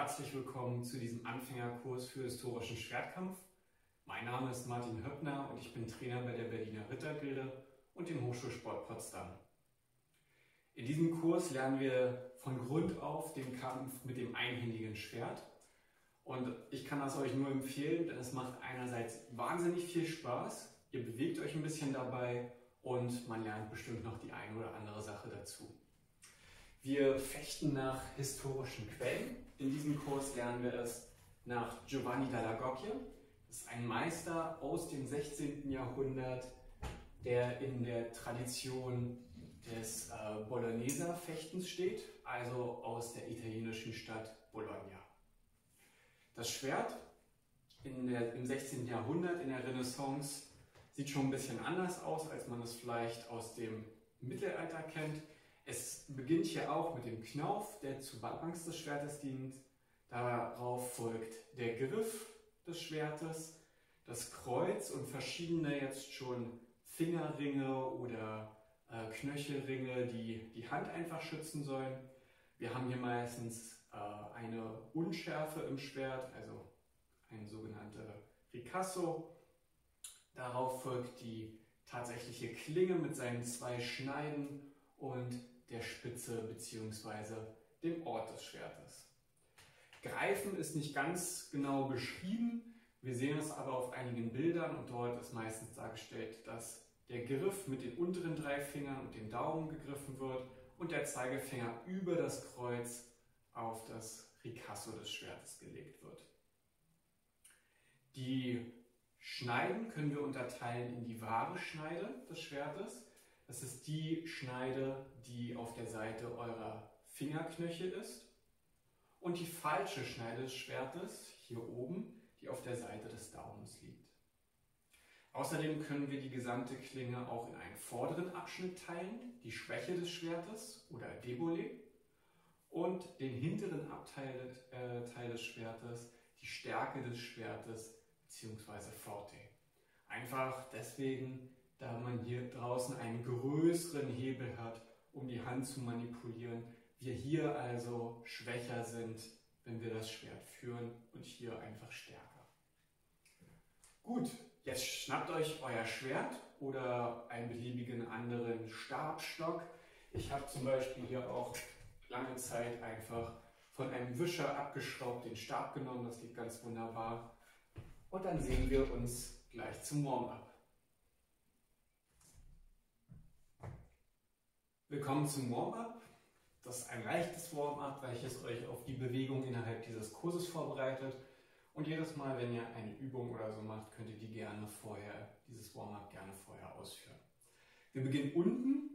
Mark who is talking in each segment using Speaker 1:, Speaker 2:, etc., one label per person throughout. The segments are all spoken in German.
Speaker 1: herzlich willkommen zu diesem Anfängerkurs für historischen Schwertkampf. Mein Name ist Martin Höppner und ich bin Trainer bei der Berliner Rittergilde und dem Hochschulsport Potsdam. In diesem Kurs lernen wir von Grund auf den Kampf mit dem einhändigen Schwert. Und ich kann das euch nur empfehlen, denn es macht einerseits wahnsinnig viel Spaß, ihr bewegt euch ein bisschen dabei und man lernt bestimmt noch die eine oder andere Sache dazu. Wir fechten nach historischen Quellen. In diesem Kurs lernen wir es nach Giovanni dalla Gocchia. Das ist ein Meister aus dem 16. Jahrhundert, der in der Tradition des äh, Bologneser Fechtens steht, also aus der italienischen Stadt Bologna. Das Schwert der, im 16. Jahrhundert in der Renaissance sieht schon ein bisschen anders aus, als man es vielleicht aus dem Mittelalter kennt. Es beginnt hier auch mit dem Knauf, der zu Anfangs des Schwertes dient. Darauf folgt der Griff des Schwertes, das Kreuz und verschiedene jetzt schon Fingerringe oder äh, Knöchelringe, die die Hand einfach schützen sollen. Wir haben hier meistens äh, eine Unschärfe im Schwert, also ein sogenannter Ricasso. Darauf folgt die tatsächliche Klinge mit seinen zwei Schneiden und der Spitze bzw. dem Ort des Schwertes. Greifen ist nicht ganz genau beschrieben. Wir sehen es aber auf einigen Bildern und dort ist meistens dargestellt, dass der Griff mit den unteren drei Fingern und dem Daumen gegriffen wird und der Zeigefinger über das Kreuz auf das Ricasso des Schwertes gelegt wird. Die Schneiden können wir unterteilen in die wahre Schneide des Schwertes das ist die Schneide, die auf der Seite eurer Fingerknöchel ist. Und die falsche Schneide des Schwertes, hier oben, die auf der Seite des Daumens liegt. Außerdem können wir die gesamte Klinge auch in einen vorderen Abschnitt teilen, die Schwäche des Schwertes oder Debole, und den hinteren Abteil äh, Teil des Schwertes, die Stärke des Schwertes bzw. Forte. Einfach deswegen, da man hier draußen einen größeren Hebel hat, um die Hand zu manipulieren. Wir hier also schwächer sind, wenn wir das Schwert führen und hier einfach stärker. Gut, jetzt schnappt euch euer Schwert oder einen beliebigen anderen Stabstock. Ich habe zum Beispiel hier auch lange Zeit einfach von einem Wischer abgeschraubt den Stab genommen, das geht ganz wunderbar. Und dann sehen wir uns gleich zum Warm-up. Willkommen zum Warm-up. Das ist ein leichtes Warm-up, welches euch auf die Bewegung innerhalb dieses Kurses vorbereitet. Und jedes Mal, wenn ihr eine Übung oder so macht, könnt ihr die gerne vorher, dieses Warm-up gerne vorher ausführen. Wir beginnen unten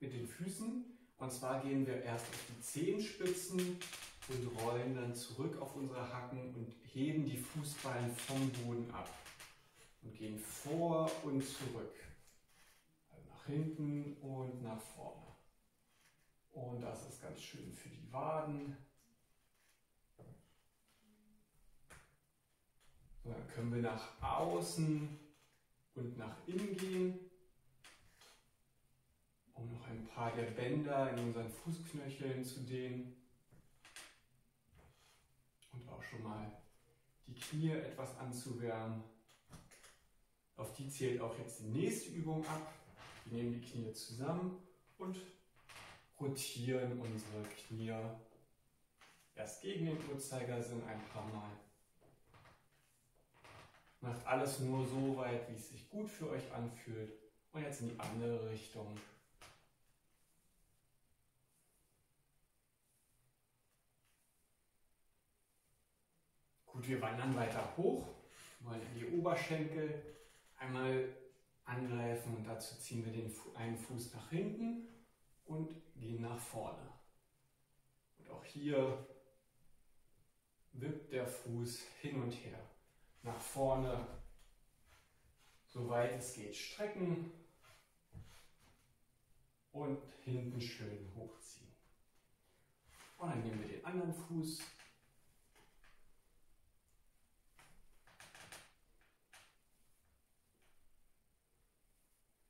Speaker 1: mit den Füßen. Und zwar gehen wir erst auf die Zehenspitzen und rollen dann zurück auf unsere Hacken und heben die Fußballen vom Boden ab. Und gehen vor und zurück. Also nach hinten und nach vorne. Und das ist ganz schön für die Waden. So, dann können wir nach außen und nach innen gehen, um noch ein paar der Bänder in unseren Fußknöcheln zu dehnen. Und auch schon mal die Knie etwas anzuwärmen. Auf die zählt auch jetzt die nächste Übung ab. Wir nehmen die Knie zusammen und rotieren unsere Knie erst gegen den Uhrzeigersinn ein paar Mal. Macht alles nur so weit, wie es sich gut für euch anfühlt. Und jetzt in die andere Richtung. Gut, wir wandern weiter hoch, wollen in die Oberschenkel einmal angreifen und dazu ziehen wir den einen Fuß nach hinten und gehen nach vorne. Und auch hier wippt der Fuß hin und her. Nach vorne, soweit es geht, strecken und hinten schön hochziehen. Und dann nehmen wir den anderen Fuß.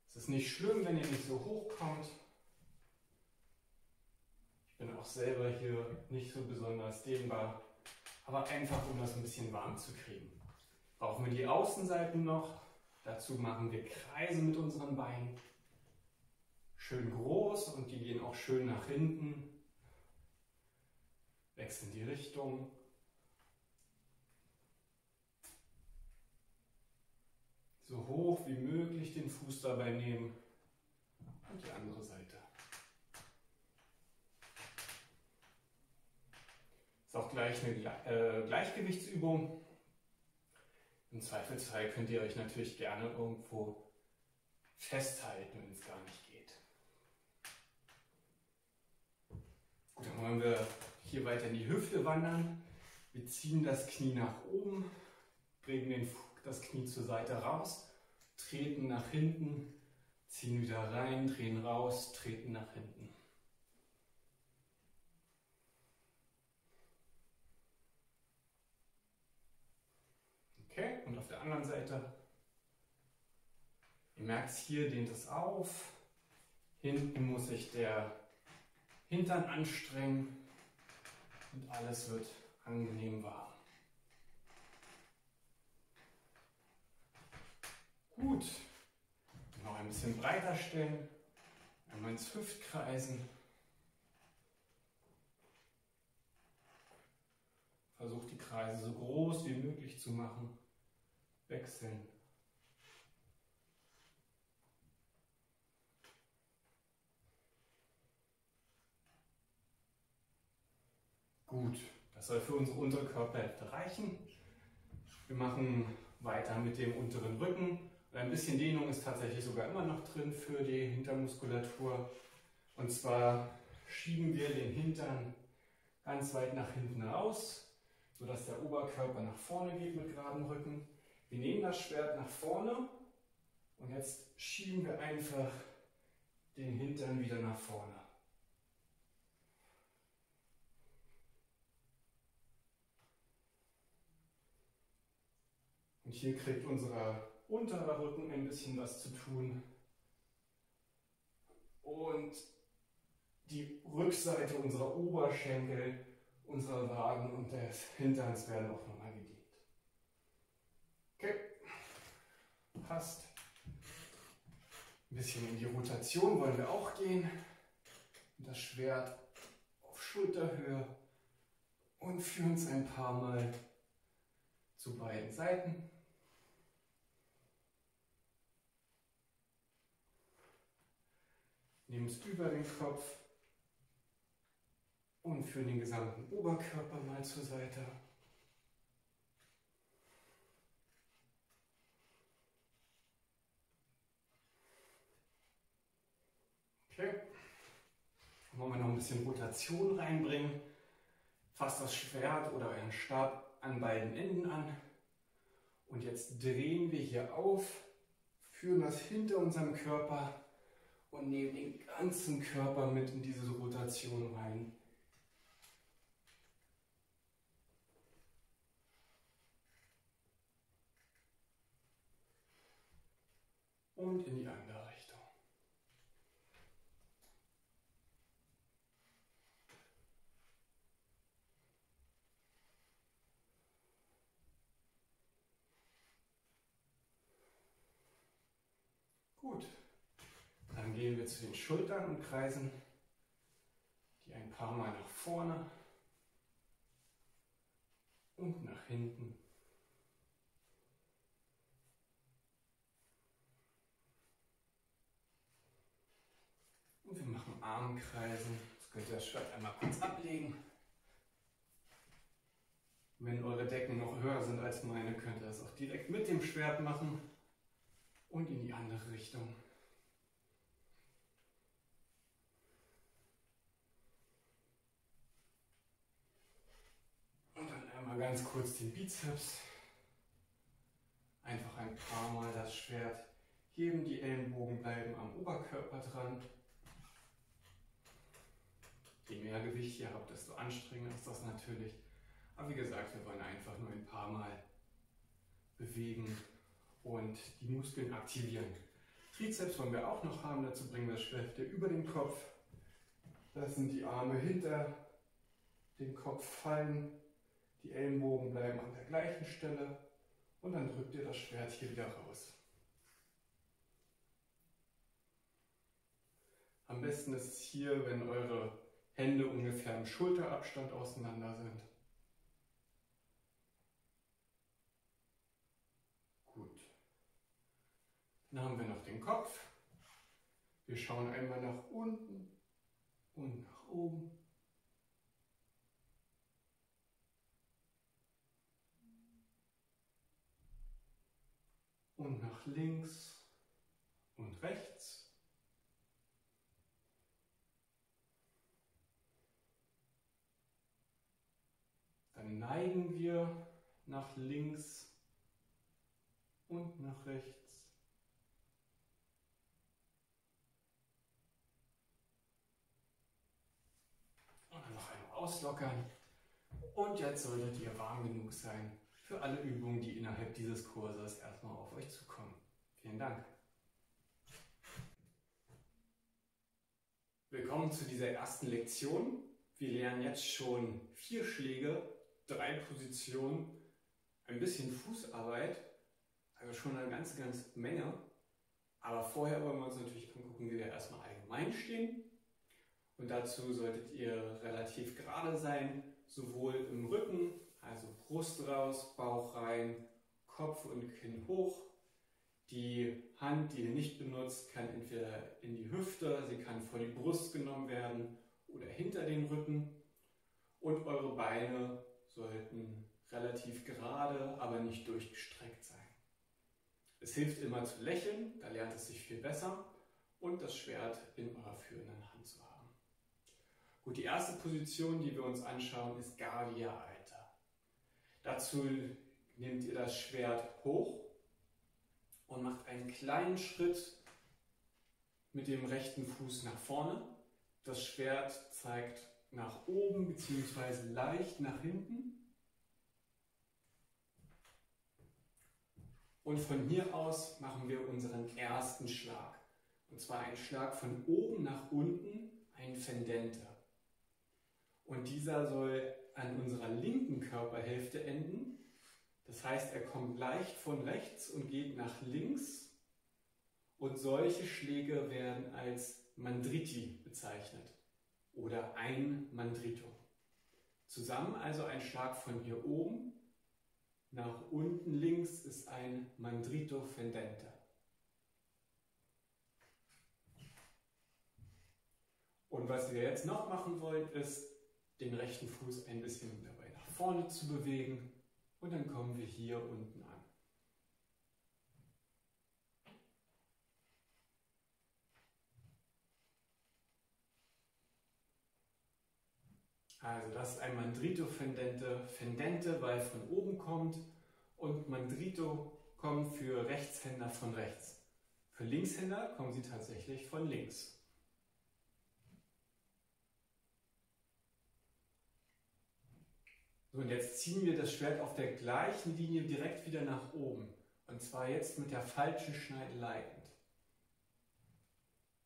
Speaker 1: Es ist nicht schlimm, wenn ihr nicht so hoch kommt bin auch selber hier nicht so besonders dehnbar. aber einfach um das ein bisschen warm zu kriegen. Brauchen wir die Außenseiten noch. Dazu machen wir Kreise mit unseren Beinen. Schön groß und die gehen auch schön nach hinten. Wechseln die Richtung. So hoch wie möglich den Fuß dabei nehmen und die andere Seite. Ist auch gleich eine äh, Gleichgewichtsübung. Im Zweifelsfall könnt ihr euch natürlich gerne irgendwo festhalten, wenn es gar nicht geht. Gut, dann wollen wir hier weiter in die Hüfte wandern. Wir ziehen das Knie nach oben, bringen den, das Knie zur Seite raus, treten nach hinten, ziehen wieder rein, drehen raus, treten nach hinten. Okay, und auf der anderen Seite, ihr merkt es hier, dehnt es auf. Hinten muss sich der Hintern anstrengen und alles wird angenehm warm. Gut, noch ein bisschen breiter stellen, einmal ins Hüftkreisen. Versucht die Kreise so groß wie möglich zu machen wechseln. Gut, das soll für unsere untere Körperhälfte reichen. Wir machen weiter mit dem unteren Rücken. Und ein bisschen Dehnung ist tatsächlich sogar immer noch drin für die Hintermuskulatur. Und zwar schieben wir den Hintern ganz weit nach hinten raus, sodass der Oberkörper nach vorne geht mit geradem Rücken. Wir nehmen das Schwert nach vorne und jetzt schieben wir einfach den Hintern wieder nach vorne. Und hier kriegt unser unterer Rücken ein bisschen was zu tun. Und die Rückseite unserer Oberschenkel, unserer Waden und des Hinterns werden auch gedehnt. Okay, passt. Ein bisschen in die Rotation wollen wir auch gehen. Das Schwert auf Schulterhöhe und führen es ein paar Mal zu beiden Seiten. Nehmen es über den Kopf und führen den gesamten Oberkörper mal zur Seite. Okay. Dann wollen wir noch ein bisschen Rotation reinbringen. Fasst das Schwert oder euren Stab an beiden Enden an. Und jetzt drehen wir hier auf, führen das hinter unserem Körper und nehmen den ganzen Körper mit in diese Rotation rein. Und in die andere. gehen wir zu den Schultern und kreisen die ein paar Mal nach vorne und nach hinten. Und wir machen Armkreisen. Jetzt könnt ihr das Schwert einmal kurz ablegen. Wenn eure Decken noch höher sind als meine, könnt ihr das auch direkt mit dem Schwert machen und in die andere Richtung. Mal ganz kurz den Bizeps. Einfach ein paar Mal das Schwert heben, die Ellenbogen bleiben am Oberkörper dran. Je mehr Gewicht ihr habt, desto anstrengender ist das natürlich. Aber wie gesagt, wir wollen einfach nur ein paar Mal bewegen und die Muskeln aktivieren. Trizeps wollen wir auch noch haben, dazu bringen wir das Schwert über den Kopf. Lassen die Arme hinter den Kopf fallen Die Ellenbogen bleiben an der gleichen Stelle und dann drückt ihr das Schwert hier wieder raus. Am besten ist es hier, wenn eure Hände ungefähr im Schulterabstand auseinander sind. Gut. Dann haben wir noch den Kopf. Wir schauen einmal nach unten und nach oben. Und nach links und rechts. Dann neigen wir nach links und nach rechts. auslockern. Und jetzt solltet ihr warm genug sein für alle Übungen, die innerhalb dieses Kurses erstmal auf euch zukommen. Vielen Dank. Willkommen zu dieser ersten Lektion. Wir lernen jetzt schon vier Schläge, drei Positionen, ein bisschen Fußarbeit, also schon eine ganze, ganze Menge. Aber vorher wollen wir uns natürlich angucken, wie wir erstmal allgemein stehen und dazu solltet ihr relativ gerade sein, sowohl im Rücken, also Brust raus, Bauch rein, Kopf und Kinn hoch. Die Hand, die ihr nicht benutzt, kann entweder in die Hüfte, sie kann vor die Brust genommen werden oder hinter den Rücken. Und eure Beine sollten relativ gerade, aber nicht durchgestreckt sein. Es hilft immer zu lächeln, da lernt es sich viel besser und das Schwert in eurer führenden Hand zu haben. Gut, die erste Position, die wir uns anschauen, ist Guardia-Alter. Dazu nehmt ihr das Schwert hoch und macht einen kleinen Schritt mit dem rechten Fuß nach vorne. Das Schwert zeigt nach oben bzw. leicht nach hinten. Und von hier aus machen wir unseren ersten Schlag. Und zwar einen Schlag von oben nach unten, ein Fendente. Und dieser soll an unserer linken Körperhälfte enden. Das heißt, er kommt leicht von rechts und geht nach links. Und solche Schläge werden als Mandriti bezeichnet oder ein Mandrito. Zusammen also ein Schlag von hier oben nach unten links ist ein Mandrito fendente. Und was wir jetzt noch machen wollen, ist den rechten Fuß ein bisschen dabei nach vorne zu bewegen und dann kommen wir hier unten an. Also das ist ein Mandrito Fendente. Fendente, weil von oben kommt und Mandrito kommt für Rechtshänder von rechts. Für Linkshänder kommen sie tatsächlich von links. So, und jetzt ziehen wir das Schwert auf der gleichen Linie direkt wieder nach oben. Und zwar jetzt mit der falschen Schneide leitend.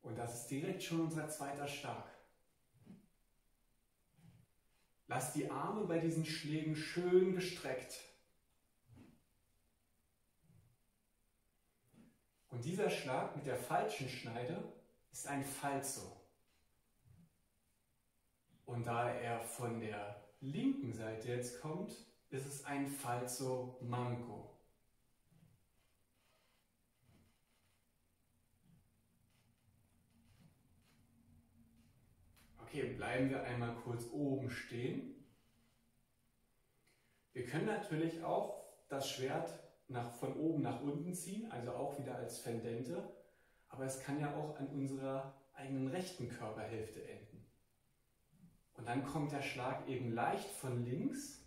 Speaker 1: Und das ist direkt schon unser zweiter Schlag. Lass die Arme bei diesen Schlägen schön gestreckt. Und dieser Schlag mit der falschen Schneide ist ein Falso. Und da er von der linken Seite jetzt kommt, ist es ein Falso Manco. Okay, bleiben wir einmal kurz oben stehen. Wir können natürlich auch das Schwert nach, von oben nach unten ziehen, also auch wieder als Fendente, aber es kann ja auch an unserer eigenen rechten Körperhälfte enden. Und dann kommt der Schlag eben leicht von links.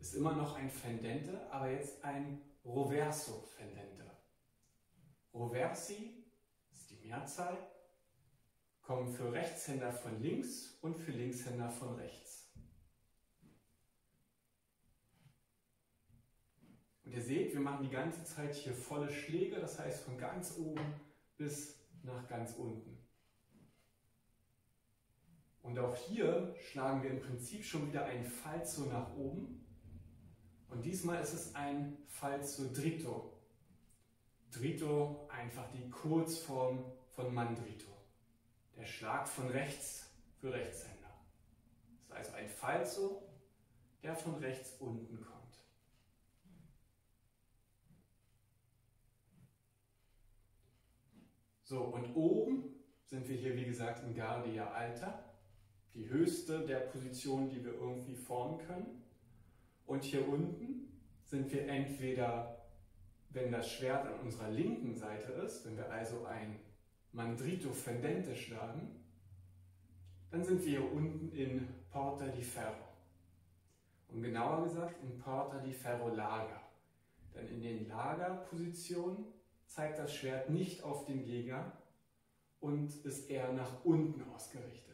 Speaker 1: Ist immer noch ein Fendente, aber jetzt ein Roverso Fendente. Roversi ist die Mehrzahl, kommen für Rechtshänder von links und für Linkshänder von rechts. Und ihr seht, wir machen die ganze Zeit hier volle Schläge, das heißt von ganz oben bis nach ganz unten. Und auch hier schlagen wir im Prinzip schon wieder ein Falso nach oben. Und diesmal ist es ein Falso Dritto. Dritto einfach die Kurzform von Mandrito. Der Schlag von rechts für Rechtshänder. Das ist also ein Falso, der von rechts unten kommt. So, und oben sind wir hier, wie gesagt, in Guardia Alta, die höchste der Positionen, die wir irgendwie formen können. Und hier unten sind wir entweder, wenn das Schwert an unserer linken Seite ist, wenn wir also ein Mandrito Fendente schlagen, dann sind wir hier unten in Porta di Ferro. Und genauer gesagt in Porta di Ferro Lager. Denn in den Lagerpositionen zeigt das Schwert nicht auf den Gegner und ist eher nach unten ausgerichtet.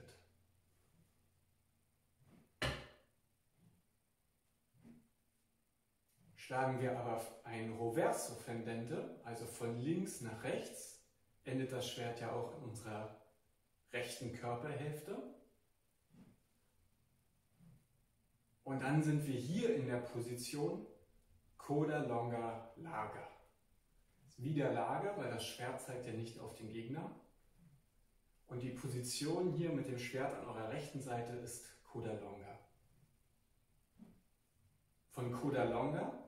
Speaker 1: Schlagen wir aber ein Roverso Fendente, also von links nach rechts, endet das Schwert ja auch in unserer rechten Körperhälfte. Und dann sind wir hier in der Position Coda Longa Lager wieder Lager, weil das Schwert zeigt ja nicht auf den Gegner. Und die Position hier mit dem Schwert an eurer rechten Seite ist Coda Longa. Von Coda Longa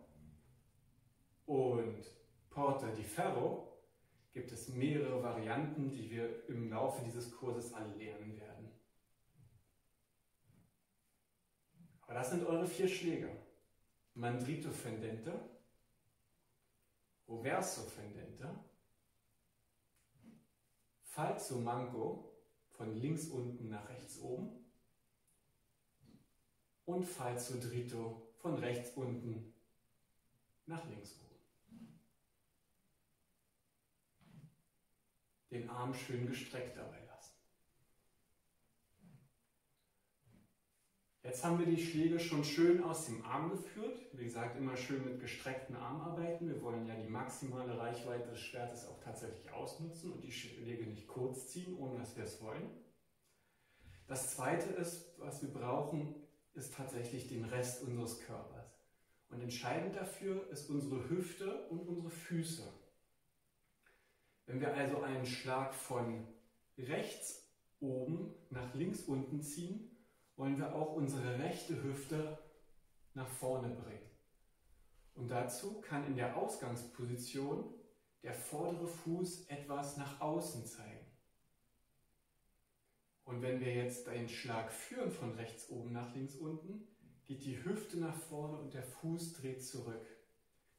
Speaker 1: und Porta di Ferro gibt es mehrere Varianten, die wir im Laufe dieses Kurses alle lernen werden. Aber das sind eure vier Schläge. Mandrito Fendente, o verso fendente, falso manco von links unten nach rechts oben und falso dritto von rechts unten nach links oben. Den Arm schön gestreckt dabei. Jetzt haben wir die Schläge schon schön aus dem Arm geführt. Wie gesagt, immer schön mit gestreckten Armen arbeiten. Wir wollen ja die maximale Reichweite des Schwertes auch tatsächlich ausnutzen und die Schläge nicht kurz ziehen, ohne dass wir es wollen. Das zweite ist, was wir brauchen, ist tatsächlich den Rest unseres Körpers. Und entscheidend dafür ist unsere Hüfte und unsere Füße. Wenn wir also einen Schlag von rechts oben nach links unten ziehen, wollen wir auch unsere rechte Hüfte nach vorne bringen. Und dazu kann in der Ausgangsposition der vordere Fuß etwas nach außen zeigen. Und wenn wir jetzt einen Schlag führen von rechts oben nach links unten, geht die Hüfte nach vorne und der Fuß dreht zurück.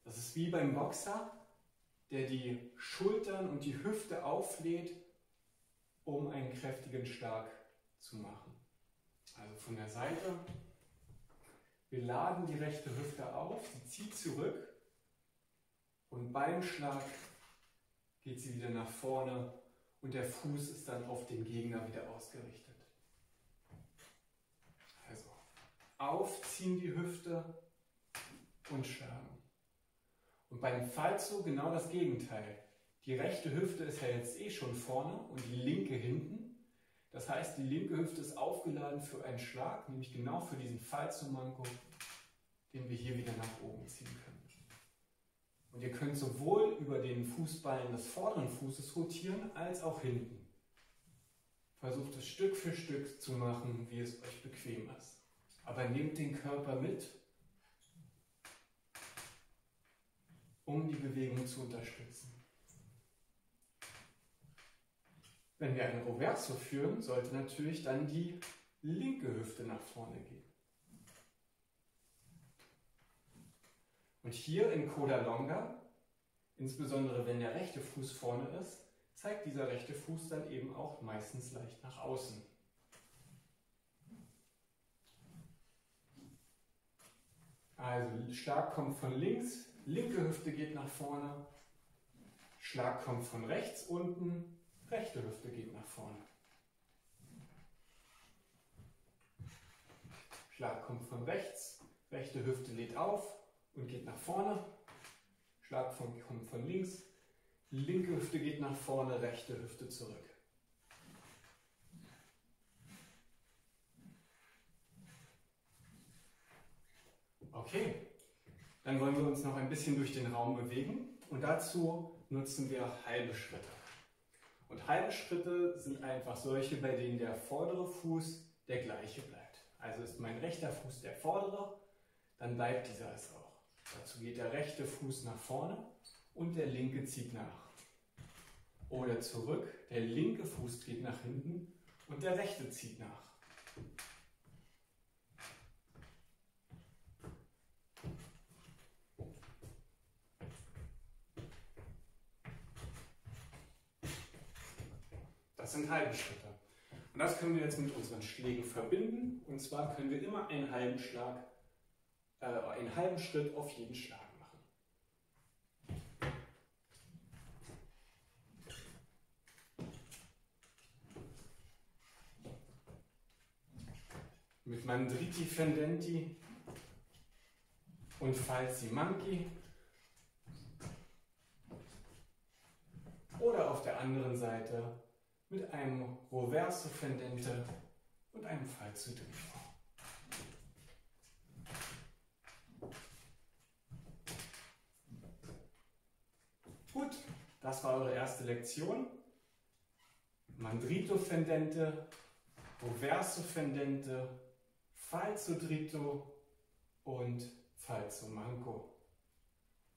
Speaker 1: Das ist wie beim Boxer, der die Schultern und die Hüfte auflädt, um einen kräftigen Schlag zu machen. Also von der Seite. Wir laden die rechte Hüfte auf, sie zieht zurück und beim Schlag geht sie wieder nach vorne und der Fuß ist dann auf den Gegner wieder ausgerichtet. Also aufziehen die Hüfte und schlagen. Und beim Falso genau das Gegenteil. Die rechte Hüfte ist ja jetzt eh schon vorne und die linke hinten. Das heißt, die linke Hüfte ist aufgeladen für einen Schlag, nämlich genau für diesen Fall zum Manko, den wir hier wieder nach oben ziehen können. Und ihr könnt sowohl über den Fußballen des vorderen Fußes rotieren, als auch hinten. Versucht es Stück für Stück zu machen, wie es euch bequem ist. Aber nehmt den Körper mit, um die Bewegung zu unterstützen. Wenn wir ein Roverso führen, sollte natürlich dann die linke Hüfte nach vorne gehen. Und hier in Coda Longa, insbesondere wenn der rechte Fuß vorne ist, zeigt dieser rechte Fuß dann eben auch meistens leicht nach außen. Also Schlag kommt von links, linke Hüfte geht nach vorne, Schlag kommt von rechts unten, rechte Hüfte geht nach vorne. Schlag kommt von rechts, rechte Hüfte lädt auf und geht nach vorne. Schlag kommt von links, linke Hüfte geht nach vorne, rechte Hüfte zurück. Okay, dann wollen wir uns noch ein bisschen durch den Raum bewegen und dazu nutzen wir halbe Schritte. Und halbe Schritte sind einfach solche, bei denen der vordere Fuß der gleiche bleibt. Also ist mein rechter Fuß der vordere, dann bleibt dieser es auch. Dazu geht der rechte Fuß nach vorne und der linke zieht nach. Oder zurück, der linke Fuß geht nach hinten und der rechte zieht nach. Das sind halbe Schritte. Und das können wir jetzt mit unseren Schlägen verbinden. Und zwar können wir immer einen halben Schlag, äh, einen halben Schritt auf jeden Schlag machen. Mit Mandriti Fendenti und Falsi Manchi. Oder auf der anderen Seite mit einem Roverso Fendente und einem Fall zu Drivo. Gut, das war eure erste Lektion. Mandrito Fendente, Roverso Fendente, Falso Drito und Falso Manco.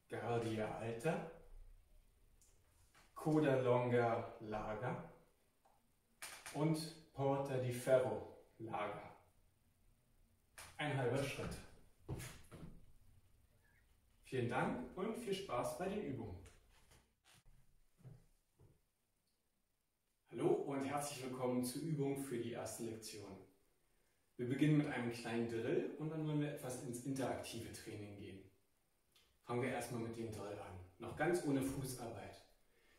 Speaker 1: Guardia Alta, Coda Longa Lager und Porta di Ferro Lager. Ein halber Schritt. Vielen Dank und viel Spaß bei den Übungen. Hallo und herzlich willkommen zur Übung für die erste Lektion. Wir beginnen mit einem kleinen Drill und dann wollen wir etwas ins interaktive Training gehen. Fangen wir erstmal mit dem Drill an. Noch ganz ohne Fußarbeit.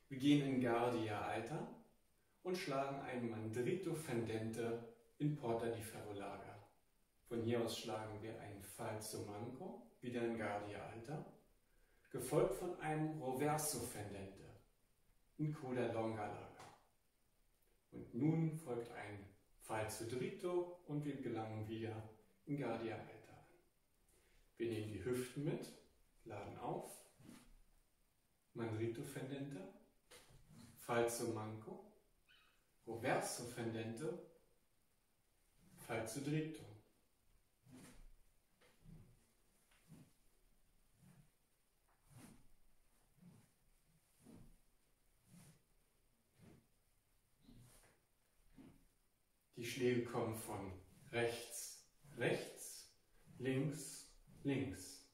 Speaker 1: Wir gehen in Guardia Alta und schlagen ein Mandrito Fendente in Porta di Ferrolaga. Von hier aus schlagen wir ein Falso Manco, wieder in Guardia Alta, gefolgt von einem Roverso Fendente in Coda Longa Laga. Und nun folgt ein Falso Drito und wir gelangen wieder in Guardia Alta. Wir nehmen die Hüften mit, laden auf, Mandrito Fendente, Falso Manco, o verso fendente falso dritto. Die Schläge kommen von rechts, rechts, links, links,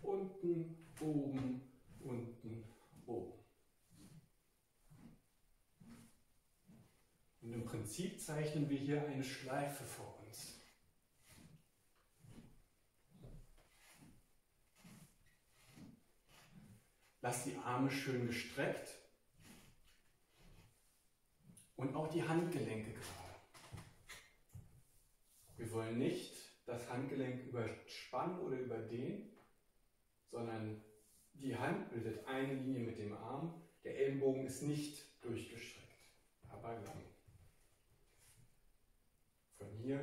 Speaker 1: unten, oben, unten, oben. Und im Prinzip zeichnen wir hier eine Schleife vor uns. Lass die Arme schön gestreckt und auch die Handgelenke gerade. Wir wollen nicht das Handgelenk überspannen oder überdehnen, sondern die Hand bildet eine Linie mit dem Arm. Der Ellenbogen ist nicht durchgestreckt, aber lang hier.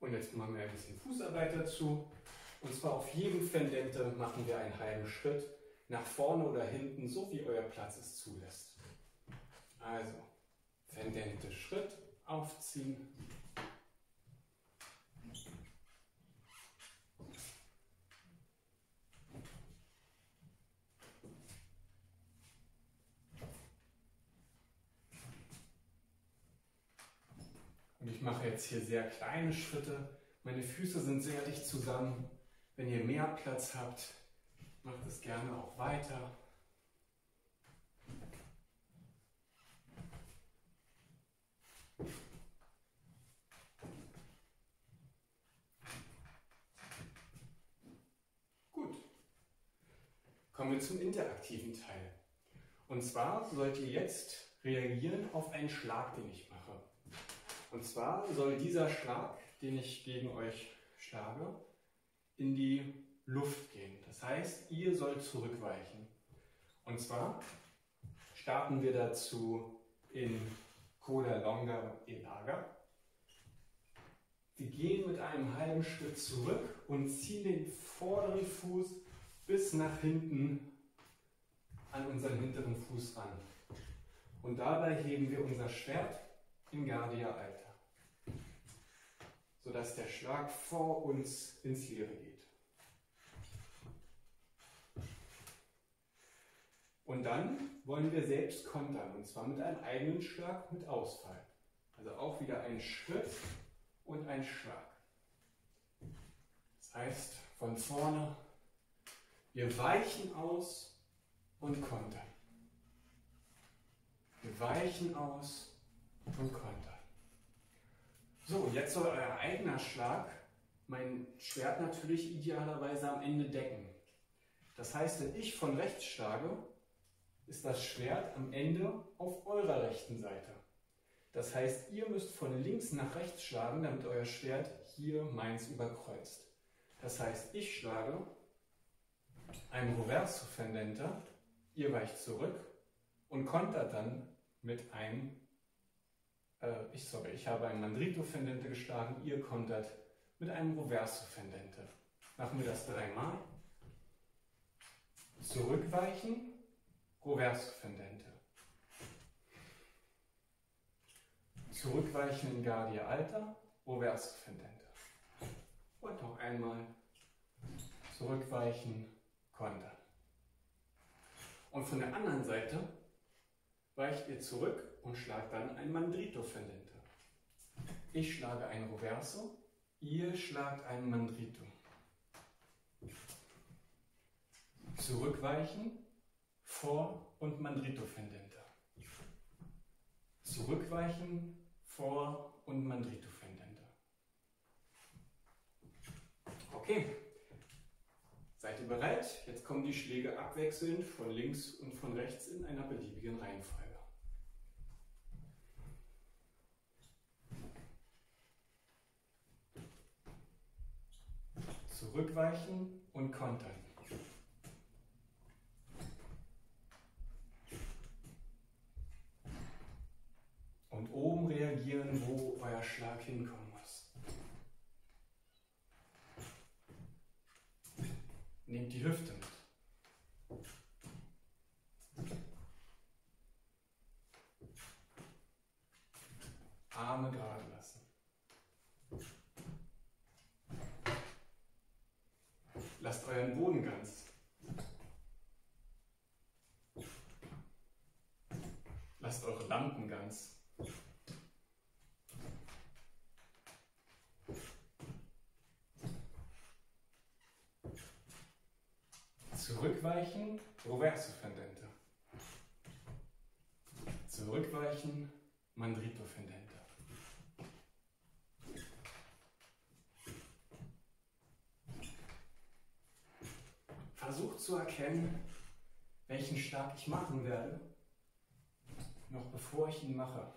Speaker 1: Und jetzt machen wir ein bisschen Fußarbeit dazu. Und zwar auf jedem Fendente machen wir einen halben Schritt nach vorne oder hinten, so wie euer Platz es zulässt. Also, Fendente Schritt, aufziehen, mache jetzt hier sehr kleine Schritte. Meine Füße sind sehr dicht zusammen. Wenn ihr mehr Platz habt, macht es gerne auch weiter. Gut. Kommen wir zum interaktiven Teil. Und zwar sollt ihr jetzt reagieren auf einen Schlag, den ich mache. Und zwar soll dieser Schlag, den ich gegen euch schlage, in die Luft gehen. Das heißt, ihr sollt zurückweichen. Und zwar starten wir dazu in Coda Longa Lager. Wir gehen mit einem halben Schritt zurück und ziehen den vorderen Fuß bis nach hinten an unseren hinteren Fuß ran. Und dabei heben wir unser Schwert in Guardia Alta, sodass der Schlag vor uns ins Leere geht. Und dann wollen wir selbst kontern, und zwar mit einem eigenen Schlag mit Ausfall. Also auch wieder ein Schritt und ein Schlag. Das heißt, von vorne, wir weichen aus und kontern. Wir weichen aus und kontern. So, jetzt soll euer eigener Schlag mein Schwert natürlich idealerweise am Ende decken. Das heißt, wenn ich von rechts schlage, ist das Schwert am Ende auf eurer rechten Seite. Das heißt, ihr müsst von links nach rechts schlagen, damit euer Schwert hier meins überkreuzt. Das heißt, ich schlage ein Reverso Fendente, ihr weicht zurück und kontert dann mit einem, äh, ich, sorry, ich habe ein Mandrito Fendente geschlagen, ihr kontert mit einem Reverso Fendente. Machen wir das dreimal. Zurückweichen, Reverso Fendente. Zurückweichen in Guardia Alta, Reverso Fendente. Und noch einmal zurückweichen, kontern. Und von der anderen Seite weicht ihr zurück und schlagt dann ein Mandrito Fendente. Ich schlage ein Reverso, ihr schlagt ein Mandrito. Zurückweichen, vor und Mandrito Fendente. Zurückweichen, vor und Mandrito Fendente. Okay, seid ihr bereit? Jetzt kommen die Schläge abwechselnd von links und von rechts in einer beliebigen Reihenfolge. Zurückweichen und kontern. Und oben reagieren, wo euer Schlag hinkommen muss. Nehmt die Hüfte mit. Arme gerade lassen. Lasst euren Boden ganz. Lasst eure Lampen ganz. Zurückweichen, Reverso Fendente. Zurückweichen, Mandrito Fendente. Versucht zu erkennen, welchen Schlag ich machen werde, noch bevor ich ihn mache.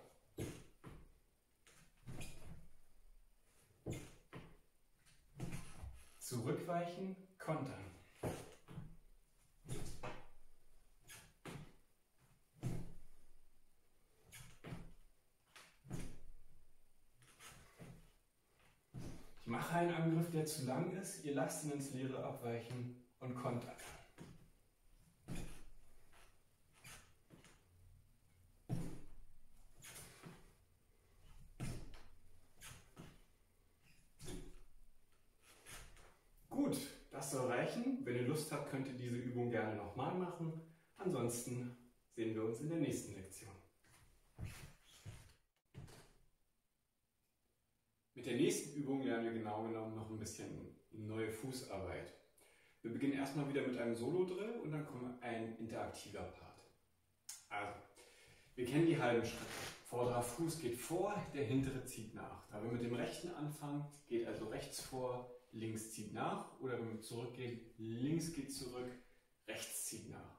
Speaker 1: Zurückweichen, kontern. Ich mache einen Angriff, der zu lang ist, ihr lasst ihn ins Leere abweichen und kontert. Gut, das soll reichen. Wenn ihr Lust habt, könnt ihr diese Übung gerne nochmal machen. Ansonsten sehen wir uns in der nächsten Lektion. Mit der nächsten Übung lernen wir genau genommen noch ein bisschen neue Fußarbeit. Wir beginnen erstmal wieder mit einem Solo-Drill und dann kommt ein interaktiver Part. Also, wir kennen die halben Schritte. Vorderer Fuß geht vor, der hintere zieht nach. Da wir mit dem rechten anfangen, geht also rechts vor, links zieht nach. Oder wenn wir zurückgehen, links geht zurück, rechts zieht nach.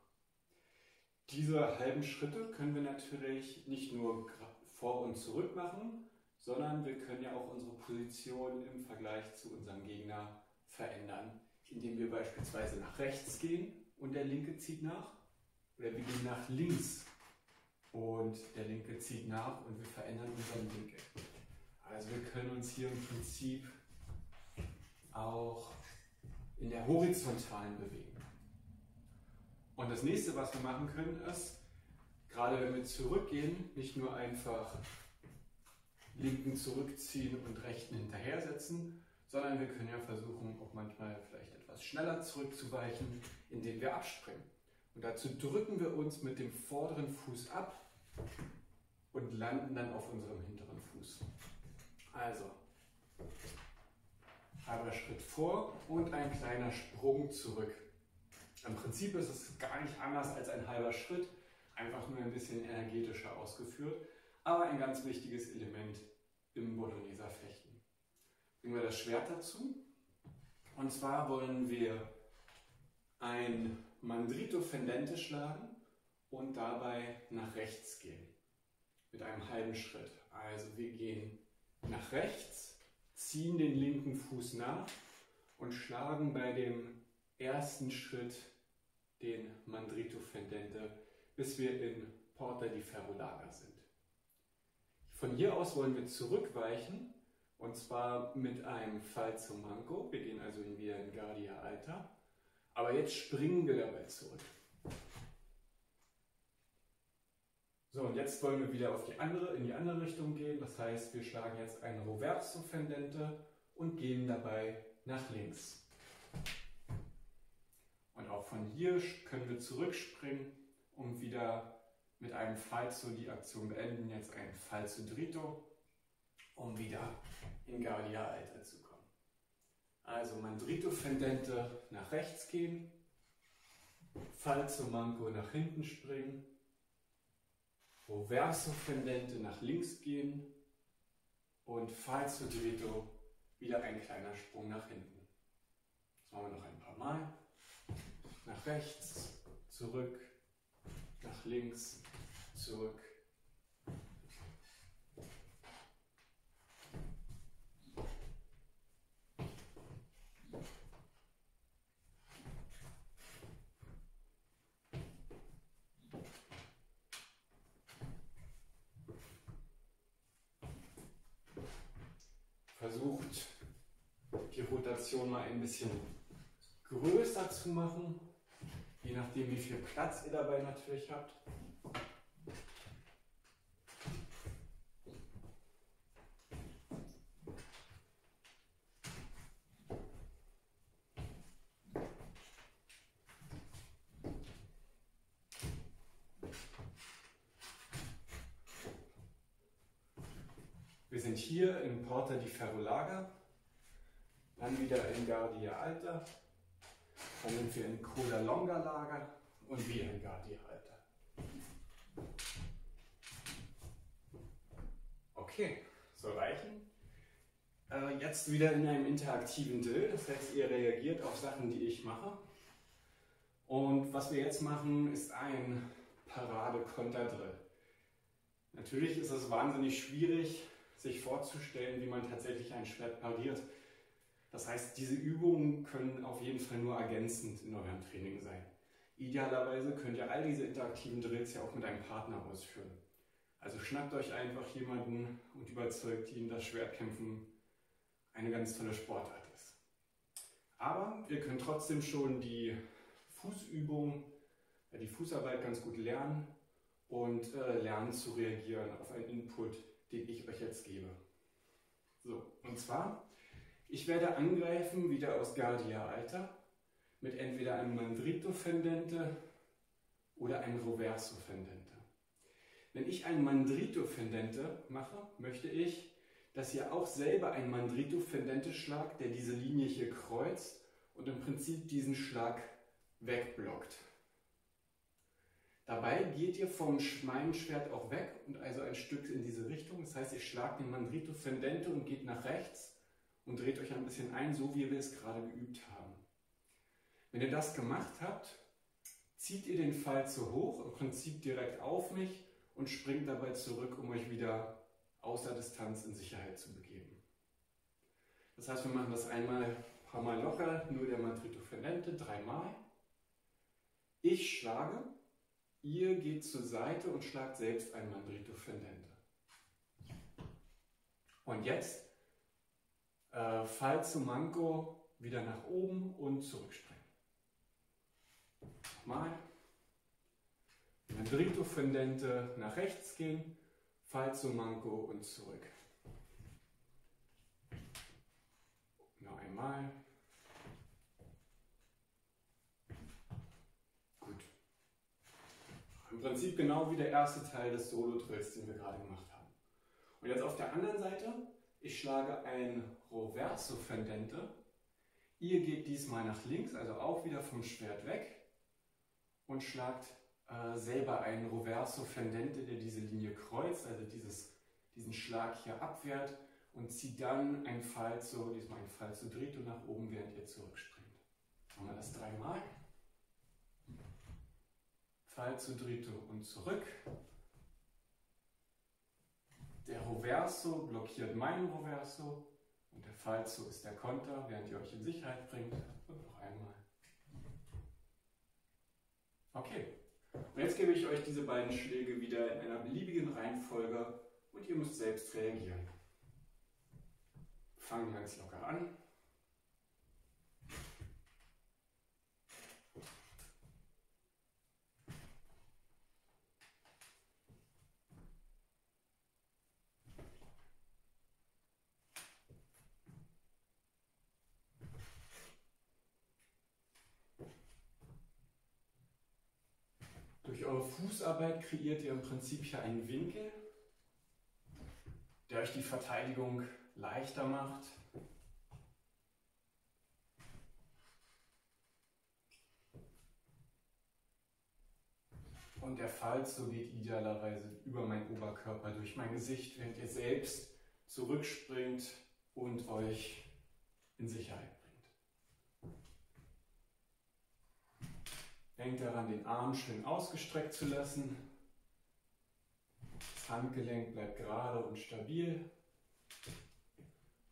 Speaker 1: Diese halben Schritte können wir natürlich nicht nur vor und zurück machen, sondern wir können ja auch unsere Position im Vergleich zu unserem Gegner verändern, indem wir beispielsweise nach rechts gehen und der linke zieht nach Oder wir gehen nach links und der linke zieht nach und wir verändern unseren Winkel. Also wir können uns hier im Prinzip auch in der horizontalen bewegen. Und das nächste, was wir machen können, ist, gerade wenn wir zurückgehen, nicht nur einfach linken zurückziehen und rechten hinterhersetzen, sondern wir können ja versuchen, auch manchmal vielleicht etwas schneller zurückzuweichen, indem wir abspringen. Und dazu drücken wir uns mit dem vorderen Fuß ab und landen dann auf unserem hinteren Fuß. Also, halber Schritt vor und ein kleiner Sprung zurück. Im Prinzip ist es gar nicht anders als ein halber Schritt, einfach nur ein bisschen energetischer ausgeführt, aber ein ganz wichtiges Element im Bologneser Fechten. Bringen wir das Schwert dazu. Und zwar wollen wir ein Mandrito Fendente schlagen und dabei nach rechts gehen. Mit einem halben Schritt. Also wir gehen nach rechts, ziehen den linken Fuß nach und schlagen bei dem ersten Schritt den Mandrito Fendente, bis wir in Porta di Ferrolaga sind. Von hier aus wollen wir zurückweichen und zwar mit einem Falso Manco. Wir gehen also wieder in Guardia Alta. Aber jetzt springen wir dabei zurück. So, und jetzt wollen wir wieder auf die andere, in die andere Richtung gehen. Das heißt, wir schlagen jetzt ein Roverso Fendente und gehen dabei nach links. Und auch von hier können wir zurückspringen, um wieder mit einem Falso die Aktion beenden. Jetzt ein Falso Drito, um wieder in Guardia Alta zu kommen. Also Mandrito Fendente nach rechts gehen, Falso Manco nach hinten springen, Roverso Fendente nach links gehen und Falso Drito wieder ein kleiner Sprung nach hinten. Das machen wir noch ein paar Mal nach rechts, zurück, nach links, zurück. Versucht die Rotation mal ein bisschen größer zu machen. Je nachdem, wie viel Platz ihr dabei natürlich habt. Wir sind hier in Porta di Ferrolaga, dann wieder in Guardia Alta, dann sind wir in Coda Longa Lager und wir in Guardia Alta. Okay, soll reichen. Äh, jetzt wieder in einem interaktiven Drill, das heißt, ihr reagiert auf Sachen, die ich mache. Und was wir jetzt machen, ist ein Parade-Konter-Drill. Natürlich ist es wahnsinnig schwierig, sich vorzustellen, wie man tatsächlich ein Schwert pariert. Das heißt, diese Übungen können auf jeden Fall nur ergänzend in eurem Training sein. Idealerweise könnt ihr all diese interaktiven Drills ja auch mit einem Partner ausführen. Also schnappt euch einfach jemanden und überzeugt ihn, dass Schwertkämpfen eine ganz tolle Sportart ist. Aber ihr könnt trotzdem schon die Fußübung, die Fußarbeit ganz gut lernen und äh, lernen zu reagieren auf einen Input, den ich euch jetzt gebe. So, und zwar ich werde angreifen, wieder aus Guardia Alta, mit entweder einem Mandrito Fendente oder einem Roverso Fendente. Wenn ich ein Mandrito Fendente mache, möchte ich, dass ihr auch selber ein Mandrito Fendente schlagt, der diese Linie hier kreuzt und im Prinzip diesen Schlag wegblockt. Dabei geht ihr vom meinem Schwert auch weg und also ein Stück in diese Richtung. Das heißt, ihr schlagt den Mandrito Fendente und geht nach rechts und dreht euch ein bisschen ein, so wie wir es gerade geübt haben. Wenn ihr das gemacht habt, zieht ihr den Pfeil zu hoch, im Prinzip direkt auf mich und springt dabei zurück, um euch wieder außer Distanz in Sicherheit zu begeben. Das heißt, wir machen das einmal ein paar Mal locker, nur der Mantrito Fendente, dreimal. Ich schlage Ihr geht zur Seite und schlagt selbst ein Mandrito Fendente. Und jetzt äh, Fall zu Manco wieder nach oben und zurückspringen. Nochmal. Mandrito Fendente nach rechts gehen, Fall zu Manco und zurück. Noch einmal. Gut. Im Prinzip genau wie der erste Teil des Solo-Drills, den wir gerade gemacht haben. Und jetzt auf der anderen Seite, ich schlage ein Roverso Fendente. Ihr geht diesmal nach links, also auch wieder vom Schwert weg und schlagt äh, selber einen Roverso Fendente, der diese Linie kreuzt, also dieses, diesen Schlag hier abwehrt und zieht dann ein Falso, diesmal ein Falso Drito nach oben, während ihr zurückspringt. Machen wir das dreimal. Falso Drito und zurück. Der Roverso blockiert meinen Roverso und der Falso ist der Konter, während ihr euch in Sicherheit bringt. Und noch einmal. Okay. Und jetzt gebe ich euch diese beiden Schläge wieder in einer beliebigen Reihenfolge und ihr müsst selbst reagieren. Fangen ganz locker an. Durch eure Fußarbeit kreiert ihr im Prinzip hier einen Winkel, der euch die Verteidigung leichter macht. Und der Falso geht idealerweise über meinen Oberkörper durch mein Gesicht, während ihr selbst zurückspringt und euch in Sicherheit Denkt daran, den Arm schön ausgestreckt zu lassen. Das Handgelenk bleibt gerade und stabil.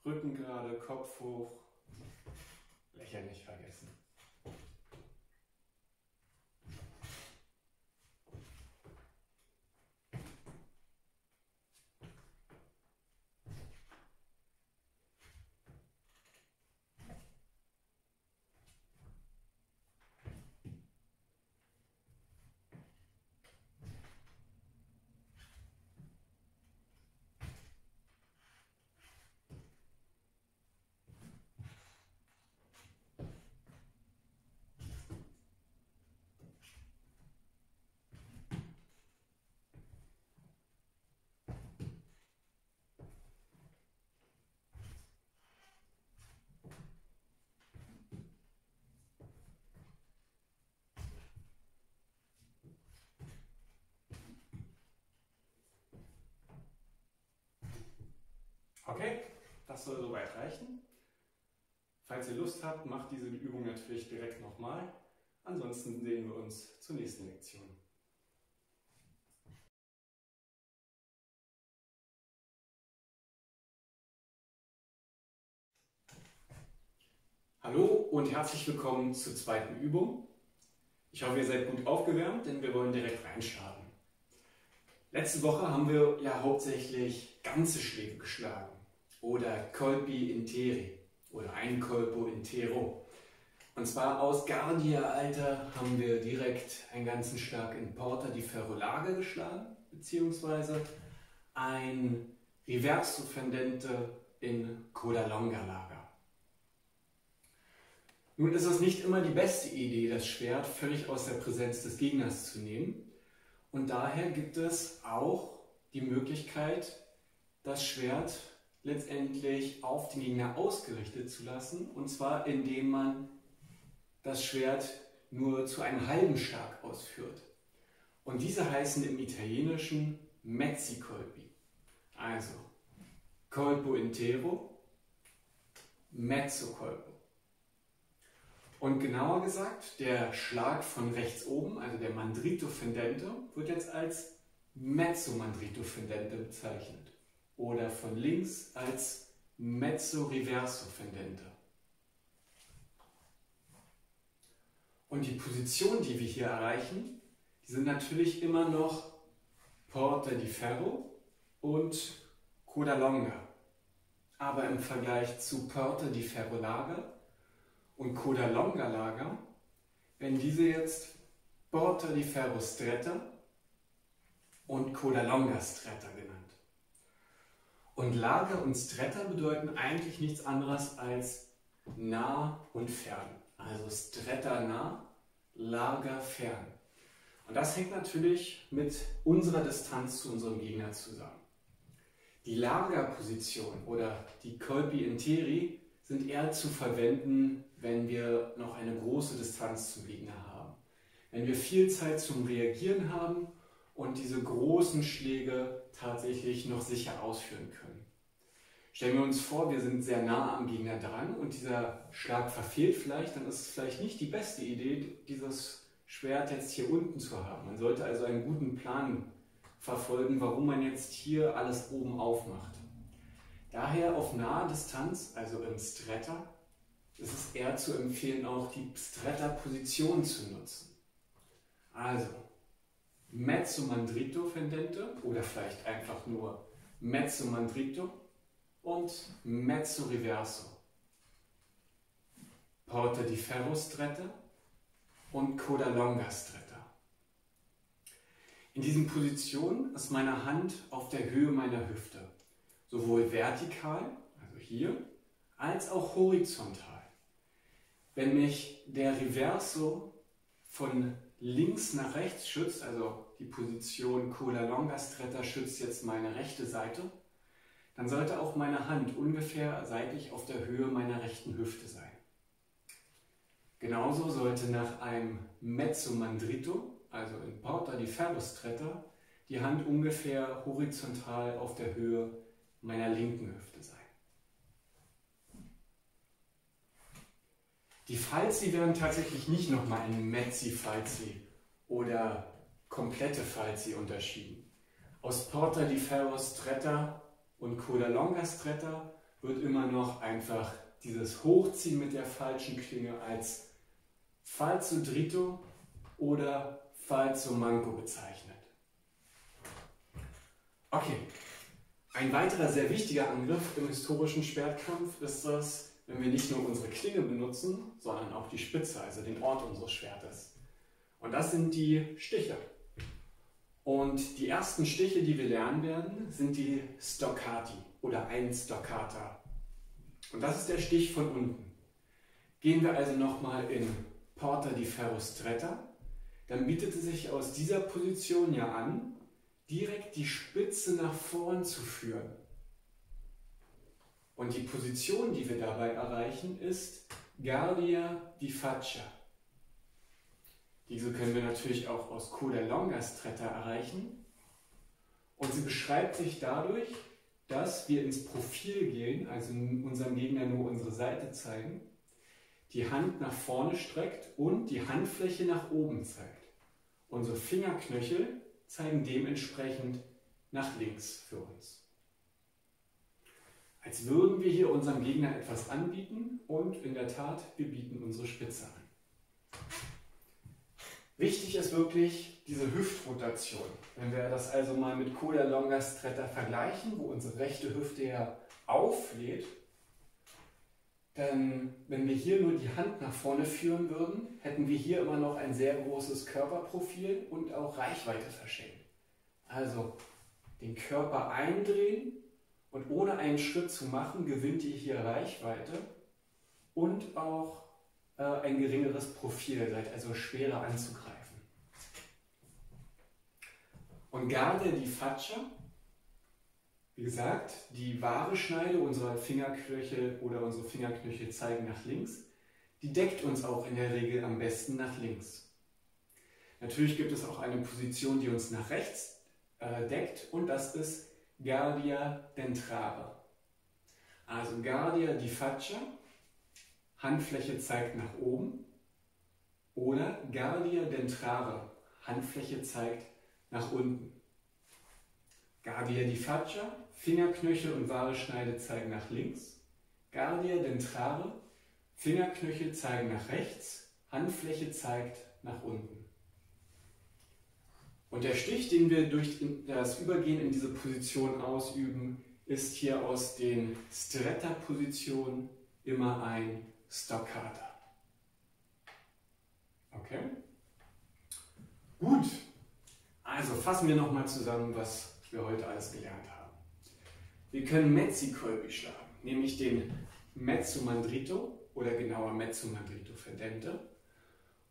Speaker 1: Rücken gerade, Kopf hoch. Lächeln nicht vergessen. Okay, das soll soweit reichen. Falls ihr Lust habt, macht diese Übung natürlich direkt nochmal. Ansonsten sehen wir uns zur nächsten Lektion. Hallo und herzlich willkommen zur zweiten Übung. Ich hoffe, ihr seid gut aufgewärmt, denn wir wollen direkt reinstarten. Letzte Woche haben wir ja hauptsächlich ganze Schläge geschlagen oder colpi interi oder ein colpo intero. Und zwar aus Gardia-Alter haben wir direkt einen ganzen Schlag in Porta di Ferrolage geschlagen, beziehungsweise ein Riverso Fendente in Codalonga Lager. Nun ist es nicht immer die beste Idee, das Schwert völlig aus der Präsenz des Gegners zu nehmen. Und daher gibt es auch die Möglichkeit, das Schwert letztendlich auf den Gegner ausgerichtet zu lassen. Und zwar indem man das Schwert nur zu einem halben Schlag ausführt. Und diese heißen im Italienischen Mezzi Colpi. Also Colpo intero, Mezzo Colpo. Und genauer gesagt, der Schlag von rechts oben, also der Mandrito Fendente, wird jetzt als Mezzo Mandrito Fendente bezeichnet oder von links als Mezzo Reverso Fendente. Und die Position, die wir hier erreichen, die sind natürlich immer noch Porta di Ferro und Coda Longa. Aber im Vergleich zu Porta di Ferro Lager und Coda Longa Lager werden diese jetzt Porta di Ferro Stretta und Coda Longa Stretta genannt. Und Lager und Stretta bedeuten eigentlich nichts anderes als nah und fern. Also Stretta nah, Lager fern. Und das hängt natürlich mit unserer Distanz zu unserem Gegner zusammen. Die Lagerposition oder die Colpi Interi sind eher zu verwenden, wenn wir noch eine große Distanz zum Gegner haben. Wenn wir viel Zeit zum Reagieren haben und diese großen Schläge tatsächlich noch sicher ausführen können. Stellen wir uns vor, wir sind sehr nah am Gegner dran und dieser Schlag verfehlt vielleicht, dann ist es vielleicht nicht die beste Idee, dieses Schwert jetzt hier unten zu haben. Man sollte also einen guten Plan verfolgen, warum man jetzt hier alles oben aufmacht. Daher auf naher Distanz, also im Stretta, ist es eher zu empfehlen, auch die Stretta-Position zu nutzen. Also, Mezzo Mandrito Fendente oder vielleicht einfach nur Mezzo Mandrito und Mezzo Riverso. Porta di Ferro Stretta und Coda Longa Stretta. In diesen Positionen ist meine Hand auf der Höhe meiner Hüfte, sowohl vertikal, also hier, als auch horizontal. Wenn mich der Reverso von links nach rechts schützt, also die Position Coda Longa Stretta schützt jetzt meine rechte Seite, dann sollte auch meine Hand ungefähr seitlich auf der Höhe meiner rechten Hüfte sein. Genauso sollte nach einem Mezzo Mandrito, also in Porta di Ferro Stretta, die Hand ungefähr horizontal auf der Höhe meiner linken Hüfte sein. Die Falzi werden tatsächlich nicht nochmal in Mezzi Falzi oder komplette Falzi unterschieden. Aus Porta di Ferro Stretta und Coda Longa Stretta wird immer noch einfach dieses Hochziehen mit der falschen Klinge als Falso Dritto oder Falso Manco bezeichnet. Okay, ein weiterer sehr wichtiger Angriff im historischen Schwertkampf ist das, wenn wir nicht nur unsere Klinge benutzen, sondern auch die Spitze, also den Ort unseres Schwertes. Und das sind die Stiche. Und die ersten Stiche, die wir lernen werden, sind die Stoccati oder ein Stoccata. Und das ist der Stich von unten. Gehen wir also nochmal in Porta di Ferro Stretta, dann bietet es sich aus dieser Position ja an, direkt die Spitze nach vorn zu führen. Und die Position, die wir dabei erreichen, ist Guardia di Faccia. Diese können wir natürlich auch aus Coda Longa Stretta erreichen. Und sie beschreibt sich dadurch, dass wir ins Profil gehen, also unserem Gegner nur unsere Seite zeigen, die Hand nach vorne streckt und die Handfläche nach oben zeigt. Unsere Fingerknöchel zeigen dementsprechend nach links für uns. Als würden wir hier unserem Gegner etwas anbieten und in der Tat, wir bieten unsere Spitze an. Wichtig ist wirklich diese Hüftrotation. Wenn wir das also mal mit Coda Longa Stretta vergleichen, wo unsere rechte Hüfte ja auflädt, dann, wenn wir hier nur die Hand nach vorne führen würden, hätten wir hier immer noch ein sehr großes Körperprofil und auch Reichweite verschenken. Also den Körper eindrehen und ohne einen Schritt zu machen, gewinnt ihr hier Reichweite und auch äh, ein geringeres Profil, seid also schwerer anzugreifen. Und Garde di Faccia, wie gesagt, die wahre Schneide unserer Fingerknöchel oder unsere Fingerknöchel zeigen nach links, die deckt uns auch in der Regel am besten nach links. Natürlich gibt es auch eine Position, die uns nach rechts äh, deckt und das ist Guardia dentrare. Also Guardia di Faccia Handfläche zeigt nach oben. Oder Guardia dentrare, Handfläche zeigt nach unten. Guardia di faccia, Fingerknöchel und wahre Schneide zeigen nach links. Guardia dentrare, Fingerknöchel zeigen nach rechts, Handfläche zeigt nach unten. Und der Stich, den wir durch das Übergehen in diese Position ausüben, ist hier aus den Stretta-Positionen immer ein Stoccata. Okay? Gut. Also fassen wir nochmal zusammen, was wir heute alles gelernt haben. Wir können Mezzi-Kolbi schlagen, nämlich den Mezzo Mandrito oder genauer Mezzo Mandrito Fendente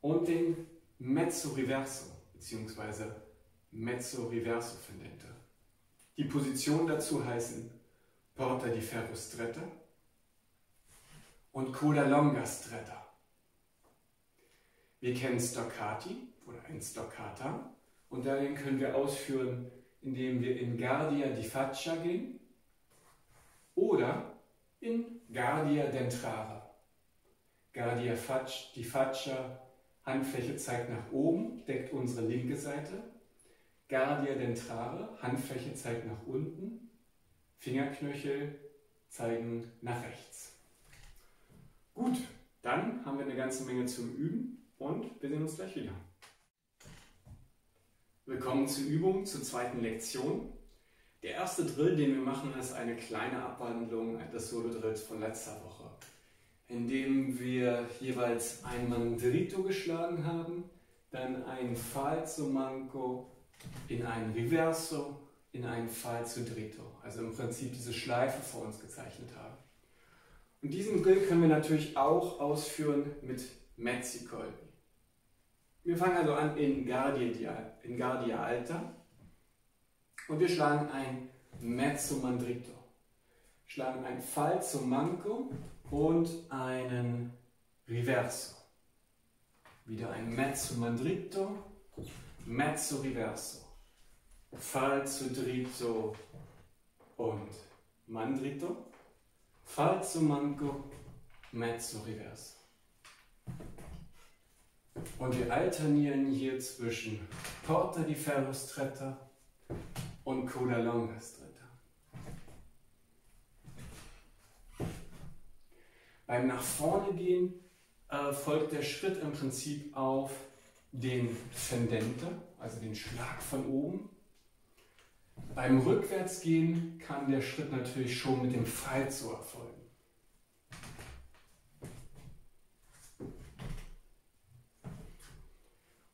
Speaker 1: und den Mezzo Riverso bzw. Mezzo Riverso Fendente. Die Positionen dazu heißen Porta di Ferro Stretta und Coda Longa Stretta. Wir kennen Stoccati oder ein Stoccata und darin können wir ausführen, indem wir in Guardia di Faccia gehen oder in Guardia Dentrare. Guardia di Faccia, Handfläche zeigt nach oben, deckt unsere linke Seite. Guardia Dentrare, Handfläche zeigt nach unten, Fingerknöchel zeigen nach rechts. Gut, dann haben wir eine ganze Menge zum Üben und wir sehen uns gleich wieder. Willkommen zur Übung, zur zweiten Lektion. Der erste Drill, den wir machen, ist eine kleine Abwandlung des Solo-Drills von letzter Woche, in dem wir jeweils ein Mandrito geschlagen haben, dann ein Falso Manco in ein Reverso, in ein Falso Dritto, also im Prinzip diese Schleife vor uns gezeichnet haben. Und diesen Drill können wir natürlich auch ausführen mit Mezzi-Kolben. Wir fangen also an in Guardia, in Guardia Alta und wir schlagen ein Mezzo Mandrito. Schlagen ein Falso Manco und einen Riverso. Wieder ein Mezzo Mandrito, Mezzo Riverso. Falso Dritto und Mandrito. Falso Manco, Mezzo Riverso. Und wir alternieren hier zwischen Porta di Ferro Stretta und Coda Longa Stretta. Beim nach vorne gehen äh, folgt der Schritt im Prinzip auf den Fendente, also den Schlag von oben. Beim Rückwärtsgehen kann der Schritt natürlich schon mit dem Falso erfolgen.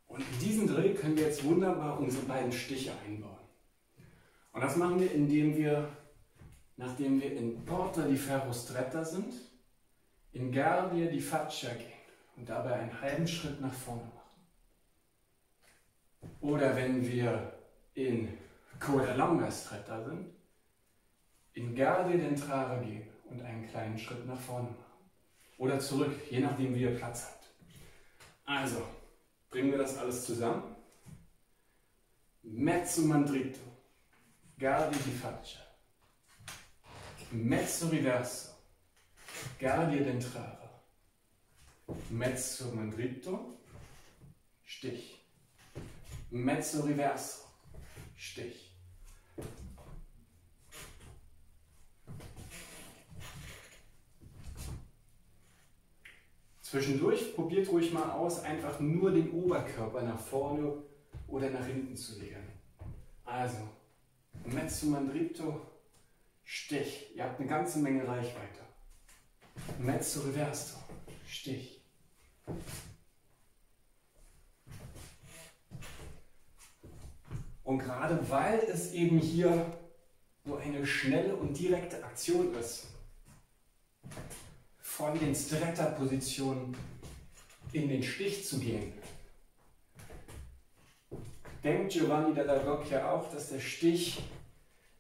Speaker 1: Und in diesen Drill können wir jetzt wunderbar unsere beiden Stiche einbauen. Und das machen wir, indem wir, nachdem wir in Porta di Ferro Stretta sind, in Guardia di Faccia gehen und dabei einen halben Schritt nach vorne machen. Oder wenn wir in Coda Longa Stretta sind, in Guardia d'Entrare gehen und einen kleinen Schritt nach vorne machen. Oder zurück, je nachdem wie ihr Platz habt. Also, Bringen wir das alles zusammen. Mezzo mandrito, guardi di faccia, mezzo riverso, guardi d'entrare, mezzo mandrito, Stich, mezzo riverso, Stich. Zwischendurch probiert ruhig mal aus, einfach nur den Oberkörper nach vorne oder nach hinten zu legen. Also, Mezzo Mandrito, Stich. Ihr habt eine ganze Menge Reichweite. Mezzo Reverso, Stich. Und gerade weil es eben hier so eine schnelle und direkte Aktion ist, von den Stretta-Positionen in den Stich zu gehen. Denkt Giovanni della Rocchia auch, dass der Stich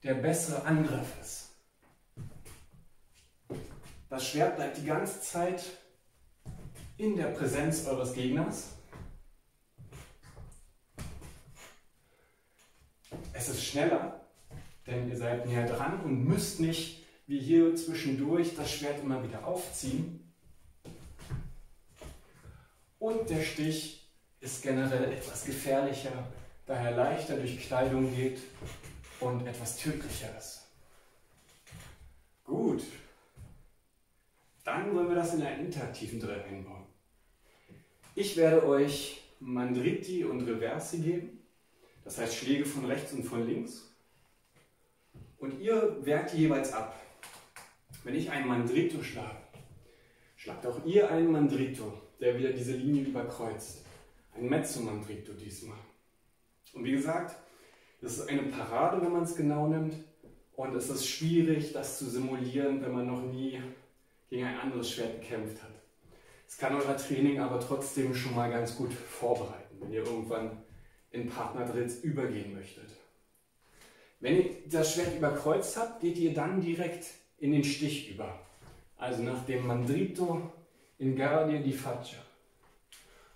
Speaker 1: der bessere Angriff ist. Das Schwert bleibt die ganze Zeit in der Präsenz eures Gegners. Es ist schneller, denn ihr seid näher dran und müsst nicht wir hier zwischendurch das Schwert immer wieder aufziehen. Und der Stich ist generell etwas gefährlicher, da er leichter durch Kleidung geht und etwas tödlicher ist. Gut, dann wollen wir das in einen interaktiven Drill einbauen. Ich werde euch Mandriti und Reversi geben. Das heißt Schläge von rechts und von links. Und ihr wehrt jeweils ab. Wenn ich einen Mandrito schlage, schlagt auch ihr einen Mandrito, der wieder diese Linie überkreuzt. Ein Mezzo Mandrito diesmal. Und wie gesagt, das ist eine Parade, wenn man es genau nimmt. Und es ist schwierig, das zu simulieren, wenn man noch nie gegen ein anderes Schwert gekämpft hat. Es kann euer Training aber trotzdem schon mal ganz gut vorbereiten, wenn ihr irgendwann in Partnerdrills übergehen möchtet. Wenn ihr das Schwert überkreuzt habt, geht ihr dann direkt in den Stich über. Also nach dem Mandrito in Guardia di Faccia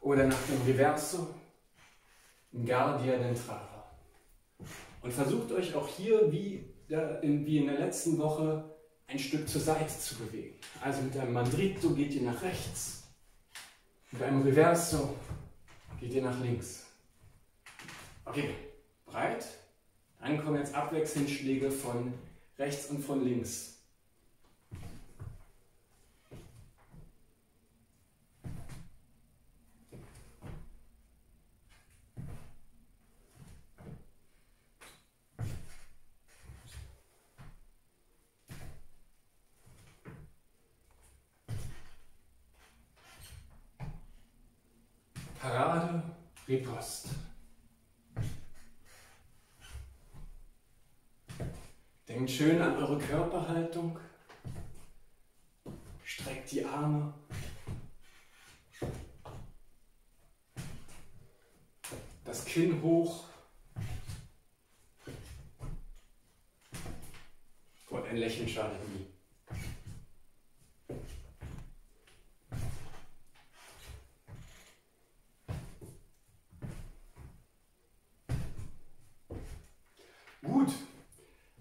Speaker 1: oder nach dem Reverso in Guardia d'Entrata. Und versucht euch auch hier wie wie in der letzten Woche ein Stück zur Seite zu bewegen. Also mit einem Mandrito geht ihr nach rechts, mit einem Reverso geht ihr nach links. Okay, breit. Dann kommen jetzt abwechselnd Schläge von rechts und von links. Parade, Ripost. Denkt schön an eure Körperhaltung. Streckt die Arme. Das Kinn hoch. Und ein Lächeln schadet nie.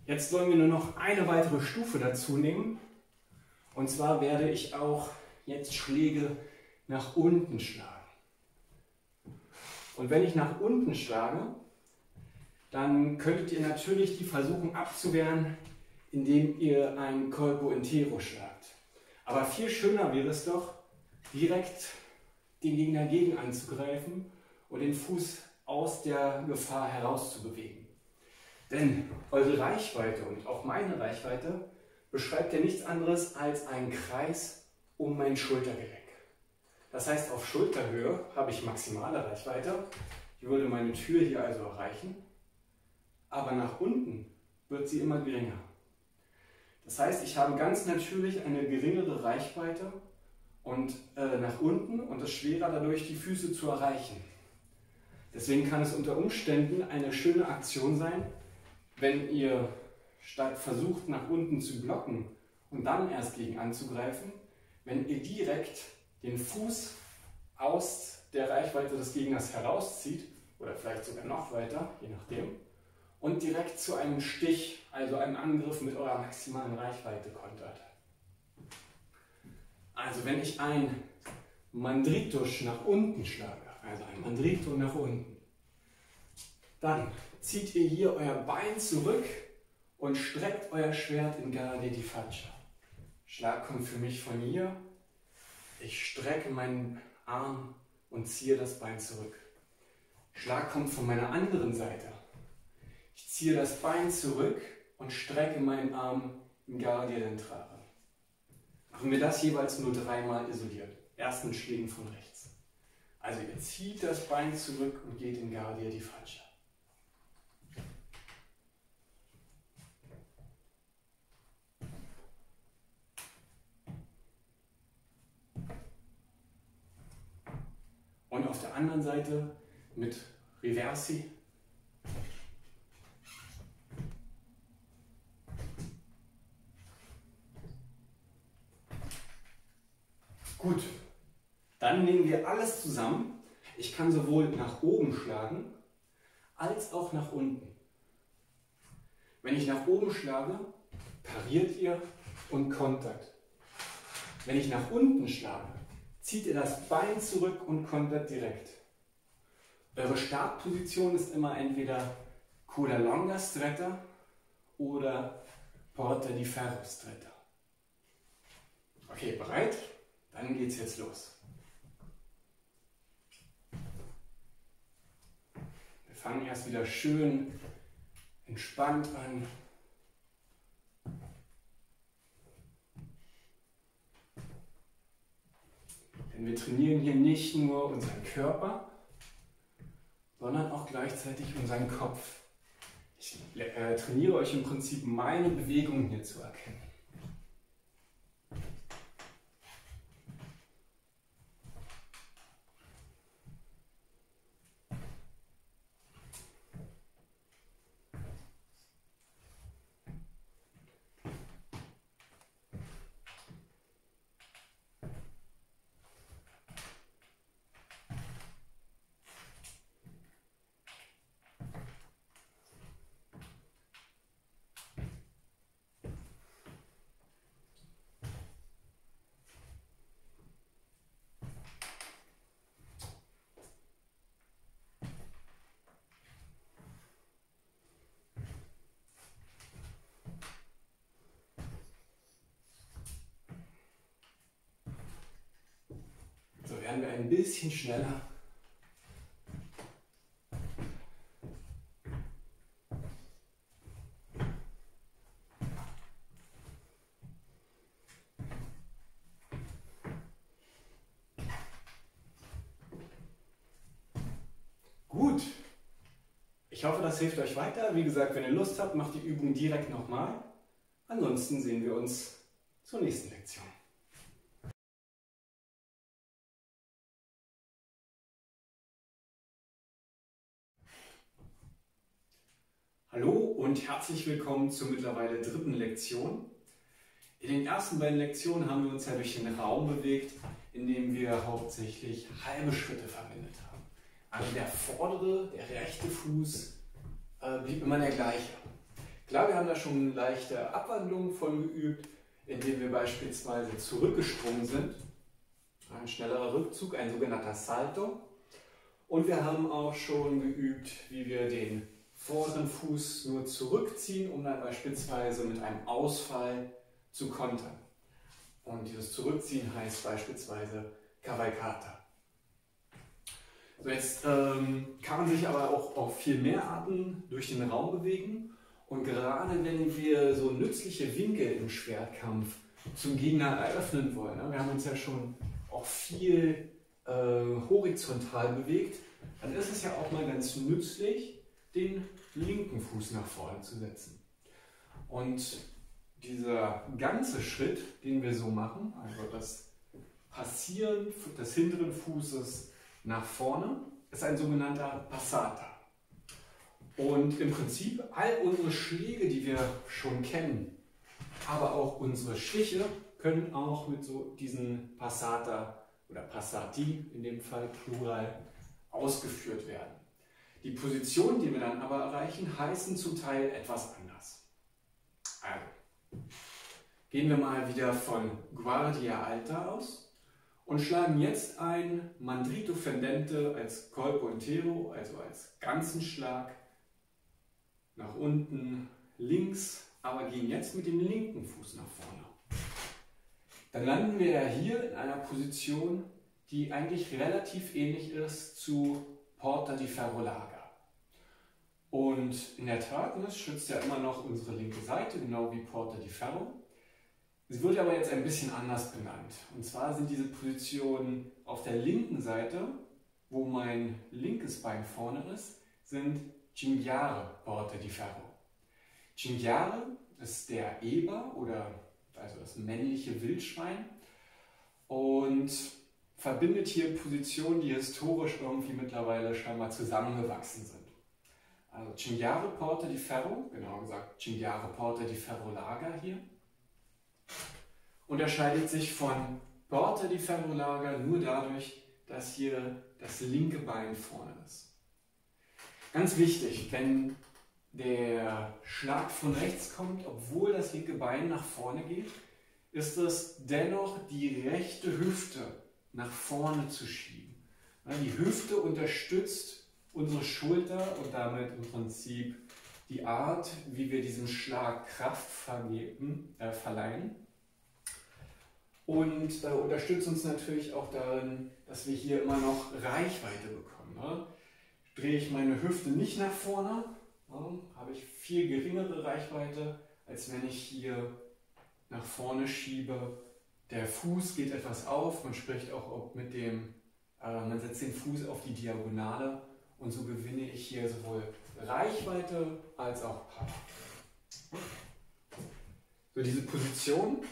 Speaker 1: Jetzt sollen wir nur noch eine weitere Stufe dazu nehmen. Und zwar werde ich auch jetzt Schläge nach unten schlagen. Und wenn ich nach unten schlage, dann könntet ihr natürlich die versuchen abzuwehren, indem ihr ein Colpo Intero schlagt. Aber viel schöner wäre es doch, direkt den Gegner gegen anzugreifen und den Fuß aus der Gefahr herauszubewegen. Denn eure Reichweite und auch meine Reichweite beschreibt ja nichts anderes als einen Kreis um mein Schultergelenk. Das heißt, auf Schulterhöhe habe ich maximale Reichweite. Ich würde meine Tür hier also erreichen. Aber nach unten wird sie immer geringer. Das heißt, ich habe ganz natürlich eine geringere Reichweite und äh, nach unten und es schwerer dadurch die Füße zu erreichen. Deswegen kann es unter Umständen eine schöne Aktion sein, wenn ihr statt versucht nach unten zu blocken und dann erst gegen anzugreifen, wenn ihr direkt den Fuß aus der Reichweite des Gegners herauszieht oder vielleicht sogar noch weiter, je nachdem, und direkt zu einem Stich, also einem Angriff mit eurer maximalen Reichweite kontert. Also wenn ich ein Mandritusch nach unten schlage, also ein Mandrito nach unten, dann zieht ihr hier euer Bein zurück und streckt euer Schwert in Guardia di Faccia. Schlag kommt für mich von hier. Ich strecke meinen Arm und ziehe das Bein zurück. Schlag kommt von meiner anderen Seite. Ich ziehe das Bein zurück und strecke meinen Arm in Guardia d'Entrare. Machen wir das jeweils nur dreimal isoliert. Ersten Schlägen von rechts. Also ihr zieht das Bein zurück und geht in Guardia di Faccia. Und auf der anderen Seite mit Reversi. Gut, dann nehmen wir alles zusammen. Ich kann sowohl nach oben schlagen als auch nach unten. Wenn ich nach oben schlage, pariert ihr und kontert. Wenn ich nach unten schlage, zieht ihr das Bein zurück und kontert direkt. Eure Startposition ist immer entweder Coda Longa Stretta oder Porta di Ferro Stretta. Okay, bereit? Dann geht's jetzt los. Wir fangen erst wieder schön entspannt an. Denn wir trainieren hier nicht nur unseren Körper, sondern auch gleichzeitig unseren Kopf. Ich äh, trainiere euch im Prinzip meine Bewegung hier zu erkennen. Werden wir ein bisschen schneller. Gut. Ich hoffe, das hilft euch weiter. Wie gesagt, wenn ihr Lust habt, macht die Übung direkt nochmal. Ansonsten sehen wir uns zur nächsten Lektion. Hallo und herzlich willkommen zur mittlerweile dritten Lektion. In den ersten beiden Lektionen haben wir uns ja durch den Raum bewegt, in dem wir hauptsächlich halbe Schritte verwendet haben. Also der vordere, der rechte Fuß äh, blieb immer der gleiche. Klar, wir haben da schon leichte Abwandlungen von geübt, indem wir beispielsweise zurückgesprungen sind. Ein schnellerer Rückzug, ein sogenannter Salto. Und wir haben auch schon geübt, wie wir den vorderen Fuß nur zurückziehen, um dann beispielsweise mit einem Ausfall zu kontern. Und dieses Zurückziehen heißt beispielsweise Cavalcata. So, jetzt ähm, kann man sich aber auch auf viel mehr Arten durch den Raum bewegen. Und gerade wenn wir so nützliche Winkel im Schwertkampf zum Gegner eröffnen wollen, ne? wir haben uns ja schon auch viel äh, horizontal bewegt, dann ist es ja auch mal ganz nützlich, den linken Fuß nach vorne zu setzen. Und dieser ganze Schritt, den wir so machen, also das Passieren des hinteren Fußes nach vorne, ist ein sogenannter Passata. Und im Prinzip all unsere Schläge, die wir schon kennen, aber auch unsere Stiche, können auch mit so diesen Passata oder Passati in dem Fall Plural ausgeführt werden. Die Positionen, die wir dann aber erreichen, heißen zum Teil etwas anders. Also, gehen wir mal wieder von Guardia Alta aus und schlagen jetzt ein Mandrito Fendente als Colpo intero, also als ganzen Schlag nach unten links, aber gehen jetzt mit dem linken Fuß nach vorne. Dann landen wir ja hier in einer Position, die eigentlich relativ ähnlich ist zu Porta di Ferro Lager. Und in der Tat, ne, es schützt ja immer noch unsere linke Seite, genau wie Porta di Ferro. Sie wird aber jetzt ein bisschen anders benannt. Und zwar sind diese Positionen auf der linken Seite, wo mein linkes Bein vorne ist, sind Cinghiare Porta di Ferro. Cinghiare ist der Eber oder also das männliche Wildschwein und verbindet hier Positionen, die historisch irgendwie mittlerweile scheinbar zusammengewachsen sind. Also Cinghiare Porta di Ferro, genau gesagt Cinghiare Porta di Ferro Lager hier, unterscheidet sich von Porta di Ferro Lager nur dadurch, dass hier das linke Bein vorne ist. Ganz wichtig, wenn der Schlag von rechts kommt, obwohl das linke Bein nach vorne geht, ist es dennoch die rechte Hüfte nach vorne zu schieben. Die Hüfte unterstützt unsere Schulter und damit im Prinzip die Art, wie wir diesem Schlag Kraft vergeben, äh, verleihen. Und äh, unterstützt uns natürlich auch darin, dass wir hier immer noch Reichweite bekommen. Ne? drehe ich meine Hüfte nicht nach vorne, ja, habe ich viel geringere Reichweite, als wenn ich hier nach vorne schiebe. Der Fuß geht etwas auf, man spricht auch mit dem, äh, man setzt den Fuß auf die Diagonale und so gewinne ich hier sowohl Reichweite als auch Power. So diese Position,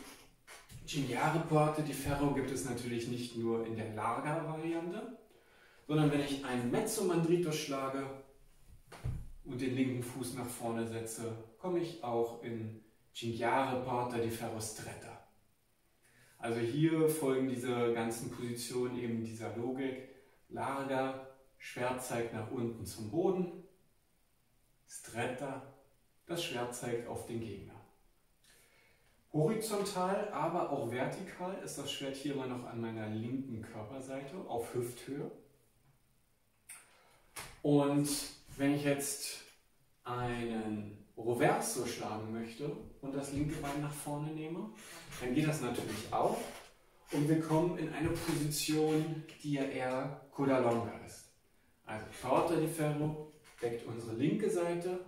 Speaker 1: Cinghiare Porte di Ferro gibt es natürlich nicht nur in der Lager-Variante, sondern wenn ich einen Mezzo Mandrito schlage und den linken Fuß nach vorne setze, komme ich auch in Cinghiare Porta di Ferro Stretta. Also hier folgen diese ganzen Positionen eben dieser Logik. Lager, Schwert zeigt nach unten zum Boden, Stretta, das Schwert zeigt auf den Gegner. Horizontal, aber auch vertikal ist das Schwert hier immer noch an meiner linken Körperseite auf Hüfthöhe. Und wenn ich jetzt einen Roverso schlagen möchte und das linke Bein nach vorne nehme, dann geht das natürlich auch. Und wir kommen in eine Position, die ja eher Coda Longa ist. Also Porta di Ferro deckt unsere linke Seite,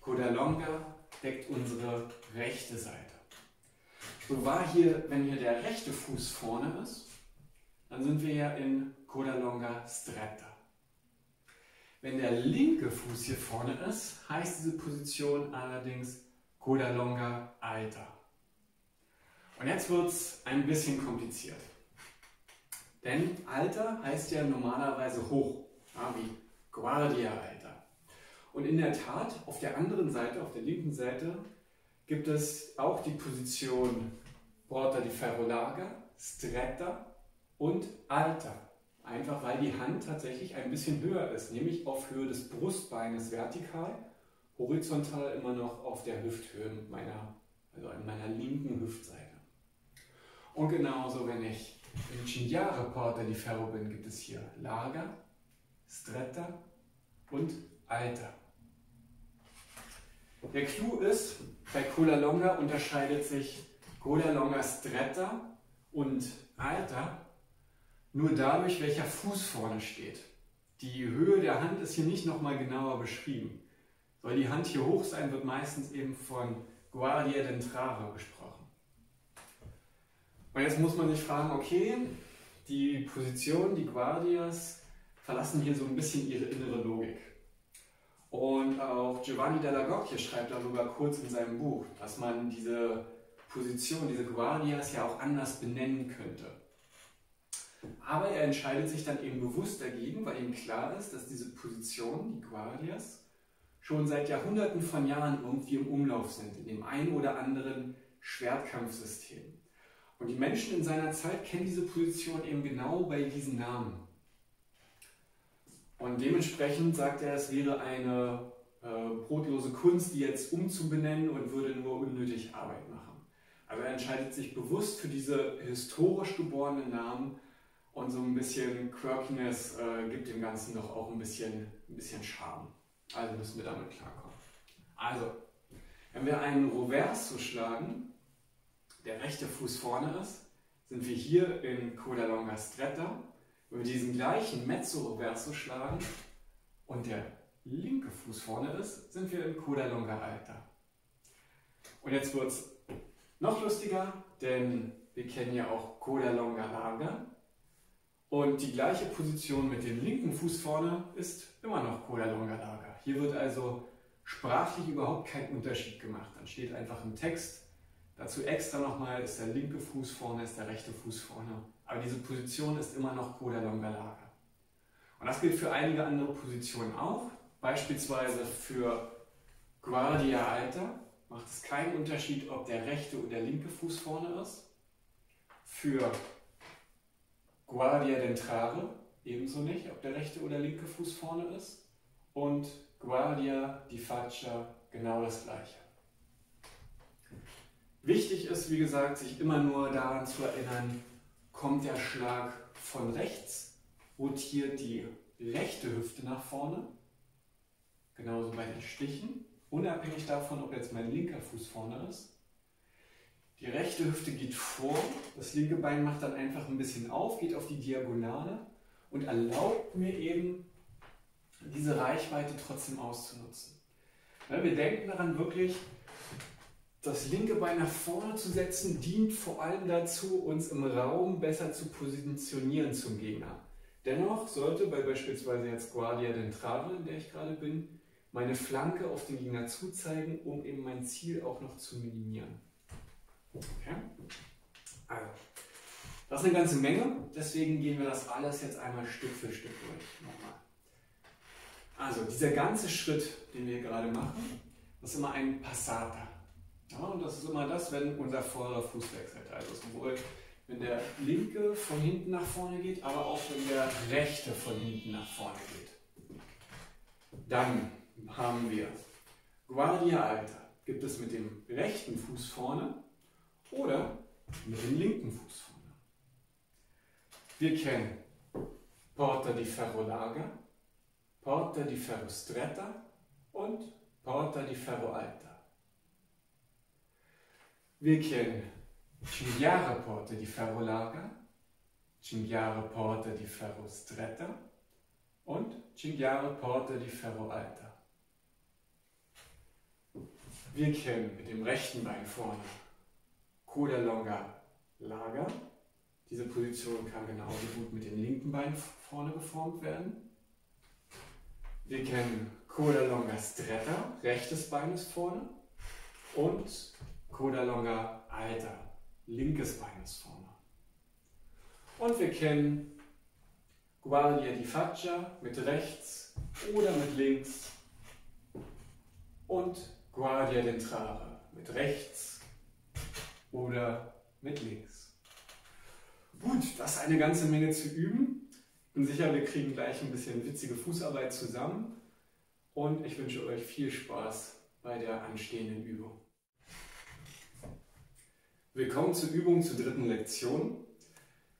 Speaker 1: Coda Longa deckt unsere rechte Seite. So war hier, wenn hier der rechte Fuß vorne ist, dann sind wir ja in Coda Longa Stretta. Wenn der linke Fuß hier vorne ist, heißt diese Position allerdings Coda Longa Alta. Und jetzt wird es ein bisschen kompliziert. Denn Alta heißt ja normalerweise hoch, wie Guardia Alta. Und in der Tat, auf der anderen Seite, auf der linken Seite, gibt es auch die Position Porta di Ferro Laga, Stretta und Alta. Einfach weil die Hand tatsächlich ein bisschen höher ist, nämlich auf Höhe des Brustbeines vertikal, horizontal immer noch auf der Hüfthöhe meiner, also an meiner linken Hüftseite. Und genauso, wenn ich im Cinghiare Porta di Ferro bin, gibt es hier Lager, Stretta und Alta. Der Clou ist, bei Cola Longa unterscheidet sich Cola Longa Stretta und Alta nur dadurch, welcher Fuß vorne steht. Die Höhe der Hand ist hier nicht nochmal genauer beschrieben. Soll die Hand hier hoch sein, wird meistens eben von Guardia d'entrare gesprochen. Und jetzt muss man sich fragen, okay, die Position, die Guardias verlassen hier so ein bisschen ihre innere Logik. Und auch Giovanni della Gocchia schreibt darüber kurz in seinem Buch, dass man diese Position, diese Guardias ja auch anders benennen könnte. Aber er entscheidet sich dann eben bewusst dagegen, weil ihm klar ist, dass diese Positionen, die Guardias, schon seit Jahrhunderten von Jahren irgendwie im Umlauf sind, in dem einen oder anderen Schwertkampfsystem. Und die Menschen in seiner Zeit kennen diese Position eben genau bei diesen Namen. Und dementsprechend sagt er, es wäre eine äh, brotlose Kunst, die jetzt umzubenennen und würde nur unnötig Arbeit machen. Aber er entscheidet sich bewusst für diese historisch geborenen Namen, und so ein bisschen Quirkiness äh, gibt dem Ganzen doch auch ein bisschen, ein bisschen Charme. Also müssen wir damit klarkommen. Also, wenn wir einen Roverso schlagen, der rechte Fuß vorne ist, sind wir hier in Coda Longa Stretta. Wenn wir diesen gleichen Mezzo Roverso schlagen und der linke Fuß vorne ist, sind wir in Coda Longa Alta. Und jetzt wird es noch lustiger, denn wir kennen ja auch Coda Longa Larga. Und die gleiche Position mit dem linken Fuß vorne ist immer noch Coda Longa Lager. Hier wird also sprachlich überhaupt kein Unterschied gemacht. Dann steht einfach im Text, dazu extra nochmal, ist der linke Fuß vorne, ist der rechte Fuß vorne. Aber diese Position ist immer noch Coda Longa Lager. Und das gilt für einige andere Positionen auch. Beispielsweise für Guardia Alta macht es keinen Unterschied, ob der rechte oder der linke Fuß vorne ist. Für Guardia d'entrare, ebenso nicht, ob der rechte oder linke Fuß vorne ist. Und Guardia di faccia, genau das gleiche. Wichtig ist, wie gesagt, sich immer nur daran zu erinnern, kommt der Schlag von rechts, rotiert die rechte Hüfte nach vorne, genauso bei den Stichen, unabhängig davon, ob jetzt mein linker Fuß vorne ist. Die rechte Hüfte geht vor, das linke Bein macht dann einfach ein bisschen auf, geht auf die Diagonale und erlaubt mir eben diese Reichweite trotzdem auszunutzen. Wir denken daran wirklich, das linke Bein nach vorne zu setzen, dient vor allem dazu, uns im Raum besser zu positionieren zum Gegner. Dennoch sollte bei beispielsweise jetzt Guardia Dentrale, in der ich gerade bin, meine Flanke auf den Gegner zuzeigen, um eben mein Ziel auch noch zu minimieren. Okay? Also, das ist eine ganze Menge, deswegen gehen wir das alles jetzt einmal Stück für Stück durch. Nochmal. Also, dieser ganze Schritt, den wir gerade machen, ist immer ein Passata. Ja, und das ist immer das, wenn unser vorderer Fuß wechselt. Also sowohl wenn der linke von hinten nach vorne geht, aber auch wenn der rechte von hinten nach vorne geht. Dann haben wir Guardia Alta. Gibt es mit dem rechten Fuß vorne oder mit dem linken Fuß vorne. Wir kennen Porta di Ferro Larga, Porta di Ferro Stretta und Porta di Ferro Alta. Wir kennen Cinghiara Porta di Ferro Larga, Cinghiara Porta di Ferro Stretta und Cinghiara Porta di Ferro Alta. Wir kennen mit dem rechten Bein vorne Coda Longa Lager. Diese Position kann genauso gut mit dem linken Bein vorne geformt werden. Wir kennen Coda Longa Stretta, rechtes Bein ist vorne. Und Coda Longa Alta, linkes Bein ist vorne. Und wir kennen Guardia di Faccia mit rechts oder mit links und Guardia d'entrare mit rechts oder mit links. Gut, das ist eine ganze Menge zu üben. Ich bin sicher, wir kriegen gleich ein bisschen witzige Fußarbeit zusammen und ich wünsche euch viel Spaß bei der anstehenden Übung. Willkommen zur Übung zur dritten Lektion.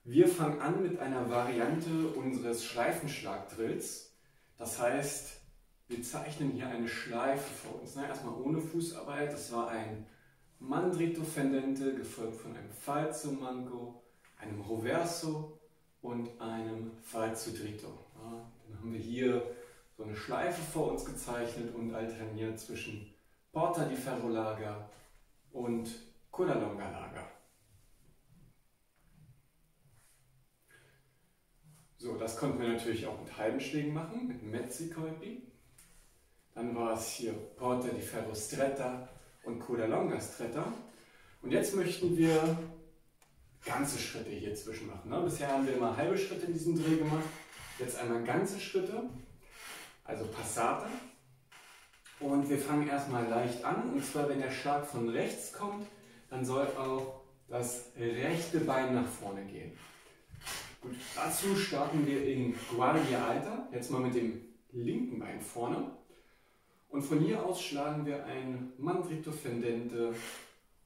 Speaker 1: Wir fangen an mit einer Variante unseres Schleifenschlagdrills. Das heißt, wir zeichnen hier eine Schleife vor uns. erstmal ohne Fußarbeit. Das war ein Mandrito Fendente, gefolgt von einem Falso Mango, einem Roverso und einem Falso Drito. Ja, dann haben wir hier so eine Schleife vor uns gezeichnet und alterniert zwischen Porta di Ferrolaga und Codalonga Lager. So, das konnten wir natürlich auch mit Heidenschlägen machen, mit Mezzicolpi. Dann war es hier Porta di Ferro Stretta und Codalonga Stretta. Und jetzt möchten wir ganze Schritte hier zwischen machen. Ne? Bisher haben wir immer halbe Schritte in diesem Dreh gemacht. Jetzt einmal ganze Schritte, also Passate. Und wir fangen erstmal leicht an. Und zwar, wenn der Schlag von rechts kommt, dann soll auch das rechte Bein nach vorne gehen. Gut, dazu starten wir in Guardia Alta, jetzt mal mit dem linken Bein vorne. Und von hier aus schlagen wir ein Mandrito Fendente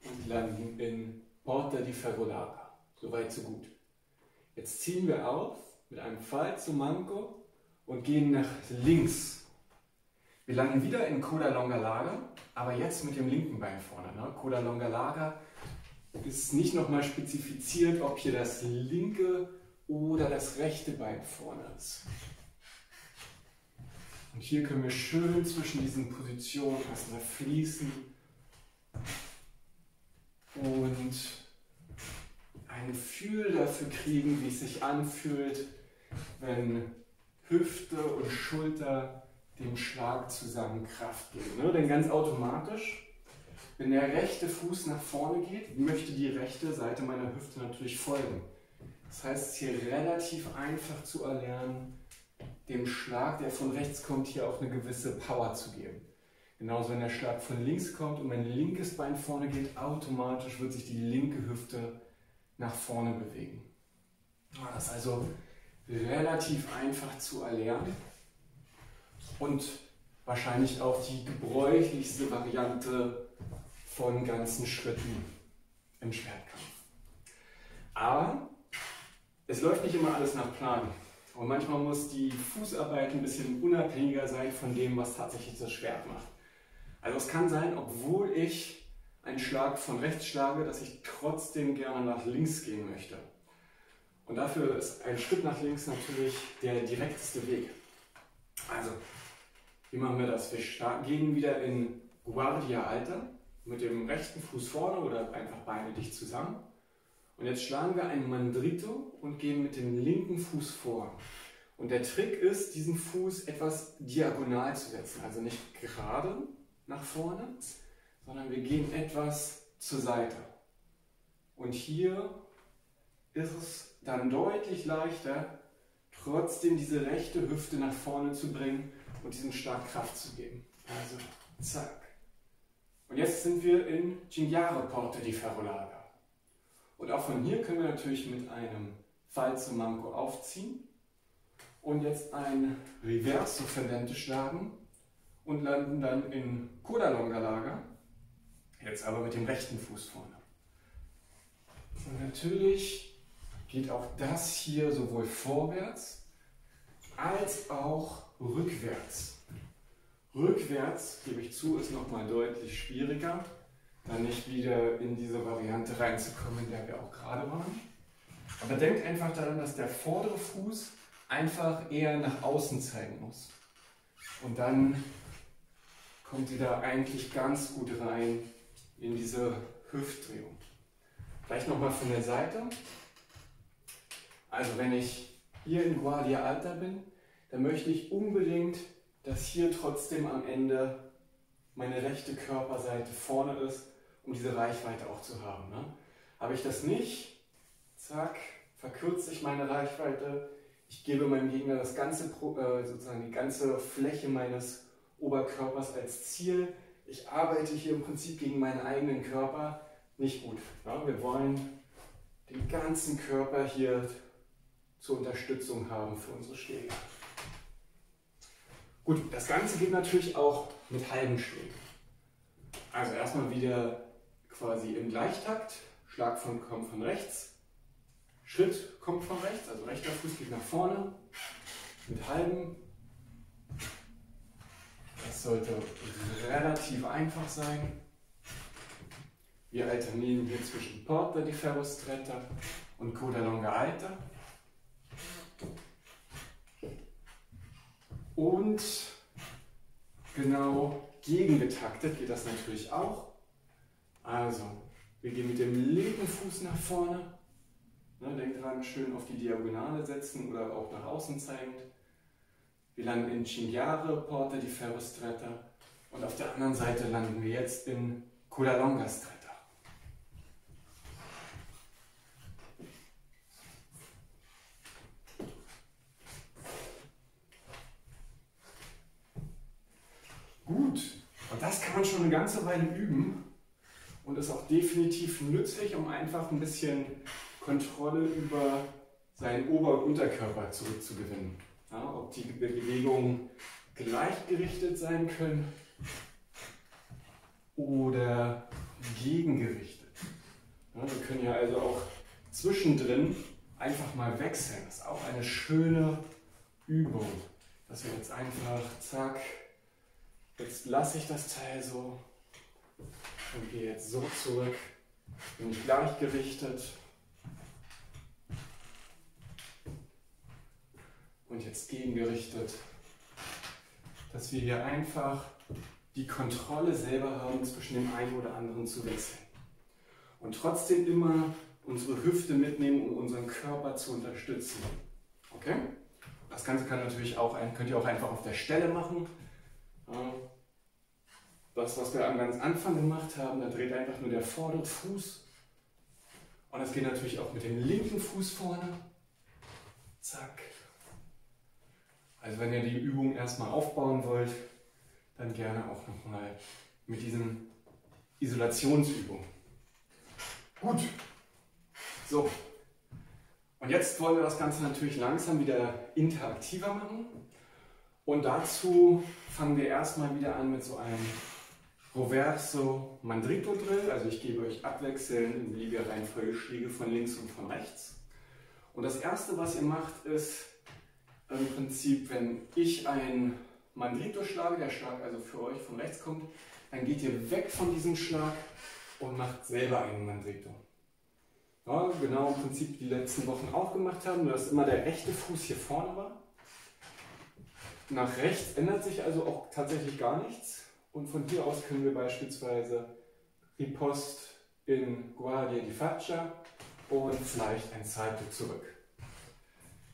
Speaker 1: und landen in Porta di Ferrolaga. Soweit, so gut. Jetzt ziehen wir auf mit einem Falso Manco und gehen nach links. Wir landen wieder in Coda Longa Lager aber jetzt mit dem linken Bein vorne. Ne? Coda longa larga ist nicht nochmal spezifiziert, ob hier das linke oder das rechte Bein vorne ist. Und hier können wir schön zwischen diesen Positionen erstmal fließen und ein Gefühl dafür kriegen, wie es sich anfühlt, wenn Hüfte und Schulter dem Schlag zusammen Kraft geben. Ne? Denn ganz automatisch, wenn der rechte Fuß nach vorne geht, möchte die rechte Seite meiner Hüfte natürlich folgen. Das heißt, es ist hier relativ einfach zu erlernen, dem Schlag, der von rechts kommt, hier auch eine gewisse Power zu geben. Genauso wenn der Schlag von links kommt und mein linkes Bein vorne geht, automatisch wird sich die linke Hüfte nach vorne bewegen. Das ist also relativ einfach zu erlernen und wahrscheinlich auch die gebräuchlichste Variante von ganzen Schritten im Schwertkampf. Aber es läuft nicht immer alles nach Plan. Und manchmal muss die Fußarbeit ein bisschen unabhängiger sein von dem, was tatsächlich das Schwert macht. Also es kann sein, obwohl ich einen Schlag von rechts schlage, dass ich trotzdem gerne nach links gehen möchte. Und dafür ist ein Schritt nach links natürlich der direkteste Weg. Also, wie machen wir das? Wir gehen wieder in Guardia Alta mit dem rechten Fuß vorne oder einfach Beine dicht zusammen. Und jetzt schlagen wir ein Mandrito und gehen mit dem linken Fuß vor. Und der Trick ist, diesen Fuß etwas diagonal zu setzen. Also nicht gerade nach vorne, sondern wir gehen etwas zur Seite. Und hier ist es dann deutlich leichter, trotzdem diese rechte Hüfte nach vorne zu bringen und diesem stark Kraft zu geben. Also zack. Und jetzt sind wir in Cinghiare Porte di Ferrolaga. Und auch von hier können wir natürlich mit einem Falso Manco aufziehen und jetzt ein Reverso Fendente schlagen und landen dann in Codalonga Lager. Jetzt aber mit dem rechten Fuß vorne. Und natürlich geht auch das hier sowohl vorwärts als auch rückwärts. Rückwärts, gebe ich zu, ist nochmal deutlich schwieriger, dann nicht wieder in diese Variante reinzukommen, in der wir auch gerade waren. Aber denkt einfach daran, dass der vordere Fuß einfach eher nach außen zeigen muss. Und dann kommt ihr da eigentlich ganz gut rein in diese Hüftdrehung. Vielleicht nochmal von der Seite. Also wenn ich hier in Guardia Alta bin, dann möchte ich unbedingt, dass hier trotzdem am Ende meine rechte Körperseite vorne ist, um diese Reichweite auch zu haben. Ne? Habe ich das nicht, zack, verkürze ich meine Reichweite. Ich gebe meinem Gegner das ganze, äh, sozusagen die ganze Fläche meines Oberkörpers als Ziel. Ich arbeite hier im Prinzip gegen meinen eigenen Körper. Nicht gut. Ne? Wir wollen den ganzen Körper hier zur Unterstützung haben für unsere Schläge. Gut, das Ganze geht natürlich auch mit halben Schlägen. Also erstmal wieder quasi im Gleichtakt. Schlag von, kommt von rechts. Schritt kommt von rechts, also rechter Fuß geht nach vorne. Mit halben. Das sollte relativ einfach sein. Wir alternieren hier zwischen Porta di Ferro Stretta und Coda Longa Alta. Und genau gegengetaktet geht das natürlich auch. Also, wir gehen mit dem linken Fuß nach vorne. Ne, denkt dran, schön auf die Diagonale setzen oder auch nach außen zeigend. Wir landen in Cinghiare, Porta di Ferro Stretta. Und auf der anderen Seite landen wir jetzt in Colalonga Stretta. Gut, und das kann man schon eine ganze Weile üben und ist auch definitiv nützlich, um einfach ein bisschen Kontrolle über seinen Ober- und Unterkörper zurückzugewinnen. Ja, ob die Bewegungen gleichgerichtet sein können oder gegengerichtet. Ja, wir können ja also auch zwischendrin einfach mal wechseln. Das ist auch eine schöne Übung, dass wir jetzt einfach zack Jetzt lasse ich das Teil so und gehe jetzt so zurück. Bin ich gleichgerichtet. Und jetzt gegengerichtet. Dass wir hier einfach die Kontrolle selber haben, zwischen dem einen oder anderen zu wechseln. Und trotzdem immer unsere Hüfte mitnehmen, um unseren Körper zu unterstützen. Okay? Das Ganze kann natürlich auch, könnt ihr auch einfach auf der Stelle machen. Das, was wir am ganz Anfang gemacht haben, da dreht einfach nur der vordere Fuß. Und das geht natürlich auch mit dem linken Fuß vorne. Zack. Also wenn ihr die Übung erstmal aufbauen wollt, dann gerne auch nochmal mit diesen Isolationsübungen. Gut. So. Und jetzt wollen wir das Ganze natürlich langsam wieder interaktiver machen. Und dazu fangen wir erstmal wieder an mit so einem Roverso Mandrito Drill. Also ich gebe euch abwechselnd in beliebiger Reihenfolge Schläge von links und von rechts. Und das erste, was ihr macht, ist im Prinzip, wenn ich ein Mandrito schlage, der Schlag also für euch von rechts kommt, dann geht ihr weg von diesem Schlag und macht selber einen Mandrito. Ja, genau im Prinzip die letzten Wochen auch gemacht haben, nur dass immer der rechte Fuß hier vorne war.
Speaker 2: nach rechts ändert sich also auch tatsächlich gar nichts. Und von hier aus können wir beispielsweise Ripost in Guardia di Faccia und vielleicht ein Salto zurück.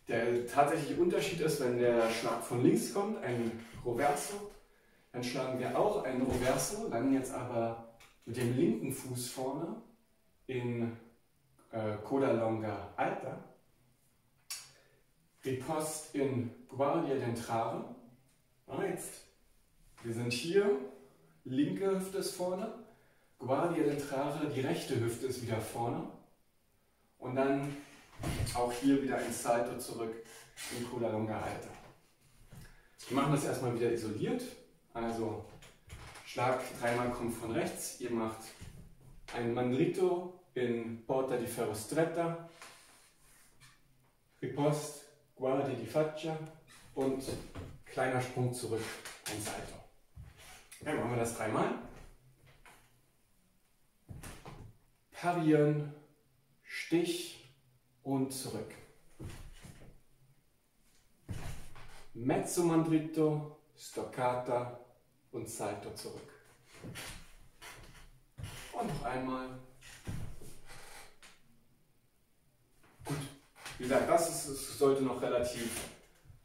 Speaker 2: Der tatsächliche Unterschied ist, wenn der Schlag von links kommt, ein Roverso, dann schlagen wir auch ein Roverso, landen jetzt aber mit dem linken Fuß vorne in äh, Coda Longa Alta, Ripost in Guardia d'Entrare. Ah, jetzt, wir sind hier, linke Hüfte ist vorne, Guardia d'Entrare, die rechte Hüfte ist wieder vorne. Und dann auch hier wieder ein Salto zurück in Coda Longa Alta. Wir machen das erstmal wieder isoliert. Also Schlag dreimal kommt von rechts. Ihr macht ein Mandrito in Porta di Ferro Stretta, Ripost, Guardi di Faccia und kleiner Sprung zurück, ein Salto. Ja, machen wir das dreimal. Parieren, Stich und zurück. Mezzo Mandrito, Stoccata und Salto zurück. Und noch einmal. Gut. Wie gesagt, das, ist, das sollte noch relativ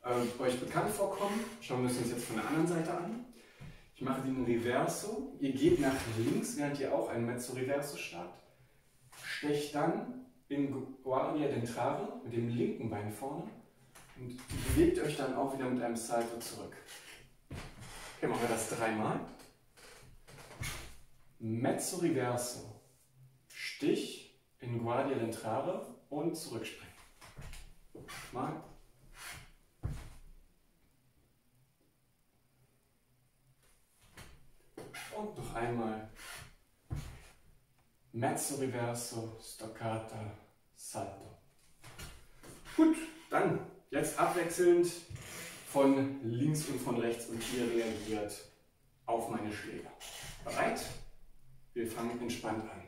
Speaker 2: äh, euch bekannt vorkommen. Schauen wir uns jetzt von der anderen Seite an. Mache den Reverso. Ihr geht nach links, während ihr auch ein Mezzo Reverso startet. Stecht dann in Guardia Dentrare mit dem linken Bein vorne und bewegt euch dann auch wieder mit einem Salto zurück. Okay, machen wir das dreimal. Mezzo Reverso. Stich in Guardia Dentrare und zurückspringen. Mal. Und noch einmal. Mezzo Reverso, Stoccata, Salto. Gut, dann jetzt abwechselnd von links und von rechts und ihr reagiert auf meine Schläge. Bereit? Wir fangen entspannt an.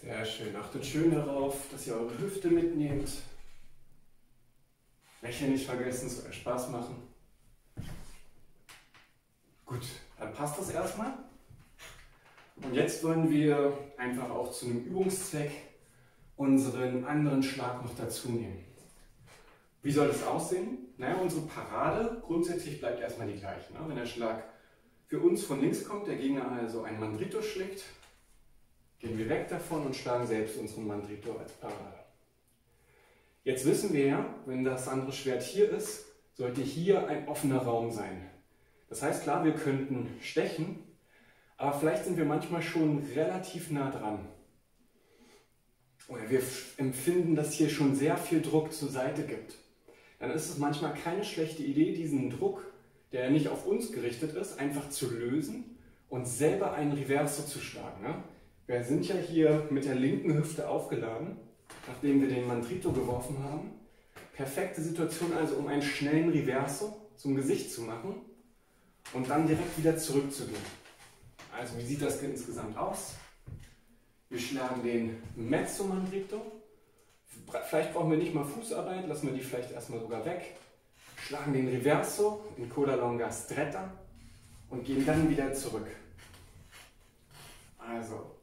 Speaker 2: Sehr schön. Achtet schön darauf, dass ihr eure Hüfte mitnehmt. Lächeln nicht vergessen, soll Spaß machen. Gut, dann passt das erstmal. Und jetzt wollen wir einfach auch zu einem Übungszweck unseren anderen Schlag noch dazu nehmen. Wie soll das aussehen? Naja, unsere Parade grundsätzlich bleibt erstmal die gleiche. Ne? Wenn der Schlag für uns von links kommt, der Gegner also einen Mandrito schlägt, Gehen wir weg davon und schlagen selbst unseren Mandrito als Parade. Jetzt wissen wir ja, wenn das andere Schwert hier ist, sollte hier ein offener Raum sein. Das heißt, klar, wir könnten stechen, aber vielleicht sind wir manchmal schon relativ nah dran. Oder wir empfinden, dass hier schon sehr viel Druck zur Seite gibt. Dann ist es manchmal keine schlechte Idee, diesen Druck, der nicht auf uns gerichtet ist, einfach zu lösen und selber einen Reverso zu schlagen. Ne? Wir sind ja hier mit der linken Hüfte aufgeladen, nachdem wir den Mantrito geworfen haben. Perfekte Situation also, um einen schnellen Reverso zum Gesicht zu machen und dann direkt wieder zurückzugehen. Also wie sieht das insgesamt aus? Wir schlagen den Mezzo Mandrito. Vielleicht brauchen wir nicht mal Fußarbeit, lassen wir die vielleicht erstmal sogar weg. Schlagen den Reverso in Coda Longa Stretta und gehen dann wieder zurück. Also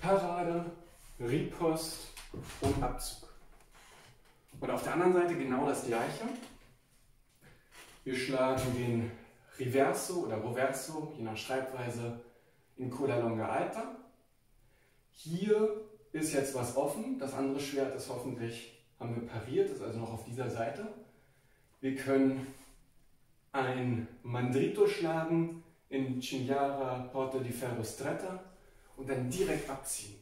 Speaker 2: Parade, Ripost und Abzug. Und auf der anderen Seite genau das gleiche. Wir schlagen den Riverso oder Roverso, je nach Schreibweise, in Coda Longa Alta. Hier ist jetzt was offen. Das andere Schwert ist hoffentlich, haben wir pariert, ist also noch auf dieser Seite. Wir können ein Mandrito schlagen in Ciniara Porta di Ferro Stretta und dann direkt abziehen.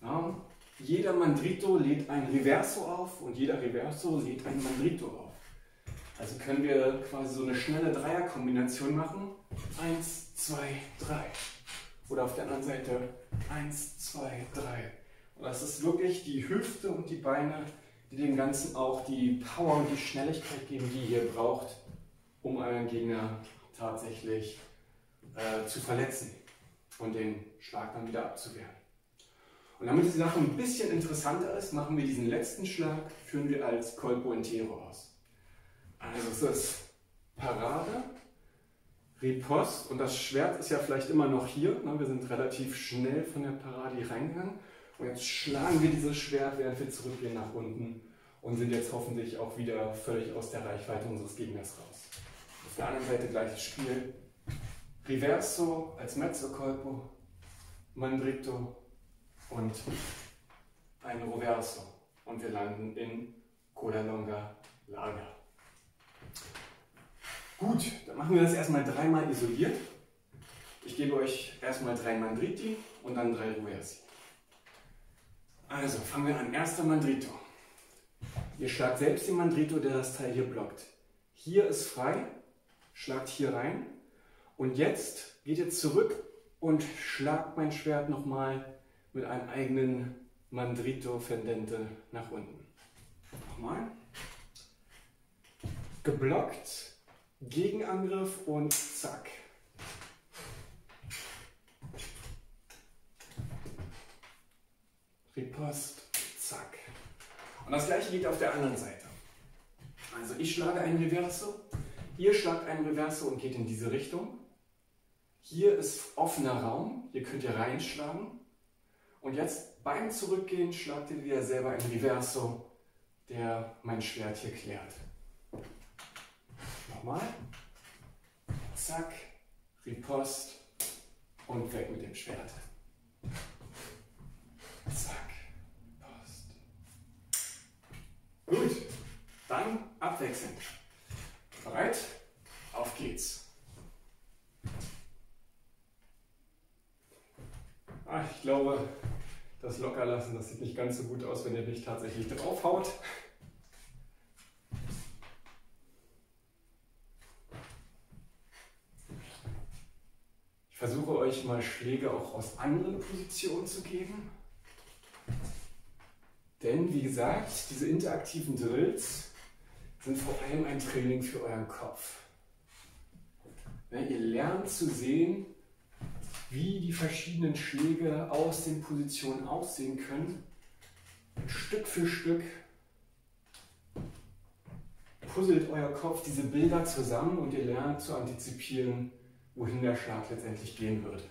Speaker 2: Ja, jeder Mandrito lädt ein Reverso auf und jeder Reverso lädt ein Mandrito auf. Also können wir quasi so eine schnelle Dreierkombination machen. Eins, zwei, drei. Oder auf der anderen Seite eins, zwei, drei. Und das ist wirklich die Hüfte und die Beine, die dem Ganzen auch die Power und die Schnelligkeit geben, die ihr braucht, um euren Gegner tatsächlich äh, zu verletzen und den Schlag dann wieder abzuwehren. Und damit die Sache ein bisschen interessanter ist, machen wir diesen letzten Schlag, führen wir als Colpo Intero aus. Also es ist Parade, Riposte und das Schwert ist ja vielleicht immer noch hier. Ne? Wir sind relativ schnell von der Parade reingegangen. Und jetzt schlagen wir dieses Schwert, während wir zurückgehen nach unten und sind jetzt hoffentlich auch wieder völlig aus der Reichweite unseres Gegners raus. Auf der anderen Seite gleiches Spiel. Riverso als Mezzo Colpo, Mandrito und ein Roverso. Und wir landen in Codalonga Lager. Gut, dann machen wir das erstmal dreimal isoliert. Ich gebe euch erstmal drei Mandriti und dann drei Ruversi. Also fangen wir an. Erster Mandrito. Ihr schlagt selbst den Mandrito, der das Teil hier blockt. Hier ist frei, schlagt hier rein und jetzt geht ihr zurück und schlagt mein Schwert nochmal mit einem eigenen Mandrito Fendente nach unten. Nochmal. Geblockt, Gegenangriff und zack. Ripost, zack. Und das gleiche geht auf der anderen Seite. Also ich schlage ein Reverso, ihr schlagt ein Reverso und geht in diese Richtung. Hier ist offener Raum, hier könnt ihr reinschlagen. Und jetzt beim Zurückgehen schlagt ihr wieder selber ein Reverso, der mein Schwert hier klärt. Nochmal. Zack, Ripost und weg mit dem Schwert. Zack, Post. Gut, dann abwechselnd. Bereit? Auf geht's. Ah, ich glaube, das Lockerlassen, das sieht nicht ganz so gut aus, wenn ihr mich tatsächlich draufhaut. Ich versuche euch mal Schläge auch aus anderen Positionen zu geben. Denn wie gesagt, diese interaktiven Drills sind vor allem ein Training für euren Kopf. Wenn ihr lernt zu sehen, wie die verschiedenen Schläge aus den Positionen aussehen können, Stück für Stück puzzelt euer Kopf diese Bilder zusammen und ihr lernt zu antizipieren, wohin der Schlag letztendlich gehen wird.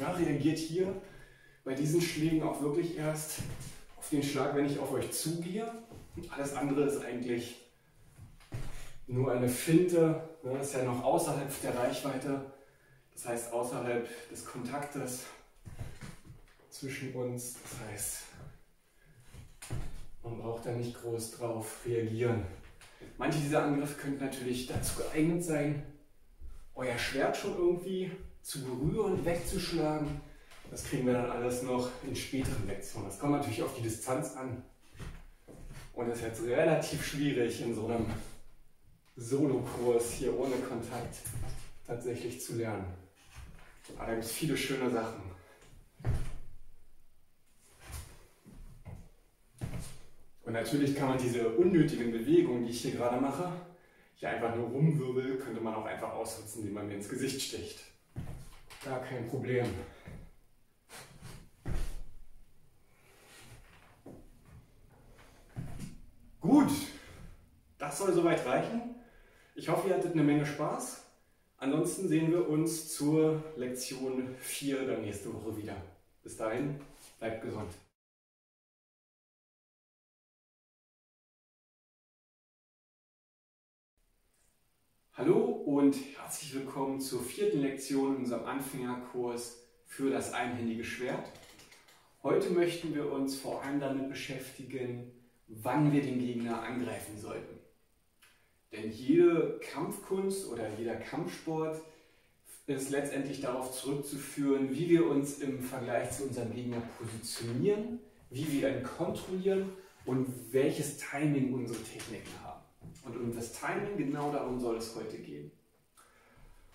Speaker 2: Ja, reagiert hier bei diesen Schlägen auch wirklich erst auf den Schlag, wenn ich auf euch zugehe. Alles andere ist eigentlich nur eine Finte, ne, ist ja noch außerhalb der Reichweite, das heißt außerhalb des Kontaktes zwischen uns. Das heißt, man braucht da nicht groß drauf reagieren. Manche dieser Angriffe könnten natürlich dazu geeignet sein, euer Schwert schon irgendwie zu berühren, wegzuschlagen. Das kriegen wir dann alles noch in späteren Lektionen. Das kommt natürlich auf die Distanz an. Und es ist jetzt relativ schwierig in so einem Solokurs hier ohne Kontakt tatsächlich zu lernen. Aber da gibt es viele schöne Sachen. Und natürlich kann man diese unnötigen Bewegungen, die ich hier gerade mache, hier einfach nur rumwirbel, könnte man auch einfach ausnutzen, indem man mir ins Gesicht sticht. Gar kein Problem. Gut, das soll soweit reichen. Ich hoffe, ihr hattet eine Menge Spaß. Ansonsten sehen wir uns zur Lektion 4 dann nächste Woche wieder. Bis dahin, bleibt gesund. Hallo und herzlich willkommen zur vierten Lektion in unserem Anfängerkurs für das einhändige Schwert. Heute möchten wir uns vor allem damit beschäftigen, wann wir den Gegner angreifen sollten. Denn jede Kampfkunst oder jeder Kampfsport ist letztendlich darauf zurückzuführen, wie wir uns im Vergleich zu unserem Gegner positionieren, wie wir ihn kontrollieren und welches Timing unsere Techniken haben. Und um das Timing, genau darum soll es heute gehen.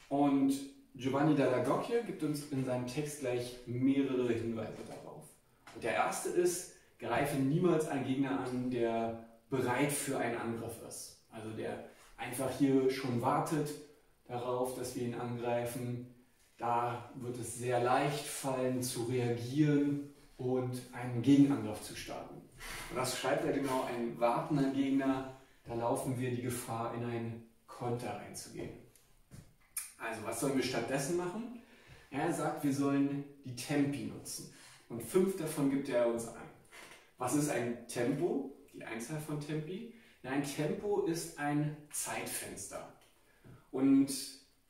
Speaker 2: Und Giovanni Dalla Gocchia gibt uns in seinem Text gleich mehrere Hinweise darauf. Und der erste ist, greife niemals einen Gegner an, der bereit für einen Angriff ist. Also der einfach hier schon wartet darauf, dass wir ihn angreifen. Da wird es sehr leicht fallen zu reagieren und einen Gegenangriff zu starten. Und das schreibt er genau, ein wartender Gegner da laufen wir die Gefahr, in einen Konter reinzugehen. Also, was sollen wir stattdessen machen? Er sagt, wir sollen die Tempi nutzen. Und fünf davon gibt er uns an. Was ist ein Tempo? Die Einzahl von Tempi? ein Tempo ist ein Zeitfenster. Und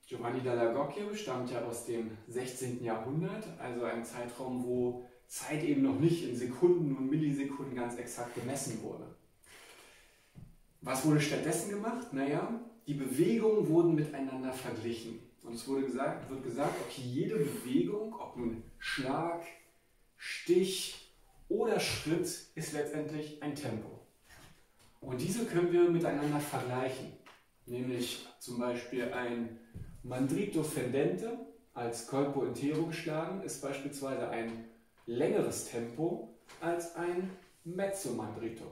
Speaker 2: Giovanni dalla Gocchio stammt ja aus dem 16. Jahrhundert, also ein Zeitraum, wo Zeit eben noch nicht in Sekunden und Millisekunden ganz exakt gemessen wurde. Was wurde stattdessen gemacht? Naja, die Bewegungen wurden miteinander verglichen. Und es wurde gesagt, wird gesagt, okay, jede Bewegung, ob nun Schlag, Stich oder Schritt, ist letztendlich ein Tempo. Und diese können wir miteinander vergleichen. Nämlich zum Beispiel ein Mandrito fendente als Colpo intero geschlagen ist beispielsweise ein längeres Tempo als ein Mezzo Mandrito.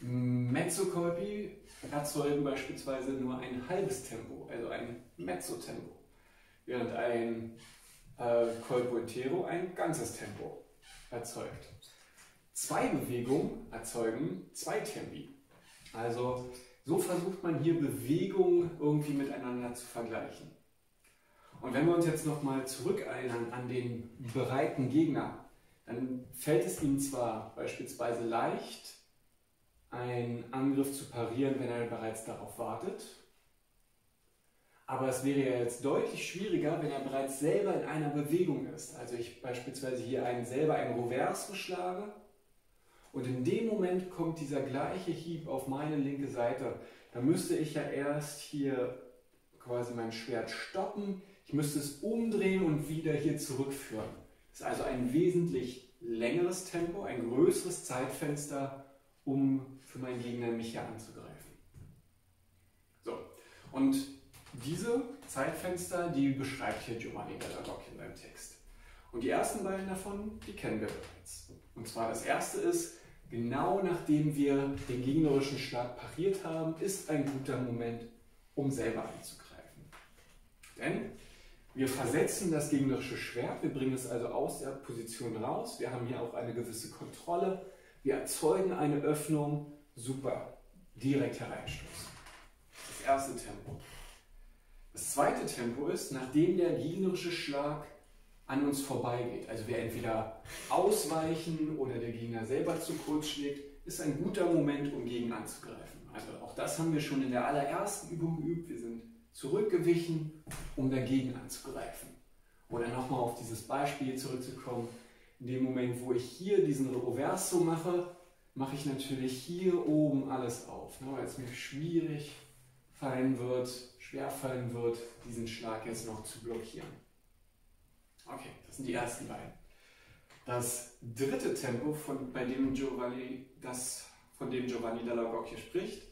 Speaker 2: Mezzocolpi erzeugen beispielsweise nur ein halbes Tempo, also ein Mezzotempo, während ein äh, Colpo intero ein ganzes Tempo erzeugt. Zwei Bewegungen erzeugen zwei Tempi. Also so versucht man hier Bewegungen irgendwie miteinander zu vergleichen. Und wenn wir uns jetzt nochmal zurückerinnern an den bereiten Gegner, dann fällt es ihm zwar beispielsweise leicht, einen Angriff zu parieren, wenn er bereits darauf wartet. Aber es wäre ja jetzt deutlich schwieriger, wenn er bereits selber in einer Bewegung ist. Also ich beispielsweise hier einen, selber einen Reverse schlage und in dem Moment kommt dieser gleiche Hieb auf meine linke Seite. Da müsste ich ja erst hier quasi mein Schwert stoppen. Ich müsste es umdrehen und wieder hier zurückführen. Das ist also ein wesentlich längeres Tempo, ein größeres Zeitfenster, um für meinen Gegner, mich hier anzugreifen. So, und diese Zeitfenster, die beschreibt hier Giovanni Della in seinem Text. Und die ersten beiden davon, die kennen wir bereits. Und zwar das erste ist, genau nachdem wir den gegnerischen Schlag pariert haben, ist ein guter Moment, um selber anzugreifen. Denn wir versetzen das gegnerische Schwert, wir bringen es also aus der Position raus, wir haben hier auch eine gewisse Kontrolle, wir erzeugen eine Öffnung super, direkt hereinstoßen. Das erste Tempo. Das zweite Tempo ist, nachdem der gegnerische Schlag an uns vorbeigeht, also wir entweder ausweichen oder der Gegner selber zu kurz schlägt, ist ein guter Moment, um gegen anzugreifen. Also auch das haben wir schon in der allerersten Übung geübt. Wir sind zurückgewichen, um dagegen anzugreifen. Oder nochmal auf dieses Beispiel zurückzukommen. In dem Moment, wo ich hier diesen Reverso mache, mache ich natürlich hier oben alles auf, ne, weil es mir schwierig fallen wird, schwer fallen wird, diesen Schlag jetzt noch zu blockieren. Okay, das sind die ersten beiden. Das dritte Tempo, von, bei dem Giovanni, das, von dem Giovanni Dalla hier spricht,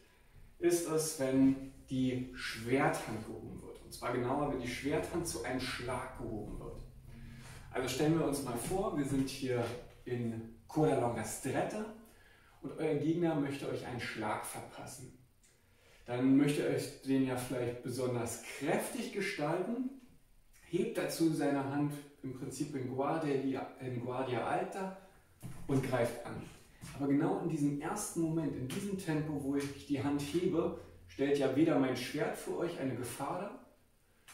Speaker 2: ist es, wenn die Schwerthand gehoben wird. Und zwar genauer, wenn die Schwerthand zu einem Schlag gehoben wird. Also stellen wir uns mal vor, wir sind hier in Coda Longa Stretta und euer Gegner möchte euch einen Schlag verpassen. Dann möchte er euch den ja vielleicht besonders kräftig gestalten, hebt dazu seine Hand im Prinzip in Guardia, in Guardia Alta und greift an. Aber genau in diesem ersten Moment, in diesem Tempo, wo ich die Hand hebe, stellt ja weder mein Schwert für euch eine Gefahr dar,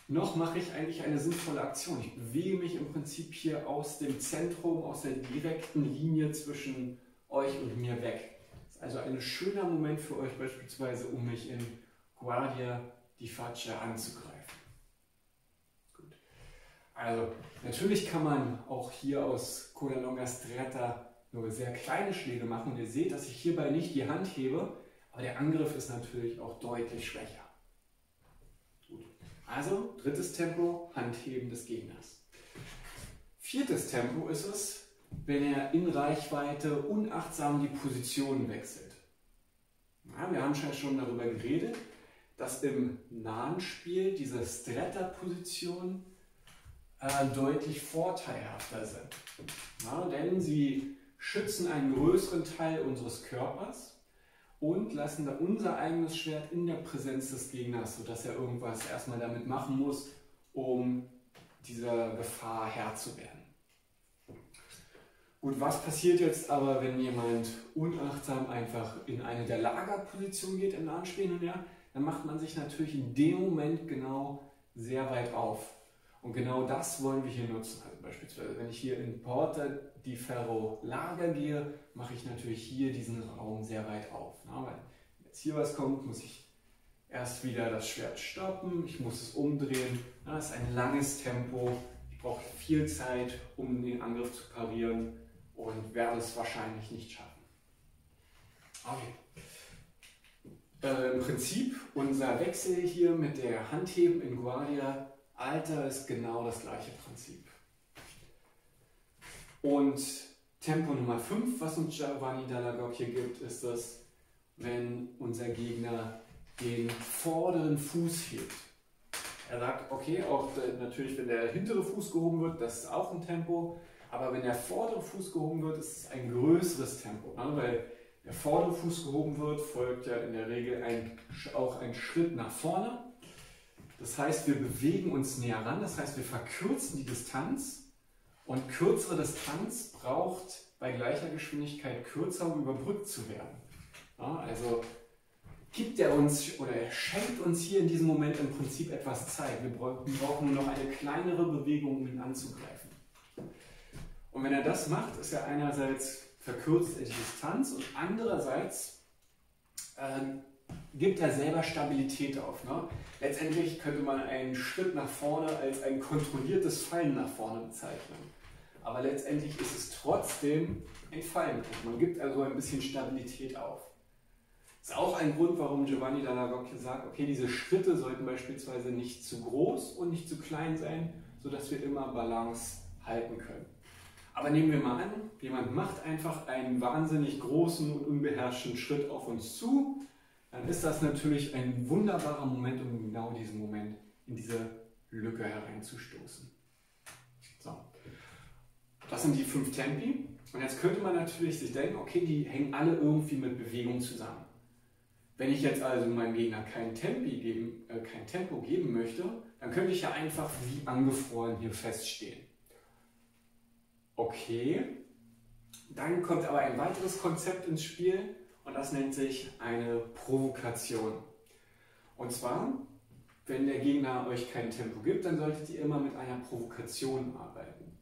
Speaker 2: noch mache ich eigentlich eine sinnvolle Aktion. Ich bewege mich im Prinzip hier aus dem Zentrum, aus der direkten Linie zwischen euch und mir weg. Das ist also ein schöner Moment für euch beispielsweise, um mich in Guardia di Faccia anzugreifen. Gut. Also natürlich kann man auch hier aus Coda Longa Stretta nur sehr kleine Schläge machen. Und ihr seht, dass ich hierbei nicht die Hand hebe, aber der Angriff ist natürlich auch deutlich schwächer. Gut. Also drittes Tempo, Handheben des Gegners. Viertes Tempo ist es, wenn er in Reichweite unachtsam die Position wechselt. Ja, wir haben schon darüber geredet, dass im nahen Spiel diese Stretta-Positionen äh, deutlich vorteilhafter sind. Ja, denn sie schützen einen größeren Teil unseres Körpers und lassen da unser eigenes Schwert in der Präsenz des Gegners, sodass er irgendwas erstmal damit machen muss, um dieser Gefahr Herr zu werden. Gut, was passiert jetzt aber, wenn jemand unachtsam einfach in eine der Lagerpositionen geht im Anspielen? Ja, dann macht man sich natürlich in dem Moment genau sehr weit auf. Und genau das wollen wir hier nutzen. Also beispielsweise, wenn ich hier in Porta di Ferro Lager gehe, mache ich natürlich hier diesen Raum sehr weit auf. Na, weil wenn jetzt hier was kommt, muss ich erst wieder das Schwert stoppen, ich muss es umdrehen. Na, das ist ein langes Tempo. Ich brauche viel Zeit, um den Angriff zu parieren und werde es wahrscheinlich nicht schaffen. Okay. Äh, Im Prinzip unser Wechsel hier mit der Handheben in Guardia Alter ist genau das gleiche Prinzip. Und Tempo Nummer 5, was uns Giovanni Dallagok hier gibt, ist das, wenn unser Gegner den vorderen Fuß hebt. Er sagt, okay, auch natürlich, wenn der hintere Fuß gehoben wird, das ist auch ein Tempo, aber wenn der vordere Fuß gehoben wird, ist es ein größeres Tempo, ne? weil der vordere Fuß gehoben wird, folgt ja in der Regel ein, auch ein Schritt nach vorne das heißt, wir bewegen uns näher ran, das heißt, wir verkürzen die Distanz und kürzere Distanz braucht bei gleicher Geschwindigkeit kürzer, um überbrückt zu werden. Ja, also gibt er uns oder er schenkt uns hier in diesem Moment im Prinzip etwas Zeit. Wir brauchen nur noch eine kleinere Bewegung, um ihn anzugreifen. Und wenn er das macht, ist er einerseits verkürzt die Distanz und andererseits ähm, gibt er selber Stabilität auf. Ne? Letztendlich könnte man einen Schritt nach vorne als ein kontrolliertes Fallen nach vorne bezeichnen. Aber letztendlich ist es trotzdem ein Fallen. Man gibt also ein bisschen Stabilität auf. Das ist auch ein Grund, warum Giovanni Dall'Agocchio sagt, okay, diese Schritte sollten beispielsweise nicht zu groß und nicht zu klein sein, sodass wir immer Balance halten können. Aber nehmen wir mal an, jemand macht einfach einen wahnsinnig großen und unbeherrschten Schritt auf uns zu dann ist das natürlich ein wunderbarer Moment, um genau diesen Moment in diese Lücke hereinzustoßen. So. Das sind die fünf Tempi. Und jetzt könnte man natürlich sich denken, okay, die hängen alle irgendwie mit Bewegung zusammen. Wenn ich jetzt also meinem Gegner kein, Tempi geben, äh, kein Tempo geben möchte, dann könnte ich ja einfach wie angefroren hier feststehen. Okay, dann kommt aber ein weiteres Konzept ins Spiel, und das nennt sich eine Provokation. Und zwar, wenn der Gegner euch kein Tempo gibt, dann solltet ihr immer mit einer Provokation arbeiten.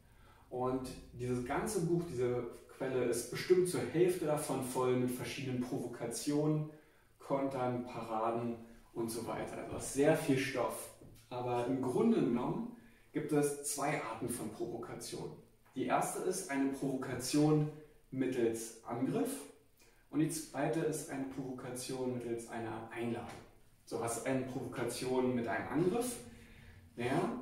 Speaker 2: Und dieses ganze Buch, diese Quelle ist bestimmt zur Hälfte davon voll mit verschiedenen Provokationen, Kontern, Paraden und so weiter. Also sehr viel Stoff. Aber im Grunde genommen gibt es zwei Arten von Provokation. Die erste ist eine Provokation mittels Angriff und die zweite ist eine Provokation mittels einer Einladung. So, was ist eine Provokation mit einem Angriff? Naja,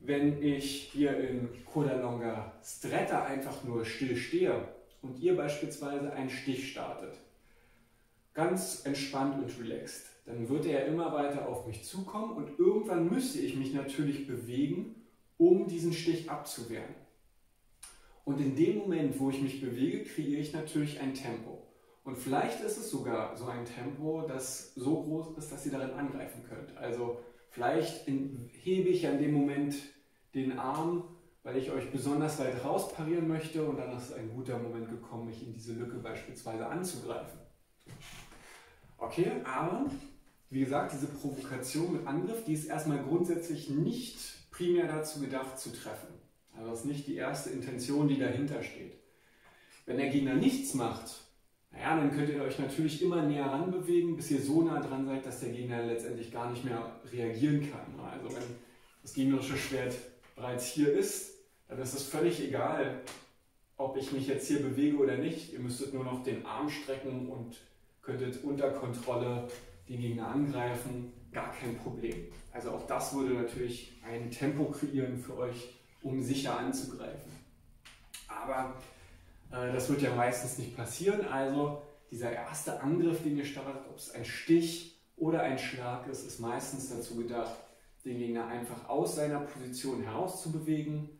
Speaker 2: wenn ich hier in Codalonga Stretta einfach nur still stehe und ihr beispielsweise einen Stich startet, ganz entspannt und relaxed, dann wird er immer weiter auf mich zukommen und irgendwann müsste ich mich natürlich bewegen, um diesen Stich abzuwehren. Und in dem Moment, wo ich mich bewege, kreiere ich natürlich ein Tempo. Und vielleicht ist es sogar so ein Tempo, das so groß ist, dass ihr darin angreifen könnt. Also vielleicht in, hebe ich an dem Moment den Arm, weil ich euch besonders weit rausparieren möchte und dann ist ein guter Moment gekommen, mich in diese Lücke beispielsweise anzugreifen. Okay, aber wie gesagt, diese Provokation mit Angriff, die ist erstmal grundsätzlich nicht primär dazu gedacht zu treffen. Also das ist nicht die erste Intention, die dahinter steht. Wenn der Gegner nichts macht, naja, dann könnt ihr euch natürlich immer näher ranbewegen, bis ihr so nah dran seid, dass der Gegner letztendlich gar nicht mehr reagieren kann. Also wenn das gegnerische Schwert bereits hier ist, dann ist es völlig egal, ob ich mich jetzt hier bewege oder nicht. Ihr müsstet nur noch den Arm strecken und könntet unter Kontrolle den Gegner angreifen. Gar kein Problem. Also auch das würde natürlich ein Tempo kreieren für euch, um sicher anzugreifen. Aber äh, das wird ja meistens nicht passieren. Also dieser erste Angriff, den ihr startet, ob es ein Stich oder ein Schlag ist, ist meistens dazu gedacht, den Gegner einfach aus seiner Position herauszubewegen,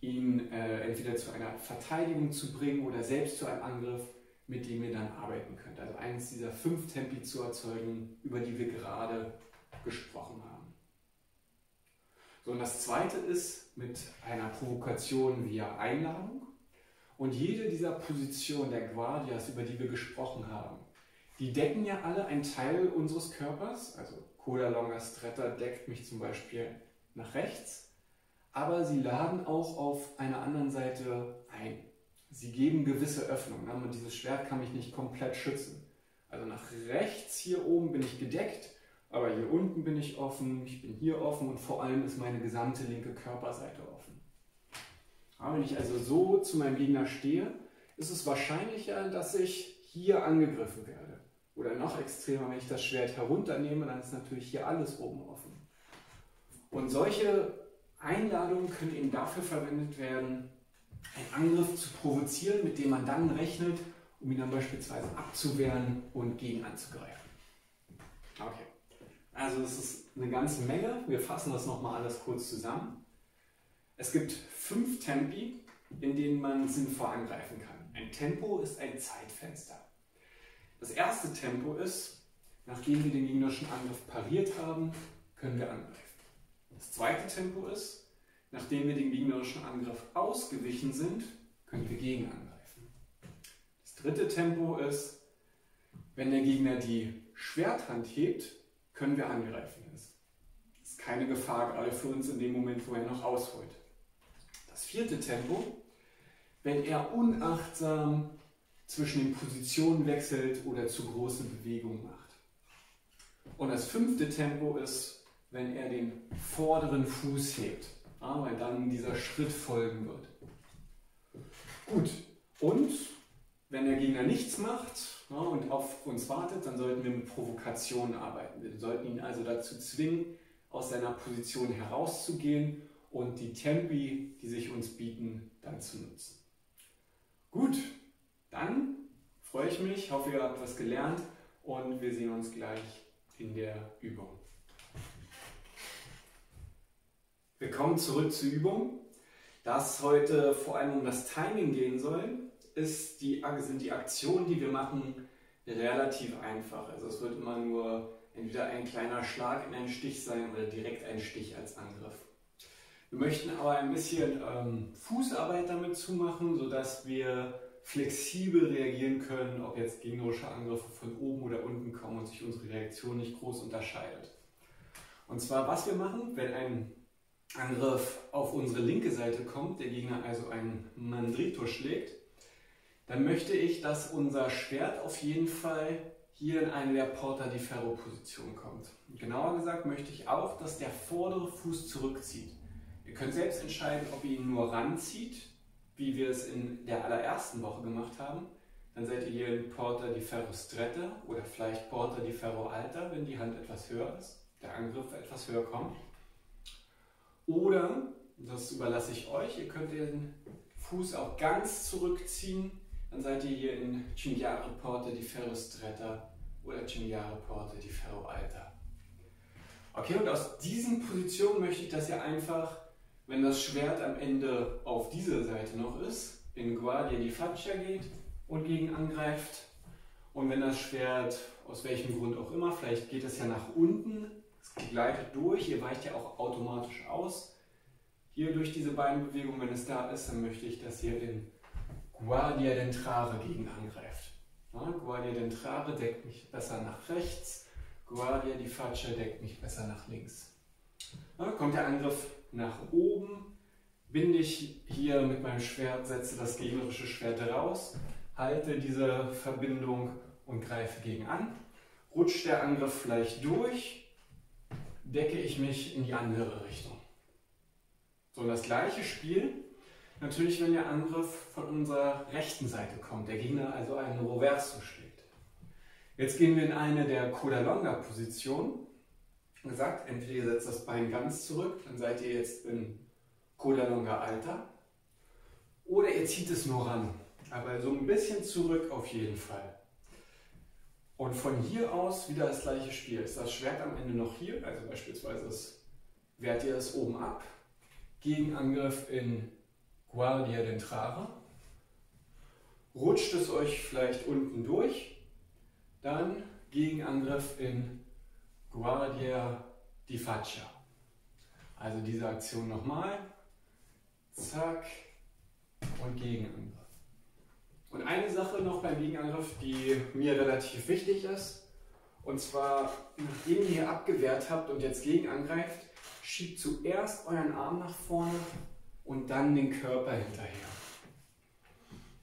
Speaker 2: ihn äh, entweder zu einer Verteidigung zu bringen oder selbst zu einem Angriff, mit dem ihr dann arbeiten könnt. Also eines dieser fünf Tempi zu erzeugen, über die wir gerade gesprochen haben. So, und das zweite ist mit einer Provokation via Einladung. Und jede dieser Positionen der Guardias, über die wir gesprochen haben, die decken ja alle einen Teil unseres Körpers. Also Coda Longa Stretta deckt mich zum Beispiel nach rechts, aber sie laden auch auf einer anderen Seite ein. Sie geben gewisse Öffnungen und dieses Schwert kann mich nicht komplett schützen. Also nach rechts hier oben bin ich gedeckt, aber hier unten bin ich offen, ich bin hier offen und vor allem ist meine gesamte linke Körperseite offen. Aber wenn ich also so zu meinem Gegner stehe, ist es wahrscheinlicher, dass ich hier angegriffen werde. Oder noch extremer, wenn ich das Schwert herunternehme, dann ist natürlich hier alles oben offen. Und solche Einladungen können eben dafür verwendet werden, einen Angriff zu provozieren, mit dem man dann rechnet, um ihn dann beispielsweise abzuwehren und gegen anzugreifen. Okay, also das ist eine ganze Menge. Wir fassen das nochmal alles kurz zusammen. Es gibt fünf Tempi, in denen man sinnvoll angreifen kann. Ein Tempo ist ein Zeitfenster. Das erste Tempo ist, nachdem wir den gegnerischen Angriff pariert haben, können wir angreifen. Das zweite Tempo ist, nachdem wir dem gegnerischen Angriff ausgewichen sind, können wir gegen angreifen. Das dritte Tempo ist, wenn der Gegner die Schwerthand hebt, können wir angreifen. Das ist keine Gefahr, gerade für uns in dem Moment, wo er noch ausholt. Das vierte Tempo, wenn er unachtsam zwischen den Positionen wechselt oder zu große Bewegungen macht. Und das fünfte Tempo ist, wenn er den vorderen Fuß hebt, ja, weil dann dieser Schritt folgen wird. Gut, und wenn der Gegner nichts macht ja, und auf uns wartet, dann sollten wir mit Provokationen arbeiten. Wir sollten ihn also dazu zwingen, aus seiner Position herauszugehen und die Tempi, die sich uns bieten, dann zu nutzen. Gut, dann freue ich mich, hoffe ihr habt was gelernt und wir sehen uns gleich in der Übung. Wir kommen zurück zur Übung. Da es heute vor allem um das Timing gehen soll, ist die, sind die Aktionen, die wir machen, relativ einfach. Also es wird immer nur entweder ein kleiner Schlag in einen Stich sein oder direkt ein Stich als Angriff. Wir möchten aber ein bisschen ähm, Fußarbeit damit zumachen, sodass wir flexibel reagieren können, ob jetzt gegnerische Angriffe von oben oder unten kommen und sich unsere Reaktion nicht groß unterscheidet. Und zwar, was wir machen, wenn ein
Speaker 1: Angriff auf unsere linke Seite kommt, der Gegner also einen Mandrito schlägt, dann möchte ich, dass unser Schwert auf jeden Fall hier in eine der Porta di Ferro Position kommt. Genauer gesagt möchte ich auch, dass der vordere Fuß zurückzieht. Ihr könnt selbst entscheiden, ob ihr ihn nur ranzieht, wie wir es in der allerersten Woche gemacht haben. Dann seid ihr hier in Porta di Ferro Stretta oder vielleicht Porta di Ferro Alta, wenn die Hand etwas höher ist, der Angriff etwas höher kommt. Oder, das überlasse ich euch, ihr könnt den Fuß auch ganz zurückziehen. Dann seid ihr hier in Cinghiare Porte di Ferro Stretta oder Cinghiare Porte di Ferro Alta. Okay, und aus diesen Positionen möchte ich, dass ihr einfach, wenn das Schwert am Ende auf dieser Seite noch ist, in Guardia di Faccia geht und gegen angreift. Und wenn das Schwert aus welchem Grund auch immer, vielleicht geht es ja nach unten, es gleitet durch, ihr weicht ja auch automatisch aus. Hier durch diese beiden Bewegungen, wenn es da ist, dann möchte ich, dass ihr in Guardia d'entrare gegen angreift. Ja, Guardia d'entrare deckt mich besser nach rechts, Guardia di Faccia deckt mich besser nach links. Ja, kommt der Angriff nach oben, binde ich hier mit meinem Schwert, setze das gegnerische Schwert raus, halte diese Verbindung und greife gegen an. Rutscht der Angriff vielleicht durch, decke ich mich in die andere Richtung. So, und das gleiche Spiel, natürlich wenn der Angriff von unserer rechten Seite kommt, der Gegner also einen Roverso schlägt. Jetzt gehen wir in eine der Coda-Longa-Positionen. Gesagt, entweder ihr setzt das Bein ganz zurück, dann seid ihr jetzt in Coda-Longa Alta, oder ihr zieht es nur ran, aber so ein bisschen zurück auf jeden Fall. Und von hier aus wieder das gleiche Spiel. Ist das Schwert am Ende noch hier? Also beispielsweise wehrt ihr es oben ab. Gegenangriff in Guardia d'Entrare. Rutscht es euch vielleicht unten durch. Dann Gegenangriff in Guardia di Faccia. Also diese Aktion nochmal. Zack. Und Gegenangriff. Und eine Sache noch beim Gegenangriff, die mir relativ wichtig ist, und zwar, nachdem ihr abgewehrt habt und jetzt gegen angreift, schiebt zuerst euren Arm nach vorne und dann den Körper hinterher.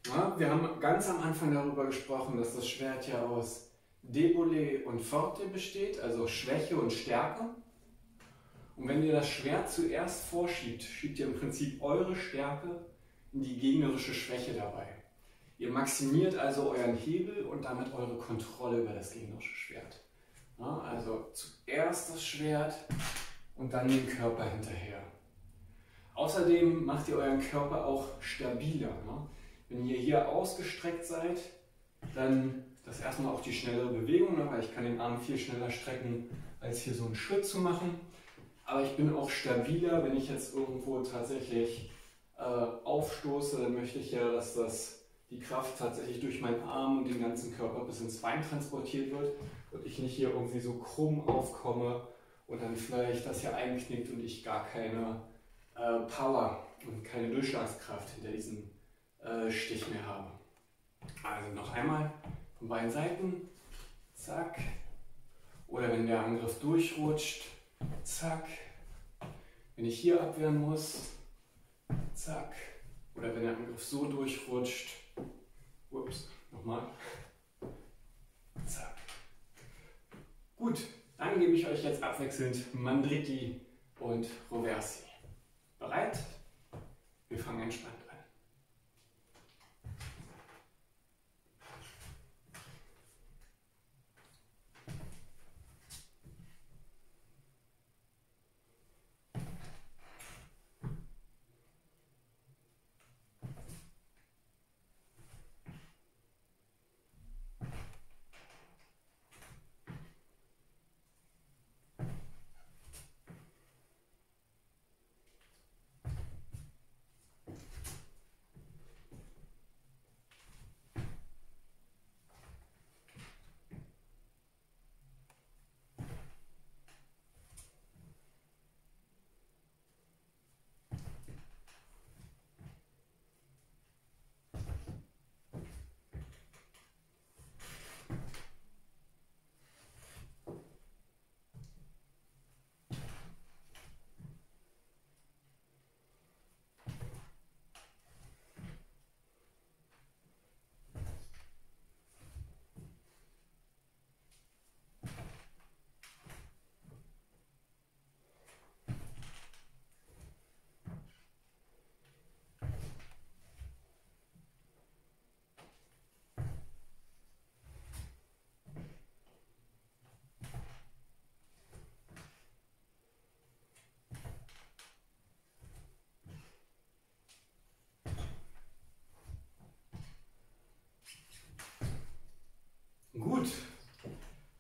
Speaker 1: Ja, wir haben ganz am Anfang darüber gesprochen, dass das Schwert ja aus Debole und Forte besteht, also Schwäche und Stärke. Und wenn ihr das Schwert zuerst vorschiebt, schiebt ihr im Prinzip eure Stärke in die gegnerische Schwäche dabei. Ihr maximiert also euren Hebel und damit eure Kontrolle über das gegnerische Schwert. Ja, also zuerst das Schwert und dann den Körper hinterher. Außerdem macht ihr euren Körper auch stabiler. Ne? Wenn ihr hier ausgestreckt seid, dann das erstmal auch die schnellere Bewegung, ne? weil ich kann den Arm viel schneller strecken, als hier so einen Schritt zu machen. Aber ich bin auch stabiler, wenn ich jetzt irgendwo tatsächlich äh, aufstoße, dann möchte ich ja, dass das die Kraft tatsächlich durch meinen Arm und den ganzen Körper bis ins Bein transportiert wird und ich nicht hier irgendwie so krumm aufkomme und dann vielleicht das hier einknickt und ich gar keine äh, Power und keine Durchschlagskraft hinter diesem äh, Stich mehr habe. Also noch einmal von beiden Seiten, zack. Oder wenn der Angriff durchrutscht, zack. Wenn ich hier abwehren muss, zack. Oder wenn der Angriff so durchrutscht, Ups, nochmal. Zack. Gut, dann gebe ich euch jetzt abwechselnd Mandriti und Roversi. Bereit? Wir fangen entspannt an.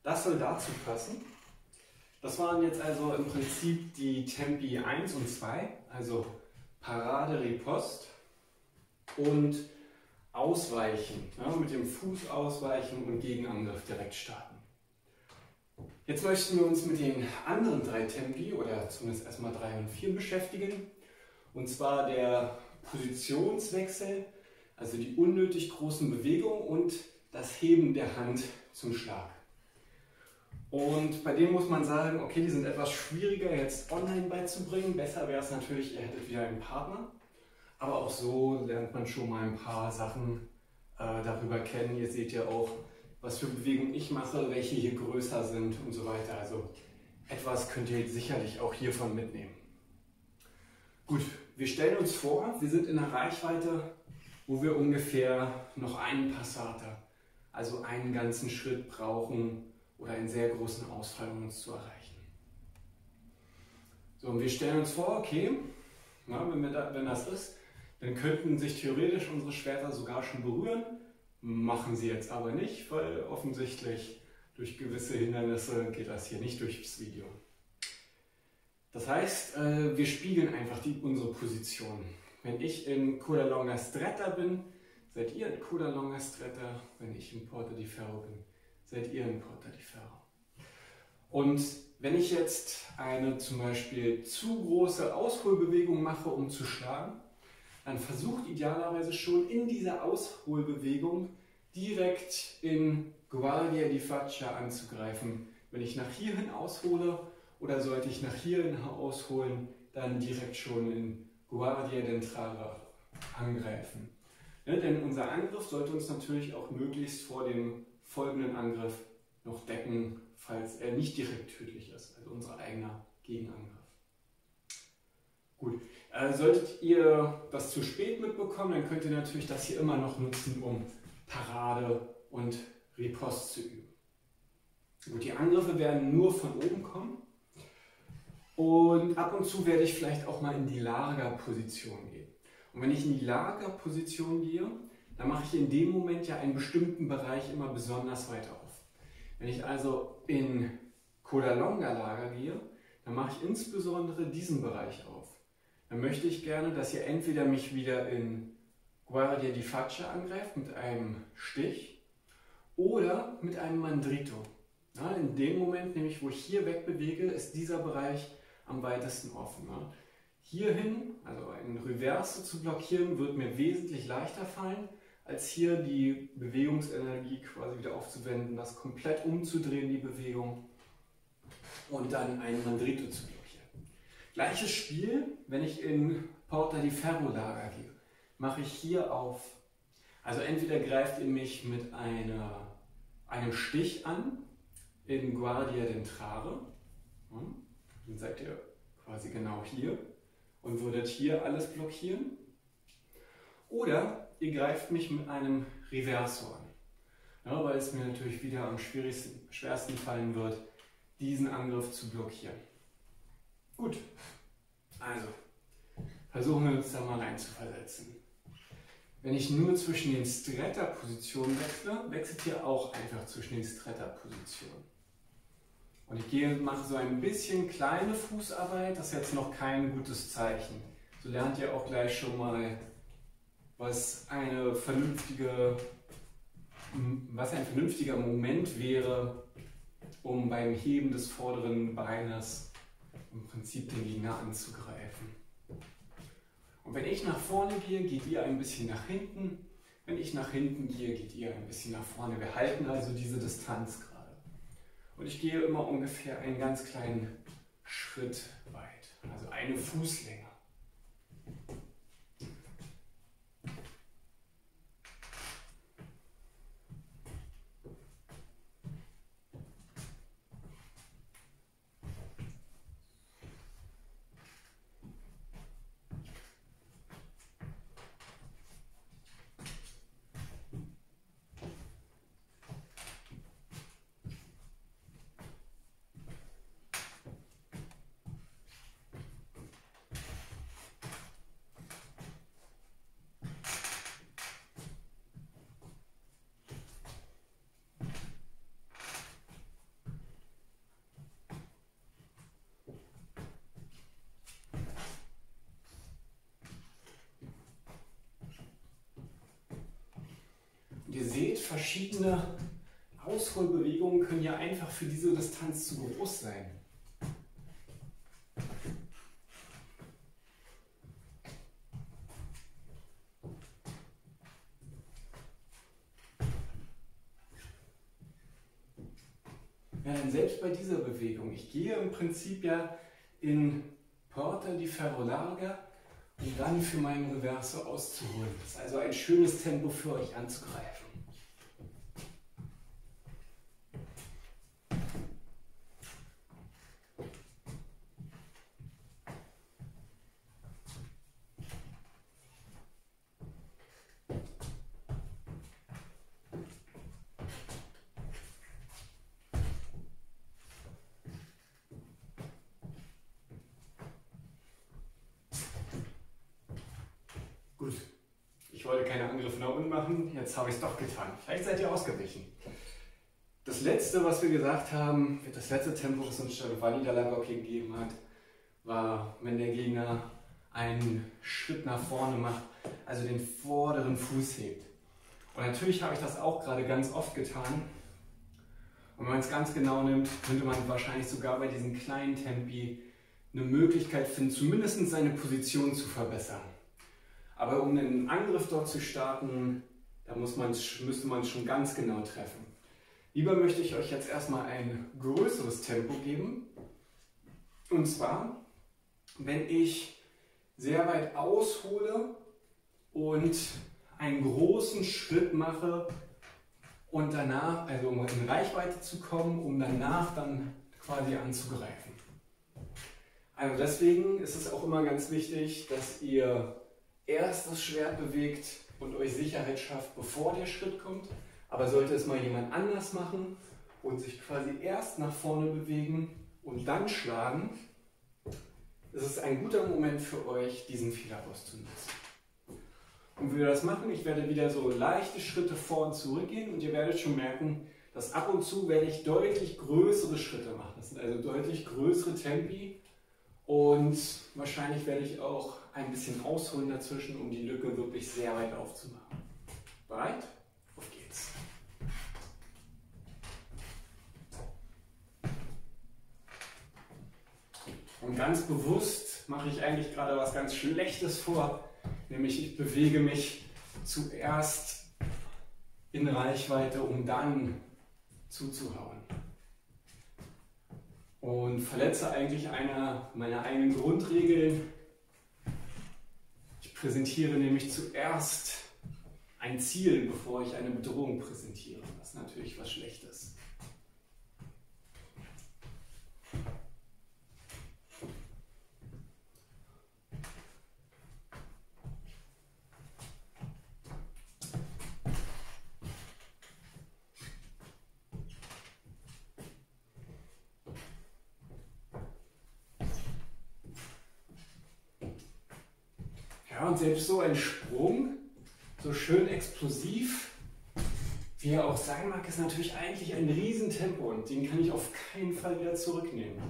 Speaker 2: Das soll dazu passen. Das waren jetzt also im Prinzip die Tempi 1 und 2, also Parade, Ripost und Ausweichen, ja, mit dem Fuß ausweichen und Gegenangriff direkt starten. Jetzt möchten wir uns mit den anderen drei Tempi oder zumindest erstmal 3 und 4 beschäftigen. Und zwar der Positionswechsel, also die unnötig großen Bewegungen und das Heben der Hand zum Schlag. Und bei denen muss man sagen, okay, die sind etwas schwieriger jetzt online beizubringen. Besser wäre es natürlich, ihr hättet wieder einen Partner. Aber auch so lernt man schon mal ein paar Sachen äh, darüber kennen. Ihr seht ja auch, was für Bewegungen ich mache, welche hier größer sind und so weiter. Also etwas könnt ihr sicherlich auch hiervon mitnehmen. Gut, wir stellen uns vor, wir sind in einer Reichweite, wo wir ungefähr noch einen Passater, also einen ganzen Schritt brauchen, oder einen sehr großen Ausfall, um uns zu erreichen. So, und wir stellen uns vor, okay, na, wenn, da, wenn das ist, dann könnten sich theoretisch unsere Schwerter sogar schon berühren, machen sie jetzt aber nicht, weil offensichtlich durch gewisse Hindernisse geht das hier nicht durchs Video. Das heißt, äh, wir spiegeln einfach die, unsere Position. Wenn ich in Coda Longa Stretta bin, seid ihr in Coda Longa Stretta. Wenn ich in Porta di Ferro bin, seid ihr in Porta di Ferro. Und wenn ich jetzt eine zum Beispiel zu große Ausholbewegung mache, um zu schlagen, dann versucht idealerweise schon in dieser Ausholbewegung direkt in Guardia di Faccia anzugreifen. Wenn ich nach hierhin aushole oder sollte ich nach hierhin ausholen, dann direkt schon in Guardia d'entrare angreifen. Ja, denn unser Angriff sollte uns natürlich auch möglichst vor dem folgenden Angriff noch decken, falls er nicht direkt tödlich ist, also unser eigener Gegenangriff. Gut, äh, solltet ihr das zu spät mitbekommen, dann könnt ihr natürlich das hier immer noch nutzen, um Parade und Riposte zu üben. Gut, die Angriffe werden nur von oben kommen. Und ab und zu werde ich vielleicht auch mal in die Lagerposition gehen. Und wenn ich in die Lagerposition gehe, dann mache ich in dem Moment ja einen bestimmten Bereich immer besonders weit auf. Wenn ich also in Kodalonga Lager gehe, dann mache ich insbesondere diesen Bereich auf. Dann möchte ich gerne, dass ihr entweder mich wieder in Guardia di Faccia angreift mit einem Stich oder mit einem Mandrito. Ja, in dem Moment, nämlich wo ich hier wegbewege, ist dieser Bereich am weitesten offen. Ja. Hierhin, also ein Reverse zu blockieren, wird mir wesentlich leichter fallen, als hier die Bewegungsenergie quasi wieder aufzuwenden, das komplett umzudrehen, die Bewegung, und dann ein Mandrito zu blockieren. Gleiches Spiel, wenn ich in Porta di Ferro Lager gehe, mache ich hier auf. Also entweder greift ihr mich mit einer, einem Stich an in Guardia d'entrare, hm, dann seid ihr quasi genau hier und würdet hier alles blockieren. Oder ihr greift mich mit einem Reverso an. Ja, weil es mir natürlich wieder am schwersten fallen wird, diesen Angriff zu blockieren. Gut, also versuchen wir uns da mal reinzuversetzen. Wenn ich nur zwischen den Stretta-Positionen wechsle, wechselt ihr auch einfach zwischen den Stretta-Positionen. Und ich gehe, mache so ein bisschen kleine Fußarbeit, das ist jetzt noch kein gutes Zeichen. So lernt ihr auch gleich schon mal was eine vernünftige, was ein vernünftiger Moment wäre, um beim Heben des vorderen Beines im Prinzip den Gegner anzugreifen. Und wenn ich nach vorne gehe, geht ihr ein bisschen nach hinten. Wenn ich nach hinten gehe, geht ihr ein bisschen nach vorne. Wir halten also diese Distanz gerade. Und ich gehe immer ungefähr einen ganz kleinen Schritt weit, also eine Fußlänge. Verschiedene Ausholbewegungen können ja einfach für diese Distanz zu groß sein. Ja, denn selbst bei dieser Bewegung, ich gehe im Prinzip ja in Porta di Ferro Larga, um dann für meinen Reverso auszuholen. Das ist also ein schönes Tempo für euch anzugreifen. Gut, ich wollte keine Angriffe nach unten machen, jetzt habe ich es doch getan. Vielleicht seid ihr ausgewichen. Das letzte, was wir gesagt haben, das letzte Tempo, was uns Giovanni Dall'Agocchi gegeben hat, war, wenn der Gegner einen Schritt nach vorne macht, also den vorderen Fuß hebt. Und natürlich habe ich das auch gerade ganz oft getan. Und wenn man es ganz genau nimmt, könnte man wahrscheinlich sogar bei diesen kleinen Tempi eine Möglichkeit finden, zumindest seine Position zu verbessern. Aber um einen Angriff dort zu starten, da muss müsste man schon ganz genau treffen. Lieber möchte ich euch jetzt erstmal ein größeres Tempo geben. Und zwar, wenn ich sehr weit aushole und einen großen Schritt mache und danach, also um in Reichweite zu kommen, um danach dann quasi anzugreifen. Also deswegen ist es auch immer ganz wichtig, dass ihr erst das Schwert bewegt und euch Sicherheit schafft, bevor der Schritt kommt. Aber sollte es mal jemand anders machen und sich quasi erst nach vorne bewegen und dann schlagen, ist es ein guter Moment für euch, diesen Fehler auszunutzen. Und wie wir das machen, ich werde wieder so leichte Schritte vor und zurück gehen und ihr werdet schon merken, dass ab und zu werde ich deutlich größere Schritte machen. Das sind also deutlich größere Tempi und wahrscheinlich werde ich auch ein bisschen ausholen dazwischen, um die Lücke wirklich sehr weit aufzumachen. Bereit? Auf geht's. Und ganz bewusst mache ich eigentlich gerade was ganz Schlechtes vor, nämlich ich bewege mich zuerst in Reichweite, um dann zuzuhauen. Und verletze eigentlich eine meiner eigenen Grundregeln, präsentiere nämlich zuerst ein Ziel, bevor ich eine Bedrohung präsentiere. Das ist natürlich was Schlechtes. Und selbst so ein Sprung, so schön explosiv, wie er auch sein mag, ist natürlich eigentlich ein Riesentempo und den kann ich auf keinen Fall wieder zurücknehmen.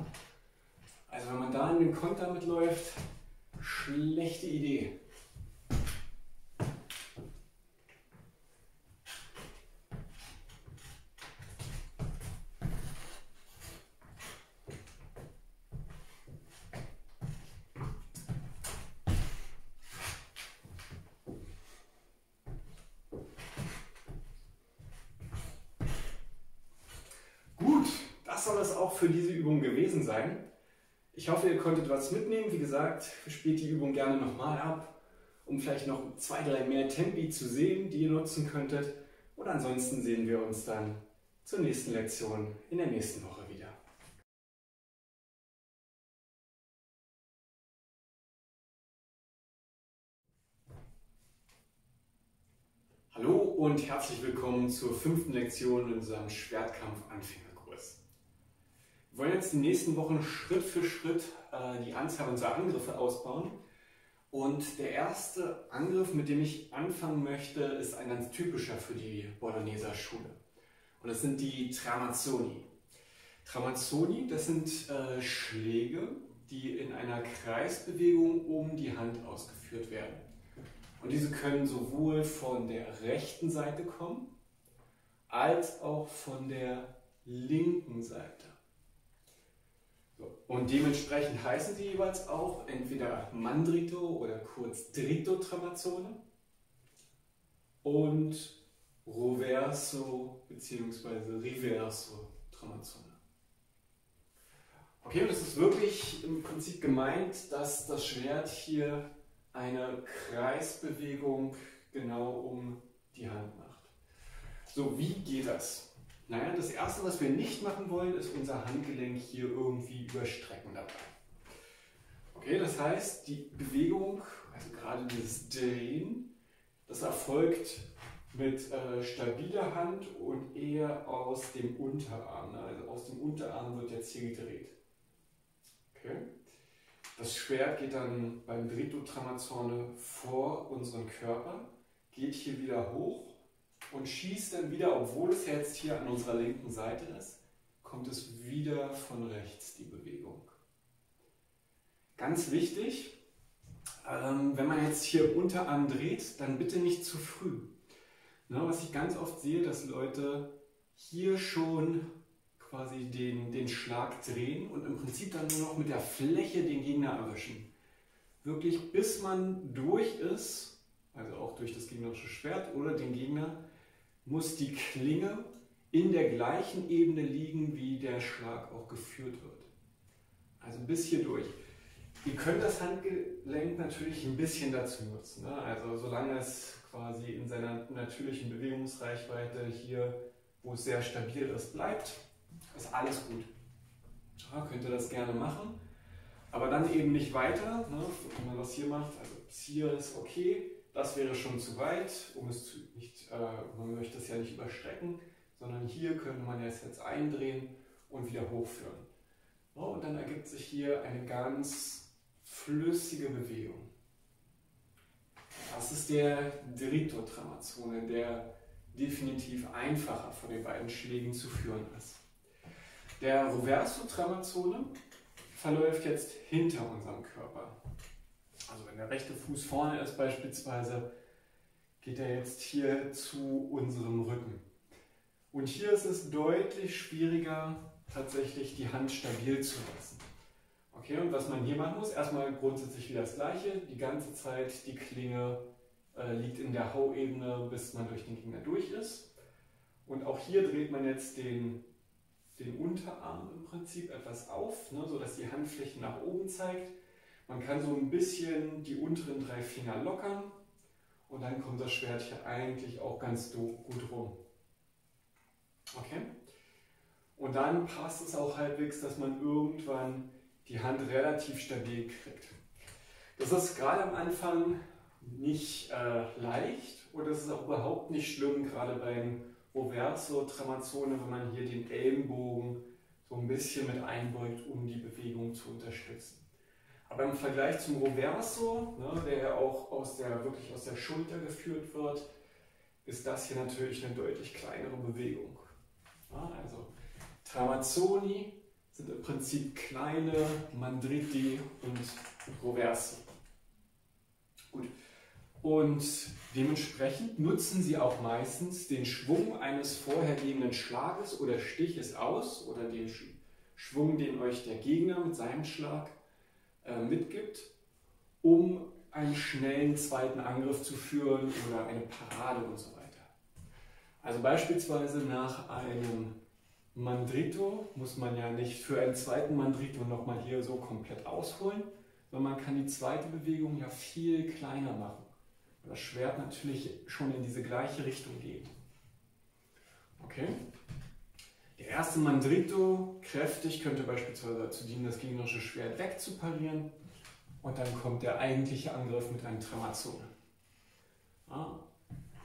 Speaker 2: Also wenn man da in den Konter mitläuft, schlechte Idee. soll es auch für diese Übung gewesen sein. Ich hoffe, ihr konntet was mitnehmen. Wie gesagt, spielt die Übung gerne nochmal ab, um vielleicht noch zwei, drei mehr Tempi zu sehen, die ihr nutzen könntet. Und ansonsten sehen wir uns dann zur nächsten Lektion in der nächsten Woche wieder. Hallo und herzlich willkommen zur fünften Lektion in unserem Schwertkampf-Anfänger. Wir wollen jetzt in den nächsten Wochen Schritt für Schritt äh, die Anzahl unserer Angriffe ausbauen. Und der erste Angriff, mit dem ich anfangen möchte, ist ein ganz typischer für die Bologneser Schule. Und das sind die Tramazzoni. Tramazzoni, das sind äh, Schläge, die in einer Kreisbewegung um die Hand ausgeführt werden. Und diese können sowohl von der rechten Seite kommen, als auch von der linken Seite. Und dementsprechend heißen sie jeweils auch entweder Mandrito oder kurz Dritto Tramazone und Roverso bzw. Riverso Tramazone. Okay, und es ist wirklich im Prinzip gemeint, dass das Schwert hier eine Kreisbewegung genau um die Hand macht. So, wie geht das? Naja, das Erste, was wir nicht machen wollen, ist unser Handgelenk hier irgendwie überstrecken dabei. Okay, das heißt, die Bewegung, also gerade dieses Drehen, das erfolgt mit äh, stabiler Hand und eher aus dem Unterarm. Ne? Also aus dem Unterarm wird jetzt hier gedreht. Okay. Das Schwert geht dann beim Dritto Tramazzone vor unseren Körper, geht hier wieder hoch und schießt dann wieder, obwohl es jetzt hier an unserer linken Seite ist, kommt es wieder von rechts, die Bewegung. Ganz wichtig, ähm, wenn man jetzt hier Unterarm dreht, dann bitte nicht zu früh. Na, was ich ganz oft sehe, dass Leute hier schon quasi den, den Schlag drehen und im Prinzip dann nur noch mit der Fläche den Gegner erwischen. Wirklich bis man durch ist, also auch durch das gegnerische Schwert oder den Gegner, muss die Klinge in der gleichen Ebene liegen, wie der Schlag auch geführt wird. Also bis hier durch. Ihr könnt das Handgelenk natürlich ein bisschen dazu nutzen. Ne? Also solange es quasi in seiner natürlichen Bewegungsreichweite hier, wo es sehr stabil ist, bleibt, ist alles gut. Ja, könnt ihr das gerne machen, aber dann eben nicht weiter. Ne? Wenn man das hier macht, also bis hier ist okay, das wäre schon zu weit, um es zu, nicht, äh, man möchte es ja nicht überstrecken, sondern hier könnte man es jetzt eindrehen und wieder hochführen. Ja, und dann ergibt sich hier eine ganz flüssige Bewegung. Das ist der Dritto Tramazzone, der definitiv einfacher von den beiden Schlägen zu führen ist. Der Reverso Tramazzone verläuft jetzt hinter unserem Körper. Wenn der rechte Fuß vorne ist beispielsweise, geht er jetzt hier zu unserem Rücken. Und hier ist es deutlich schwieriger, tatsächlich die Hand stabil zu lassen. Okay, und was man hier machen muss, erstmal grundsätzlich wieder das gleiche, die ganze Zeit die Klinge äh, liegt in der Hauebene, bis man durch den Gegner durch ist. Und auch hier dreht man jetzt den den Unterarm im Prinzip etwas auf, ne, sodass die Handfläche nach oben zeigt. Man kann so ein bisschen die unteren drei Finger lockern und dann kommt das Schwert hier eigentlich auch ganz gut rum. Okay? Und dann passt es auch halbwegs, dass man irgendwann die Hand relativ stabil kriegt. Das ist gerade am Anfang nicht äh, leicht und das ist auch überhaupt nicht schlimm, gerade beim Roverso Tramazzone, wenn man hier den Ellenbogen so ein bisschen mit einbeugt, um die Bewegung zu unterstützen. Aber im Vergleich zum Roverso, ne, der ja auch aus der, wirklich aus der Schulter geführt wird, ist das hier natürlich eine deutlich kleinere Bewegung. Ja, also Tramazzoni sind im Prinzip kleine Mandriti und Roversi. Gut. Und dementsprechend nutzen sie auch meistens den Schwung eines vorhergehenden Schlages oder Stiches aus oder den Schwung, den euch der Gegner mit seinem Schlag äh, mitgibt, um einen schnellen zweiten Angriff zu führen oder eine Parade und so weiter. Also beispielsweise nach einem Mandrito muss man ja nicht für einen zweiten Mandrito nochmal hier so komplett ausholen, sondern man kann die zweite Bewegung ja viel kleiner machen das Schwert natürlich schon in diese gleiche Richtung geht. Okay? Der erste Mandrito, kräftig, könnte beispielsweise dazu dienen, das gegnerische Schwert wegzuparieren. Und dann kommt der eigentliche Angriff mit einem Tramazzone. Ah,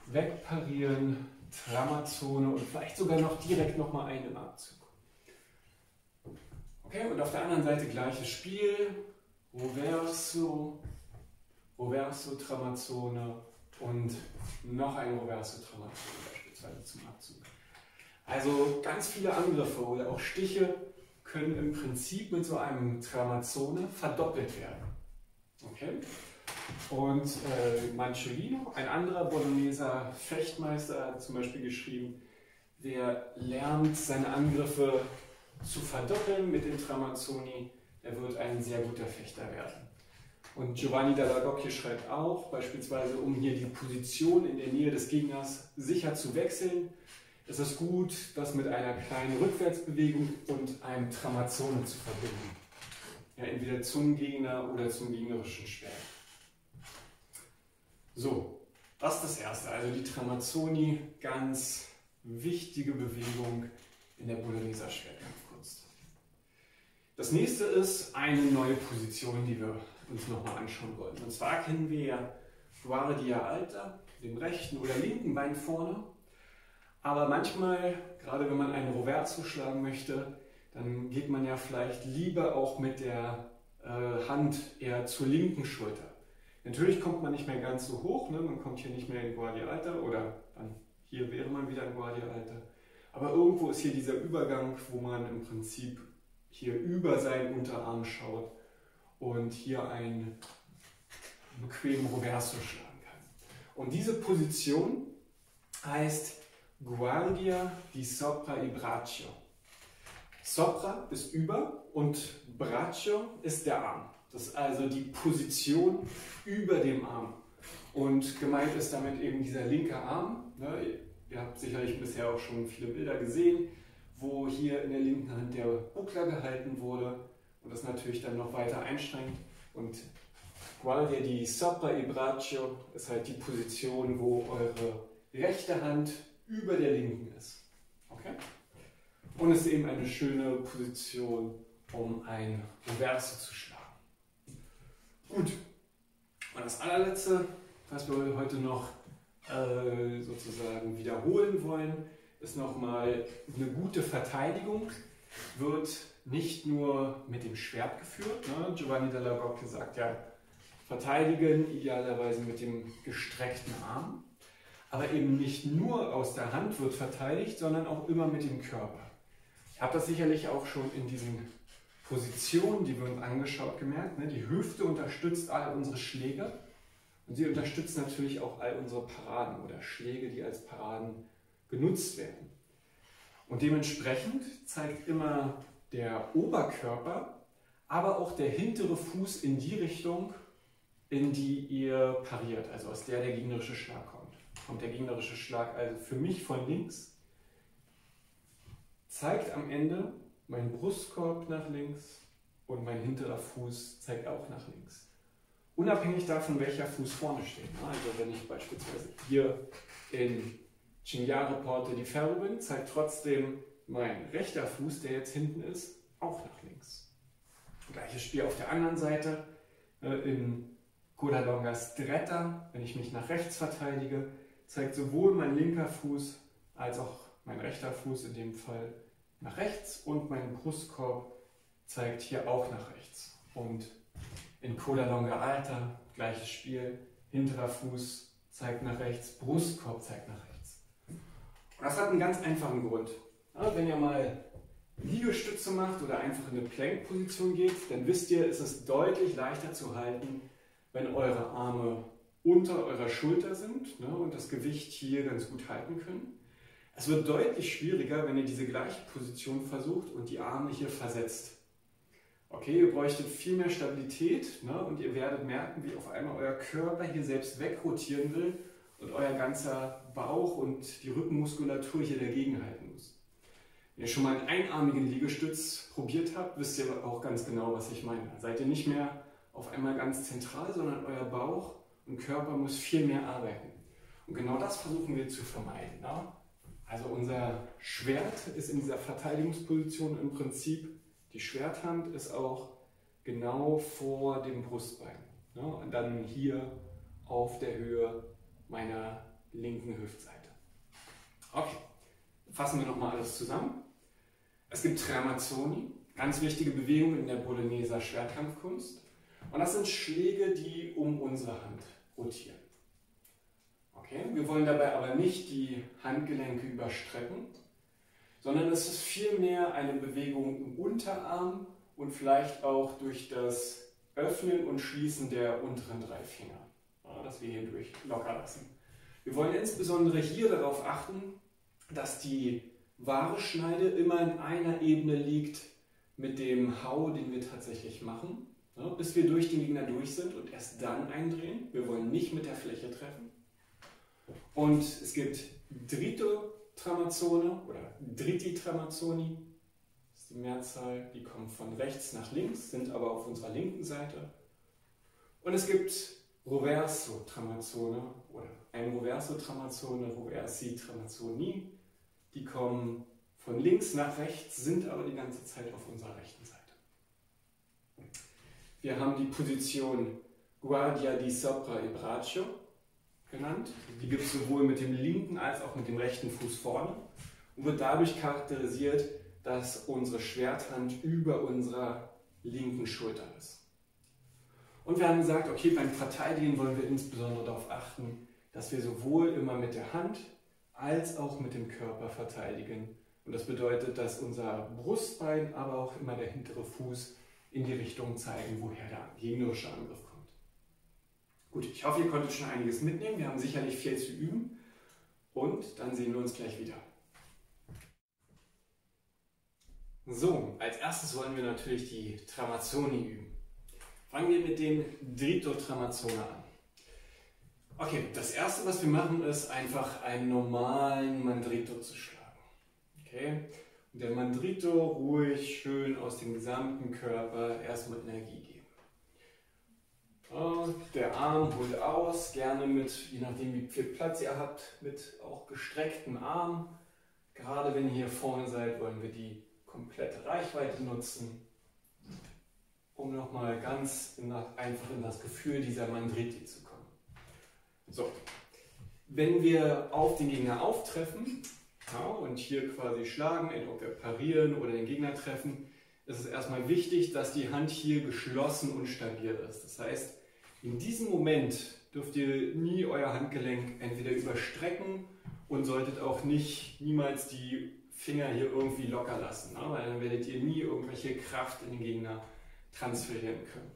Speaker 2: wegparieren, Tramazzone und vielleicht sogar noch direkt nochmal einen Abzug. Okay, und auf der anderen Seite gleiches Spiel. Roverso, Roverso Tramazzone und noch ein Roverso Tramazzone beispielsweise zum Abzug. Also ganz viele Angriffe oder auch Stiche können im Prinzip mit so einem Tramazzone verdoppelt werden. Okay?
Speaker 1: Und äh, Manciolino, ein anderer Bologneser Fechtmeister, hat zum Beispiel geschrieben, wer lernt, seine Angriffe zu verdoppeln mit den Tramazzoni, der wird ein sehr guter Fechter werden. Und Giovanni Dall'Agocchio schreibt auch, beispielsweise, um hier die Position in der Nähe des Gegners sicher zu wechseln, ist es gut, das mit einer kleinen Rückwärtsbewegung und einem Tramazzone zu verbinden. Ja, entweder zum Gegner oder zum gegnerischen Schwert. So, das ist das Erste. Also die Tramazzoni, ganz wichtige Bewegung in der Bologneser Schwertkampfkunst. Das nächste ist eine neue Position, die wir uns nochmal anschauen wollen. Und zwar kennen wir ja Guardia Alta, dem rechten oder linken Bein vorne. Aber manchmal, gerade wenn man einen Roverso schlagen möchte, dann geht man ja vielleicht lieber auch mit der äh, Hand eher zur linken Schulter. Natürlich kommt man nicht mehr ganz so hoch, ne? man kommt hier nicht mehr in Guardia Alta oder dann hier wäre man wieder in Guardia Alta. Aber irgendwo ist hier dieser Übergang, wo man im Prinzip hier über seinen Unterarm schaut und hier einen bequemen Roverso schlagen kann. Und diese Position heißt Guardia di sopra il braccio. Sopra ist über und Braccio ist der Arm. Das ist also die Position über dem Arm. Und gemeint ist damit eben dieser linke Arm. Ne? Ihr habt sicherlich bisher auch schon viele Bilder gesehen, wo hier in der linken Hand der Buckler gehalten wurde und das natürlich dann noch weiter einschränkt. Und Guardia di sopra il braccio ist halt die Position, wo eure rechte Hand über der linken ist. Okay? Und es ist eben eine schöne Position, um ein Reverse zu schlagen. Gut. Und das allerletzte, was wir heute noch äh, sozusagen wiederholen wollen, ist nochmal eine gute Verteidigung. Wird nicht nur mit dem Schwert geführt. Ne? Giovanni della Rocca sagt ja, verteidigen idealerweise mit dem gestreckten Arm. Aber eben nicht nur aus der Hand wird verteidigt, sondern auch immer mit dem Körper. Ich habe das sicherlich auch schon in diesen Positionen, die wir uns angeschaut, gemerkt. Ne? Die Hüfte unterstützt all unsere Schläge und sie unterstützt natürlich auch all unsere Paraden oder Schläge, die als Paraden genutzt werden. Und dementsprechend zeigt immer der Oberkörper, aber auch der hintere Fuß in die Richtung, in die ihr pariert, also aus der der gegnerische Schlag kommt. Kommt der gegnerische Schlag also für mich von links, zeigt am Ende mein Brustkorb nach links und mein hinterer Fuß zeigt auch nach links. Unabhängig davon, welcher Fuß vorne steht. Also wenn ich beispielsweise hier in Chingyare Porte di Ferro bin, zeigt trotzdem mein rechter Fuß, der jetzt hinten ist, auch nach links. Gleiches Spiel auf der anderen Seite. Äh, in Codalonga Stretta, wenn ich mich nach rechts verteidige, zeigt sowohl mein linker Fuß als auch mein rechter Fuß in dem Fall nach rechts und mein Brustkorb zeigt hier auch nach rechts. Und in Cola Longa Alta, gleiches Spiel, hinterer Fuß zeigt nach rechts, Brustkorb zeigt nach rechts. Und das hat einen ganz einfachen Grund. Wenn ihr mal Liegestütze macht oder einfach in eine Plank-Position geht, dann wisst ihr, ist es deutlich leichter zu halten, wenn eure Arme unter eurer Schulter sind ne, und das Gewicht hier ganz gut halten können. Es wird deutlich schwieriger, wenn ihr diese gleiche Position versucht und die Arme hier versetzt. Okay, ihr bräuchtet viel mehr Stabilität ne? und ihr werdet merken, wie auf einmal euer Körper hier selbst wegrotieren will und euer ganzer Bauch und die Rückenmuskulatur hier dagegen halten muss. Wenn ihr schon mal einen einarmigen Liegestütz probiert habt, wisst ihr auch ganz genau, was ich meine. Seid ihr nicht mehr auf einmal ganz zentral, sondern euer Bauch und Körper muss viel mehr arbeiten. Und genau das versuchen wir zu vermeiden. Ne? Also unser Schwert ist in dieser Verteidigungsposition im Prinzip, die Schwerthand ist auch genau vor dem Brustbein. Ne? Und dann hier auf der Höhe meiner linken Hüftseite. Okay, fassen wir nochmal alles zusammen. Es gibt Tramazzoni, ganz wichtige Bewegungen in der Bologneser Schwertkampfkunst. Und das sind Schläge, die um unsere Hand rotieren. Okay? Wir wollen dabei aber nicht die Handgelenke überstrecken, sondern es ist vielmehr eine Bewegung im Unterarm und vielleicht auch durch das
Speaker 2: Öffnen und Schließen der unteren drei Finger, ja, dass wir hier durch locker lassen. Wir wollen insbesondere hier darauf achten, dass die wahre Schneide immer in einer Ebene liegt mit dem Hau, den wir tatsächlich machen, ja, bis wir durch den Gegner durch sind und erst dann eindrehen. Wir wollen nicht mit der Fläche treffen. Und es gibt Drito Tramazzone oder Dritti Tramazzoni, das ist die Mehrzahl, die kommen von rechts nach links, sind aber auf unserer linken Seite. Und es gibt Roverso Tramazzone oder ein Roverso Tramazzone, Roversi Tramazzoni, die kommen von links nach rechts, sind aber die ganze Zeit auf unserer rechten Seite. Wir haben die Position Guardia di sopra e braccio genannt. Die gibt es sowohl mit dem linken als auch mit dem rechten Fuß vorne und wird dadurch charakterisiert, dass unsere Schwerthand über unserer linken Schulter ist. Und wir haben gesagt, okay, beim Verteidigen wollen wir insbesondere darauf achten, dass wir sowohl immer mit der Hand als auch mit dem Körper verteidigen. Und das bedeutet, dass unser Brustbein, aber auch immer der hintere Fuß in die Richtung zeigen, woher der gegnerische Angriff kommt. Gut, ich hoffe, ihr konntet schon einiges mitnehmen. Wir haben sicherlich viel zu üben. Und dann sehen wir uns gleich wieder. So, als erstes wollen wir natürlich die Tramazzoni üben. Fangen wir mit dem Dritto Tramazzone an. Okay, das erste, was wir machen, ist einfach einen normalen Mandrito zu schlagen. Okay? Der Mandrito ruhig schön aus dem gesamten Körper erstmal Energie geben. Der Arm holt aus, gerne mit, je nachdem wie viel Platz ihr habt, mit auch gestrecktem Arm. Gerade wenn ihr hier vorne seid, wollen wir die komplette Reichweite nutzen, um nochmal ganz in das, einfach in das Gefühl dieser Mandriti zu kommen. So, wenn wir auf den Gegner auftreffen ja, und hier quasi schlagen, ob wir parieren oder den Gegner treffen, ist es erstmal wichtig, dass die Hand hier geschlossen und stabil ist. Das heißt, in diesem Moment dürft ihr nie euer Handgelenk entweder überstrecken und solltet auch nicht niemals die Finger hier irgendwie locker lassen, ne? weil dann werdet ihr nie irgendwelche Kraft in den Gegner transferieren können.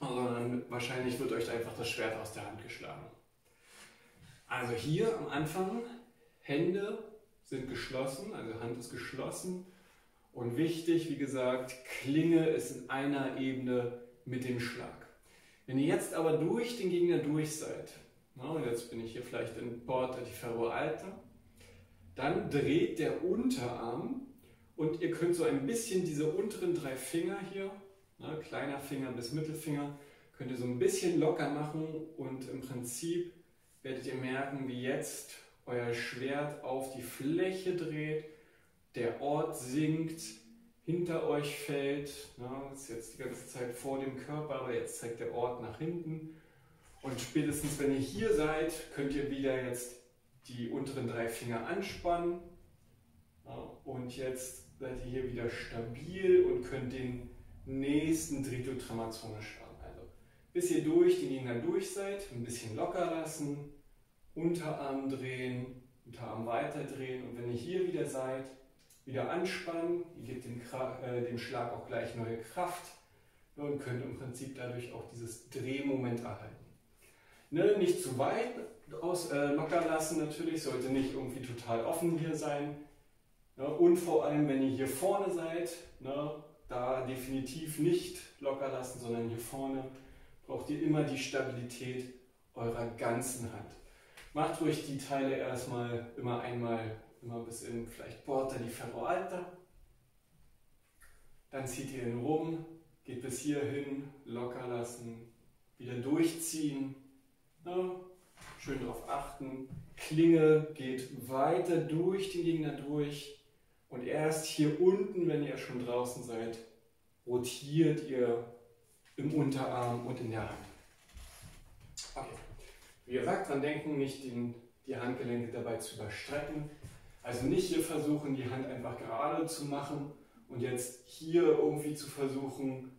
Speaker 2: Sondern wahrscheinlich wird euch einfach das Schwert aus der Hand geschlagen. Also hier am Anfang, Hände sind geschlossen, also Hand ist geschlossen. Und wichtig, wie gesagt, Klinge ist in einer Ebene mit dem Schlag. Wenn ihr jetzt aber durch den Gegner durch seid, na, jetzt bin ich hier vielleicht in Porta di Ferro Alta, dann dreht der Unterarm und ihr könnt so ein bisschen diese unteren drei Finger hier, na, kleiner Finger bis Mittelfinger, könnt ihr so ein bisschen locker machen und im Prinzip werdet ihr merken, wie jetzt euer Schwert auf die Fläche dreht, der Ort sinkt, hinter euch fällt. Na, ist jetzt die ganze Zeit vor dem Körper, aber jetzt zeigt der Ort nach hinten. Und spätestens, wenn ihr hier seid, könnt ihr wieder jetzt die unteren drei Finger anspannen. Und jetzt seid ihr hier wieder stabil und könnt den nächsten Dritto-Tramazzone schlagen. Also bis ihr durch den Gegner durch seid, ein bisschen locker lassen, Unterarm drehen, Unterarm weiter drehen und wenn ihr hier wieder seid, wieder anspannen, ihr gebt dem, äh, dem Schlag auch gleich neue Kraft und könnt im Prinzip dadurch auch dieses Drehmoment erhalten. Ne, nicht zu weit aus, äh, locker lassen natürlich, sollte nicht irgendwie total offen hier sein. Ne, und vor allem, wenn ihr hier vorne seid, ne, da definitiv nicht locker lassen, sondern hier vorne braucht ihr immer die Stabilität eurer ganzen Hand. Macht ruhig die Teile erstmal immer einmal immer bis in vielleicht Porta di Ferro Alta. Dann zieht ihr ihn rum, geht bis hierhin, locker lassen, wieder durchziehen. Ja, schön darauf achten. Klinge geht weiter durch den Gegner durch. Und erst hier unten, wenn ihr schon draußen seid, rotiert ihr im Unterarm und in der Hand. Okay. Wie gesagt, dran denken, nicht den, die Handgelenke dabei zu überstrecken. Also nicht hier versuchen, die Hand einfach gerade zu machen und jetzt hier irgendwie zu versuchen,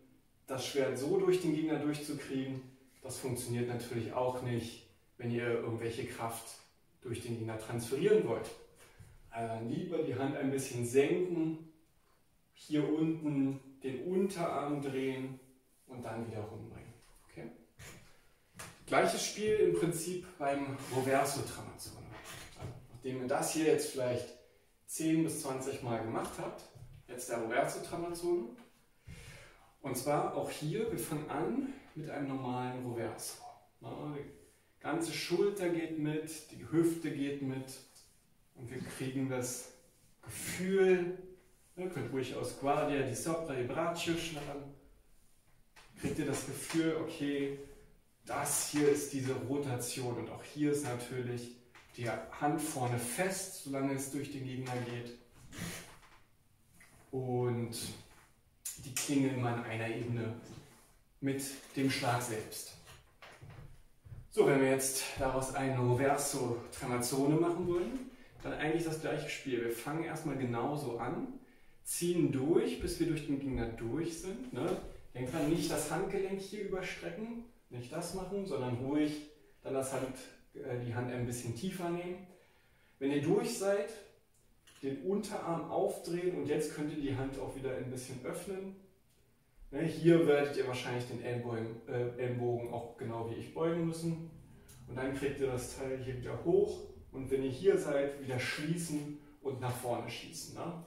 Speaker 2: das Schwert so durch den Gegner durchzukriegen. Das funktioniert natürlich auch nicht, wenn ihr irgendwelche Kraft durch den Gegner transferieren wollt. Also lieber die Hand ein bisschen senken, hier unten den Unterarm drehen und dann wieder rumbringen. Gleiches Spiel im Prinzip beim Roverso Tramazzone. Also, nachdem ihr das hier jetzt vielleicht 10 bis 20 Mal gemacht habt, jetzt der Roverso Tramazzone. Und zwar auch hier, wir fangen an mit einem normalen Roverso. Die ganze Schulter geht mit, die Hüfte geht mit und wir kriegen das Gefühl, ihr könnt ruhig aus Guardia di Sopra e Braccio schnappen, kriegt ihr das Gefühl, okay, das hier ist diese Rotation und auch hier ist natürlich die Hand vorne fest, solange es durch den Gegner geht. Und die Klinge immer an einer Ebene mit dem Schlag selbst. So, wenn wir jetzt daraus ein Roverso Tramazzone machen wollen, dann eigentlich das gleiche Spiel. Wir fangen erstmal genauso an, ziehen durch, bis wir durch den Gegner durch sind. Ne? Denkt dran, nicht das Handgelenk hier überstrecken, nicht das machen, sondern ruhig dann das Hand, äh, die Hand ein bisschen tiefer nehmen. Wenn ihr durch seid, den Unterarm aufdrehen und jetzt könnt ihr die Hand auch wieder ein bisschen öffnen. Ne, hier werdet ihr wahrscheinlich den Ellbogen, äh, Ellbogen auch genau wie ich beugen müssen. Und dann kriegt ihr das Teil hier wieder hoch und wenn ihr hier seid, wieder schließen und nach vorne schießen. Ne?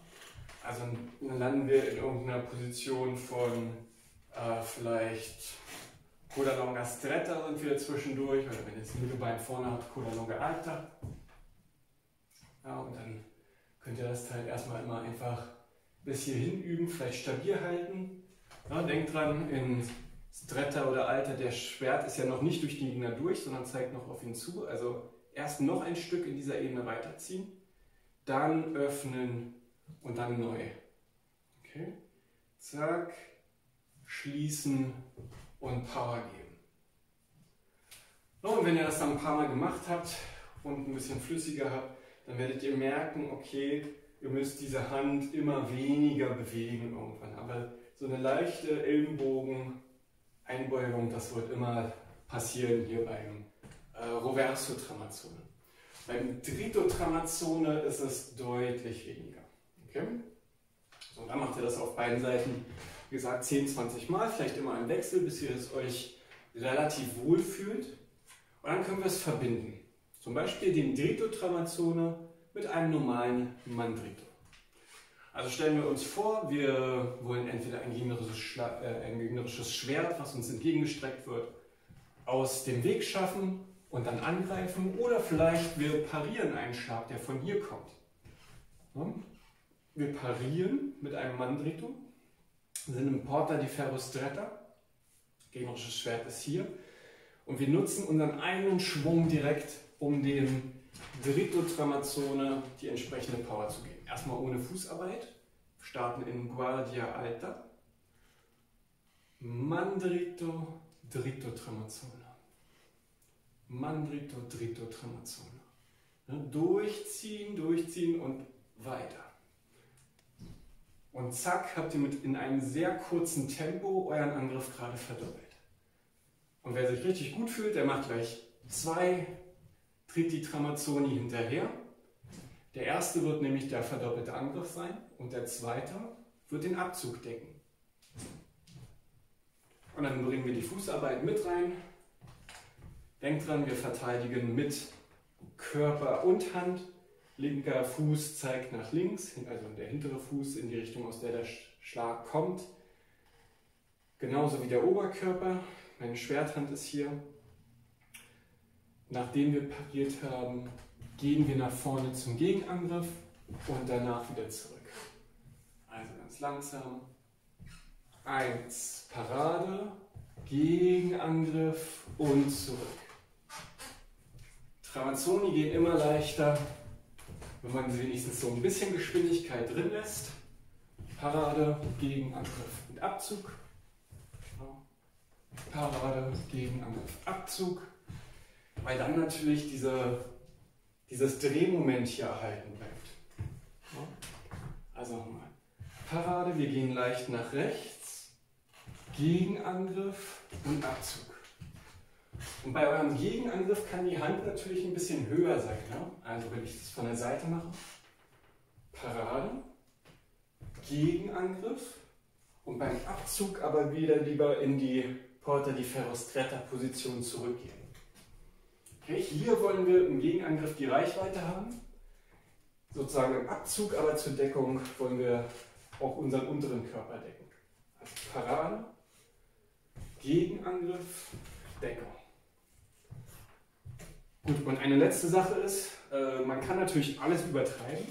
Speaker 2: Also dann landen wir in irgendeiner Position von äh, vielleicht Coda longa stretta sind wir zwischendurch, oder wenn ihr das Mittelbein vorne habt, Coda longa alta. Ja, und dann könnt ihr das Teil erstmal immer einfach bis hierhin üben, vielleicht stabil halten. Ja, denkt dran, in Stretta oder Alter, der Schwert ist ja noch nicht durch den Gegner durch, sondern zeigt noch auf ihn zu. Also erst noch ein Stück in dieser Ebene weiterziehen, dann öffnen und dann neu. Okay? Zack, schließen und Power geben. und wenn ihr das dann ein paar Mal gemacht habt und ein bisschen flüssiger habt, dann werdet ihr merken, okay, ihr müsst diese Hand immer weniger bewegen irgendwann. Aber so eine leichte Ellenbogen-Einbeugung, das wird immer passieren hier beim äh, Roverso Tramazzone. Beim Drito Tramazzone ist es deutlich weniger. Okay? So, dann macht ihr das auf beiden Seiten wie gesagt, 10, 20 Mal, vielleicht immer im Wechsel, bis ihr es euch relativ wohl fühlt. Und dann können wir es verbinden. Zum Beispiel den Drito-Travazzone mit einem normalen Mandrito. Also stellen wir uns vor, wir wollen entweder ein gegnerisches, äh, ein gegnerisches Schwert, was uns entgegengestreckt wird, aus dem Weg schaffen und dann angreifen. Oder vielleicht wir parieren einen Schlag, der von hier kommt. Wir parieren mit einem Mandrito sind im Porta di Ferro Stretta. Gegnerisches Schwert ist hier. Und wir nutzen unseren einen Schwung direkt, um dem Dritto Tramazzone die entsprechende Power zu geben. Erstmal ohne Fußarbeit. Starten in Guardia Alta. Mandrito, Dritto Tramazzone. Mandrito, Dritto Tramazzone. Durchziehen, durchziehen und weiter. Und zack, habt ihr mit in einem sehr kurzen Tempo euren Angriff gerade verdoppelt. Und wer sich richtig gut fühlt, der macht gleich zwei Tritti Tramazzoni hinterher. Der erste wird nämlich der verdoppelte Angriff sein und der zweite wird den Abzug decken. Und dann bringen wir die Fußarbeit mit rein. Denkt dran, wir verteidigen mit Körper und Hand linker Fuß zeigt nach links, also der hintere Fuß in die Richtung, aus der der Schlag kommt. Genauso wie der Oberkörper. Meine Schwerthand ist hier. Nachdem wir pariert haben, gehen wir nach vorne zum Gegenangriff und danach wieder zurück. Also ganz langsam. Eins, Parade, Gegenangriff und zurück. Travazzoni gehen immer leichter, wenn man wenigstens so ein bisschen Geschwindigkeit drin lässt. Parade gegen Angriff und Abzug. Parade gegen Angriff, Abzug. Weil dann natürlich diese, dieses Drehmoment hier erhalten bleibt. Also nochmal. Parade, wir gehen leicht nach rechts. Gegenangriff und Abzug. Und bei eurem Gegenangriff kann die Hand natürlich ein bisschen höher sein. Ne? Also wenn ich das von der Seite mache, Parade, Gegenangriff und beim Abzug aber wieder lieber in die Porta di Ferrostretta Position zurückgehen. Okay, hier wollen wir im Gegenangriff die Reichweite haben. Sozusagen im Abzug, aber zur Deckung wollen wir auch unseren unteren Körper decken. Also Parade, Gegenangriff, Deckung. Gut, und eine letzte Sache ist, äh, man kann natürlich alles übertreiben.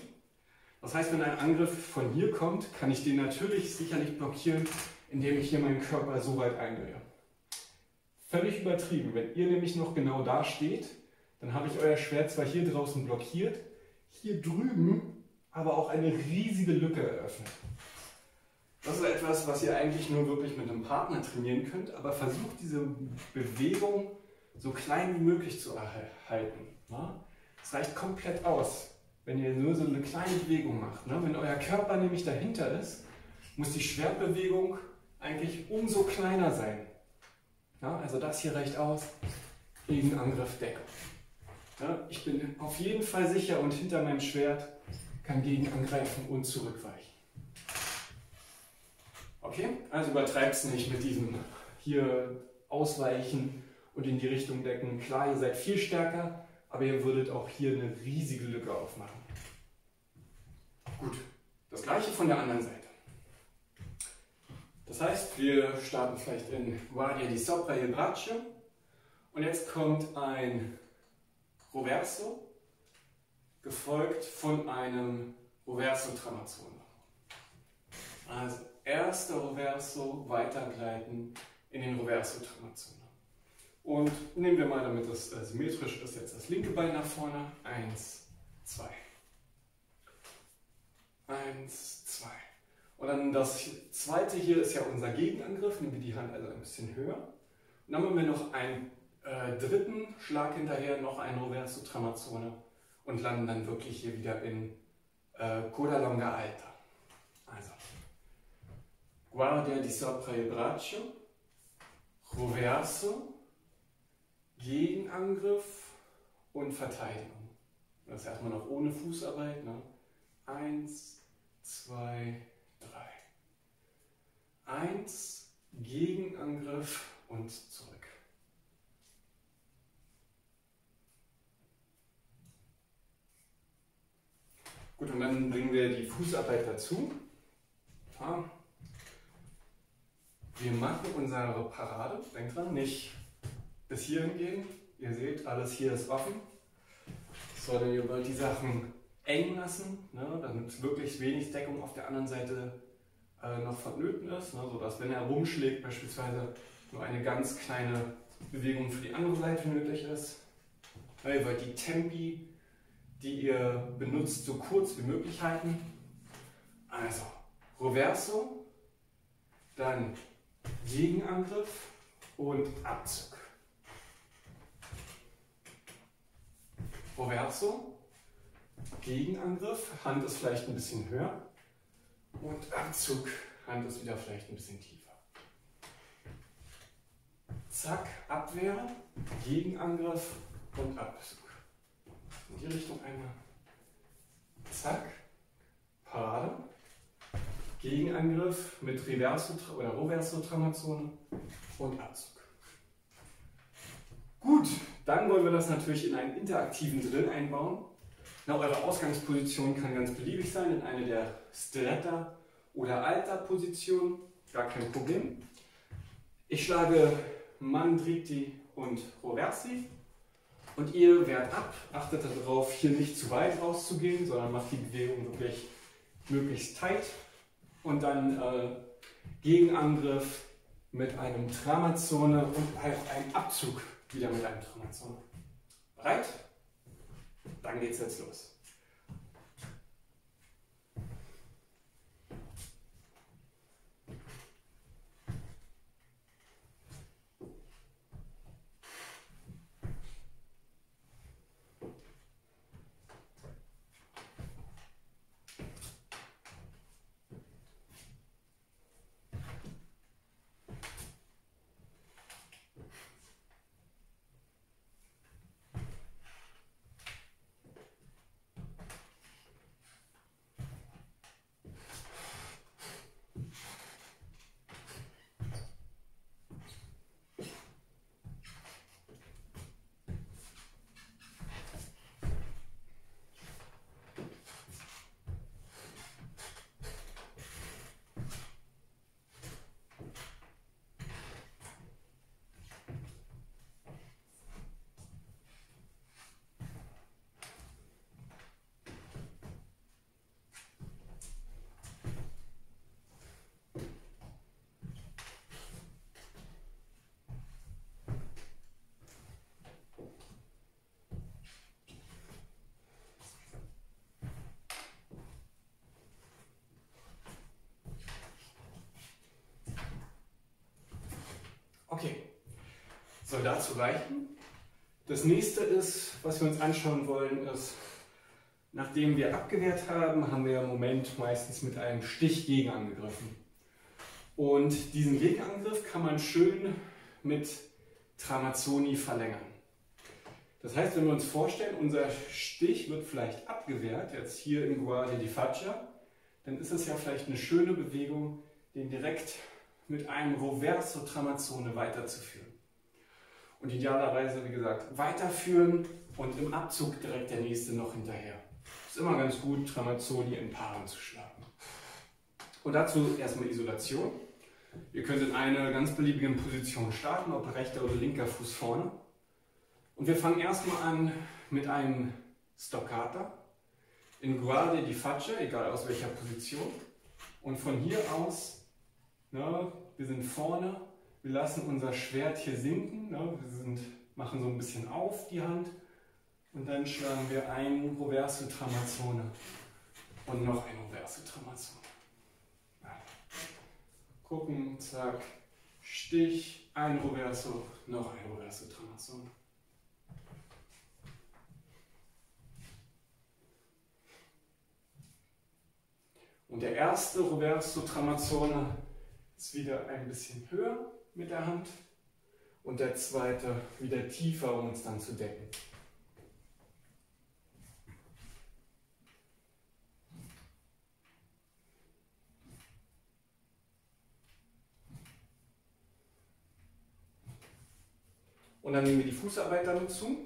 Speaker 2: Das heißt, wenn ein Angriff von hier kommt, kann ich den natürlich sicherlich blockieren, indem ich hier meinen Körper so weit eindrehe. Völlig übertrieben. Wenn ihr nämlich noch genau da steht, dann habe ich euer Schwert zwar hier draußen blockiert, hier drüben aber auch eine riesige Lücke eröffnet. Das ist etwas, was ihr eigentlich nur wirklich mit einem Partner trainieren könnt, aber versucht diese Bewegung so klein wie möglich zu erhalten. Es reicht komplett aus, wenn ihr nur so eine kleine Bewegung macht. Ne? Wenn euer Körper nämlich dahinter ist, muss die Schwertbewegung eigentlich umso kleiner sein. Also das hier reicht aus. Gegenangriff, Deckung. Ja, ich bin auf jeden Fall sicher und hinter meinem Schwert kann gegen angreifen und zurückweichen. Okay, also übertreibt es nicht mit diesem hier ausweichen und in die Richtung decken. Klar, ihr seid viel stärker, aber ihr würdet auch hier eine riesige Lücke aufmachen. Gut, das gleiche von der anderen Seite. Das heißt, wir starten vielleicht in Guardia di Sopra il Braccio und jetzt kommt ein Roverso, gefolgt von einem Roverso Tramazzone. Also erster Roverso, weitergleiten in den Roverso Tramazzone. Und nehmen wir mal, damit das äh, symmetrisch ist, jetzt das linke Bein nach vorne. Eins, zwei. Eins, zwei. Und dann das zweite hier ist ja unser Gegenangriff. Nehmen wir die Hand also ein bisschen höher. Und dann haben wir noch einen äh, dritten Schlag hinterher, noch ein Roverso Tramazzone und landen dann wirklich hier wieder in äh, Coda Longa Alta. Also, Guardia di sopra il braccio, Roverso, Gegenangriff und Verteidigung. Das ist erstmal noch ohne Fußarbeit. Ne? Eins, zwei, drei. Eins, Gegenangriff und zurück. Gut, und dann bringen wir die Fußarbeit dazu. Wir machen unsere Parade, denkt dran, nicht bis hierhin gehen. Ihr seht, alles hier ist offen. Sondern ihr wollt die Sachen eng lassen, ne, damit wirklich wenig Deckung auf der anderen Seite äh, noch vonnöten ist, ne, sodass wenn er rumschlägt beispielsweise nur eine ganz kleine Bewegung für die andere Seite nötig ist. Ja, ihr wollt die Tempi, die ihr benutzt, so kurz wie möglich halten. Also Roverso, dann Gegenangriff und Abzug. Roverso, Gegenangriff, Hand ist vielleicht ein bisschen höher und Abzug, Hand ist wieder vielleicht ein bisschen tiefer. Zack, Abwehr, Gegenangriff und Abzug. In die Richtung einmal. Zack, Parade, Gegenangriff mit Reverso oder Roverso Tramazone und Abzug. Gut, dann wollen wir das natürlich in einen interaktiven Drill einbauen. Na, eure Ausgangsposition kann ganz beliebig sein, in eine der Stretta oder Alta Position, gar kein Problem. Ich schlage Mandriti und Roversi und ihr wehrt ab, achtet darauf, hier nicht zu weit rauszugehen, sondern macht die Bewegung wirklich möglichst tight und dann äh, Gegenangriff mit einem Tramazone und halt einem Abzug wieder mit einem Traumazone. Bereit? Dann geht's jetzt los. Okay, soll dazu reichen. Das nächste ist, was wir uns anschauen wollen, ist, nachdem wir abgewehrt haben, haben wir im Moment meistens mit einem Stich gegen angegriffen. Und diesen Gegenangriff kann man schön mit Tramazzoni verlängern. Das heißt, wenn wir uns vorstellen, unser Stich wird vielleicht abgewehrt, jetzt hier in Guardia di Faccia, dann ist es ja vielleicht eine schöne Bewegung, den direkt mit einem Roverso Tramazzone weiterzuführen. Und idealerweise, wie gesagt, weiterführen und im Abzug direkt der nächste noch hinterher. Ist immer ganz gut, Tramazzoni in Paaren zu schlagen. Und dazu erstmal Isolation. Ihr könnt in einer ganz beliebigen Position starten, ob rechter oder linker Fuß vorne. Und wir fangen erstmal an mit einem Stoccata in Guardia di Faccia, egal aus welcher Position. Und von hier aus, ne, wir sind vorne, wir lassen unser Schwert hier sinken, ne, wir sind, machen so ein bisschen auf die Hand und dann schlagen wir ein Roverso Tramazzone und noch ein Roverso Tramazzone gucken, zack, Stich, ein Roverso, noch ein Roverso Tramazzone. Und der erste Roverso Tramazzone ist wieder ein bisschen höher mit der Hand und der zweite wieder tiefer, um uns dann zu decken. Und dann nehmen wir die Fußarbeit damit zu.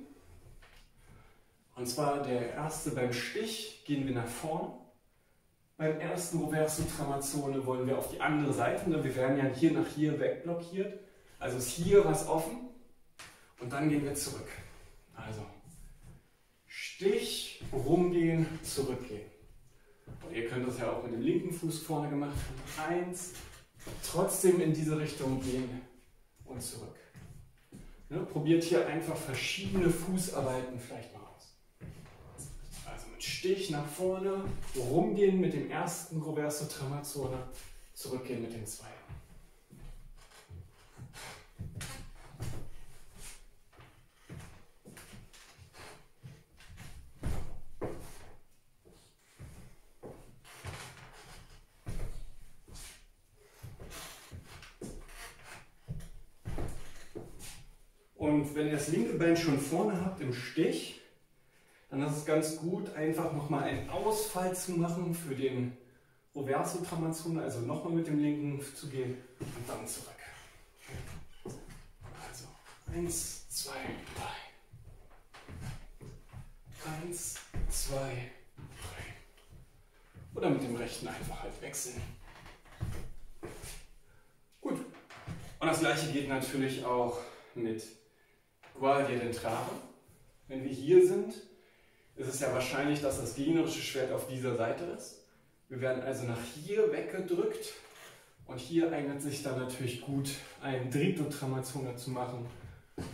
Speaker 2: Und zwar der erste beim Stich gehen wir nach vorne. Beim ersten Roverso Tramazzone wollen wir auf die andere Seite. Ne? Wir werden ja hier nach hier wegblockiert. Also ist hier was offen. Und dann gehen wir zurück. Also Stich, rumgehen, zurückgehen. Und ihr könnt das ja auch mit dem linken Fuß vorne gemacht haben. Eins, trotzdem in diese Richtung gehen und zurück. Ne, probiert hier einfach verschiedene Fußarbeiten vielleicht mal aus. Also mit Stich nach vorne, rumgehen mit dem ersten Groverso Tramazzone, zurückgehen mit dem zweiten. Und wenn ihr das linke Bein schon vorne habt im Stich, dann ist es ganz gut, einfach nochmal einen Ausfall zu machen für den Roverso Tramazzone, also nochmal mit dem linken zu gehen und dann zurück. Also eins, zwei, drei. Eins, zwei, drei. Oder mit dem rechten einfach halt wechseln. Gut. Und das gleiche geht natürlich auch mit Guardia d'Entrare. Wenn wir hier sind, ist es ja wahrscheinlich, dass das gegnerische Schwert auf dieser Seite ist. Wir werden also nach hier weggedrückt und hier eignet sich dann natürlich gut, ein Dritto Tramazzone zu machen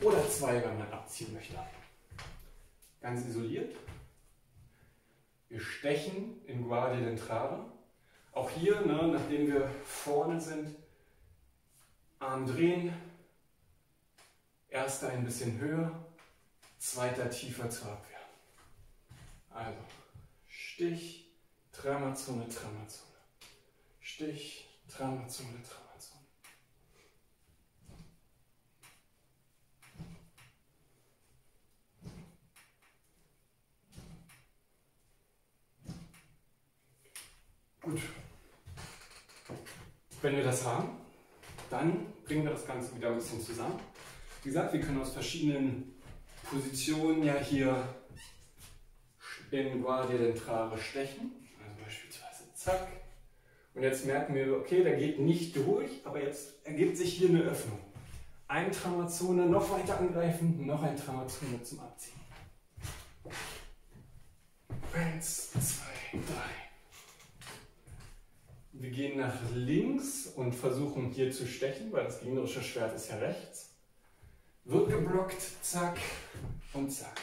Speaker 2: oder zwei, wenn man abziehen möchte. Ganz isoliert. Wir stechen in Guardia d'Entrare. Auch hier, ne, nachdem wir vorne sind, Arm drehen, Erster ein bisschen höher, zweiter tiefer zur Abwehr. Also Stich, Tramazone, Tramazone. Stich, Tramazone, Tramazone. Gut. Wenn wir das haben, dann bringen wir das Ganze wieder ein bisschen zusammen. Wie gesagt, wir können aus verschiedenen Positionen ja hier in Guardia d'Entrare stechen. Also beispielsweise zack. Und jetzt merken wir, okay, der geht nicht durch, aber jetzt ergibt sich hier eine Öffnung. Ein Tramazzone noch weiter angreifen, noch ein Tramazzone zum Abziehen. Eins, zwei, drei. Wir gehen nach links und versuchen hier zu stechen, weil das gegnerische Schwert ist ja rechts. Wird geblockt, zack und zack.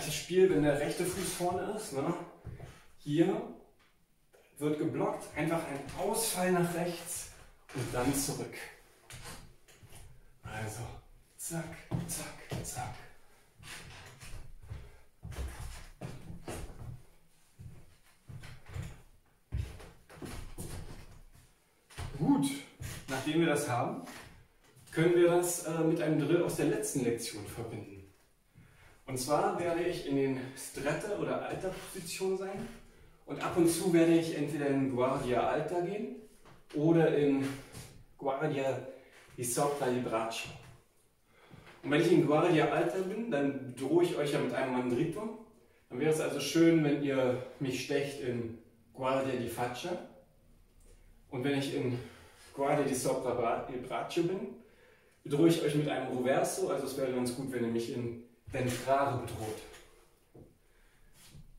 Speaker 2: Gleiches Spiel, wenn der rechte Fuß vorne ist. Ne? Hier wird geblockt, einfach ein Ausfall nach rechts und dann zurück. Also, zack, zack, zack. Gut, nachdem wir das haben, können wir das äh, mit einem Drill aus der letzten Lektion verbinden. Und zwar werde ich in den Strette oder Alter Position sein und ab und zu werde ich entweder in Guardia Alta gehen oder in Guardia di sopra di braccio. Und wenn ich in Guardia Alta bin, dann drohe ich euch ja mit einem Mandrito. Dann wäre es also schön, wenn ihr mich stecht in Guardia di faccia. Und wenn ich in Guardia di sopra di braccio bin, bedrohe ich euch mit einem Roverso. Also es wäre ganz gut, wenn ihr mich in Ventrare bedroht.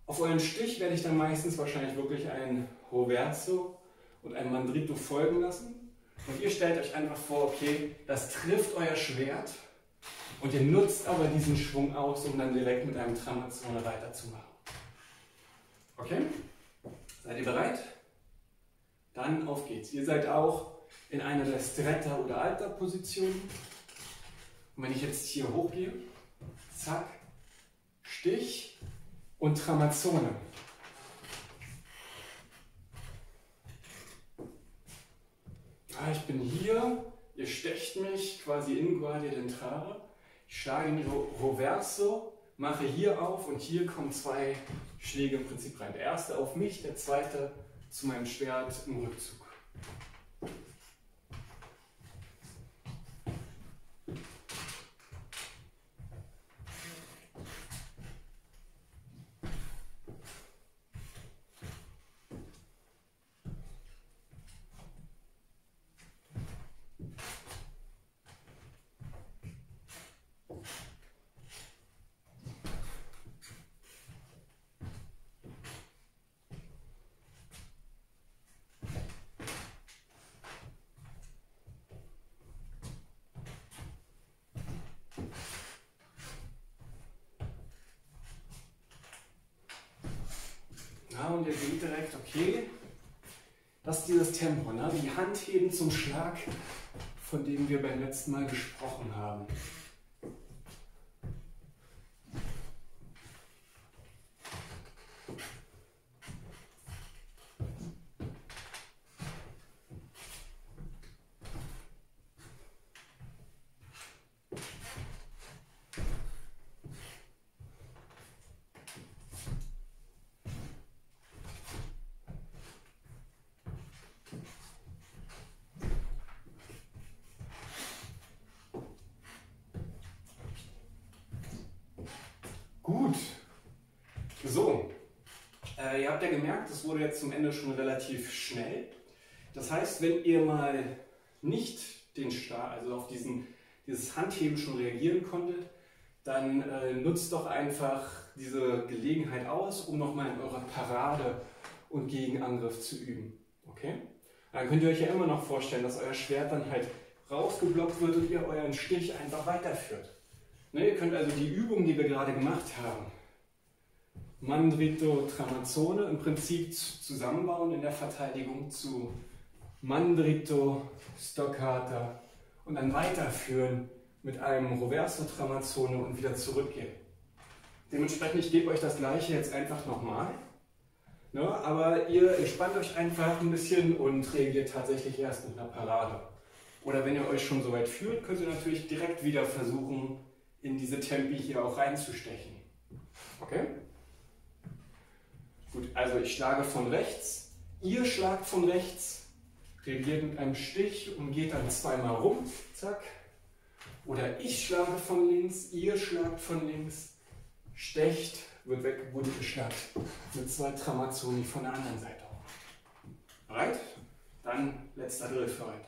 Speaker 2: Auf euren Stich werde ich dann meistens wahrscheinlich wirklich ein Roverso und ein Mandrito folgen lassen. Und ihr stellt euch einfach vor, okay, das trifft euer Schwert und ihr nutzt aber diesen Schwung aus, um dann direkt mit einem Tramazzone weiterzumachen. Okay? Seid ihr bereit? Dann auf geht's. Ihr seid auch in einer der Stretta oder Alta Positionen. Und wenn ich jetzt hier hochgehe, zack, Stich und Tramazzone. Ah, ich bin hier, ihr stecht mich quasi in Guardia Dentrare. Ich schlage in Roverso, mache hier auf und hier kommen zwei Schläge im Prinzip rein. Der erste auf mich, der zweite zu meinem Schwert im Rückzug. und ihr seht direkt, okay, das ist dieses Tempo, ne? die Handheben zum Schlag, von dem wir beim letzten Mal gesprochen haben. Habt ja gemerkt, das wurde jetzt zum Ende schon relativ schnell. Das heißt, wenn ihr mal nicht den Star, also auf diesen, dieses Handheben schon reagieren konntet, dann äh, nutzt doch einfach diese Gelegenheit aus, um nochmal in eurer Parade und Gegenangriff zu üben. Okay? Dann könnt ihr euch ja immer noch vorstellen, dass euer Schwert dann halt rausgeblockt wird und ihr euren Stich einfach weiterführt. Ne, ihr könnt also die Übung, die wir gerade gemacht haben, Mandrito Tramazzone im Prinzip zusammenbauen in der Verteidigung zu Mandrito Stoccata und dann weiterführen mit einem Roverso Tramazzone und wieder zurückgehen. Dementsprechend, ich gebe euch das gleiche jetzt einfach nochmal. Ne, aber ihr entspannt euch einfach ein bisschen und reagiert tatsächlich erst mit einer Parade. Oder wenn ihr euch schon so weit fühlt, könnt ihr natürlich direkt wieder versuchen, in diese Tempi hier auch reinzustechen. Okay? Gut, also ich schlage von rechts, ihr schlagt von rechts, reagiert mit einem Stich und geht dann zweimal rum, zack. Oder ich schlage von links, ihr schlagt von links, stecht, wird weggebunden geschlagen mit zwei Tramazzoni von der anderen Seite. Bereit? Dann letzter Drill für heute.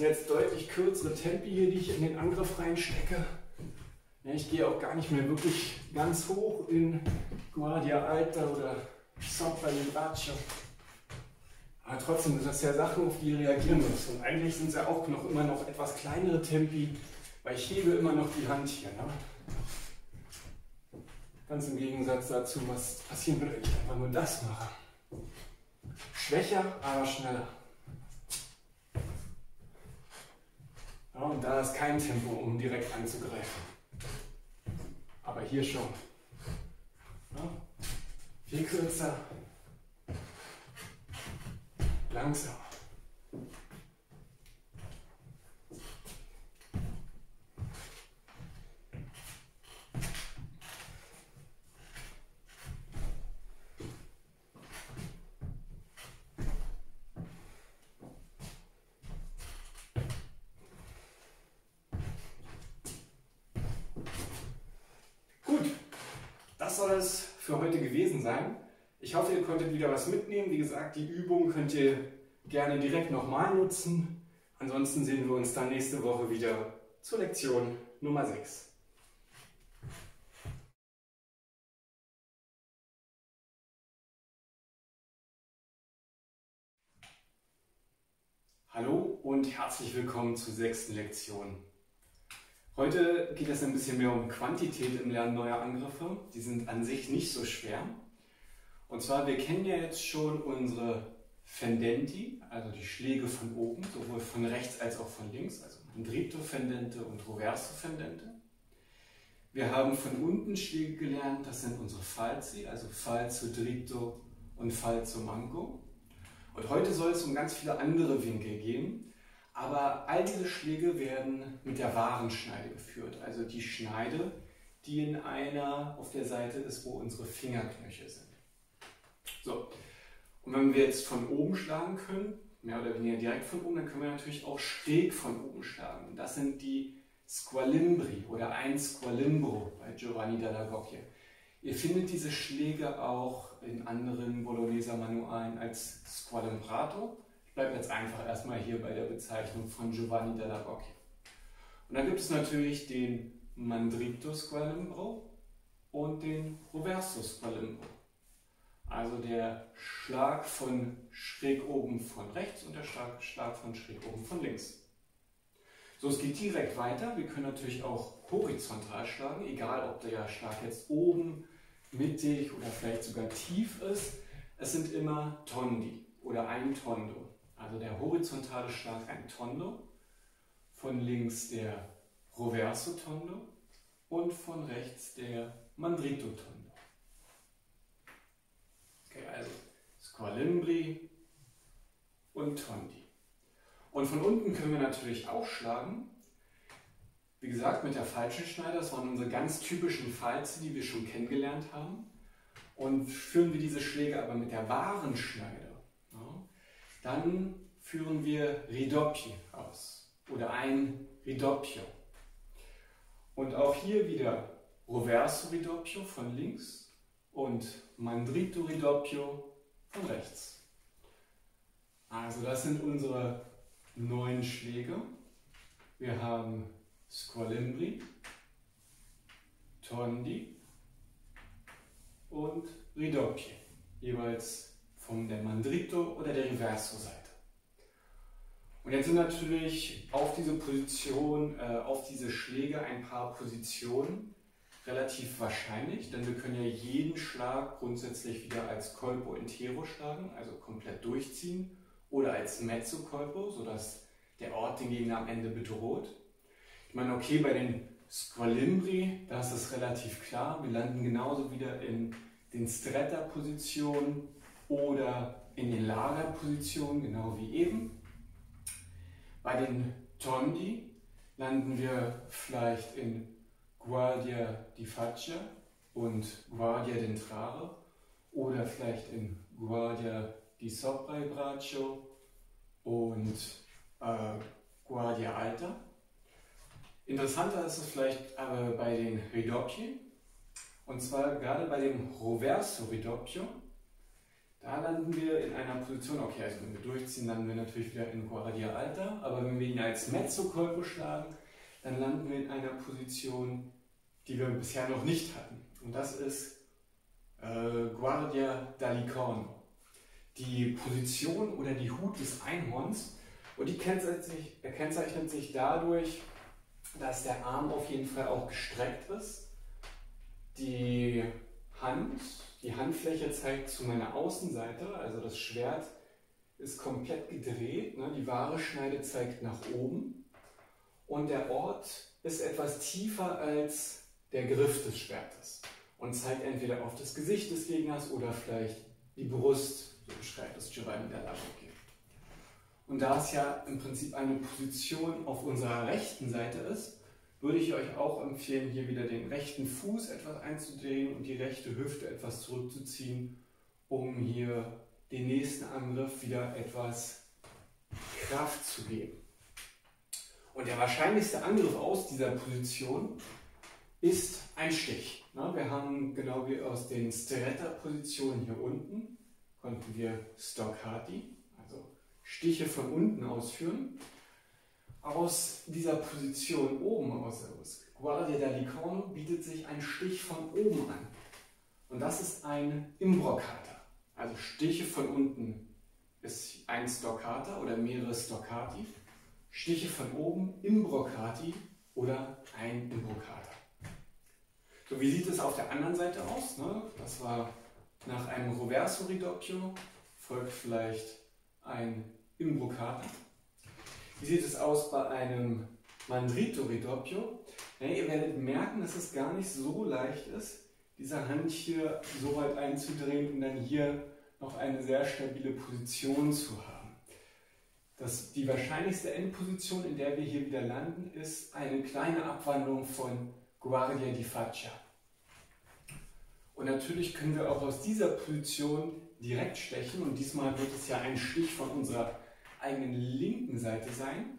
Speaker 2: Sind jetzt deutlich kürzere Tempi hier, die ich in den Angriff reinstecke. Ich gehe auch gar nicht mehr wirklich ganz hoch in Guardia Alta oder Sopra Libraccio. Aber trotzdem sind das ja Sachen, auf die ihr reagieren müsst. Und eigentlich sind es ja auch noch immer noch etwas kleinere Tempi, weil ich hebe immer noch die Hand hier. Ne? Ganz im Gegensatz dazu, was passieren würde, wenn ich einfach nur das mache. Schwächer, aber schneller. Ja, und da ist kein Tempo, um direkt anzugreifen. Aber hier schon. Ja, viel kürzer. Langsam. das soll es für heute gewesen sein. Ich hoffe, ihr konntet wieder was mitnehmen. Wie gesagt, die Übung könnt ihr gerne direkt nochmal nutzen. Ansonsten sehen wir uns dann nächste Woche wieder zur Lektion Nummer 6. Hallo und herzlich willkommen zur sechsten Lektion. Heute geht es ein bisschen mehr um Quantität im Lernen neuer Angriffe. Die sind an sich nicht so schwer. Und zwar, wir kennen ja jetzt schon unsere Fendenti, also die Schläge von oben, sowohl von rechts als auch von links, also Mandrito Fendente und Roverso Fendente. Wir haben von unten Schläge gelernt, das sind unsere Falsi, also Falso Dritto und Falso Mango. Und heute soll es um ganz viele andere Winkel gehen, aber all diese Schläge werden mit der wahren Schneide geführt, also die Schneide, die in einer auf der Seite ist, wo unsere Fingerknöchel sind. So, und wenn wir jetzt von oben schlagen können, mehr oder weniger direkt von oben, dann können wir natürlich auch schräg von oben schlagen. Das sind die Squalimbri oder ein Squalimbro bei Giovanni della Gocchia. Ihr findet diese Schläge auch in anderen Bologneser Manualen als Squalimbrato bleiben jetzt einfach erstmal hier bei der Bezeichnung von Giovanni della Rocchia. Und dann gibt es natürlich den Mandrito Squalimbro und den Roverso Squalimbro. Also der Schlag von schräg oben von rechts und der Schlag von schräg oben von links. So, es geht direkt weiter. Wir können natürlich auch horizontal schlagen, egal ob der Schlag jetzt oben, mittig oder vielleicht sogar tief ist. Es sind immer Tondi oder ein Tondo. Also der horizontale Schlag ein Tondo, von links der Roverso Tondo und von rechts der Mandrito Tondo. Okay, also Squalimbri und Tondi. Und von unten können wir natürlich auch schlagen. Wie gesagt, mit der falschen Schneider, das waren unsere ganz typischen Falze, die wir schon kennengelernt haben. Und führen wir diese Schläge aber mit der wahren Schneider, dann führen wir Ridoppio aus oder ein Ridoppio. Und auch hier wieder Roverso Ridoppio von links und Mandrito Ridoppio von rechts. Also das sind unsere neun Schläge. Wir haben Squalimbri, Tondi und Ridoppio, jeweils von der Mandrito oder der Reverso-Seite. Und jetzt sind natürlich auf diese Position, äh, auf diese Schläge ein paar Positionen relativ wahrscheinlich, denn wir können ja jeden Schlag grundsätzlich wieder als Colpo intero schlagen, also komplett durchziehen, oder als Mezzo Colpo, sodass der Ort den Gegner am Ende bedroht. Ich meine, okay, bei den Squalimbri, da ist es relativ klar, wir landen genauso wieder in den Stretta-Positionen oder in den Lagerpositionen, genau wie eben. Bei den Tondi landen wir vielleicht in Guardia di Faccia und Guardia d'Entrare oder vielleicht in Guardia di Sopra il Braccio und äh, Guardia Alta. Interessanter ist es vielleicht aber bei den Ridoppien. Und zwar gerade bei dem Roverso Ridoppio Da landen wir in einer Position, okay, also wenn wir durchziehen, landen wir natürlich wieder in Guardia Alta, aber wenn wir ihn als Mezzo-Colpo schlagen, dann landen wir in einer Position, die wir bisher noch nicht hatten. Und das ist äh, Guardia d'Alicorno. Die Position oder die Hut des Einhorns. Und die kennzeichnet sich, kennzeichnet sich dadurch, dass der Arm auf jeden Fall auch gestreckt ist. Die Hand die Handfläche zeigt zu meiner Außenseite, also das Schwert ist komplett gedreht. Ne? Die wahre Schneide zeigt nach oben. Und der Ort ist etwas tiefer als der Griff des Schwertes und zeigt entweder auf das Gesicht des Gegners oder vielleicht die Brust, so beschreibt es Giovanni Labocchi. Und da es ja im Prinzip eine Position auf unserer rechten Seite ist, würde ich euch auch empfehlen, hier wieder den rechten Fuß etwas einzudrehen und die rechte Hüfte etwas zurückzuziehen, um hier den nächsten Angriff wieder etwas Kraft zu geben. Und der wahrscheinlichste Angriff aus dieser Position ist ein Stich. Wir haben genau wie aus den Stretta-Positionen hier unten, konnten wir Stoccati, also Stiche von unten ausführen aus dieser Position oben aus Guardia dell'Icono bietet sich ein Stich von oben an. Und das ist ein Imbroccata. Also Stiche von unten ist ein Stoccata oder mehrere Stoccati. Stiche von oben Imbroccati oder ein Imbroccata. So, wie sieht es auf der anderen Seite aus? Ne? Das war nach einem Roverso Ridoppio, folgt vielleicht ein Imbroccata. Wie sieht es aus bei einem Mandrito Ridoppio? Ja, ihr werdet merken, dass es gar nicht so leicht ist, diese Hand hier so weit einzudrehen und dann hier noch eine sehr stabile Position zu haben. Das, die wahrscheinlichste Endposition, in der wir hier wieder landen, ist eine kleine Abwandlung von Guardia di Faccia. Und natürlich können wir auch aus dieser Position direkt stechen und diesmal wird es ja ein Stich von unserer eigenen linken Seite sein.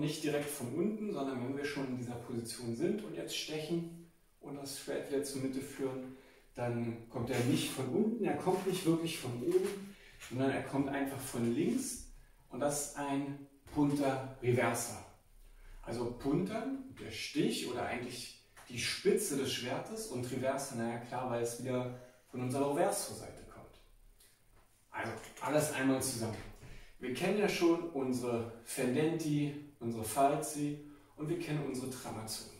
Speaker 2: Nicht direkt von unten, sondern wenn wir schon in dieser Position sind und jetzt stechen und das Schwert wieder zur Mitte führen, dann kommt er nicht von unten, er kommt nicht wirklich von oben, sondern er kommt einfach von links und das ist ein Punta Reversa. Also Punta, der Stich oder eigentlich die Spitze des Schwertes und Reversa, naja klar, weil es wieder von unserer Reverso-Seite kommt. Also alles einmal zusammen. Wir kennen ja schon unsere Fendenti, unsere Falzi und wir kennen unsere Tramazzoni.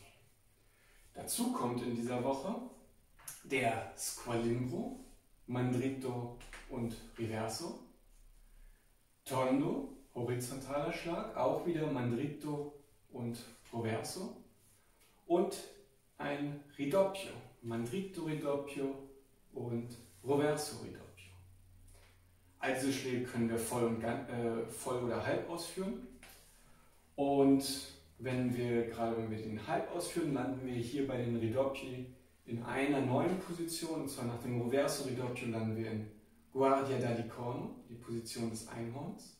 Speaker 2: Dazu kommt in dieser Woche der Squalimbro, Mandrito und Riverso, Tondo, horizontaler Schlag, auch wieder Mandrito und Roverso und ein Ridoppio, Mandrito Ridoppio und Roverso Ridoppio. Einzelschläge können wir voll, und, äh, voll oder halb ausführen. Und wenn wir, gerade wenn wir den halb ausführen, landen wir hier bei den Ridoppii in einer neuen Position, und zwar nach dem Reverso Ridoppio landen wir in Guardia d'Alicorno, die Position des Einhorns.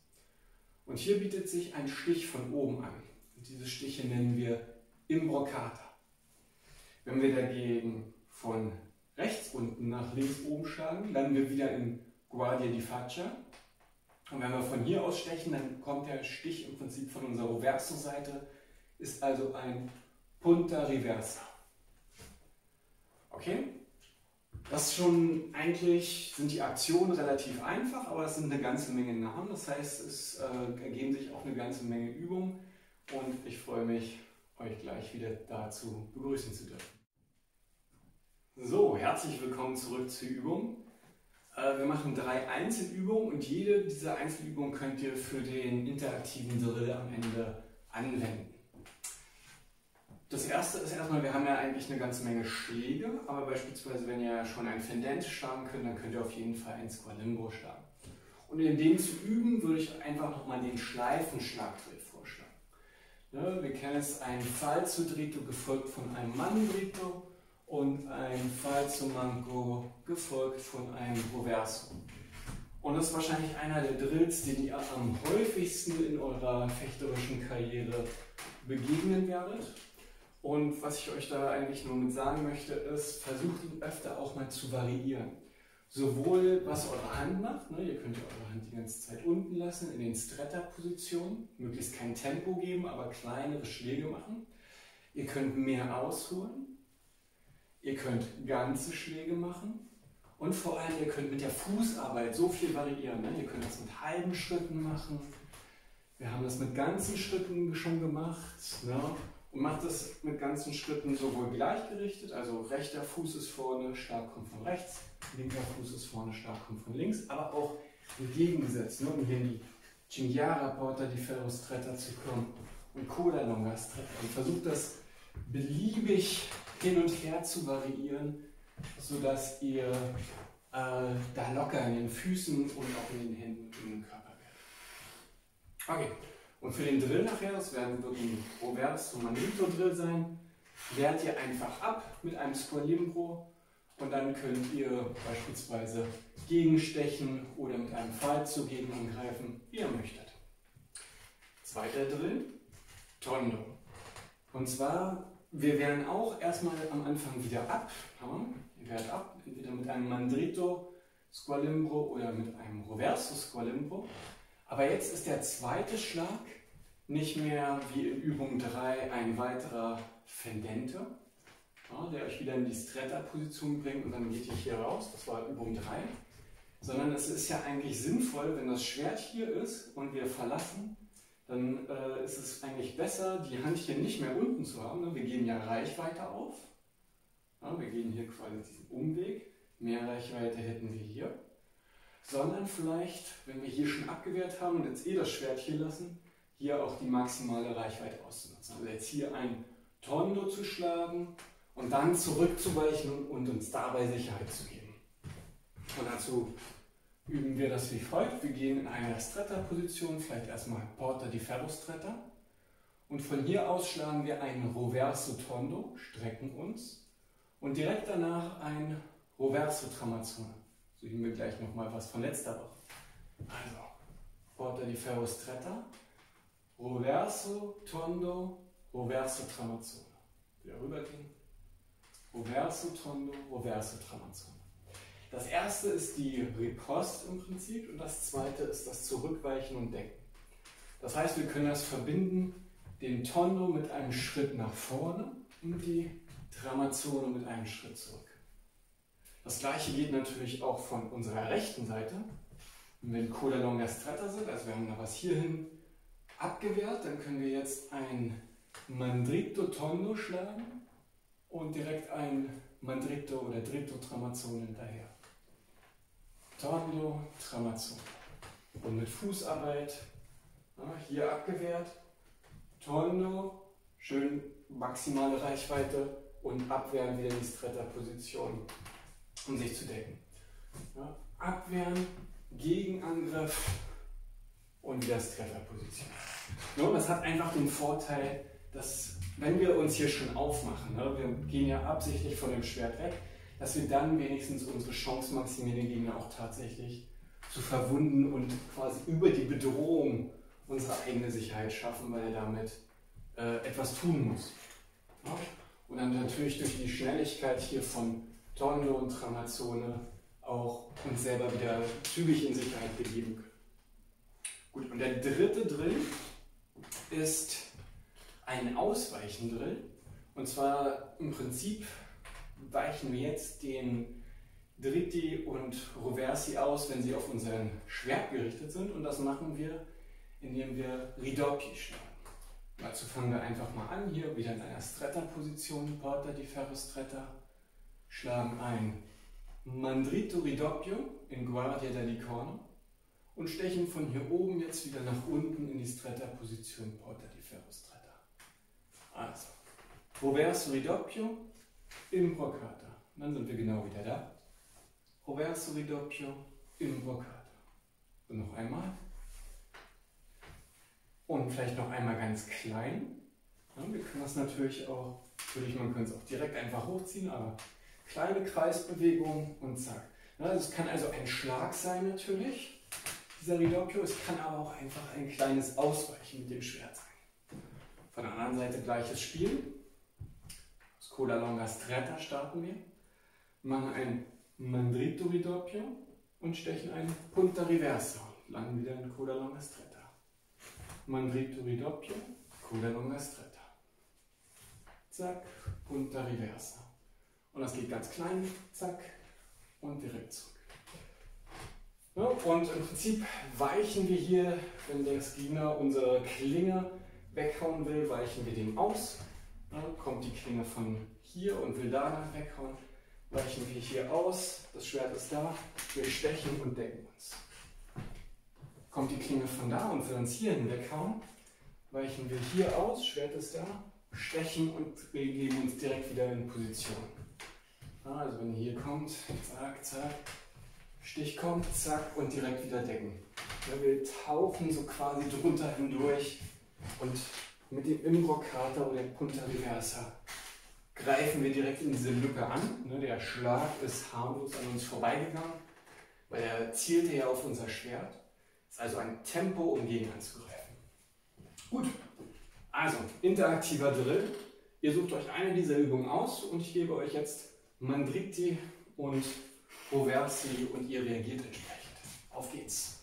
Speaker 2: Und hier bietet sich ein Stich von oben an. Und diese Stiche nennen wir Imbroccata. Wenn wir dagegen von rechts unten nach links oben schlagen, landen wir wieder in Guardia di Faccia. Und wenn wir von hier aus stechen, dann kommt der Stich im Prinzip von unserer Reverso-Seite, ist also ein Punta Reversa. Okay? Das schon eigentlich sind die Aktionen relativ einfach, aber es sind eine ganze Menge Namen. Das heißt, es äh, ergeben sich auch eine ganze Menge Übungen und ich freue mich, euch gleich wieder dazu begrüßen zu dürfen. So, herzlich willkommen zurück zur Übung. Äh, wir machen drei Einzelübungen und jede dieser Einzelübungen könnt ihr für den interaktiven Drill am Ende anwenden. Das erste ist erstmal, wir haben ja eigentlich eine ganze Menge Schläge, aber beispielsweise, wenn ihr schon ein Fendente schlagen könnt, dann könnt ihr auf jeden Fall ein Squalimbo schlagen. Und in dem zu üben, würde ich einfach nochmal den Schleifenschlagdrill vorschlagen. Ne, wir kennen es, ein Falso Drito gefolgt von einem Mandrito und ein Falso Manco gefolgt von einem Proverso. Und das ist wahrscheinlich einer der Drills, den ihr am häufigsten in eurer fechterischen Karriere begegnen werdet. Und was ich euch da eigentlich nur mit sagen möchte, ist, versucht ihn öfter auch mal zu variieren. Sowohl was eure Hand macht, ne, ihr könnt ja eure Hand die ganze Zeit unten lassen, in den Stretter-Positionen, möglichst kein Tempo geben, aber kleinere Schläge machen. Ihr könnt mehr ausholen, ihr könnt ganze Schläge machen und vor allem ihr könnt mit der Fußarbeit so viel variieren. Ne? Ihr könnt das mit halben Schritten machen, wir haben das mit ganzen Schritten schon gemacht. Ne? Und macht das mit ganzen Schritten sowohl gleichgerichtet, also rechter Fuß ist vorne, Schlag kommt von rechts, linker Fuß ist vorne, Schlag kommt von links, aber auch entgegengesetzt, ne, um hier in die Cinghiara Porta di Ferro Stretta zu kommen und Coda Longa Stretta. Und versucht das beliebig hin und her zu variieren, sodass ihr äh, da locker in den Füßen und auch in den Händen und den Körper werdet. Okay. Und für den Drill nachher, das werden, wird ein Roverso Manito Drill sein, wehrt ihr einfach ab mit einem Squalimbro und dann könnt ihr beispielsweise gegenstechen oder mit einem Pfeil zugegen angreifen, wie ihr möchtet. Zweiter Drill, Tondo. Und zwar, wir wehren auch erstmal am Anfang wieder ab. Ihr wehrt ab, entweder mit einem Mandrito Squalimbro oder mit einem Roverso Squalimbro. Aber jetzt ist der zweite Schlag nicht mehr wie in Übung 3 ein weiterer Fendente, ja, der euch wieder in die Stretta-Position bringt und dann geht ihr hier raus. Das war Übung 3. Sondern es ist ja eigentlich sinnvoll, wenn das Schwert hier ist und wir verlassen, dann äh, ist es eigentlich besser, die Hand hier nicht mehr unten zu haben. Ne? Wir gehen ja Reichweite auf. Ja, wir gehen hier quasi diesen Umweg. Mehr Reichweite hätten wir hier sondern vielleicht, wenn wir hier schon abgewehrt haben und jetzt eh das Schwert hier lassen, hier auch die maximale Reichweite auszunutzen. Also jetzt hier ein Tondo zu schlagen und dann zurückzuweichen und uns dabei Sicherheit zu geben. Und dazu üben wir das wie folgt. Wir gehen in eine Stretta-Position, vielleicht erstmal Porta di Ferro Stretta. Und von hier aus schlagen wir ein Roverso Tondo, strecken uns. Und direkt danach ein Roverso Tramazzone suchen wir gleich nochmal was von letzter Woche. Also, Porta di Ferro Stretta, Roverso, Tondo, Roverso, Tramazzone. Wieder rübergehen. Roverso, Tondo, Roverso, Tramazzone. Das erste ist die Riposte im Prinzip und das zweite ist das Zurückweichen und Decken. Das heißt, wir können das verbinden, den Tondo mit einem Schritt nach vorne und die Tramazzone mit einem Schritt zurück. Das gleiche geht natürlich auch von unserer rechten Seite. Und wenn Coda Longa Stretta sind, also wir haben da was hierhin abgewehrt, dann können wir jetzt ein Mandritto Tondo schlagen und direkt ein Mandritto oder Dritto Tramazzone hinterher. Tondo, Tramazzone. Und mit Fußarbeit ja, hier abgewehrt, Tondo, schön maximale Reichweite und abwehren wieder in die Stretta-Position um sich zu decken. Ja, abwehren, Gegenangriff und wieder Trefferposition. Ja, das hat einfach den Vorteil, dass wenn wir uns hier schon aufmachen, ne, wir gehen ja absichtlich von dem Schwert weg, dass wir dann wenigstens unsere Chance maximieren, den Gegner auch tatsächlich zu verwunden und quasi über die Bedrohung unsere eigene Sicherheit schaffen, weil er damit äh, etwas tun muss. Ja? Und dann natürlich durch die Schnelligkeit hier von Tondo und Tramazzone auch uns selber wieder zügig in Sicherheit begeben können. Gut, und der dritte Drill ist ein Ausweichendrill. Und zwar im Prinzip weichen wir jetzt den Dritti und Roversi aus, wenn sie auf unseren Schwert gerichtet sind. Und das machen wir, indem wir Ridoppi schlagen. Dazu fangen wir einfach mal an, hier wieder in einer Stretta-Position, Porta di Ferro Stretta schlagen ein Mandrito Ridoppio in Guardia del Licorno und stechen von hier oben jetzt wieder nach unten in die Stretta-Position Porta di Ferro Stretta. Also, Roverso Ridoppio im Broccata. Dann sind wir genau wieder da. Roverso Ridoppio im Broccata. Und noch einmal. Und vielleicht noch einmal ganz klein. Ja, wir können das natürlich auch, natürlich, man könnte es auch direkt einfach hochziehen, aber kleine Kreisbewegung und zack. Es kann also ein Schlag sein natürlich, dieser Ridocchio. Es kann aber auch einfach ein kleines Ausweichen mit dem Schwert sein. Von der anderen Seite gleiches Spiel. Aus Cola Longa Stretta starten wir. Machen ein Mandrito Ridoppio und stechen ein Punta Riversa. Landen wieder in Coda Longa Stretta. Mandrito Ridoppio, Coda Longa Stretta. Zack, Punta Riversa. Und das geht ganz klein, zack, und direkt zurück. Ja, und im Prinzip weichen wir hier, wenn der Skliner unsere Klinge weghauen will, weichen wir dem aus. Kommt die Klinge von hier und will da lang weghauen, weichen wir hier aus, das Schwert ist da, wir stechen und decken uns. Kommt die Klinge von da und will uns hier weghauen, weichen wir hier aus, Schwert ist da, stechen und begeben uns direkt wieder in Position. Also wenn ihr hier kommt, zack, zack, Stich kommt, zack und direkt wieder decken. wir tauchen so quasi drunter hindurch und mit dem Imbroccata oder dem Punta Reversa greifen wir direkt in diese Lücke an. Ne, der Schlag ist harmlos an uns vorbeigegangen, weil er zielte ja auf unser Schwert. Es ist also ein Tempo, um gegen anzugreifen. Gut, also interaktiver Drill. Ihr sucht euch eine dieser Übungen aus und ich gebe euch jetzt Mandriti und Roversi und ihr reagiert entsprechend. Auf geht's.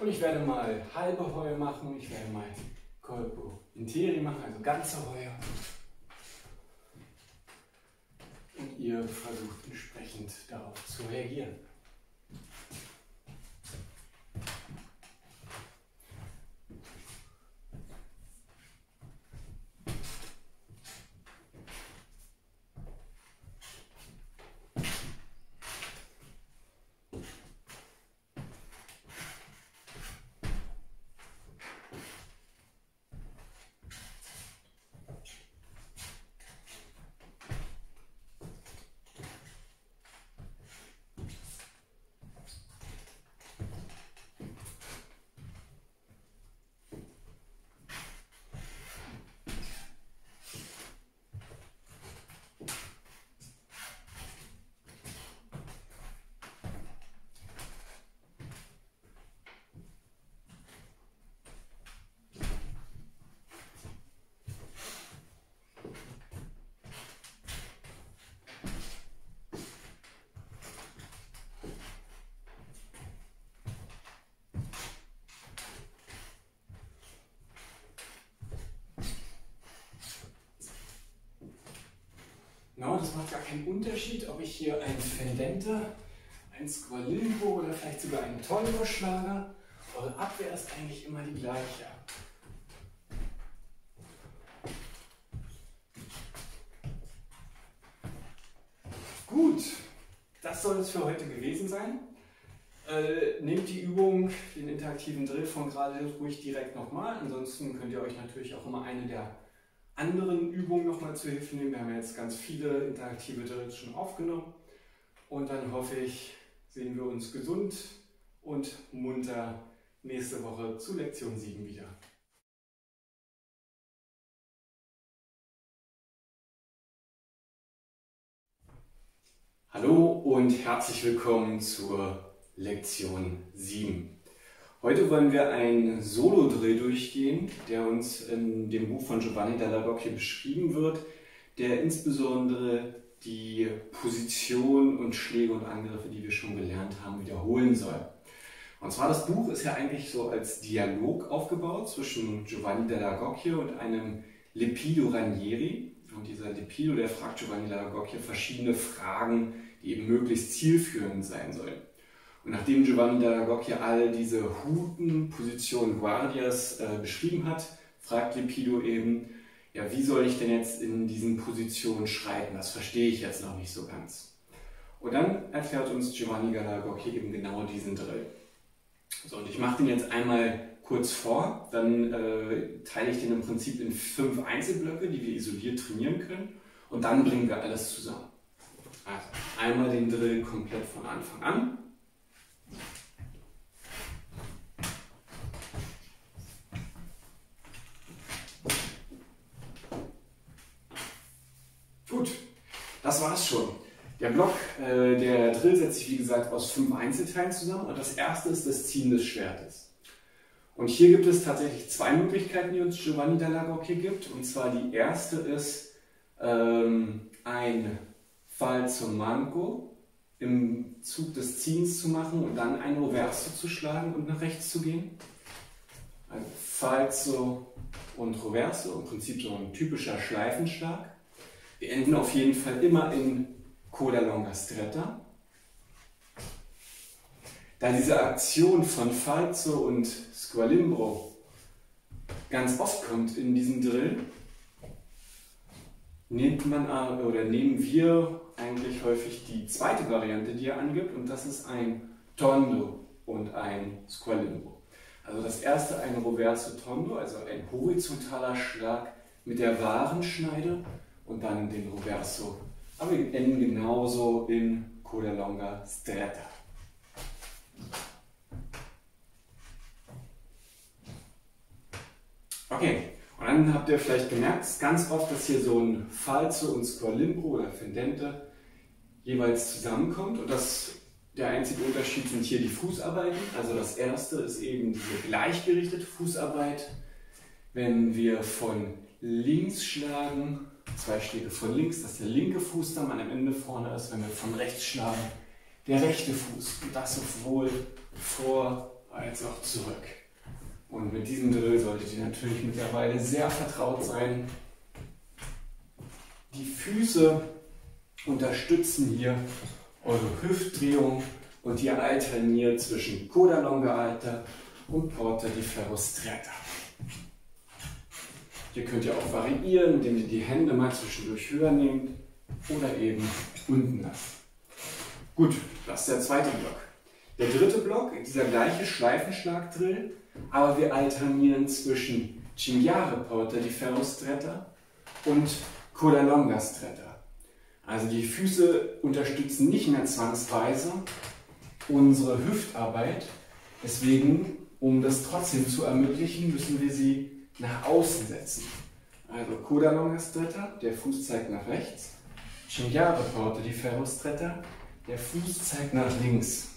Speaker 2: Und ich werde mal halbe Heuer machen ich werde mal Colpo Interi machen, also ganze Heuer. Und ihr versucht entsprechend darauf zu reagieren. Genau, das macht gar keinen Unterschied, ob ich hier ein Fendente, ein Squalingo oder vielleicht sogar einen Tollero schlage. Eure Abwehr ist eigentlich immer die gleiche. Gut, das soll es für heute gewesen sein. Äh, nehmt die Übung, den interaktiven Drill von gerade ruhig direkt nochmal. Ansonsten könnt ihr euch natürlich auch immer eine der anderen Übungen nochmal zu Hilfe nehmen. Wir haben jetzt ganz viele interaktive Drills schon aufgenommen. Und dann hoffe ich, sehen wir uns gesund und munter nächste Woche zu Lektion 7 wieder. Hallo und herzlich willkommen zur Lektion 7. Heute wollen wir einen Solo-Drill durchgehen, der uns in dem Buch von Giovanni Dalla Rocchia beschrieben wird, der insbesondere die Position und Schläge und Angriffe, die wir schon gelernt haben, wiederholen soll. Und zwar das Buch ist ja eigentlich so als Dialog aufgebaut zwischen Giovanni Della Rocchia und einem Lepido Ranieri. Und dieser Lepido, der fragt Giovanni Della Rocchia verschiedene Fragen, die eben möglichst zielführend sein sollen. Nachdem Giovanni D'Aragocchia all diese Huten, Positionen Guardias äh, beschrieben hat, fragt Lepido eben, ja, wie soll ich denn jetzt in diesen Positionen schreiten? Das verstehe ich jetzt noch nicht so ganz. Und dann erklärt uns Giovanni D'Aragocchia eben genau diesen Drill. So, und ich mache den jetzt einmal kurz vor, dann äh, teile ich den im Prinzip in fünf Einzelblöcke, die wir isoliert trainieren können und dann bringen wir alles zusammen. Also einmal den Drill komplett von Anfang an. Gut, das war's schon. Der Block, äh, der Drill setzt sich wie gesagt aus fünf Einzelteilen zusammen und das erste ist das Ziehen des Schwertes. Und hier gibt es tatsächlich zwei Möglichkeiten, die uns Giovanni Dall'Agok hier gibt. Und zwar die erste ist ähm, ein zum Manco im Zug des Ziehens zu machen und dann ein Roverso zu schlagen und nach rechts zu gehen. Ein Falso und Roverso, im Prinzip so ein typischer Schleifenschlag. Wir enden auf jeden Fall immer in Coda Longa Stretta. Da diese Aktion von Falzo und Squalimbro ganz oft kommt in diesem Drill, nimmt man oder nehmen wir eigentlich häufig die zweite Variante, die er angibt, und das ist ein Tondo und ein Squalimbro. Also das erste ein Roverso Tondo, also ein horizontaler Schlag mit der wahren Schneide und dann den Roverso. Aber wir enden genauso in Coda Longa Stretta. Okay, und dann habt ihr vielleicht gemerkt, ganz oft, dass hier so ein Falso und Squalimbro oder Fendente jeweils zusammenkommt. Und das, der einzige Unterschied sind hier die Fußarbeiten. Also das erste ist eben diese gleichgerichtete Fußarbeit. Wenn wir von links schlagen, zwei Schläge von links, dass der linke Fuß dann am Ende vorne ist. Wenn wir von rechts schlagen, der rechte Fuß. Und das sowohl vor als auch zurück. Und mit diesem Drill solltet ihr natürlich mittlerweile sehr vertraut sein. Die Füße unterstützen hier eure Hüftdrehung und ihr alterniert zwischen Coda Longa Alta und Porta di Ferro Stretta. Hier könnt ihr auch variieren, indem ihr die Hände mal zwischendurch höher nehmt oder eben unten lasst. Gut, das ist der zweite Block. Der dritte Block, dieser gleiche Schleifenschlagdrill, aber wir alternieren zwischen Cinghiare Porta di Ferro Stretta und Coda Longa Stretta. Also die Füße unterstützen nicht mehr zwangsweise unsere Hüftarbeit. Deswegen, um das trotzdem zu ermöglichen, müssen wir sie nach außen setzen. Also Stretta, der Fuß zeigt nach rechts. Cinghiare Porta di Ferro Stretta, der Fuß zeigt nach links.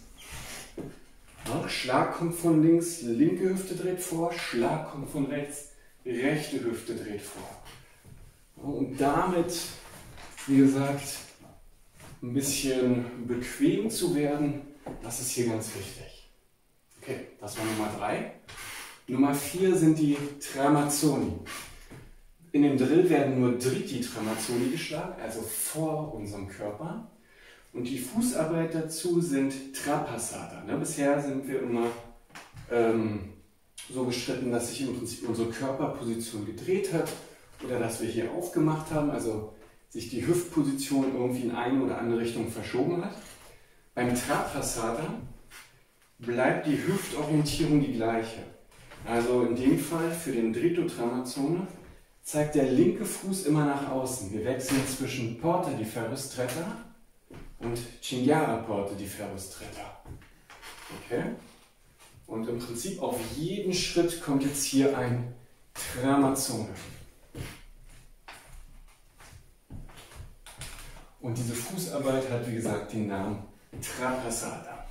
Speaker 2: Ja, Schlag kommt von links, linke Hüfte dreht vor, Schlag kommt von rechts, rechte Hüfte dreht vor. Und damit, wie gesagt, ein bisschen bequem zu werden, das ist hier ganz wichtig. Okay, das war Nummer drei. Nummer vier sind die Tramazzoni. In dem Drill werden nur Dritti Tramazzoni geschlagen, also vor unserem Körper. Und die Fußarbeit dazu sind Trapassata. Ne? Bisher sind wir immer ähm, so geschritten, dass sich im Prinzip unsere Körperposition gedreht hat oder dass wir hier aufgemacht haben, also sich die Hüftposition irgendwie in eine oder andere Richtung verschoben hat. Beim Trapassata bleibt die Hüftorientierung die gleiche. Also in dem Fall für den Dritto Tramazzone zeigt der linke Fuß immer nach außen. Wir wechseln zwischen Porta di Ferro Stretta und Cinghiara Porte di Ferro Stretta. Okay? Und im Prinzip auf jeden Schritt kommt jetzt hier ein Tramazzone. Und diese Fußarbeit hat, wie gesagt, den Namen Trapassata.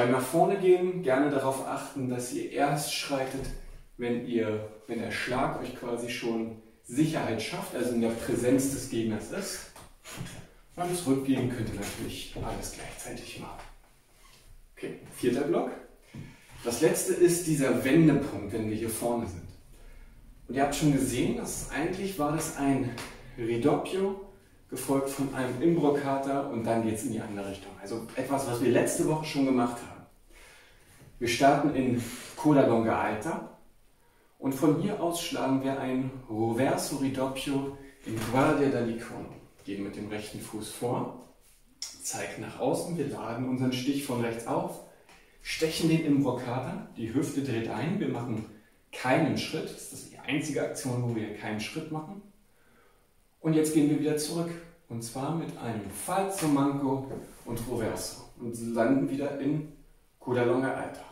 Speaker 2: Beim nach vorne gehen gerne darauf achten, dass ihr erst schreitet, wenn, ihr, wenn der Schlag euch quasi schon Sicherheit schafft, also in der Präsenz des Gegners ist. Beim Zurückgehen könnt ihr natürlich alles gleichzeitig machen. Okay, vierter Block. Das letzte ist dieser Wendepunkt, wenn wir hier vorne sind. Und ihr habt schon gesehen, dass eigentlich war das ein Ridoppio, gefolgt von einem Imbroccata und dann geht es in die andere Richtung. Also etwas, was wir letzte Woche schon gemacht haben. Wir starten in Coda Longa Alta. Und von hier aus schlagen wir ein Roverso Ridoppio in Guardia d'Alicono gehen mit dem rechten Fuß vor, zeigen nach außen, wir laden unseren Stich von rechts auf, stechen den im Rocada, die Hüfte dreht ein, wir machen keinen Schritt, das ist die einzige Aktion, wo wir keinen Schritt machen. Und jetzt gehen wir wieder zurück, und zwar mit einem Falso Manco und Roverso. Und landen wieder in Coda Longa Alta.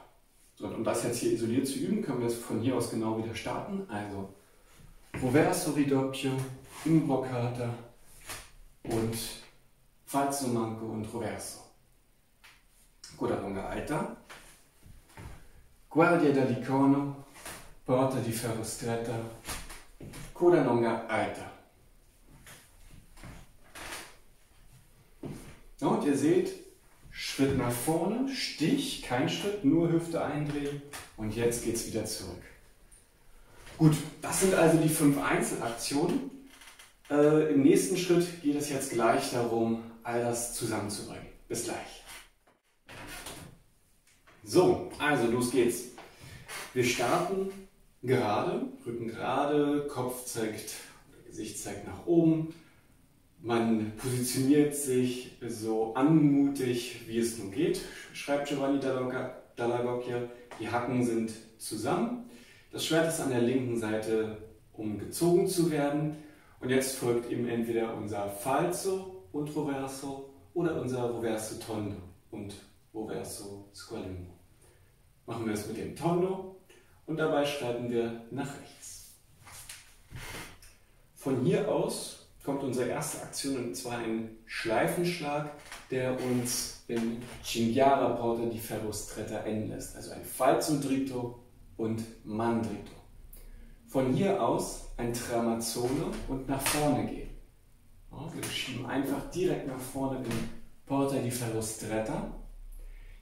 Speaker 2: So, und um das jetzt hier isoliert zu üben, können wir es von hier aus genau wieder starten. Also Roverso Ridoppio, Imbroccata, und Falso Manco und Roverso. Coda Longa Alta. Guardia dell'Icono, Porta di Ferro Stretta, Coda Longa Alta. Und ihr seht, Schritt nach vorne, Stich, kein Schritt, nur Hüfte eindrehen und jetzt geht es wieder zurück. Gut, das sind also die fünf Einzelaktionen. Äh, Im nächsten Schritt geht es jetzt gleich darum, all das zusammenzubringen. Bis gleich. So, also los geht's. Wir starten gerade, Rücken gerade, Kopf zeigt, Gesicht zeigt nach oben. Man positioniert sich so anmutig, wie es nur geht, schreibt Giovanni Dallagocchia. Die Hacken sind zusammen. Das Schwert ist an der linken Seite, um gezogen zu werden. Und jetzt folgt eben entweder unser Falso und Roverso oder unser Roverso Tondo und Roverso Squalimbo. Machen wir es mit dem Tondo und dabei schreiben wir nach rechts. Von hier aus kommt unsere erste Aktion und zwar ein Schleifenschlag, der uns in Cinghiara Porta di Ferrostretta enden lässt. Also ein Falso Dritto und Mandrito. Von hier aus ein Tramazzone und nach vorne gehen. wir schieben einfach direkt nach vorne in Porta di Ferrostretta.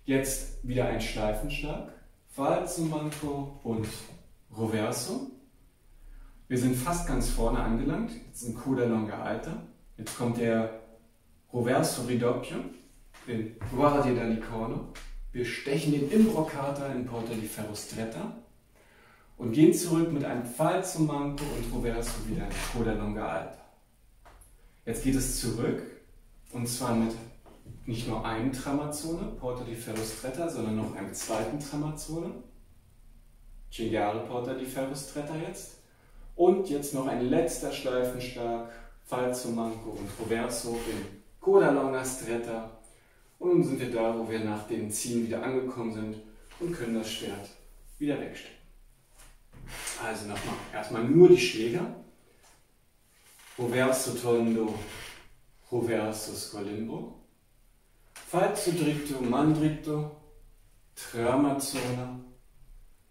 Speaker 2: Jetzt wieder ein Schleifenschlag. Falso Manco und Roverso. Wir sind fast ganz vorne angelangt. Jetzt in Coda Longa Alta. Jetzt kommt der Roverso Ridoppio in Guardia da Licorno. Wir stechen den Imbroccata in Porta di Ferrostretta und gehen zurück mit einem Falso Manco und Roverso wieder in Coda Longa Alta. Jetzt geht es zurück und zwar mit nicht nur einem Tramazzone, Porta di Ferrostretta, sondern noch einem zweiten Tramazzone. Cinghiale Porta di Ferrostretta jetzt. Und jetzt noch ein letzter Schleifenschlag, Falso Manco und Roverso in Coda Longa Stretta. Und nun sind wir da, wo wir nach dem Ziehen wieder angekommen sind und können das Schwert wieder wegstecken. Also nochmal, erstmal nur die Schläger. Roverso Tondo, Roverso Scolimbo. Falso dritto, mandritto, tramazzona.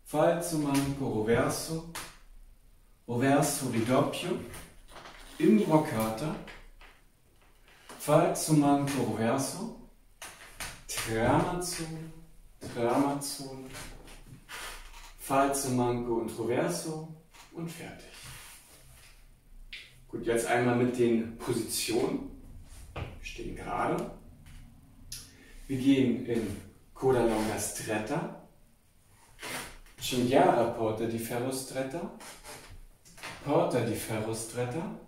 Speaker 2: Falso manco, roverso. Roverso ridoppio. Imbroccata. Falso manco, roverso. Tramazzone, tramazzone Falso, Manco und Roverso und fertig. Gut, jetzt einmal mit den Positionen. Wir stehen gerade. Wir gehen in Coda Longa Stretta, Cinghiara Porta di Ferro Stretta, Porta di Ferro Stretta,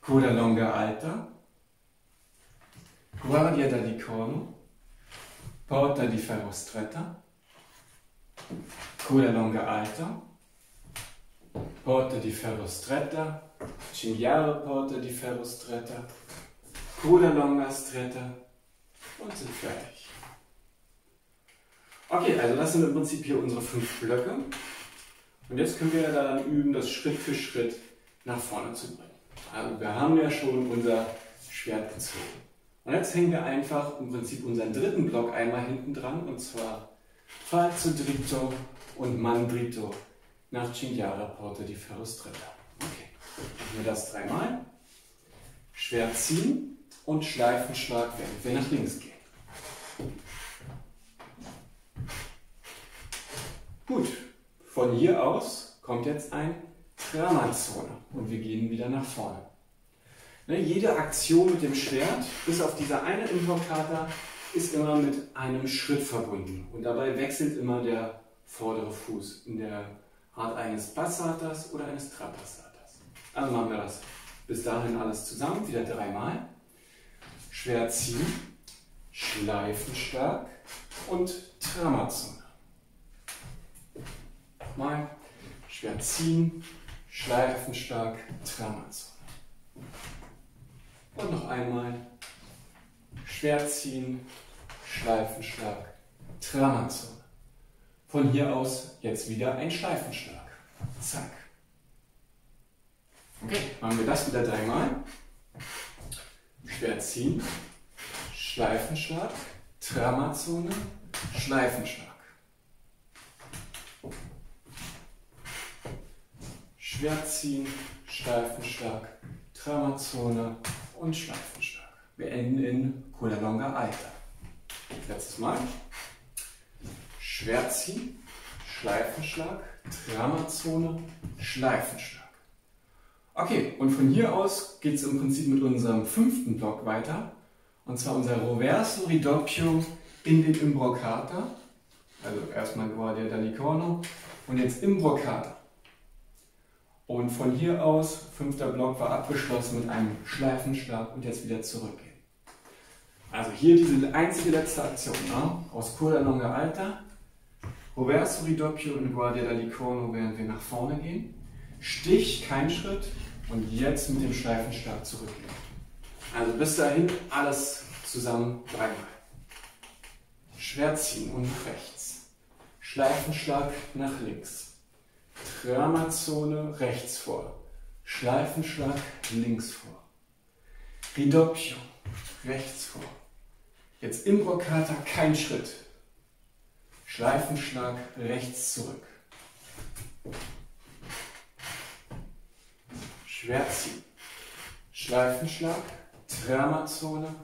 Speaker 2: Coda Longa Alta, Guardia da Licorno, Porta di Ferro Stretta, Coda Longa Alta, Porta di Ferro Stretta, Cinghiale Porta di Ferro Stretta, Coda Longa Stretta und sind fertig. Okay, also das sind im Prinzip hier unsere fünf Blöcke. Und jetzt können wir dann üben, das Schritt für Schritt nach vorne zu bringen. Also wir haben ja schon unser Schwert gezogen. Und jetzt hängen wir einfach im Prinzip unseren dritten Block einmal hinten dran, und zwar Falso dritto und Mandrito nach Cinghiara Porta di Ferrostretta. Okay, machen wir das dreimal. Schwert ziehen und Schleifenschlag, während wir nach links gehen. Gut, von hier aus kommt jetzt ein Tramazzone und wir gehen wieder nach vorne. Ne, jede Aktion mit dem Schwert, bis auf diese eine Invocata, ist immer mit einem Schritt verbunden und dabei wechselt immer der vordere Fuß in der Art eines Passatas oder eines Trapassatas. Also machen wir das bis dahin alles zusammen, wieder dreimal. Schwert ziehen, Schleifenschlag und Tramazzone. Nochmal, Schwert ziehen, Schleifenschlag, Tramazzone. Und noch einmal, Schwert ziehen, Schleifenschlag, Tramazzone. Von hier aus jetzt wieder ein Schleifenschlag. Zack. Okay, machen wir das wieder dreimal. Schwert ziehen, Schleifenschlag, Tramazzone, Schleifenschlag. Schwert ziehen, Schleifenschlag, Tramazone und Schleifenschlag. Wir enden in Cola Longa Alta. Letztes Mal. Schwert ziehen, Schleifenschlag, Tramazone, Schleifenschlag. Okay, und von hier aus geht es im Prinzip mit unserem fünften Block weiter. Und zwar unser Roverso Ridoppio in den Imbrocata. Also erstmal Guardia d'Alicorno und jetzt Imbrocata. Und von hier aus, fünfter Block war abgeschlossen mit einem Schleifenschlag und jetzt wieder zurückgehen. Also hier diese einzige letzte Aktion ne? aus Coda Longa Alta. Roverso Ridoppio und Guardia d'Alicorno, während wir nach vorne gehen. Stich, kein Schritt und jetzt mit dem Schleifenschlag zurückgehen. Also bis dahin alles zusammen dreimal. Schwert ziehen und rechts. Schleifenschlag nach links. Tramazone rechts vor. Schleifenschlag links vor. Ridoppio rechts vor. Jetzt Imbrocata kein Schritt. Schleifenschlag rechts zurück. Schwert ziehen. Schleifenschlag, Tramazone,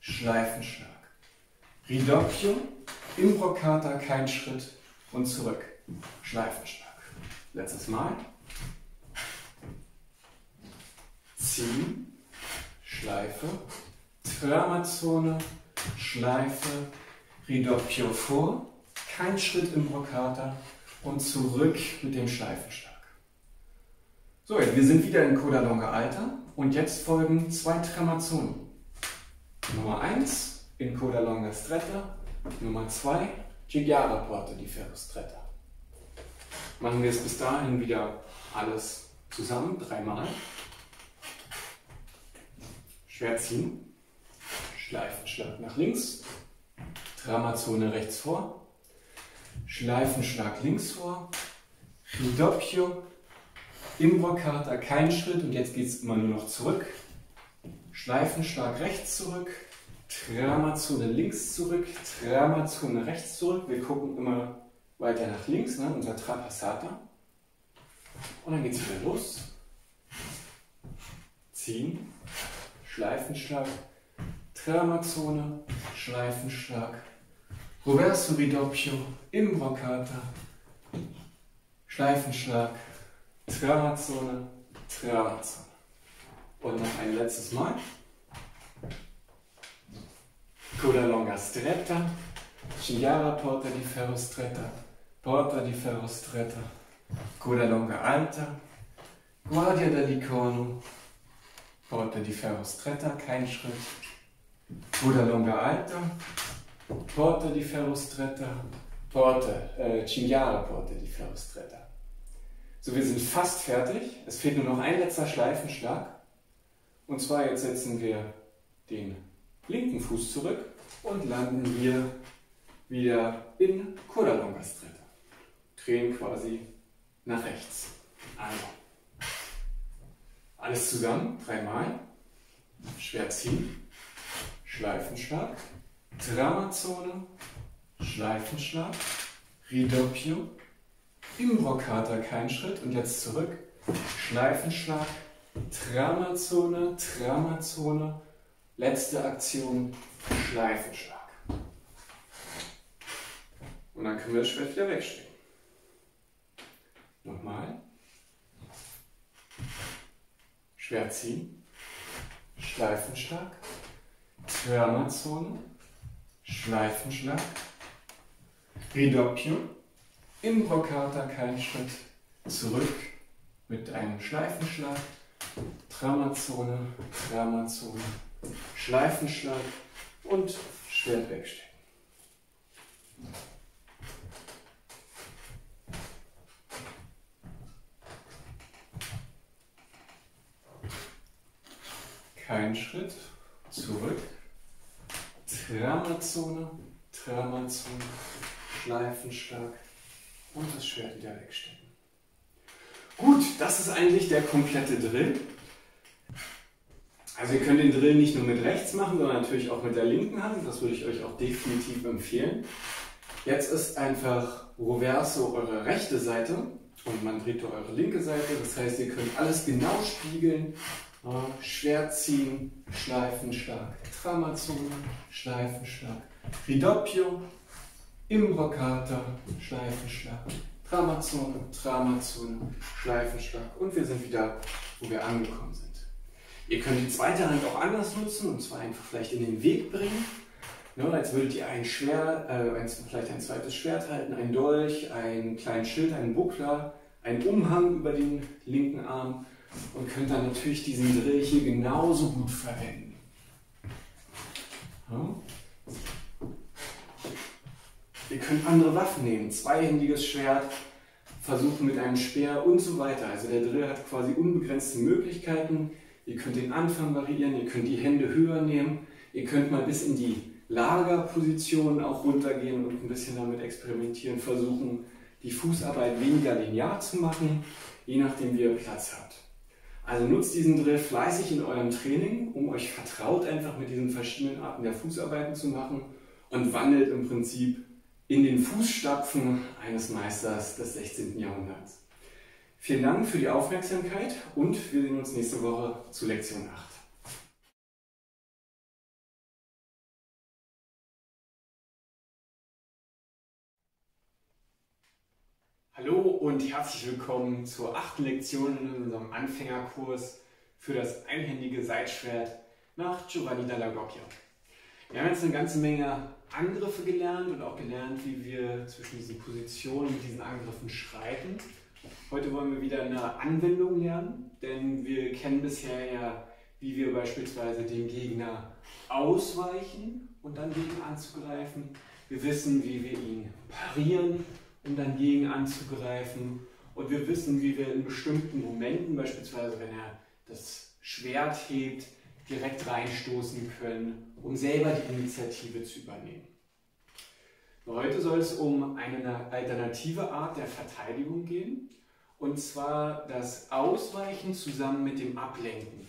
Speaker 2: Schleifenschlag. Ridoppio, Imbrocata kein Schritt und zurück. Schleifenschlag. Letztes Mal. Ziehen, Schleife, Tramazone, Schleife, Ridoppio vor, kein Schritt im Brocata und zurück mit dem Schleifenschlag. So, wir sind wieder in Coda Longa Alta und jetzt folgen zwei Tramazonen. Nummer 1 in Coda Longa Stretta, Nummer 2 Gigliara Porta di Ferro Stretta. Machen wir es bis dahin wieder alles zusammen, dreimal. Schwer ziehen, Schleifenschlag nach links, Tramazone rechts vor, Schleifenschlag links vor, Ridoppio, Imbrocata kein Schritt. Und jetzt geht es immer nur noch zurück. Schleifenschlag rechts zurück, Tramazone links zurück, Tramazone rechts zurück. Wir gucken immer weiter nach links, ne? unser Trapassata. Und dann geht es wieder los. Ziehen, Schleifenschlag, Tramazone, Schleifenschlag, Roverso Ridoppio, Imbrocata, Schleifenschlag, Tramazone, Tramazone. Und noch ein letztes Mal. Coda longa stretta, Cinghiara porta di ferro stretta, porta di ferro stretta, coda longa alta, guardia dell'icono, porta di ferro stretta, kein Schritt, coda longa alta, porta di ferro stretta, porta, äh, Cinghiara porta di ferro stretta. So, wir sind fast fertig. Es fehlt nur noch ein letzter Schleifenschlag. Und zwar jetzt setzen wir den linken Fuß zurück und landen hier wieder in Coda Longa Stretta. Drehen quasi nach rechts. Also, alles zusammen, dreimal. Schwer ziehen, Schleifenschlag, Tramazone, Schleifenschlag, Ridoppio, Imbrocata kein Schritt. Und jetzt zurück. Schleifenschlag, Tramazone, Tramazone, letzte Aktion, Schleifenschlag. Und dann können wir das Schwert wieder wegstecken. Nochmal. Schwert ziehen, Schleifenschlag, Tramazone, Schleifenschlag, Ridoppio, Imbrocata kein Schritt, zurück mit einem Schleifenschlag, Tramazone, Tramazone, Schleifenschlag und Schwert wegstecken. Kein Schritt, zurück, Tramazone, Tramazone, Schleifenschlag und das Schwert wieder wegstecken. Gut, das ist eigentlich der komplette Drill. Also ihr könnt den Drill nicht nur mit rechts machen, sondern natürlich auch mit der linken Hand. Das würde ich euch auch definitiv empfehlen. Jetzt ist einfach Roverso eure rechte Seite und Mandrito eure linke Seite. Das heißt, ihr könnt alles genau spiegeln. Schwert ziehen, Schleifenschlag, Tramazone, Schleifenschlag, Ridoppio, Imbroccata, Schleifenschlag, Tramazone, Tramazone, Schleifenschlag und wir sind wieder, wo wir angekommen sind. Ihr könnt die zweite Hand auch anders nutzen und zwar einfach vielleicht in den Weg bringen. Ne, als würdet ihr ein Schwert, äh, vielleicht ein zweites Schwert halten, ein Dolch, einen kleinen Schild, einen Buckler, einen Umhang über den linken Arm und könnt dann natürlich diesen Drill hier genauso gut verwenden. Ja. Ihr könnt andere Waffen nehmen, zweihändiges Schwert, versuchen mit einem Speer und so weiter. Also der Drill hat quasi unbegrenzte Möglichkeiten. Ihr könnt den Anfang variieren, ihr könnt die Hände höher nehmen, ihr könnt mal bis in die Lagerposition auch runtergehen und ein bisschen damit experimentieren, versuchen, die Fußarbeit weniger linear zu machen, je nachdem wie ihr Platz habt. Also nutzt diesen Drill fleißig in eurem Training, um euch vertraut einfach mit diesen verschiedenen Arten der Fußarbeiten zu machen und wandelt im Prinzip in den Fußstapfen eines Meisters des 16. Jahrhunderts. Vielen Dank für die Aufmerksamkeit und wir sehen uns nächste Woche zu Lektion 8.
Speaker 1: und herzlich willkommen zur achten Lektion in unserem Anfängerkurs für das einhändige Seitschwert nach Giovanni dalla Goppia. Wir haben jetzt eine ganze Menge Angriffe gelernt und auch gelernt, wie wir zwischen diesen Positionen mit diesen Angriffen schreiten. Heute wollen wir wieder eine Anwendung lernen, denn wir kennen bisher ja, wie wir beispielsweise dem Gegner ausweichen und dann gegen anzugreifen. Wir wissen, wie wir ihn parieren um dann gegen anzugreifen. Und wir wissen, wie wir in bestimmten Momenten, beispielsweise wenn er das Schwert hebt, direkt reinstoßen können, um selber die Initiative zu übernehmen. Heute soll es um eine alternative Art der Verteidigung gehen, und zwar das Ausweichen zusammen mit dem Ablenken.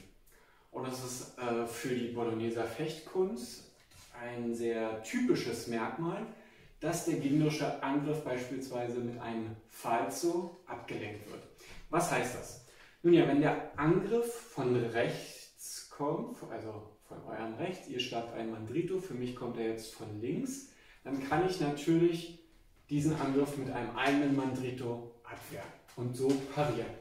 Speaker 1: Und das ist äh, für die Bologneser Fechtkunst ein sehr typisches Merkmal, dass der gegnerische Angriff beispielsweise mit einem Falso abgelenkt wird. Was heißt das? Nun ja, wenn der Angriff von rechts kommt, also von eurem rechts, ihr schlagt einen Mandrito, für mich kommt er jetzt von links, dann kann ich natürlich diesen Angriff mit einem eigenen Mandrito abwehren und so parieren.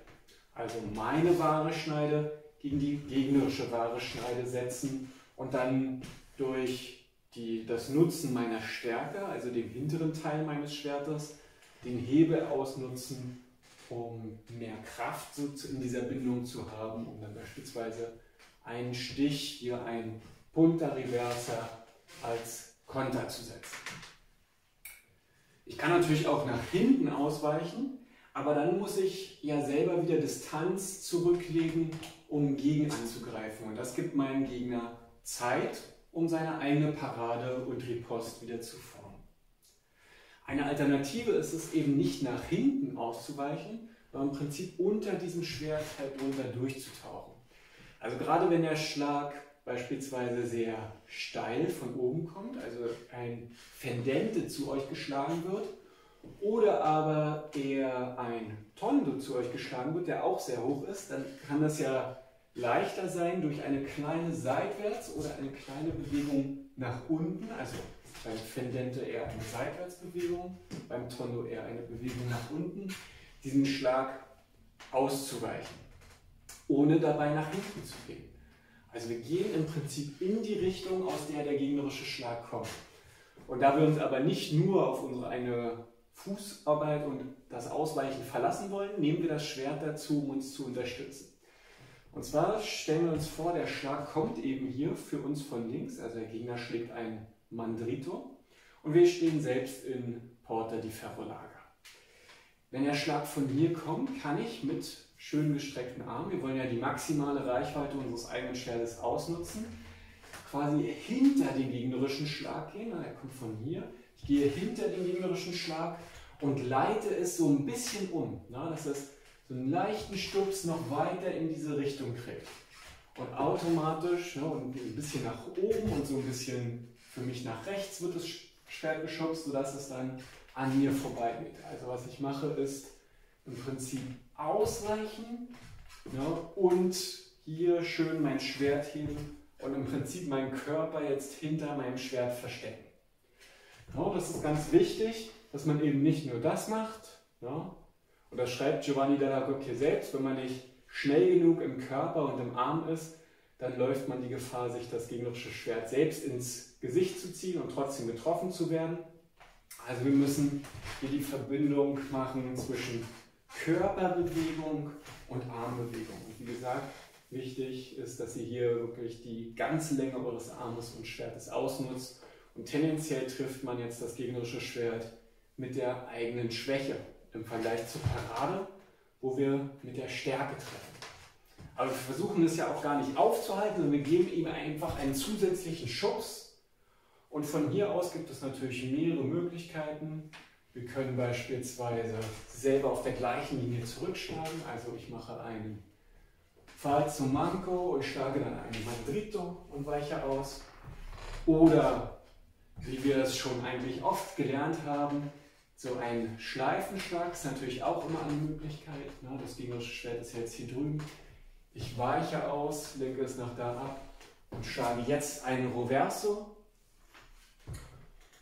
Speaker 1: Also meine wahre Schneide gegen die gegnerische wahre Schneide setzen und dann durch die, das Nutzen meiner Stärke, also dem hinteren Teil meines Schwertes, den Hebel ausnutzen, um mehr Kraft so in dieser Bindung zu haben, um dann beispielsweise einen Stich, hier ein Punta Reversa als Konter zu setzen. Ich kann natürlich auch nach hinten ausweichen, aber dann muss ich ja selber wieder Distanz zurücklegen, um gegen anzugreifen. Und das gibt meinem Gegner Zeit um seine eigene Parade und Riposte wieder zu formen. Eine Alternative ist es eben nicht nach hinten auszuweichen, sondern im Prinzip unter diesem Schwert halt drunter durchzutauchen. Also gerade wenn der Schlag beispielsweise sehr steil von oben kommt, also ein Fendente zu euch geschlagen wird, oder aber eher ein Tondo zu euch geschlagen wird, der auch sehr hoch ist, dann kann das ja leichter sein durch eine kleine Seitwärts- oder eine kleine Bewegung nach unten, also beim Fendente eher eine Seitwärtsbewegung, beim Tondo eher eine Bewegung nach unten, diesen Schlag auszuweichen, ohne dabei nach hinten zu gehen. Also wir gehen im Prinzip in die Richtung, aus der der gegnerische Schlag kommt. Und da wir uns aber nicht nur auf unsere eigene Fußarbeit und das Ausweichen verlassen wollen, nehmen wir das Schwert dazu, um uns zu unterstützen. Und zwar stellen wir uns vor, der Schlag kommt eben hier für uns von links, also der Gegner schlägt ein Mandrito und wir stehen selbst in Porta di Ferrolaga. Wenn der Schlag von hier kommt, kann ich mit schön gestreckten Armen, wir wollen ja die maximale Reichweite unseres eigenen Schwertes ausnutzen, quasi hinter den gegnerischen Schlag gehen. Er kommt von hier. Ich gehe hinter den gegnerischen Schlag und leite es so ein bisschen um. Das ist so einen leichten Stups noch weiter in diese Richtung kriegt. Und automatisch ne, und ein bisschen nach oben und so ein bisschen für mich nach rechts wird das Schwert geschubst, sodass es dann an mir vorbeigeht. Also was ich mache ist,
Speaker 2: im Prinzip ausreichen ja, und hier schön mein Schwert heben und im Prinzip meinen Körper jetzt hinter meinem Schwert verstecken. Ja, das ist ganz wichtig, dass man eben nicht nur das macht. Ja, und das schreibt Giovanni Della Rocchia selbst, wenn man nicht schnell genug im Körper und im Arm ist, dann läuft man die Gefahr, sich das gegnerische Schwert selbst ins Gesicht zu ziehen und trotzdem getroffen zu werden. Also wir müssen hier die Verbindung machen zwischen Körperbewegung und Armbewegung. Und wie gesagt, wichtig ist, dass ihr hier wirklich die ganze Länge eures Armes und Schwertes ausnutzt. Und tendenziell trifft man jetzt das gegnerische Schwert mit der eigenen Schwäche im Vergleich zur Parade, wo wir mit der Stärke treffen. Aber wir versuchen es ja auch gar nicht aufzuhalten, sondern wir geben ihm einfach einen zusätzlichen Schubs. Und von hier aus gibt es natürlich mehrere Möglichkeiten. Wir können beispielsweise selber auf der gleichen Linie zurückschlagen. Also ich mache einen Falso Manco und schlage dann einen Mandrito und weiche aus. Oder wie wir es schon eigentlich oft gelernt haben, so ein Schleifenschlag ist natürlich auch immer eine Möglichkeit. Ne? Das gegnerische Schwert ist jetzt hier drüben. Ich weiche aus, lenke es nach da ab und schlage jetzt einen Roverso.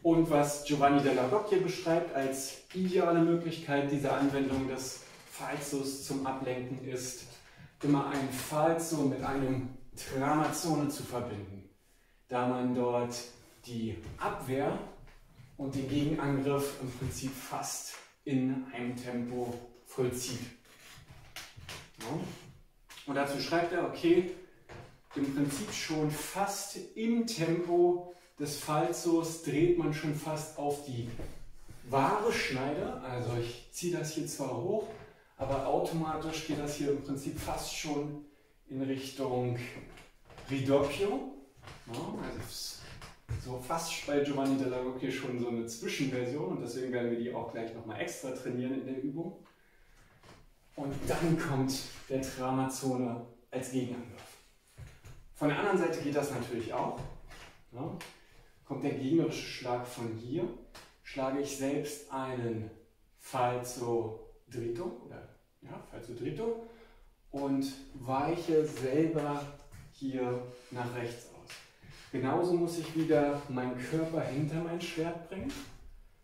Speaker 2: Und was Giovanni della Rocchia beschreibt als ideale Möglichkeit dieser Anwendung des Falsos zum Ablenken ist, immer ein Falso mit einem Tramazzone zu verbinden, da man dort die Abwehr und den Gegenangriff im Prinzip fast in einem Tempo vollzieht. Ja. Und dazu schreibt er, okay, im Prinzip schon fast im Tempo des Falsos dreht man schon fast auf die wahre Schneide. Also ich ziehe das hier zwar hoch, aber automatisch geht das hier im Prinzip fast schon in Richtung Ridoppio. Ja, also so fast bei Giovanni Della Rocchia schon so eine Zwischenversion und deswegen werden wir die auch gleich nochmal extra trainieren in der Übung. Und dann kommt der Tramazone als Gegenangriff. Von der anderen Seite geht das natürlich auch. Ja. Kommt der gegnerische Schlag von hier, schlage ich selbst einen Falso Dritto, oder, ja, Falso Dritto und weiche selber hier nach rechts. Genauso muss ich wieder meinen Körper hinter mein Schwert bringen,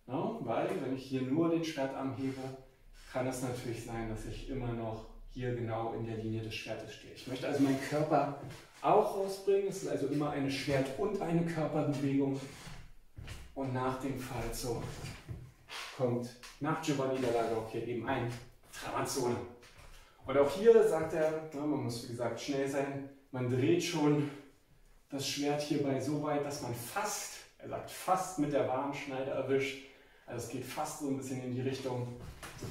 Speaker 2: ja, weil wenn ich hier nur den Schwertarm hebe, kann es natürlich sein, dass ich immer noch hier genau in der Linie des Schwertes stehe. Ich möchte also meinen Körper auch rausbringen. Es ist also immer eine Schwert- und eine Körperbewegung. Und nach dem Fall so kommt nach Giovanni della Rocchia eben ein Travazzone. Und auch hier sagt er, man muss wie gesagt schnell sein, man dreht schon das Schwert hierbei so weit, dass man fast, er sagt fast mit der Warnschneide erwischt. Also es geht fast so ein bisschen in die Richtung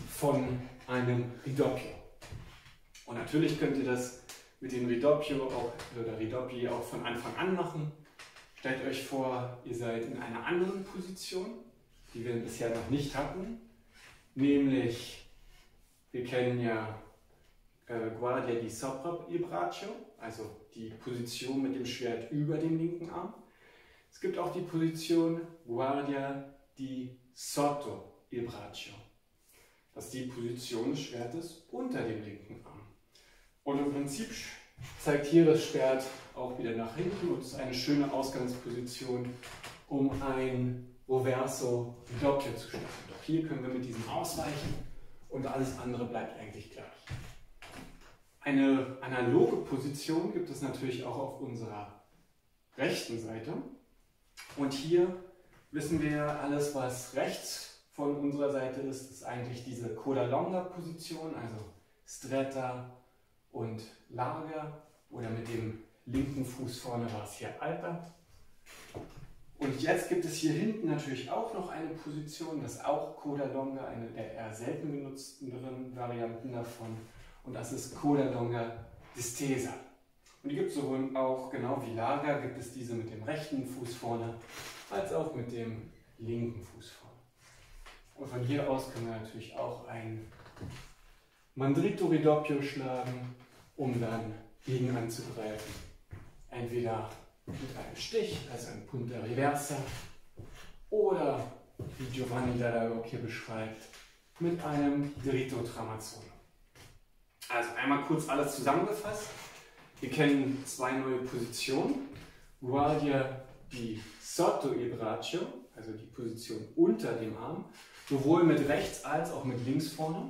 Speaker 2: von einem Ridoppio. Und natürlich könnt ihr das mit dem Ridoppio auch, oder Ridoppi auch von Anfang an machen. Stellt euch vor, ihr seid in einer anderen Position, die wir bisher noch nicht hatten. Nämlich, wir kennen ja äh, Guardia di sopra il braccio, also die Position mit dem Schwert über dem linken Arm. Es gibt auch die Position Guardia di sotto il braccio. Das ist die Position des Schwertes unter dem linken Arm. Und im Prinzip zeigt hier das Schwert auch wieder nach hinten und ist eine schöne Ausgangsposition, um ein Roverso Doppio zu starten. Doch hier können wir mit diesem ausweichen und alles andere bleibt eigentlich gleich. Eine analoge Position gibt es natürlich auch auf unserer rechten Seite. Und hier wissen wir, alles was rechts von unserer Seite ist, ist eigentlich diese Coda Longa Position, also Stretta und Lager. Oder mit dem linken Fuß vorne war es hier Alta. Und jetzt gibt es hier hinten natürlich auch noch eine Position, das ist auch Coda Longa, eine der eher selten genutzteren Varianten davon und das ist Coda longa distesa. Und die gibt es sowohl auch, genau wie Lager, gibt es diese mit dem rechten Fuß vorne, als auch mit dem linken Fuß vorne. Und von hier aus können wir natürlich auch ein Mandrito Ridoppio schlagen, um dann gegen anzugreifen. Entweder mit einem Stich, also ein Punta Reversa, oder wie Giovanni Dalla hier beschreibt, mit einem Dritto Tramazzone. Also einmal kurz alles zusammengefasst. Wir kennen zwei neue Positionen. Guardia di sotto il braccio, also die Position unter dem Arm, sowohl mit rechts als auch mit links vorne.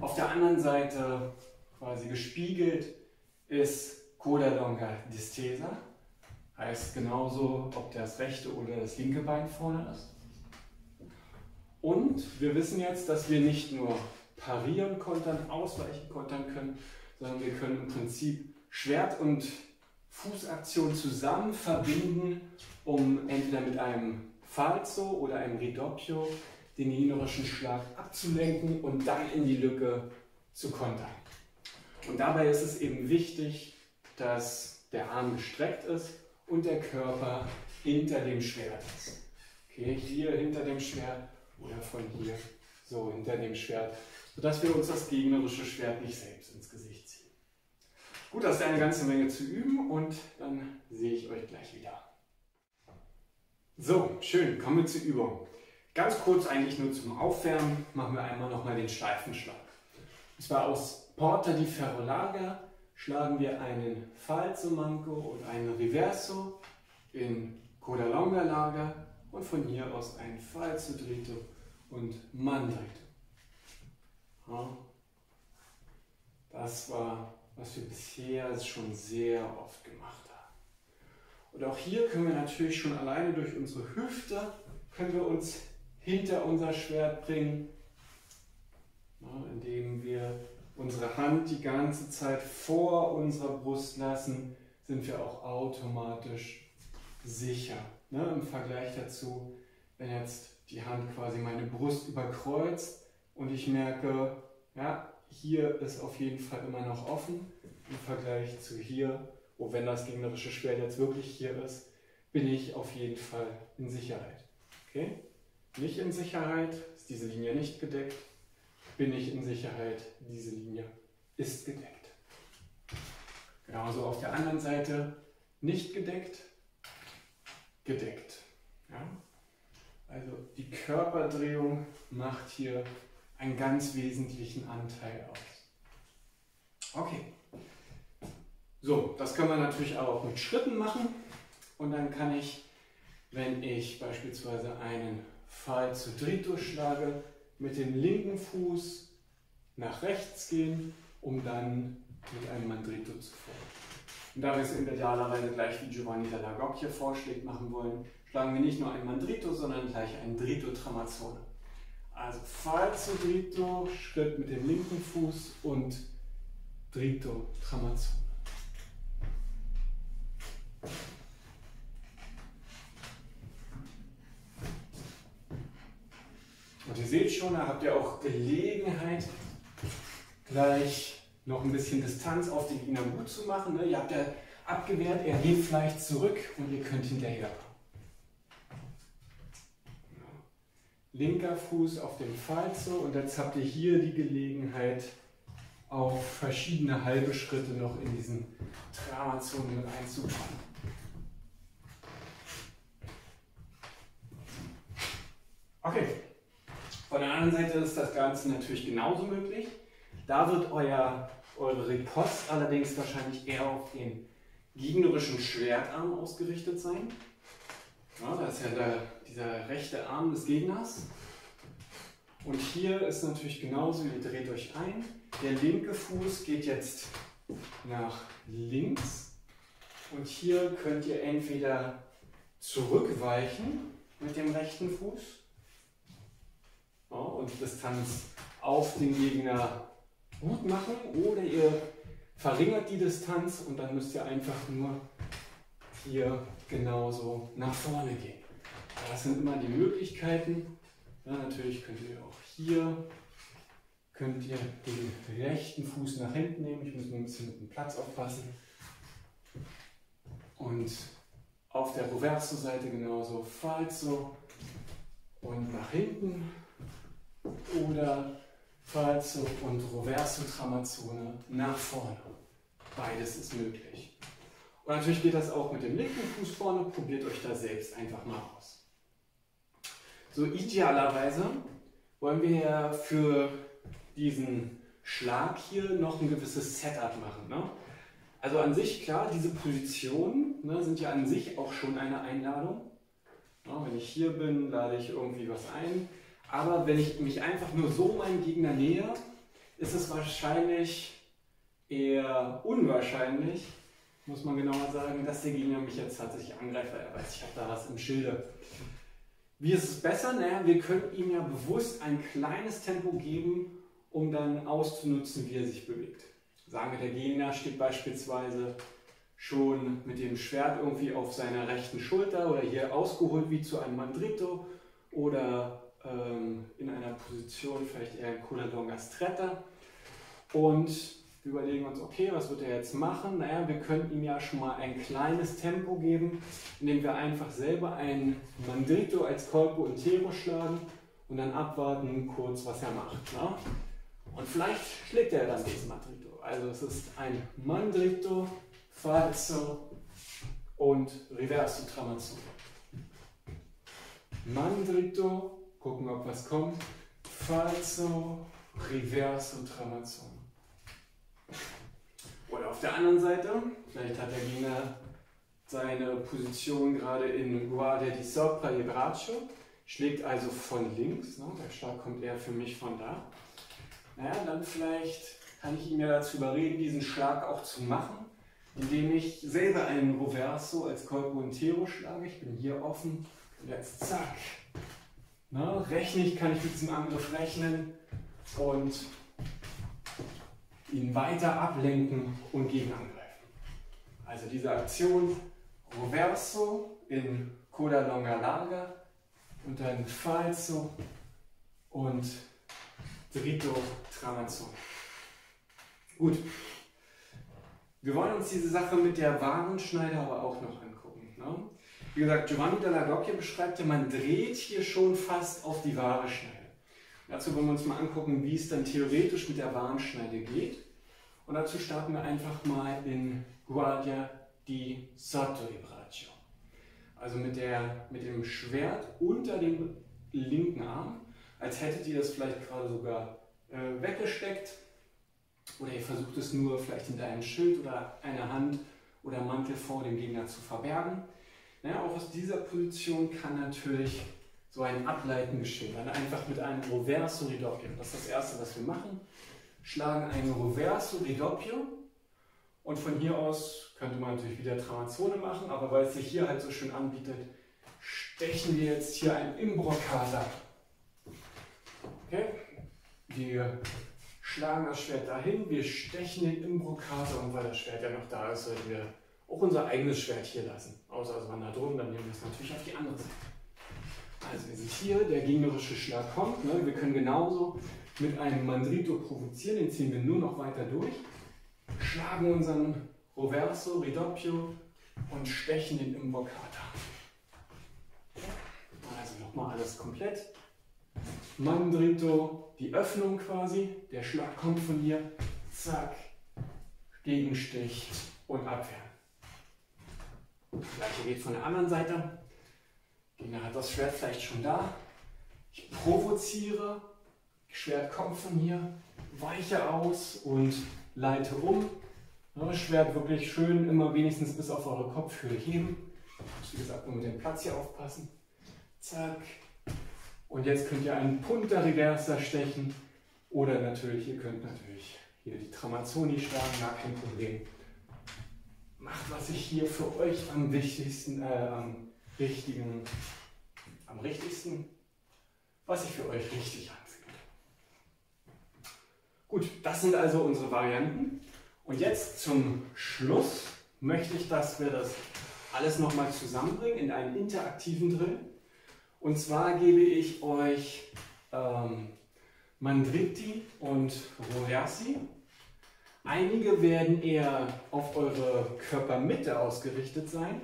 Speaker 2: Auf der anderen Seite quasi gespiegelt ist Coda longa distesa, heißt genauso, ob das rechte oder das linke Bein vorne ist. Und wir wissen jetzt, dass wir nicht nur parieren kontern, ausweichen kontern können, sondern wir können im Prinzip Schwert und Fußaktion zusammen verbinden, um entweder mit einem Falso oder einem Ridoppio den gegnerischen Schlag abzulenken und dann in die Lücke zu kontern. Und dabei ist es eben wichtig, dass der Arm gestreckt ist und der Körper hinter dem Schwert ist. Okay, hier hinter dem Schwert oder von hier so hinter dem Schwert, sodass wir uns das gegnerische Schwert nicht selbst ins Gesicht ziehen. Gut, das ist eine ganze Menge zu üben und dann sehe ich euch gleich wieder. So, schön, kommen wir zur Übung. Ganz kurz eigentlich nur zum Aufwärmen machen wir einmal nochmal den Schleifenschlag. Und zwar aus Porta di Ferrolaga schlagen wir einen Falso Manco und einen Reverso in Coda Longa Lager und von hier aus ein Falso Dritto und Mandrito. Das war, was wir bisher schon sehr oft gemacht haben. Und auch hier können wir natürlich schon alleine durch unsere Hüfte, können wir uns hinter unser Schwert bringen, indem wir unsere Hand die ganze Zeit vor unserer Brust lassen, sind wir auch automatisch sicher. Ne? Im Vergleich dazu, wenn jetzt die Hand quasi meine Brust überkreuzt und ich merke, ja, hier ist auf jeden Fall immer noch offen im Vergleich zu hier, wo wenn das gegnerische Schwert jetzt wirklich hier ist, bin ich auf jeden Fall in Sicherheit. Okay? Nicht in Sicherheit, ist diese Linie nicht gedeckt. Bin ich in Sicherheit, diese Linie ist gedeckt. Genauso auf der anderen Seite nicht gedeckt, gedeckt. Ja? Also die Körperdrehung macht hier einen ganz wesentlichen Anteil aus. Okay. So, das können wir natürlich auch mit Schritten machen. Und dann kann ich, wenn ich beispielsweise einen Fall zu dritt durchschlage, mit dem linken Fuß nach rechts gehen, um dann mit einem Mandrito zu folgen. Und da wir es idealerweise gleich wie Giovanni della Gocchia vorschlägt machen wollen, schlagen wir nicht nur ein Mandrito, sondern gleich ein Dritto Tramazzone. Also Falso Dritto, Schritt mit dem linken Fuß und Dritto Tramazzone. Und ihr seht schon, da habt ihr auch Gelegenheit, gleich noch ein bisschen Distanz auf den gut zu machen. Ne? Ihr habt ja abgewehrt, er geht vielleicht zurück und ihr könnt hinterher. Linker Fuß auf dem Falzo und jetzt habt ihr hier die Gelegenheit, auf verschiedene halbe Schritte noch in diesen Tramazonen mit einzubauen. Okay, von der anderen Seite ist das Ganze natürlich genauso möglich. Da wird euer, eure Riposte allerdings wahrscheinlich eher auf den gegnerischen Schwertarm ausgerichtet sein. Ja, da ist ja der, dieser rechte Arm des Gegners. Und hier ist natürlich genauso, ihr dreht euch ein. Der linke Fuß geht jetzt nach links. Und hier könnt ihr entweder zurückweichen mit dem rechten Fuß ja, und Distanz auf den Gegner gut machen oder ihr verringert die Distanz und dann müsst ihr einfach nur hier genauso nach vorne gehen. Das sind immer die Möglichkeiten. Ja, natürlich könnt ihr auch hier könnt ihr den rechten Fuß nach hinten nehmen. Ich muss nur ein bisschen mit dem Platz aufpassen. Und auf der Reverso-Seite genauso Falso und nach hinten oder Falso und Reverso Tramazzone nach vorne. Beides ist möglich. Und natürlich geht das auch mit dem linken Fuß vorne. Probiert euch da selbst einfach mal aus. So idealerweise wollen wir für diesen Schlag hier noch ein gewisses Setup machen. Ne? Also an sich, klar, diese Positionen ne, sind ja an sich auch schon eine Einladung. Ja, wenn ich hier bin, lade ich irgendwie was ein. Aber wenn ich mich einfach nur so meinem Gegner nähe, ist es wahrscheinlich eher unwahrscheinlich, muss man genauer sagen, dass der Gegner mich jetzt tatsächlich angreift, weil er weiß, ich habe da was im Schilde. Wie ist es besser? Naja, wir können ihm ja bewusst ein kleines Tempo geben, um dann auszunutzen, wie er sich bewegt. Sagen wir, der Gegner steht beispielsweise schon mit dem Schwert irgendwie auf seiner rechten Schulter oder hier ausgeholt wie zu einem Mandrito oder ähm, in einer Position vielleicht eher ein Cola Longa Stretta. Und wir überlegen uns, okay, was wird er jetzt machen? Naja, wir können ihm ja schon mal ein kleines Tempo geben, indem wir einfach selber ein Mandrito als Colpo Intero schlagen und dann abwarten kurz, was er macht. Ne? Und vielleicht schlägt er dann diesen Mandrito. Also es ist ein Mandrito Falso und Reverso Tramazzone. Mandrito, gucken ob was kommt. Falso, Reverso Tramazzone. Oder auf der anderen Seite, vielleicht hat der Gegner seine Position gerade in Guardia di Sopra e Braccio, schlägt also von links, ne? der Schlag kommt eher für mich von da. Naja, dann vielleicht kann ich ihn ja dazu überreden, diesen Schlag auch zu machen indem ich selber einen Roverso als Colpo Intero schlage. Ich bin hier offen und jetzt zack. Na, rechne ich, kann ich mit diesem Angriff rechnen und ihn weiter ablenken und gegen angreifen. Also diese Aktion Roverso in Coda Longa Larga und dann Falso und Dritto Tramanzo. Gut, wir wollen uns diese Sache mit der Warenschneide aber auch noch angucken. Ne? Wie gesagt, Giovanni della Gocchia beschreibt ja, man dreht hier schon fast auf die wahre Schneide. Dazu wollen wir uns mal angucken, wie es dann theoretisch mit der Warenschneide geht. Und dazu starten wir einfach mal in Guardia di Sotto di Braccio. Also mit, der, mit dem Schwert unter dem linken Arm, als hättet ihr das vielleicht gerade sogar äh, weggesteckt oder ihr versucht es nur vielleicht hinter einem Schild oder einer Hand oder Mantel vor dem Gegner zu verbergen. Naja, auch aus dieser Position kann natürlich so ein Ableiten geschehen. Dann einfach mit einem Roverso Ridoppio. Das ist das Erste, was wir machen. Schlagen ein Roverso Ridoppio und von hier aus könnte man natürlich wieder Tramazzone machen, aber weil es sich hier halt so schön anbietet, stechen wir jetzt hier ein Imbroccata. Okay? Wir schlagen das Schwert dahin, wir stechen den Imbrokater und weil das Schwert ja noch da ist, sollten wir auch unser eigenes Schwert hier lassen. Außer es wandert drum, dann nehmen wir es natürlich auf die andere Seite. Also wir sind hier, der gegnerische Schlag kommt. Ne? Wir können genauso mit einem Mandrito provozieren, den ziehen wir nur noch weiter durch, schlagen unseren Roverso, Ridoppio und stechen den Imbocata. Also nochmal alles komplett. Mandrito, die Öffnung quasi, der Schlag kommt von hier, zack, Gegenstich und Abwehr. Das gleiche geht von der anderen Seite. Gegner hat das Schwert vielleicht schon da. Ich provoziere, Schwert kommt von hier, weiche aus und leite um. Ja, Schwert wirklich schön immer wenigstens bis auf eure Kopfhöhe heben. Wie gesagt, nur mit dem Platz hier aufpassen. Zack, und jetzt könnt ihr einen Punta Reversa stechen oder natürlich, ihr könnt natürlich hier die Tramazzoni schlagen, gar kein Problem. Macht, was ich hier für euch am wichtigsten, äh, am richtigen, am richtigsten, was ich für euch richtig anfühle. Gut, das sind also unsere Varianten. Und jetzt zum Schluss möchte ich, dass wir das alles nochmal zusammenbringen in einen interaktiven Drill. Und zwar gebe ich euch ähm, Mandritti und Roversi. Einige werden eher auf eure Körpermitte ausgerichtet sein.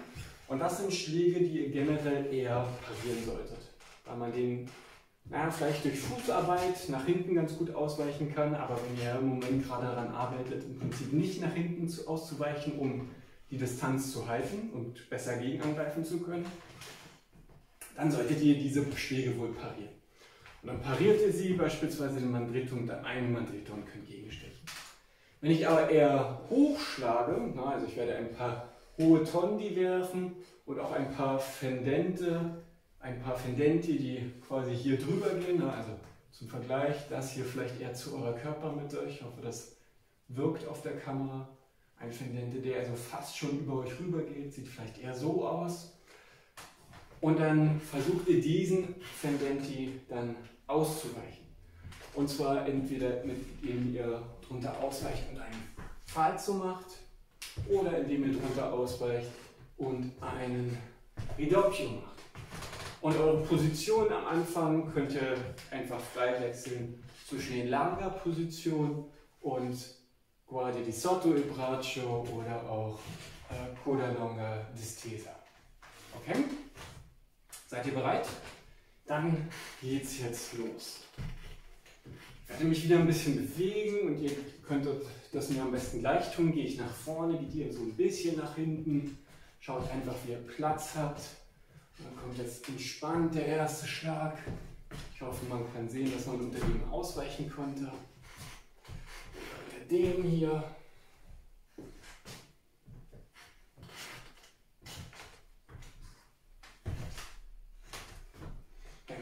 Speaker 2: Und das sind Schläge, die ihr generell eher parieren solltet. Weil man den naja, vielleicht durch Fußarbeit nach hinten ganz gut ausweichen kann, aber wenn ihr im Moment gerade daran arbeitet, im Prinzip nicht nach hinten zu, auszuweichen, um die Distanz zu halten und besser gegen angreifen zu können, dann solltet ihr diese Schläge wohl parieren. Und dann pariert ihr sie beispielsweise den Mandrito mit einem Mandrito und könnt gegenstechen. Wenn ich aber eher hochschlage, na, also ich werde ein paar hohe Tondi werfen und auch ein paar Fendente, ein paar Fendenti, die quasi hier drüber gehen. Also zum Vergleich, das hier vielleicht eher zu eurer Körpermitte. Ich hoffe, das wirkt auf der Kamera. Ein Fendente, der also fast schon über euch rüber geht, sieht vielleicht eher so aus. Und dann versucht ihr diesen Fendenti dann auszuweichen. Und zwar entweder indem ihr drunter ausweicht und einen Falso macht oder indem ihr drunter ausweicht und einen Ridoppio macht. Und eure Position am Anfang könnt ihr einfach frei wechseln zwischen den Lagerpositionen und Guardia di Sotto il Braccio oder auch äh, Coda Longa Distesa. Okay? Seid ihr bereit? Dann geht's jetzt los. Ich werde mich wieder ein bisschen bewegen und ihr könntet das mir am besten gleich tun. Gehe ich nach vorne, geht ihr so ein bisschen nach hinten. Schaut einfach, wie ihr Platz habt. Dann kommt jetzt entspannt der erste Schlag. Ich hoffe, man kann sehen, dass man unter dem ausweichen konnte. Unter dem hier.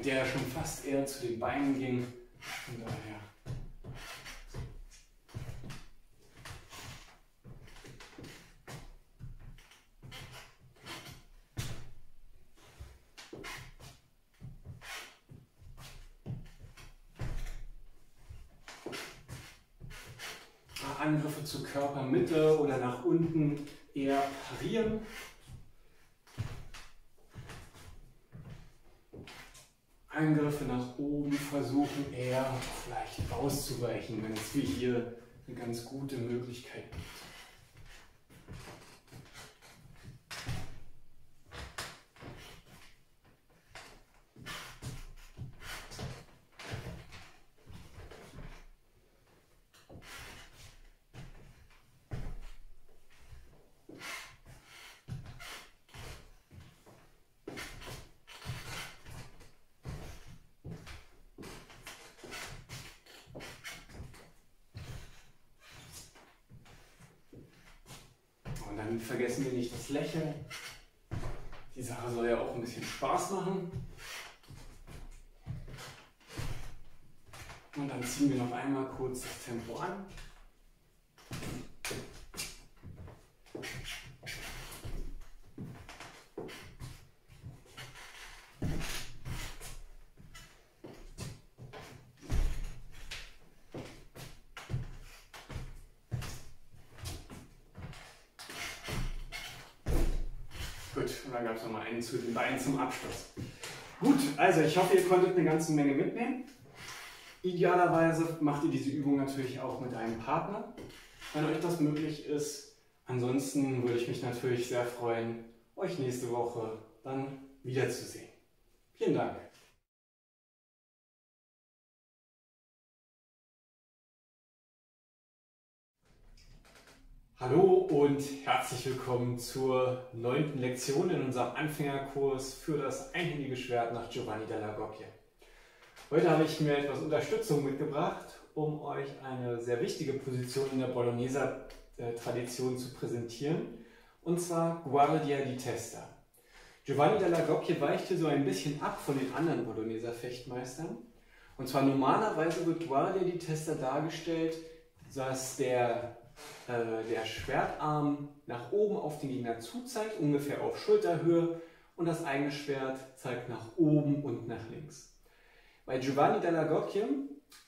Speaker 2: Der schon fast eher zu den Beinen ging. Von daher. Angriffe zur Körpermitte oder nach unten eher parieren. Eingriffe nach oben versuchen eher vielleicht auszuweichen, wenn es wie hier eine ganz gute Möglichkeit gibt. dann vergessen wir nicht das Lächeln. Die Sache soll ja auch ein bisschen Spaß machen. Und dann ziehen wir noch einmal kurz das Tempo an. Gut, und dann gab es nochmal einen zu den Beinen zum Abschluss. Gut, also ich hoffe, ihr konntet eine ganze Menge mitnehmen. Idealerweise macht ihr diese Übung natürlich auch mit einem Partner, wenn euch das möglich ist. Ansonsten würde ich mich natürlich sehr freuen, euch nächste Woche dann wiederzusehen. Vielen Dank. Hallo und herzlich willkommen zur neunten Lektion in unserem Anfängerkurs für das einhändige Schwert nach Giovanni della Goppia. Heute habe ich mir etwas Unterstützung mitgebracht, um euch eine sehr wichtige Position in der Bologneser Tradition zu präsentieren, und zwar Guardia di Testa. Giovanni della Goppia weicht hier so ein bisschen ab von den anderen Bologneser Fechtmeistern. Und zwar normalerweise wird Guardia di Testa dargestellt, dass der äh, der Schwertarm nach oben auf den Gegner zuzeigt, ungefähr auf Schulterhöhe, und das eigene Schwert zeigt nach oben und nach links. Bei Giovanni della Gocchia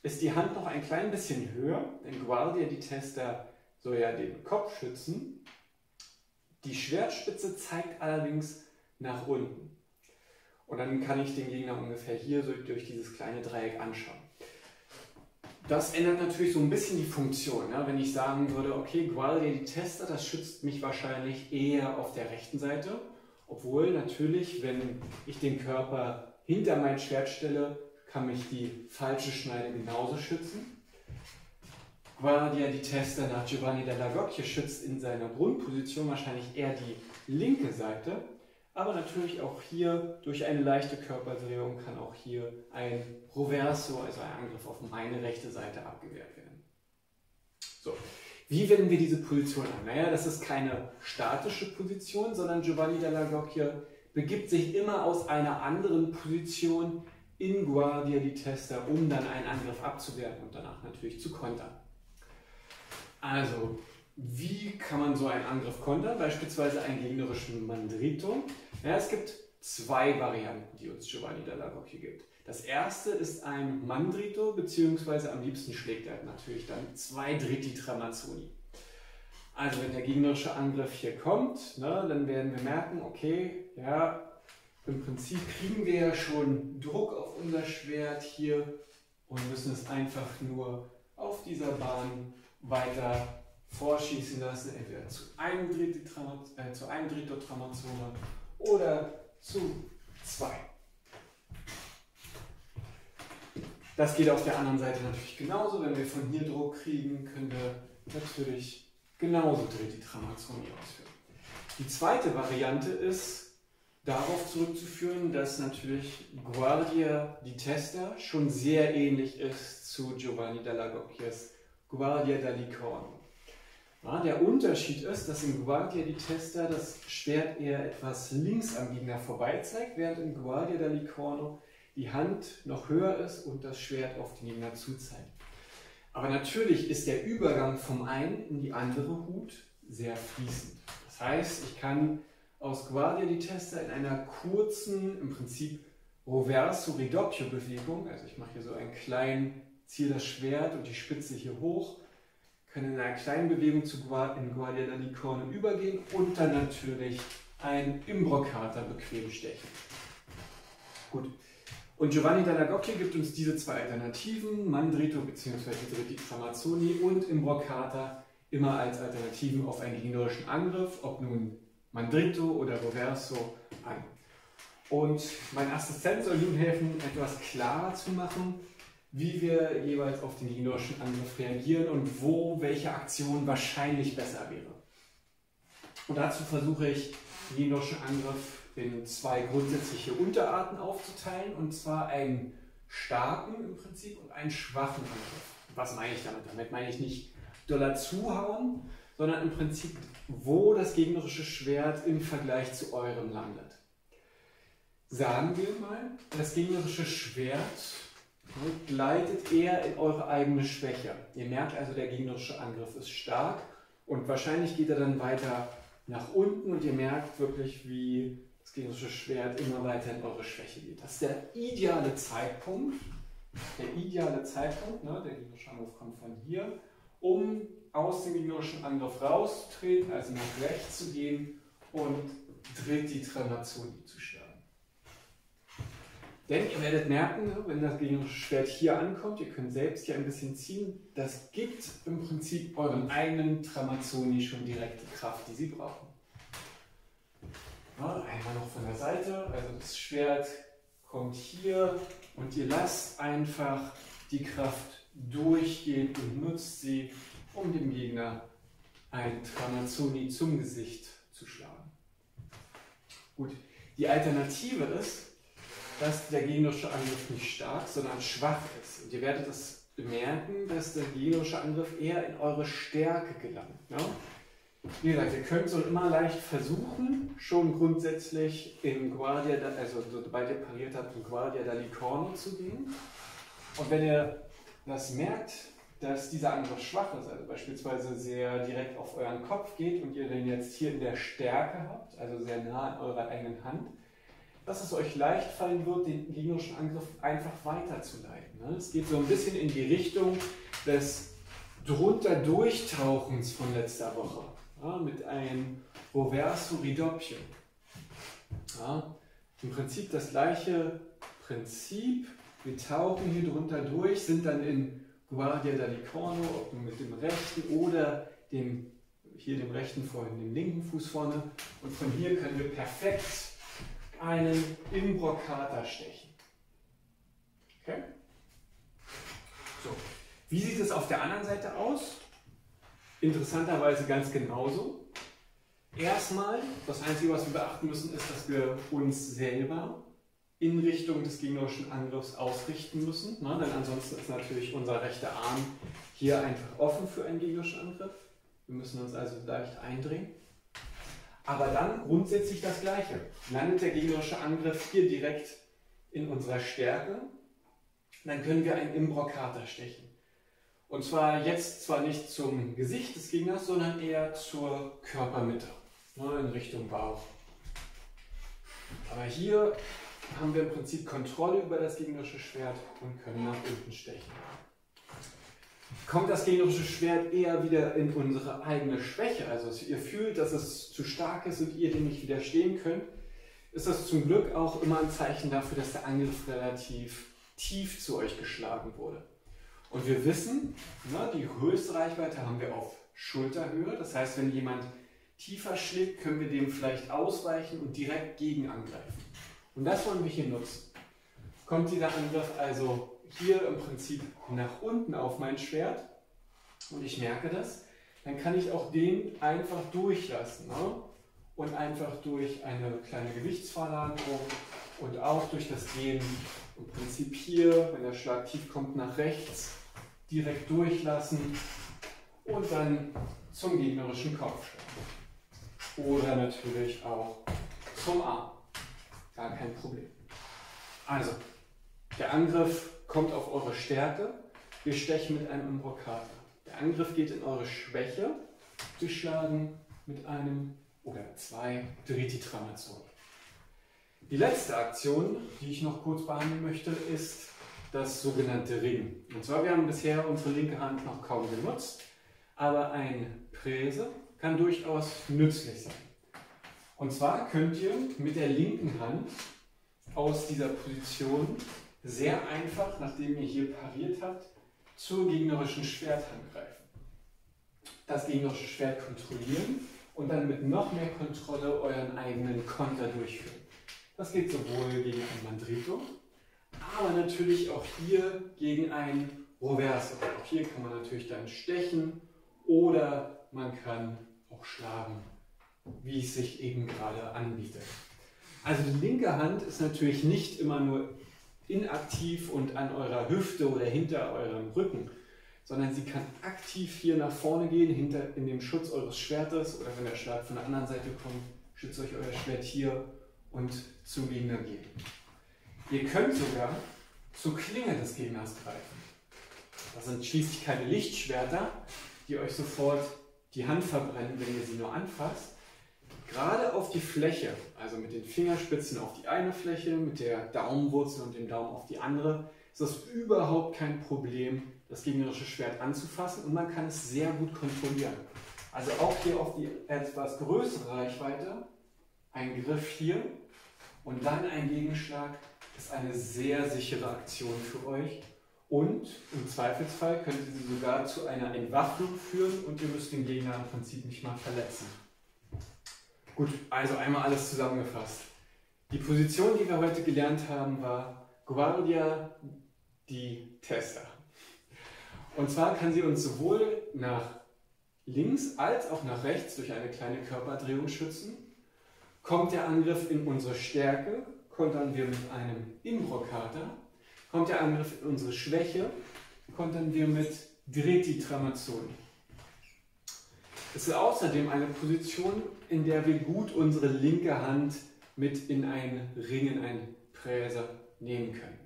Speaker 2: ist die Hand noch ein klein bisschen höher, denn Guardia di Testa soll ja den Kopf schützen. Die Schwertspitze zeigt allerdings nach unten. Und dann kann ich den Gegner ungefähr hier so durch dieses kleine Dreieck anschauen. Das ändert natürlich so ein bisschen die Funktion. Ja? Wenn ich sagen würde, okay, Guardia di Testa, das schützt mich wahrscheinlich eher auf der rechten Seite. Obwohl natürlich, wenn ich den Körper hinter mein Schwert stelle, kann mich die falsche Schneide genauso schützen. Guardia di Testa nach Giovanni della Gocchia schützt in seiner Grundposition wahrscheinlich eher die linke Seite. Aber natürlich auch hier durch eine leichte Körperdrehung kann auch hier ein Roverso, also ein Angriff auf meine rechte Seite, abgewehrt werden. So, wie wenden wir diese Position an? Naja, das ist keine statische Position, sondern Giovanni della Gocchia begibt sich immer aus einer anderen Position in Guardia di Testa, um dann einen Angriff abzuwehren und danach natürlich zu kontern. Also, wie kann man so einen Angriff kontern? Beispielsweise einen gegnerischen Mandrito. Ja, es gibt zwei Varianten, die uns Giovanni della Gocchia gibt. Das erste ist ein Mandrito, beziehungsweise am liebsten schlägt er natürlich dann zwei Dritti Tramazzoni. Also wenn der gegnerische Angriff hier kommt, ne, dann werden wir merken, okay, ja, im Prinzip kriegen wir ja schon Druck auf unser Schwert hier und müssen es einfach nur auf dieser Bahn weiter vorschießen lassen, entweder zu einem Drittel, äh, zu einem Drittel Tramazzone oder zu zwei. Das geht auf der anderen Seite natürlich genauso. Wenn wir von hier Druck kriegen, können wir natürlich genauso Dritti Tramazzoni ausführen. Die zweite Variante ist, darauf zurückzuführen, dass natürlich Guardia di Testa schon sehr ähnlich ist zu Giovanni della Gocchias Guardia da Licorno. Ja, der Unterschied ist, dass in Guardia di Testa das Schwert eher etwas links am Gegner vorbei zeigt, während in Guardia da Licorno die Hand noch höher ist und das Schwert auf den Gegner zuzeigt. Aber natürlich ist der Übergang vom einen in die andere Hut sehr fließend. Das heißt, ich kann aus Guardia di Testa in einer kurzen, im Prinzip Roverso Ridoppio Bewegung, also ich mache hier so einen kleinen, ziehe das Schwert und die Spitze hier hoch, kann in einer kleinen Bewegung zu Guardia, in Guardia da Licorne übergehen und dann natürlich ein Imbroccata bequem stechen. Gut. Und Giovanni dalla Gocchi gibt uns diese zwei Alternativen, Mandrito bzw. Dritti Tramazzoni und Imbroccata, immer als Alternativen auf einen gegnerischen Angriff, ob nun Mandrito oder Roverso an. Und mein Assistent soll nun helfen, etwas klarer zu machen, wie wir jeweils auf den gegnerischen Angriff reagieren und wo welche Aktion wahrscheinlich besser wäre. Und dazu versuche ich, den gegnerischen Angriff in zwei grundsätzliche Unterarten aufzuteilen, und zwar einen starken im Prinzip und einen schwachen Angriff. Was meine ich damit? Damit meine ich nicht doller zuhauen, sondern im Prinzip, wo das gegnerische Schwert im Vergleich zu eurem landet. Sagen wir mal, das gegnerische Schwert gleitet eher in eure eigene Schwäche. Ihr merkt also, der gegnerische Angriff ist stark und wahrscheinlich geht er dann weiter nach unten und ihr merkt wirklich, wie das gegnerische Schwert immer weiter in eure Schwäche geht. Das ist der ideale Zeitpunkt, der ideale Zeitpunkt, ne, der gegnerische Angriff kommt von hier, um aus dem gegnerischen Angriff rauszutreten, also nach rechts zu gehen und dreht die Tramazzoni zu schlagen. Denn ihr werdet merken, wenn das gegnerische Schwert hier ankommt, ihr könnt selbst hier ein bisschen ziehen, das gibt im Prinzip euren eigenen Tramazzoni schon direkt die Kraft, die sie brauchen. Ja, einmal noch von der Seite, also das Schwert kommt hier und ihr lasst einfach die Kraft durchgehen und nutzt sie, um dem Gegner ein Tramazzoni zum Gesicht zu schlagen. Gut, die Alternative ist, dass der gegnerische Angriff nicht stark, sondern schwach ist. Und ihr werdet das bemerken, dass der gegnerische Angriff eher in eure Stärke gelangt. Ja? Wie gesagt, ihr könnt so immer leicht versuchen, schon grundsätzlich in Guardia, also sobald ihr pariert habt, in Guardia da Licorno zu gehen. Und wenn ihr das merkt, dass dieser Angriff schwach ist, also beispielsweise sehr direkt auf euren Kopf geht und ihr den jetzt hier in der Stärke habt, also sehr nah an eurer eigenen Hand, dass es euch leicht fallen wird, den gegnerischen Angriff einfach weiterzuleiten. Ne? Es geht so ein bisschen in die Richtung des drunter Durchtauchens von letzter Woche mit einem Roverso Ridoppio. Im Prinzip das gleiche Prinzip. Wir tauchen hier drunter durch, sind dann in Guardia da Licorno, ob mit dem rechten oder dem, hier dem rechten vorhin, dem linken Fuß vorne. Und von hier können wir perfekt einen Imbroccata stechen. Okay? So. Wie sieht es auf der anderen Seite aus? Interessanterweise ganz genauso.
Speaker 1: Erstmal, das Einzige, was wir beachten müssen, ist, dass wir uns selber in Richtung des gegnerischen Angriffs ausrichten müssen. Ne? Denn ansonsten ist natürlich unser rechter Arm hier einfach offen für einen gegnerischen Angriff. Wir müssen uns also leicht eindrehen. Aber dann grundsätzlich das Gleiche. Landet der gegnerische Angriff hier direkt in unserer Stärke, dann können wir einen Imbrocator stechen. Und zwar jetzt zwar nicht zum Gesicht des Gegners, sondern eher zur Körpermitte, ne, in Richtung Bauch. Aber hier haben wir im Prinzip Kontrolle über das gegnerische Schwert und können nach unten stechen. Kommt das gegnerische Schwert eher wieder in unsere eigene Schwäche, also ihr fühlt, dass es zu stark ist und ihr dem nicht widerstehen könnt, ist das zum Glück auch immer ein Zeichen dafür, dass der Angriff relativ tief zu euch geschlagen wurde. Und wir wissen, ne, die höchste Reichweite haben wir auf Schulterhöhe. Das heißt, wenn jemand tiefer schlägt, können wir dem vielleicht ausweichen und direkt gegen angreifen. Und das wollen wir hier nutzen. Kommt dieser Angriff also hier im Prinzip nach unten auf mein Schwert und ich merke das, dann kann ich auch den einfach durchlassen. Ne? Und einfach durch eine kleine Gewichtsverlagerung und auch durch das Gehen im Prinzip hier, wenn der Schlag tief kommt, nach rechts direkt durchlassen und dann zum gegnerischen Kopfschlag. Oder natürlich auch zum Arm. Gar kein Problem. Also, der Angriff kommt auf eure Stärke. Wir stechen mit einem Imbrocator. Der Angriff geht in eure Schwäche. Wir schlagen mit einem oder zwei Driti-Tramazonen. Die letzte Aktion, die ich noch kurz behandeln möchte, ist das sogenannte Ring. Und zwar, wir haben bisher unsere linke Hand noch kaum genutzt, aber ein Präse kann durchaus nützlich sein. Und zwar könnt ihr mit der linken Hand aus dieser Position sehr einfach, nachdem ihr hier pariert habt, zur gegnerischen Schwerthand greifen. Das gegnerische Schwert kontrollieren und dann mit noch mehr Kontrolle euren eigenen Konter durchführen. Das geht sowohl gegen ein Mandrito, aber natürlich auch hier gegen ein Reverse. Auch hier kann man natürlich dann stechen oder man kann auch schlagen wie es sich eben gerade anbietet. Also die linke Hand ist natürlich nicht immer nur inaktiv und an eurer Hüfte oder hinter eurem Rücken, sondern sie kann aktiv hier nach vorne gehen, hinter, in dem Schutz eures Schwertes oder wenn der Schlag von der anderen Seite kommt, schützt euch euer Schwert hier und zum Gegner gehen. Ihr könnt sogar zur Klinge des Gegners greifen. Das sind schließlich keine Lichtschwerter, die euch sofort die Hand verbrennen, wenn ihr sie nur anfasst, gerade auf die Fläche, also mit den Fingerspitzen auf die eine Fläche, mit der Daumenwurzel und dem Daumen auf die andere, ist das überhaupt kein Problem, das gegnerische Schwert anzufassen und man kann es sehr gut kontrollieren. Also auch hier auf die etwas größere Reichweite, ein Griff hier und dann ein Gegenschlag ist eine sehr sichere Aktion für euch. Und im Zweifelsfall könnte sie sogar zu einer Entwaffnung führen und ihr müsst den Gegner im Prinzip nicht mal verletzen. Gut, also einmal alles zusammengefasst. Die Position, die wir heute gelernt haben, war Guardia di Testa. Und zwar kann sie uns sowohl nach links als auch nach rechts durch eine kleine Körperdrehung schützen. Kommt der Angriff in unsere Stärke, kontern wir mit einem Imbrocator. Kommt der Angriff in unsere Schwäche, kontern wir mit Dreti Tramazzoni. Es ist außerdem eine Position, in der wir gut unsere linke Hand mit in ein Ring, in ein Präser nehmen können.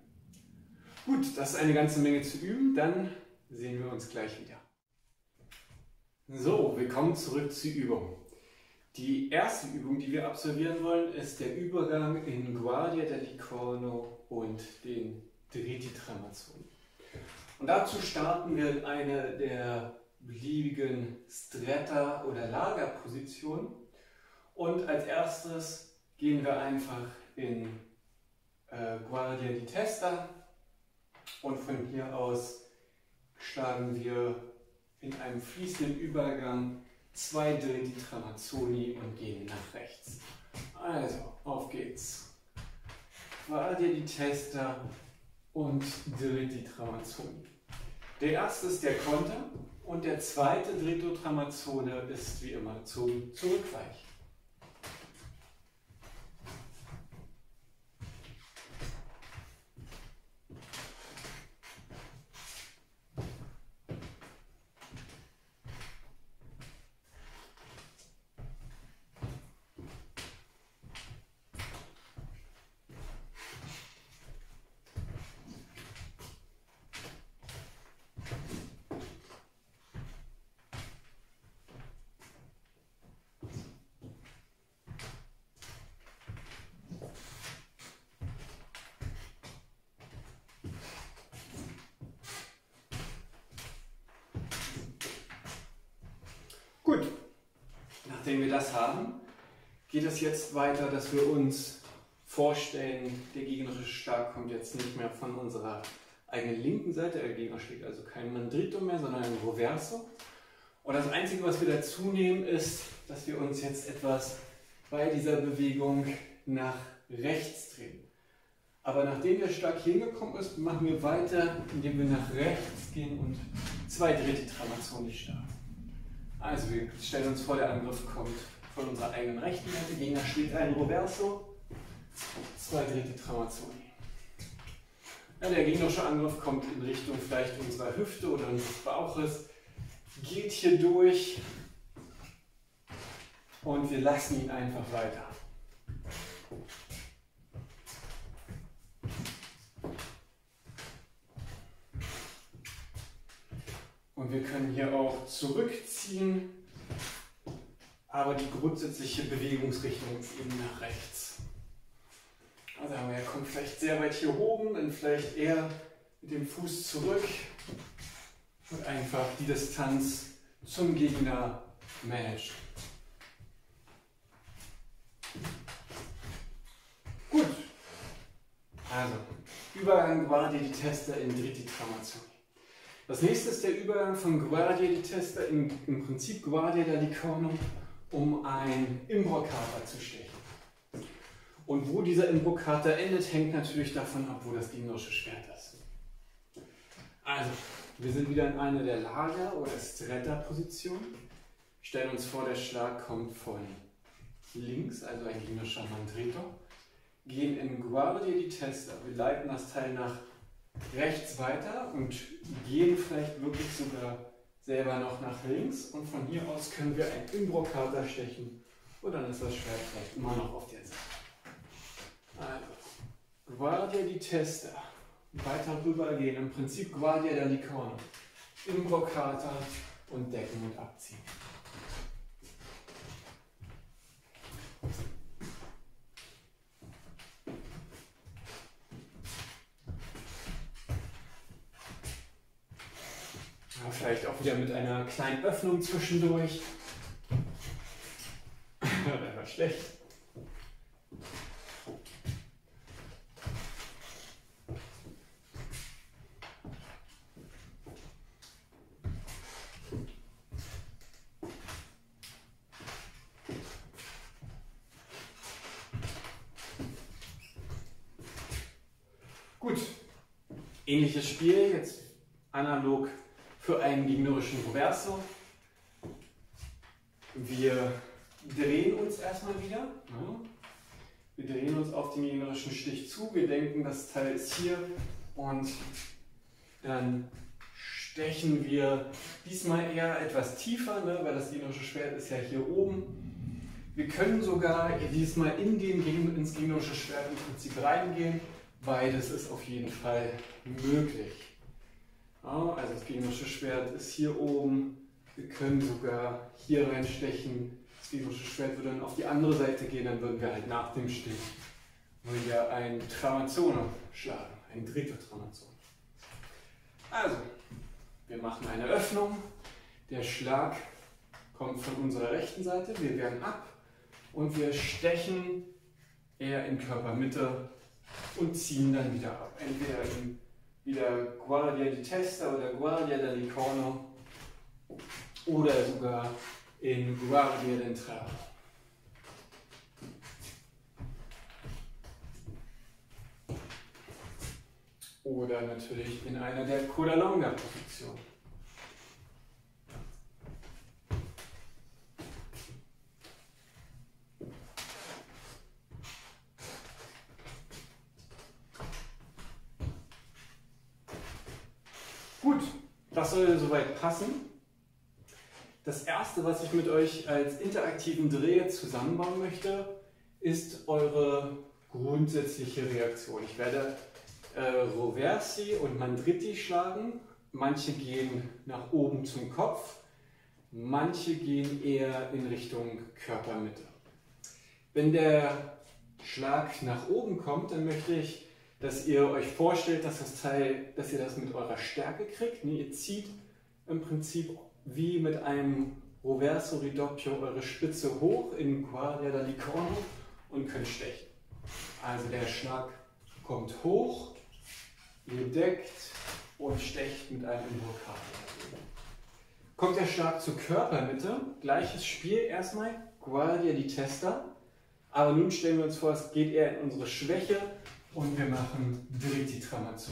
Speaker 1: Gut, das ist eine ganze Menge zu üben, dann sehen wir uns gleich wieder. So, willkommen zurück zur Übung. Die erste Übung, die wir absolvieren wollen, ist der Übergang in Guardia del Corno und den Dritti Tramazzoni. Und dazu starten wir eine der beliebigen Stretta- oder Lagerposition. Und als erstes gehen wir einfach in äh, Guardia di Testa und von hier aus schlagen wir in einem fließenden Übergang zwei Dritti Tramazzoni und gehen nach rechts. Also, auf geht's. Guardia di Testa und Dritti Tramazzoni. Der erste ist der Konter und der zweite Dritto Tramazzone ist wie immer zum Zurückweich. Gut, nachdem wir das haben, geht es jetzt weiter, dass wir uns vorstellen, der gegnerische Schlag kommt jetzt nicht mehr von unserer eigenen linken Seite, der Gegner schlägt also kein Mandrito mehr, sondern ein Roverso. Und das Einzige, was wir dazu nehmen, ist, dass wir uns jetzt etwas bei dieser Bewegung nach rechts drehen. Aber nachdem der Schlag hingekommen ist, machen wir weiter, indem wir nach rechts gehen und zwei dritte Tramazzoni starten. Also wir stellen uns vor, der Angriff kommt von unserer eigenen rechten Seite. Gegner schlägt einen Roverso, zwei dritte Tramazzoni. Ja, der gegnerische Angriff kommt in Richtung vielleicht unserer Hüfte oder unseres Bauches, geht hier durch und wir lassen ihn einfach weiter. Und wir können hier auch zurückziehen, aber die grundsätzliche Bewegungsrichtung ist eben nach rechts. Also haben wir, er kommt vielleicht sehr weit hier oben, dann vielleicht eher mit dem Fuß zurück und einfach die Distanz zum Gegner managen. Gut. Also, Übergang Guardia di Testa in Dritti Tramazioni. Das nächste ist der Übergang von Guardia di Testa in, im Prinzip Guardia da Licorno, um ein Imbrocata zu stechen. Und wo dieser Imbrocata endet, hängt natürlich davon ab, wo das gegnerische Schwert ist. Also, wir sind wieder in einer der Lager- oder Stretta-Position. Stellen uns vor, der Schlag kommt von links, also ein gegnerischer Mandrito. Gehen in Guardia di Testa. Wir leiten das Teil nach rechts weiter und gehen vielleicht wirklich sogar selber noch nach links. Und von hier aus können wir ein Imbrocata stechen. Und dann ist das Schwert vielleicht immer noch auf der Seite. Also, Guardia di Testa. Weiter rübergehen. Im Prinzip Guardia da Licorno. Imbrocata und decken und abziehen. Ja, vielleicht wieder mit einer kleinen Öffnung zwischendurch. das war schlecht. Gut, ähnliches Spiel, jetzt analog für einen gegnerischen Reverso. Wir drehen uns erstmal wieder. Wir drehen uns auf den gegnerischen Stich zu. Wir denken, das Teil ist hier und dann stechen wir diesmal eher etwas tiefer, ne, weil das gegnerische Schwert ist ja hier oben. Wir können sogar diesmal in den, ins gegnerische Schwert im Prinzip reingehen. Beides ist auf jeden Fall möglich. Ja, also das gegnerische Schwert ist hier oben. Wir können sogar hier reinstechen. Das gegnerische Schwert würde dann auf die andere Seite gehen, dann würden wir halt nach dem Stich würden wir ein Tramazzone schlagen, ein dritter Tramazzone. Also, wir machen eine Öffnung. Der Schlag kommt von unserer rechten Seite. Wir wehren ab und wir stechen eher in Körpermitte und ziehen dann wieder ab. Entweder in wieder Guardia di Testa oder Guardia da Licorno oder sogar in Guardia d'Entrada. Oder natürlich in einer der Coda Longa Positionen. Gut, das soll soweit passen. Das erste, was ich mit euch als interaktiven Dreh zusammenbauen möchte, ist eure grundsätzliche Reaktion. Ich werde äh, Roversi und Mandritti schlagen. Manche gehen nach oben zum Kopf, manche gehen eher in Richtung Körpermitte. Wenn der Schlag nach oben kommt, dann möchte ich dass ihr euch vorstellt, dass das Teil, dass ihr das mit eurer Stärke kriegt. Ne? Ihr zieht im Prinzip wie mit einem
Speaker 2: Roverso Ridoppio eure Spitze hoch in Guardia da Licorno und könnt stechen. Also der Schlag kommt hoch, ihr deckt und stecht mit einem Imbrocato. Kommt der Schlag zur Körpermitte, gleiches Spiel erstmal, Guardia di Testa. Aber nun stellen wir uns vor, es geht eher in unsere Schwäche und wir machen Dritti Tramazzo.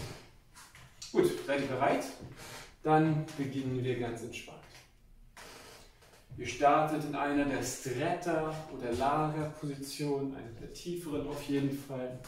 Speaker 2: Gut, seid ihr bereit? Dann beginnen wir ganz entspannt. Ihr startet in einer der Stretta- oder Lagerpositionen, einer der tieferen auf jeden Fall.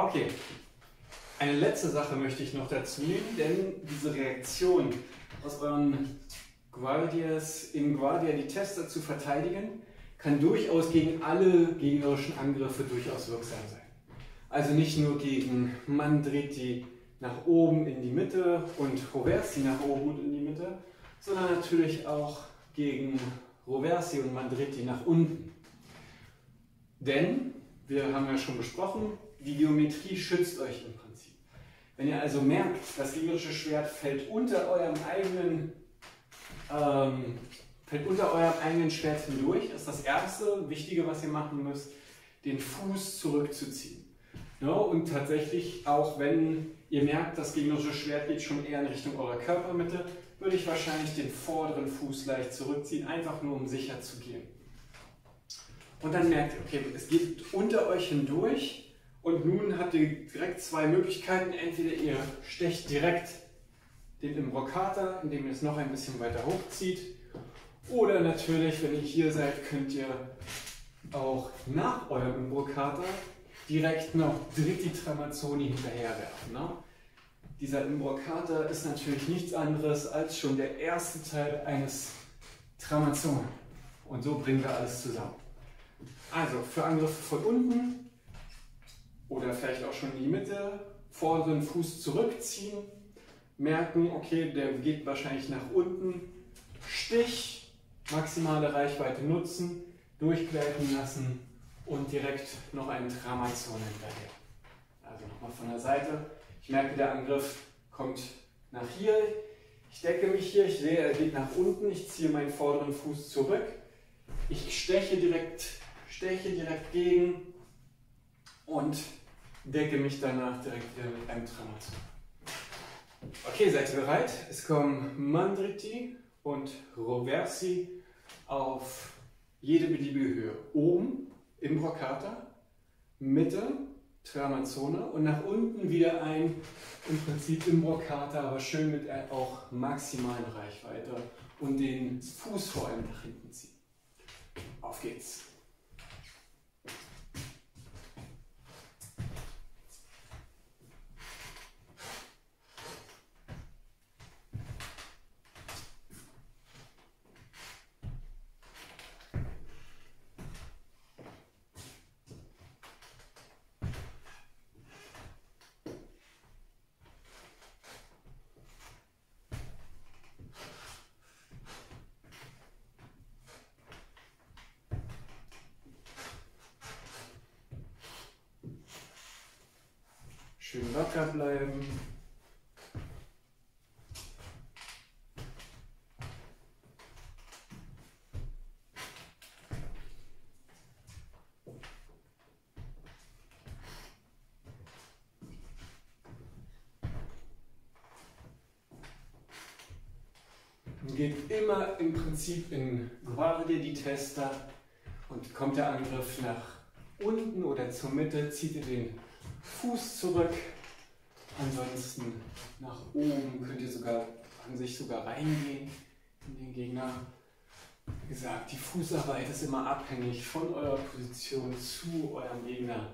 Speaker 2: Okay, eine letzte Sache möchte ich noch dazu nehmen, denn diese Reaktion aus euren Guardias in Guardia die Tester zu verteidigen, kann durchaus gegen alle gegnerischen Angriffe durchaus wirksam sein. Also nicht nur gegen Mandriti nach oben in die Mitte und Roversi nach oben und in die Mitte, sondern natürlich auch gegen Roversi und Mandriti nach unten. Denn, wir haben ja schon besprochen, die Geometrie schützt euch im Prinzip. Wenn ihr also merkt, das gegnerische Schwert fällt unter eurem eigenen, ähm, fällt unter eurem eigenen Schwert hindurch, ist das erste Wichtige, was ihr machen müsst, den Fuß zurückzuziehen. Ja, und tatsächlich, auch wenn ihr merkt, das gegnerische Schwert geht schon eher in Richtung eurer Körpermitte, würde ich wahrscheinlich den vorderen Fuß leicht zurückziehen, einfach nur um sicher zu gehen. Und dann merkt ihr, okay, es geht unter euch hindurch, und nun habt ihr direkt zwei Möglichkeiten. Entweder ihr stecht direkt den Imbrocata, indem ihr es noch ein bisschen weiter hochzieht. Oder natürlich, wenn ihr hier seid, könnt ihr auch nach eurem Imbrocata direkt noch Dritti Tramazzoni hinterherwerfen. Ne? Dieser Imbrocata ist natürlich nichts anderes als schon der erste Teil eines Tramazzoni. Und so bringen wir alles zusammen. Also für Angriffe von unten oder vielleicht auch schon in die Mitte, vorderen Fuß zurückziehen, merken, okay, der geht wahrscheinlich nach unten, Stich, maximale Reichweite nutzen, durchgleiten lassen und direkt noch einen Tramazon hinterher. Also nochmal von der Seite. Ich merke, der Angriff kommt nach hier. Ich decke mich hier, ich sehe, er geht nach unten. Ich ziehe meinen vorderen Fuß zurück. Ich steche direkt, steche direkt gegen und decke mich danach direkt wieder mit einem Tramat. Okay, seid ihr bereit? Es kommen Mandriti und Roversi auf jede beliebige Höhe. Oben im Brocata, Mitte Tramazzone und nach unten wieder ein, im Prinzip im Brocata, aber schön mit auch maximalen Reichweite und den Fuß vor allem nach hinten ziehen. Auf geht's! Schön locker bleiben. geht immer im Prinzip in Guardia di Testa und kommt der Angriff nach unten oder zur Mitte, zieht ihr den Fuß zurück. Ansonsten nach oben könnt ihr sogar an sich sogar reingehen in den Gegner. Wie gesagt, die Fußarbeit ist immer abhängig von eurer Position zu eurem Gegner.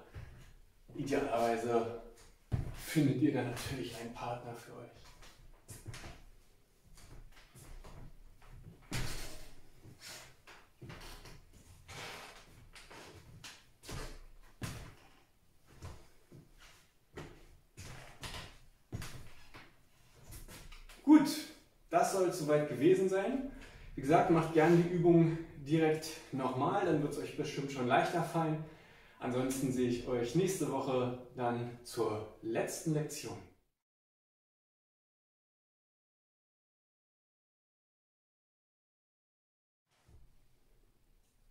Speaker 2: Idealerweise findet ihr dann natürlich einen Partner für euch. Gut, das soll es soweit gewesen sein. Wie gesagt, macht gerne die Übung direkt nochmal, dann wird es euch bestimmt schon leichter fallen. Ansonsten sehe ich euch nächste Woche dann zur letzten Lektion.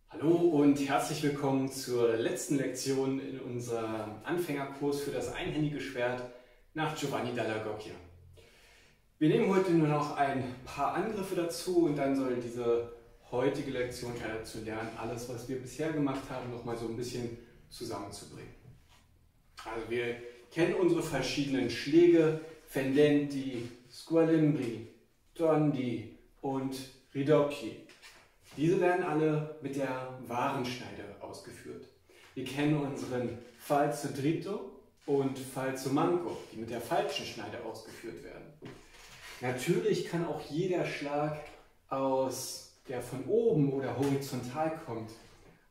Speaker 2: Hallo und herzlich willkommen zur letzten Lektion in unserem Anfängerkurs für das einhändige Schwert nach Giovanni dalla Gocchia. Wir nehmen heute nur noch ein paar Angriffe dazu und dann soll diese heutige Lektion ja dazu lernen, alles, was wir bisher gemacht haben, nochmal so ein bisschen zusammenzubringen. Also wir kennen unsere verschiedenen Schläge, Fendenti, Squalimbri, Tondi und Ridocchi. Diese werden alle mit der Warenschneide ausgeführt. Wir kennen unseren Falso Dritto und Falso Manco, die mit der falschen Schneide ausgeführt werden. Natürlich kann auch jeder Schlag aus, der von oben oder horizontal kommt,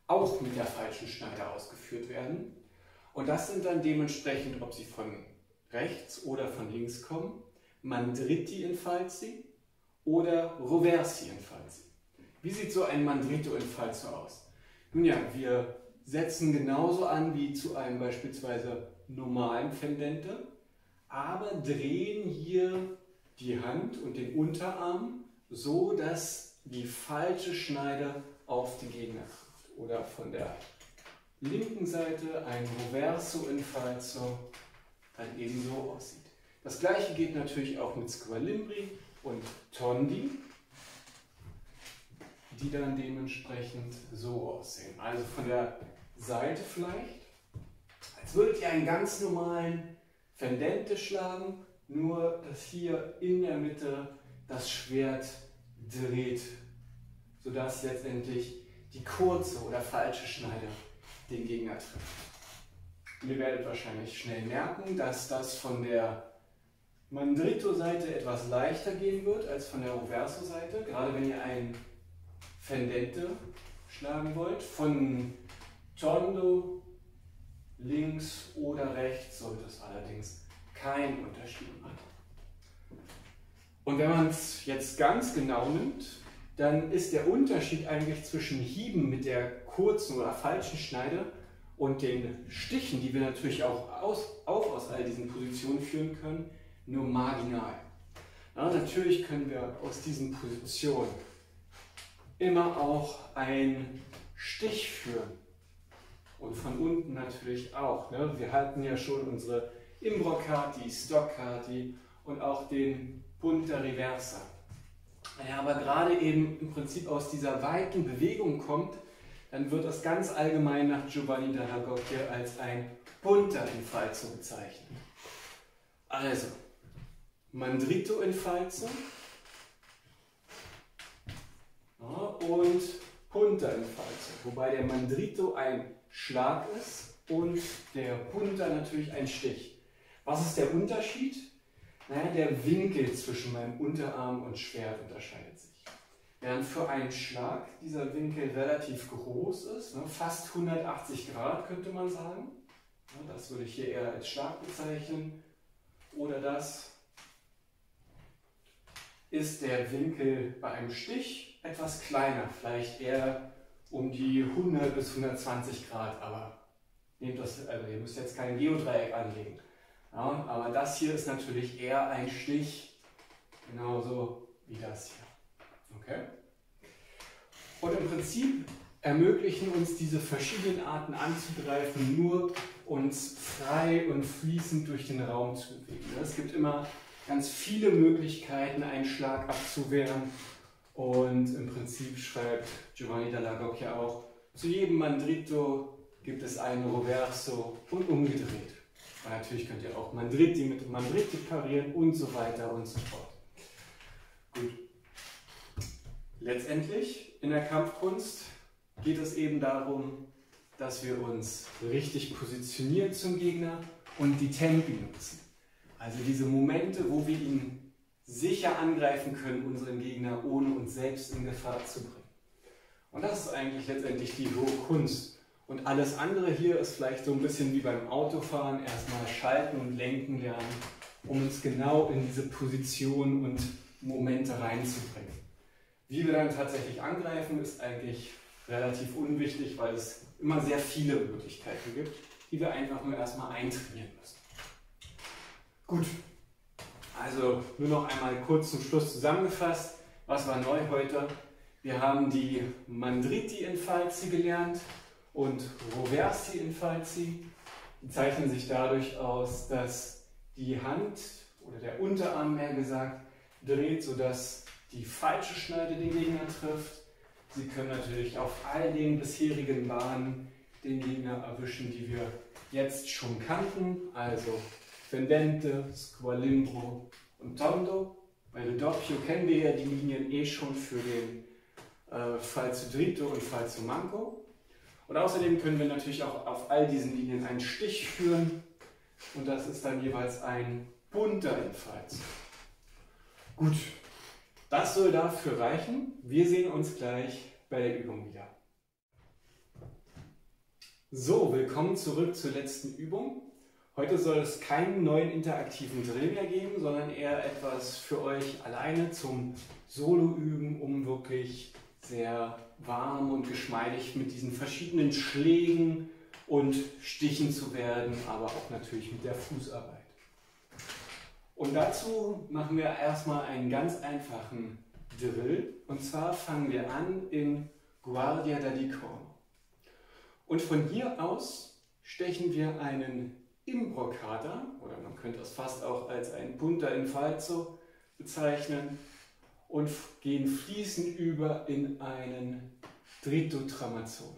Speaker 2: auch mit der falschen Schneide ausgeführt werden. Und das sind dann dementsprechend, ob sie von rechts oder von links kommen, Mandritti in Falsi oder Roversi in Falsi. Wie sieht so ein Mandrito in Falso aus? Nun ja, wir setzen genauso an wie zu einem beispielsweise normalen Fendente, aber drehen hier die Hand und den Unterarm so, dass die falsche Schneide auf Gegner trifft. Oder von der linken Seite ein Reverso in Falso dann eben so aussieht. Das gleiche geht natürlich auch mit Squalimbri und Tondi, die dann dementsprechend so aussehen. Also von der Seite vielleicht, als würdet ihr einen ganz normalen Fendente schlagen nur dass hier in der Mitte das Schwert dreht, sodass letztendlich die kurze oder falsche Schneide den Gegner trifft. Und ihr werdet wahrscheinlich schnell merken, dass das von der Mandrito-Seite etwas leichter gehen wird als von der Roverso-Seite, gerade wenn ihr einen Fendente schlagen wollt. Von Tondo links oder rechts sollte es allerdings keinen Unterschied macht. Und wenn man es jetzt ganz genau nimmt, dann ist der Unterschied eigentlich zwischen Hieben mit der kurzen oder falschen Schneide und den Stichen, die wir natürlich auch aus, auch aus all diesen Positionen führen können, nur marginal. Ja, natürlich können wir aus diesen Positionen immer auch einen Stich führen. Und von unten natürlich auch. Ne? Wir halten ja schon unsere Imbroccati, Stoccati und auch den Punta Reversa. Ja, aber gerade eben im Prinzip aus dieser weiten Bewegung kommt, dann wird das ganz allgemein nach Giovanni da Gocchia als ein Punta in Falso bezeichnet. Also, Mandrito in Falso ja, und Punta in Falso, wobei der Mandrito ein Schlag ist und der Punta natürlich ein Stich. Was ist der Unterschied? Naja, der Winkel zwischen meinem Unterarm und Schwert unterscheidet sich. Während für einen Schlag dieser Winkel relativ groß ist, ne, fast 180 Grad könnte man sagen, das würde ich hier eher als Schlag bezeichnen, oder das ist der Winkel bei einem Stich etwas kleiner, vielleicht eher um die 100 bis 120 Grad, aber nehmt das, also ihr müsst jetzt kein Geodreieck anlegen. Ja, aber das hier ist natürlich eher ein Stich, genauso wie das hier. Okay? Und im Prinzip ermöglichen uns diese verschiedenen Arten anzugreifen, nur uns frei und fließend durch den Raum zu bewegen. Es gibt immer ganz viele Möglichkeiten, einen Schlag abzuwehren Und im Prinzip schreibt Giovanni Dalla Gocchia auch, zu jedem Mandrito gibt es einen Roverso und umgedreht. Und natürlich könnt ihr auch Mandriti mit Mandriti parieren und so weiter und so fort. Gut. Letztendlich in der Kampfkunst geht es eben darum, dass wir uns richtig positionieren zum Gegner und die Tempi nutzen. Also diese Momente, wo wir ihn sicher angreifen können, unseren Gegner, ohne uns selbst in Gefahr zu bringen. Und das ist eigentlich letztendlich die hohe Kunst. Und alles andere hier ist vielleicht so ein bisschen wie beim Autofahren, erstmal schalten und lenken lernen, um uns genau in diese Position und Momente reinzubringen. Wie wir dann tatsächlich angreifen, ist eigentlich relativ unwichtig, weil es immer sehr viele Möglichkeiten gibt, die wir einfach nur erstmal eintrainieren müssen. Gut, also nur noch einmal kurz zum Schluss zusammengefasst. Was war neu heute? Wir haben die Mandriti in Falzi gelernt und Roversi in Falzi. Zeichnen sich dadurch aus, dass die Hand oder der Unterarm mehr gesagt dreht, sodass die falsche Schneide den Gegner trifft. Sie können natürlich auf all den bisherigen Bahnen den Gegner erwischen, die wir jetzt schon kannten, also Fendente, Squalimbro und Tondo. Bei Doppio kennen wir ja die Linien eh schon für den äh, Falso Dritto und Falso Manco. Und außerdem können wir natürlich auch auf all diesen Linien einen Stich führen und das ist dann jeweils ein bunter in Falso. Gut, das soll dafür reichen. Wir sehen uns gleich bei der Übung wieder. So, willkommen zurück zur letzten Übung. Heute soll es keinen neuen interaktiven Drill mehr geben, sondern eher etwas für euch alleine zum Solo-Üben, um wirklich sehr warm und geschmeidig mit diesen verschiedenen Schlägen und Stichen zu werden, aber auch natürlich mit der Fußarbeit. Und dazu machen wir erstmal einen ganz einfachen Drill. Und zwar fangen wir an in Guardia da Licorno. Und von hier aus stechen wir einen Imbrocata, oder man könnte es fast auch als ein Punta in Falso bezeichnen, und gehen fließend über in einen Dritto Tramazzone.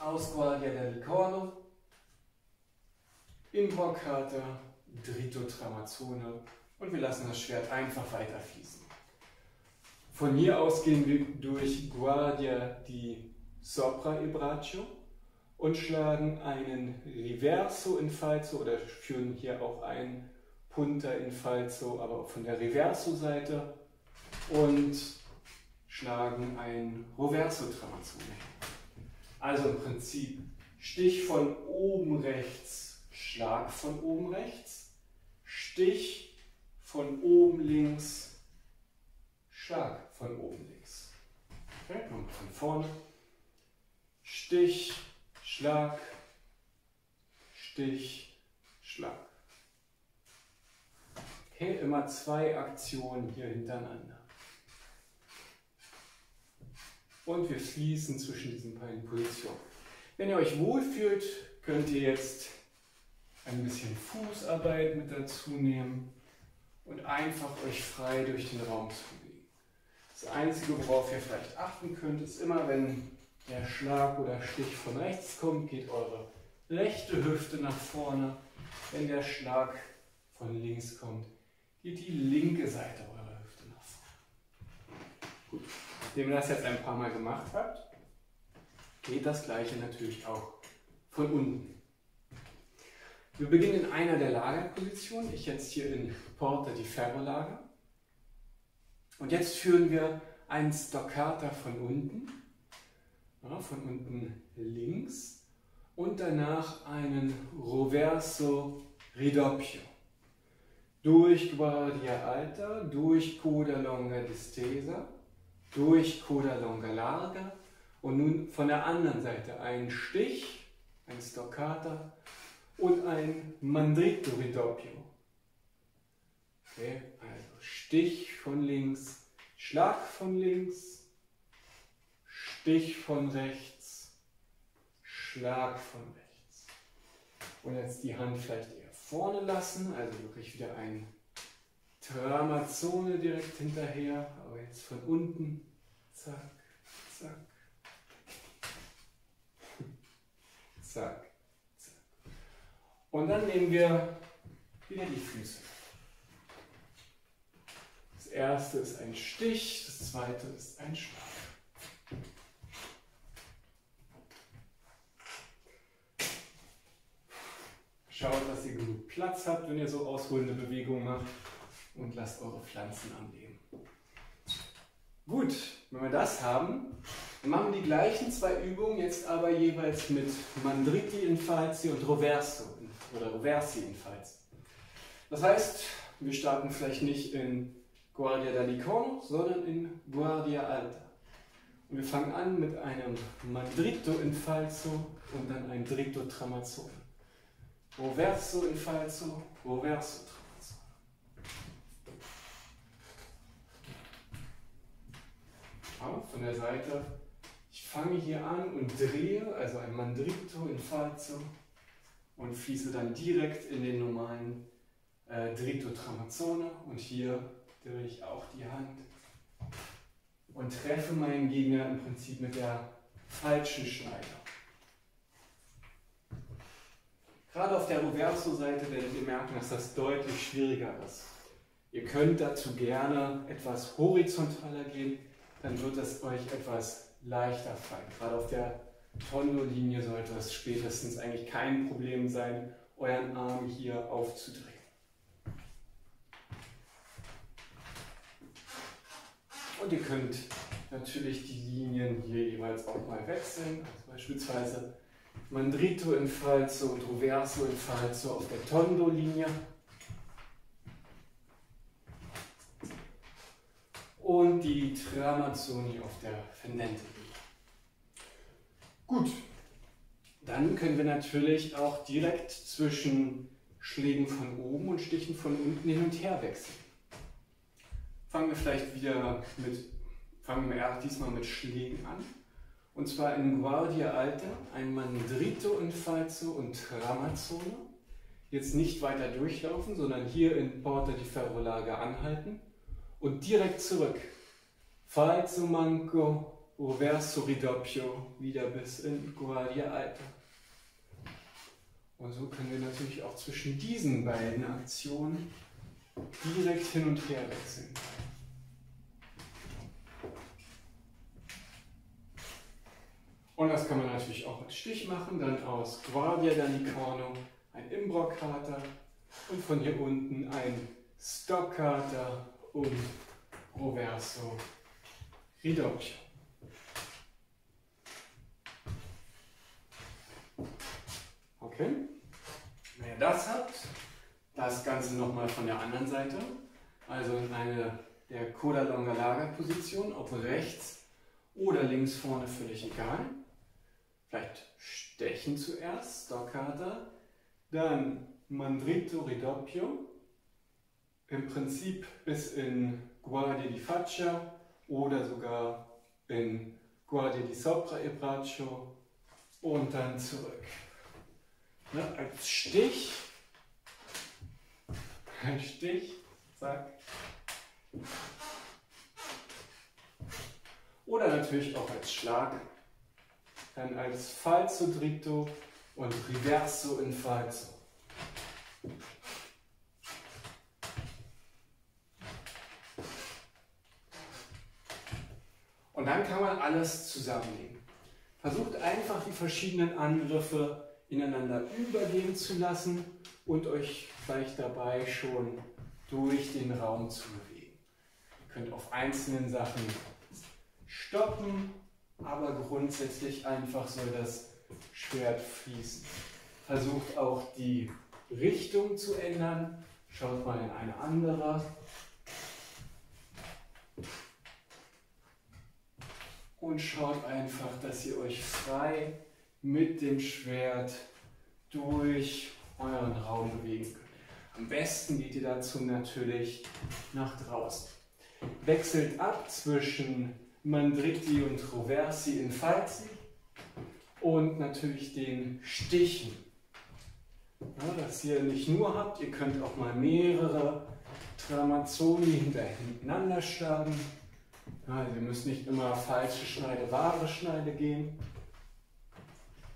Speaker 2: Also, aus Guardia del Licorno, Imbrocata, Dritto Tramazzone und wir lassen das Schwert einfach weiter fließen. Von hier aus gehen wir durch Guardia di Sopra e Braccio und schlagen einen Riverso in Falso oder führen hier auch ein Punta in Falso, aber von der Reverso-Seite und schlagen ein Roverso Tramazzone. Also im Prinzip Stich von oben rechts, Schlag von oben rechts, Stich von oben links, Schlag von oben links. Okay, nochmal von vorne. Stich, Schlag, Stich, Schlag. Okay, immer zwei Aktionen hier hintereinander. Und wir fließen zwischen diesen beiden Positionen. Wenn ihr euch wohlfühlt, könnt ihr jetzt ein bisschen Fußarbeit mit dazu nehmen und einfach euch frei durch den Raum zu bewegen. Das Einzige, worauf ihr vielleicht achten könnt, ist immer, wenn der Schlag oder Stich von rechts kommt, geht eure rechte Hüfte nach vorne. Wenn der Schlag von links kommt, geht die linke Seite eurer Hüfte nach vorne. Gut, nachdem ihr das jetzt ein paar Mal gemacht habt, geht das gleiche natürlich auch von unten. Wir beginnen in einer der Lagerpositionen, ich jetzt hier in Porta di Ferro Lager. Und jetzt führen wir einen Stoccata von unten ja, von unten links und danach einen Roverso Ridoppio. Durch Guardia Alta, durch Coda Longa Distesa, durch Coda Longa Larga und nun von der anderen Seite ein Stich, ein Stoccata und ein Mandrito Ridoppio. Okay, also Stich von links, Schlag von links, Stich von rechts, Schlag von rechts. Und jetzt die Hand vielleicht eher vorne lassen, also wirklich wieder ein Tramazzone direkt hinterher, aber jetzt von unten. Zack, zack. Zack, zack. Und dann nehmen wir wieder die Füße. Das erste ist ein Stich, das zweite ist ein Schlag. Schaut, dass ihr genug Platz habt, wenn ihr so ausholende Bewegungen macht und lasst eure Pflanzen am. Gut, wenn wir das haben, machen wir die gleichen zwei Übungen jetzt aber jeweils mit Mandriti in Falsi und Roverso oder Roversi in Falsi. Das heißt, wir starten vielleicht nicht in Guardia da Licorno, sondern in Guardia Alta. Und wir fangen an mit einem Mandrito in Falso und dann ein Dritto Tramazzone. Roverso in Falso, Roverso Tramazzone. Auch von der Seite. Ich fange hier an und drehe, also ein Mandrito in Falso und fließe dann direkt in den normalen äh, Dritto Tramazzone und hier drehe ich auch die Hand und treffe meinen Gegner im Prinzip mit der falschen Schneider. Gerade auf der Roverso-Seite werdet ihr merken, dass das deutlich schwieriger ist. Ihr könnt dazu gerne etwas horizontaler gehen, dann wird es euch etwas leichter fallen. Gerade auf der Tondo-Linie sollte es spätestens eigentlich kein Problem sein, euren Arm hier aufzudrehen. Und ihr könnt natürlich die Linien hier jeweils auch mal wechseln. Also beispielsweise Mandrito in Falso und Roverso in Falso auf der Tondo-Linie. Und die Tramazzoni auf der Fendente-Linie. Gut, dann können wir natürlich auch direkt zwischen Schlägen von oben und Stichen von unten hin und her wechseln. Fangen wir vielleicht wieder mit, fangen wir diesmal mit Schlägen an. Und zwar in Guardia Alta, ein Mandrito in Falso und Tramazzone. Jetzt nicht weiter durchlaufen, sondern hier in Porta di Ferrolaga anhalten und direkt zurück. Falso Manco, o verso ridoppio, wieder bis in Guardia Alta. Und so können wir natürlich auch zwischen diesen beiden Aktionen direkt hin und her wechseln. Und das kann man natürlich auch mit Stich machen, dann aus Guardia da Nicorno ein Imbroccata und von hier unten ein Stoccata und Roverso Ridoppio. Okay, wenn ihr das habt, das Ganze nochmal von der anderen Seite, also in eine der Coda Longa Lager Position, ob rechts oder links vorne, völlig egal. Vielleicht stechen zuerst, Stoccata, dann Mandrito Ridoppio, im Prinzip bis in Guardia di Faccia oder sogar in Guardia di Sopra e Braccio und dann zurück. Ne, als Stich, ein Stich, zack. Oder natürlich auch als Schlag dann als Falso Dritto und Riverso in Falso. Und dann kann man alles zusammenlegen. Versucht einfach die verschiedenen Angriffe ineinander übergehen zu lassen und euch vielleicht dabei schon durch den Raum zu bewegen. Ihr könnt auf einzelnen Sachen stoppen aber grundsätzlich einfach soll das Schwert fließen. Versucht auch die Richtung zu ändern. Schaut mal in eine andere. Und schaut einfach, dass ihr euch frei mit dem Schwert durch euren Raum bewegen könnt. Am besten geht ihr dazu natürlich nach draußen. Wechselt ab zwischen Mandriti und Roversi in Falsi und natürlich den Stichen. Ja, dass ihr nicht nur habt, ihr könnt auch mal mehrere Stramazzoni hintereinander schlagen. Also ihr müsst nicht immer falsche Schneide, wahre Schneide gehen.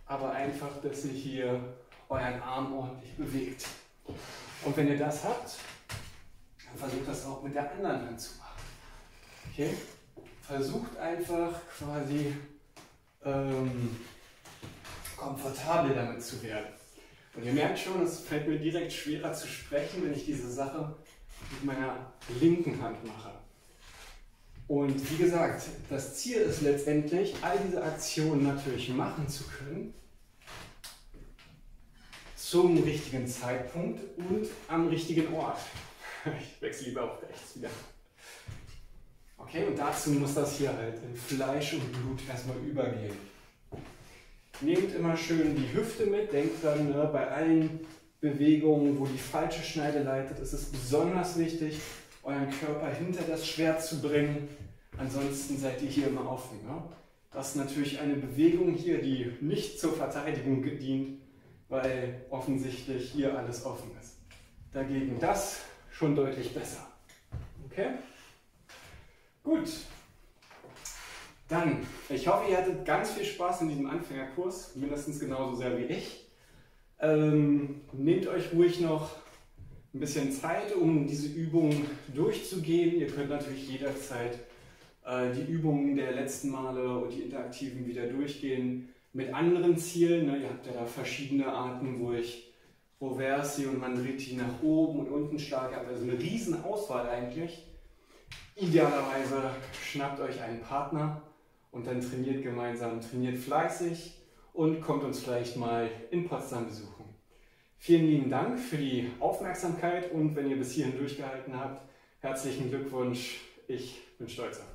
Speaker 2: Aber einfach, dass ihr hier euren Arm ordentlich bewegt. Und wenn ihr das habt, dann versucht das auch mit der anderen Hand zu machen. Okay? Versucht einfach quasi ähm, komfortabel damit zu werden. Und ihr merkt schon, es fällt mir direkt schwerer zu sprechen, wenn ich diese Sache mit meiner linken Hand mache. Und wie gesagt, das Ziel ist letztendlich, all diese Aktionen natürlich machen zu können zum richtigen Zeitpunkt und am richtigen Ort. Ich wechsle lieber auf rechts wieder. Okay, und dazu muss das hier halt in Fleisch und Blut erstmal übergehen. Nehmt immer schön die Hüfte mit, denkt dann ne, bei allen Bewegungen, wo die falsche Schneide leitet, ist es besonders wichtig, euren Körper hinter das Schwert zu bringen. Ansonsten seid ihr hier im Aufhänger. Das ist natürlich eine Bewegung hier, die nicht zur Verteidigung dient, weil offensichtlich hier alles offen ist. Dagegen das schon deutlich besser. Okay? Gut, dann, ich hoffe, ihr hattet ganz viel Spaß in diesem Anfängerkurs, mindestens genauso sehr wie ich. Ähm, nehmt euch ruhig noch ein bisschen Zeit, um diese Übungen durchzugehen. Ihr könnt natürlich jederzeit äh, die Übungen der letzten Male und die interaktiven wieder durchgehen mit anderen Zielen. Ne? Ihr habt ja da verschiedene Arten, wo ich Roversi und Mandriti nach oben und unten schlage. Also eine riesen Auswahl eigentlich. Idealerweise schnappt euch einen Partner und dann trainiert gemeinsam, trainiert fleißig und kommt uns vielleicht mal in Potsdam besuchen. Vielen lieben Dank für die Aufmerksamkeit und wenn ihr bis hierhin durchgehalten habt, herzlichen Glückwunsch. Ich bin stolz auf.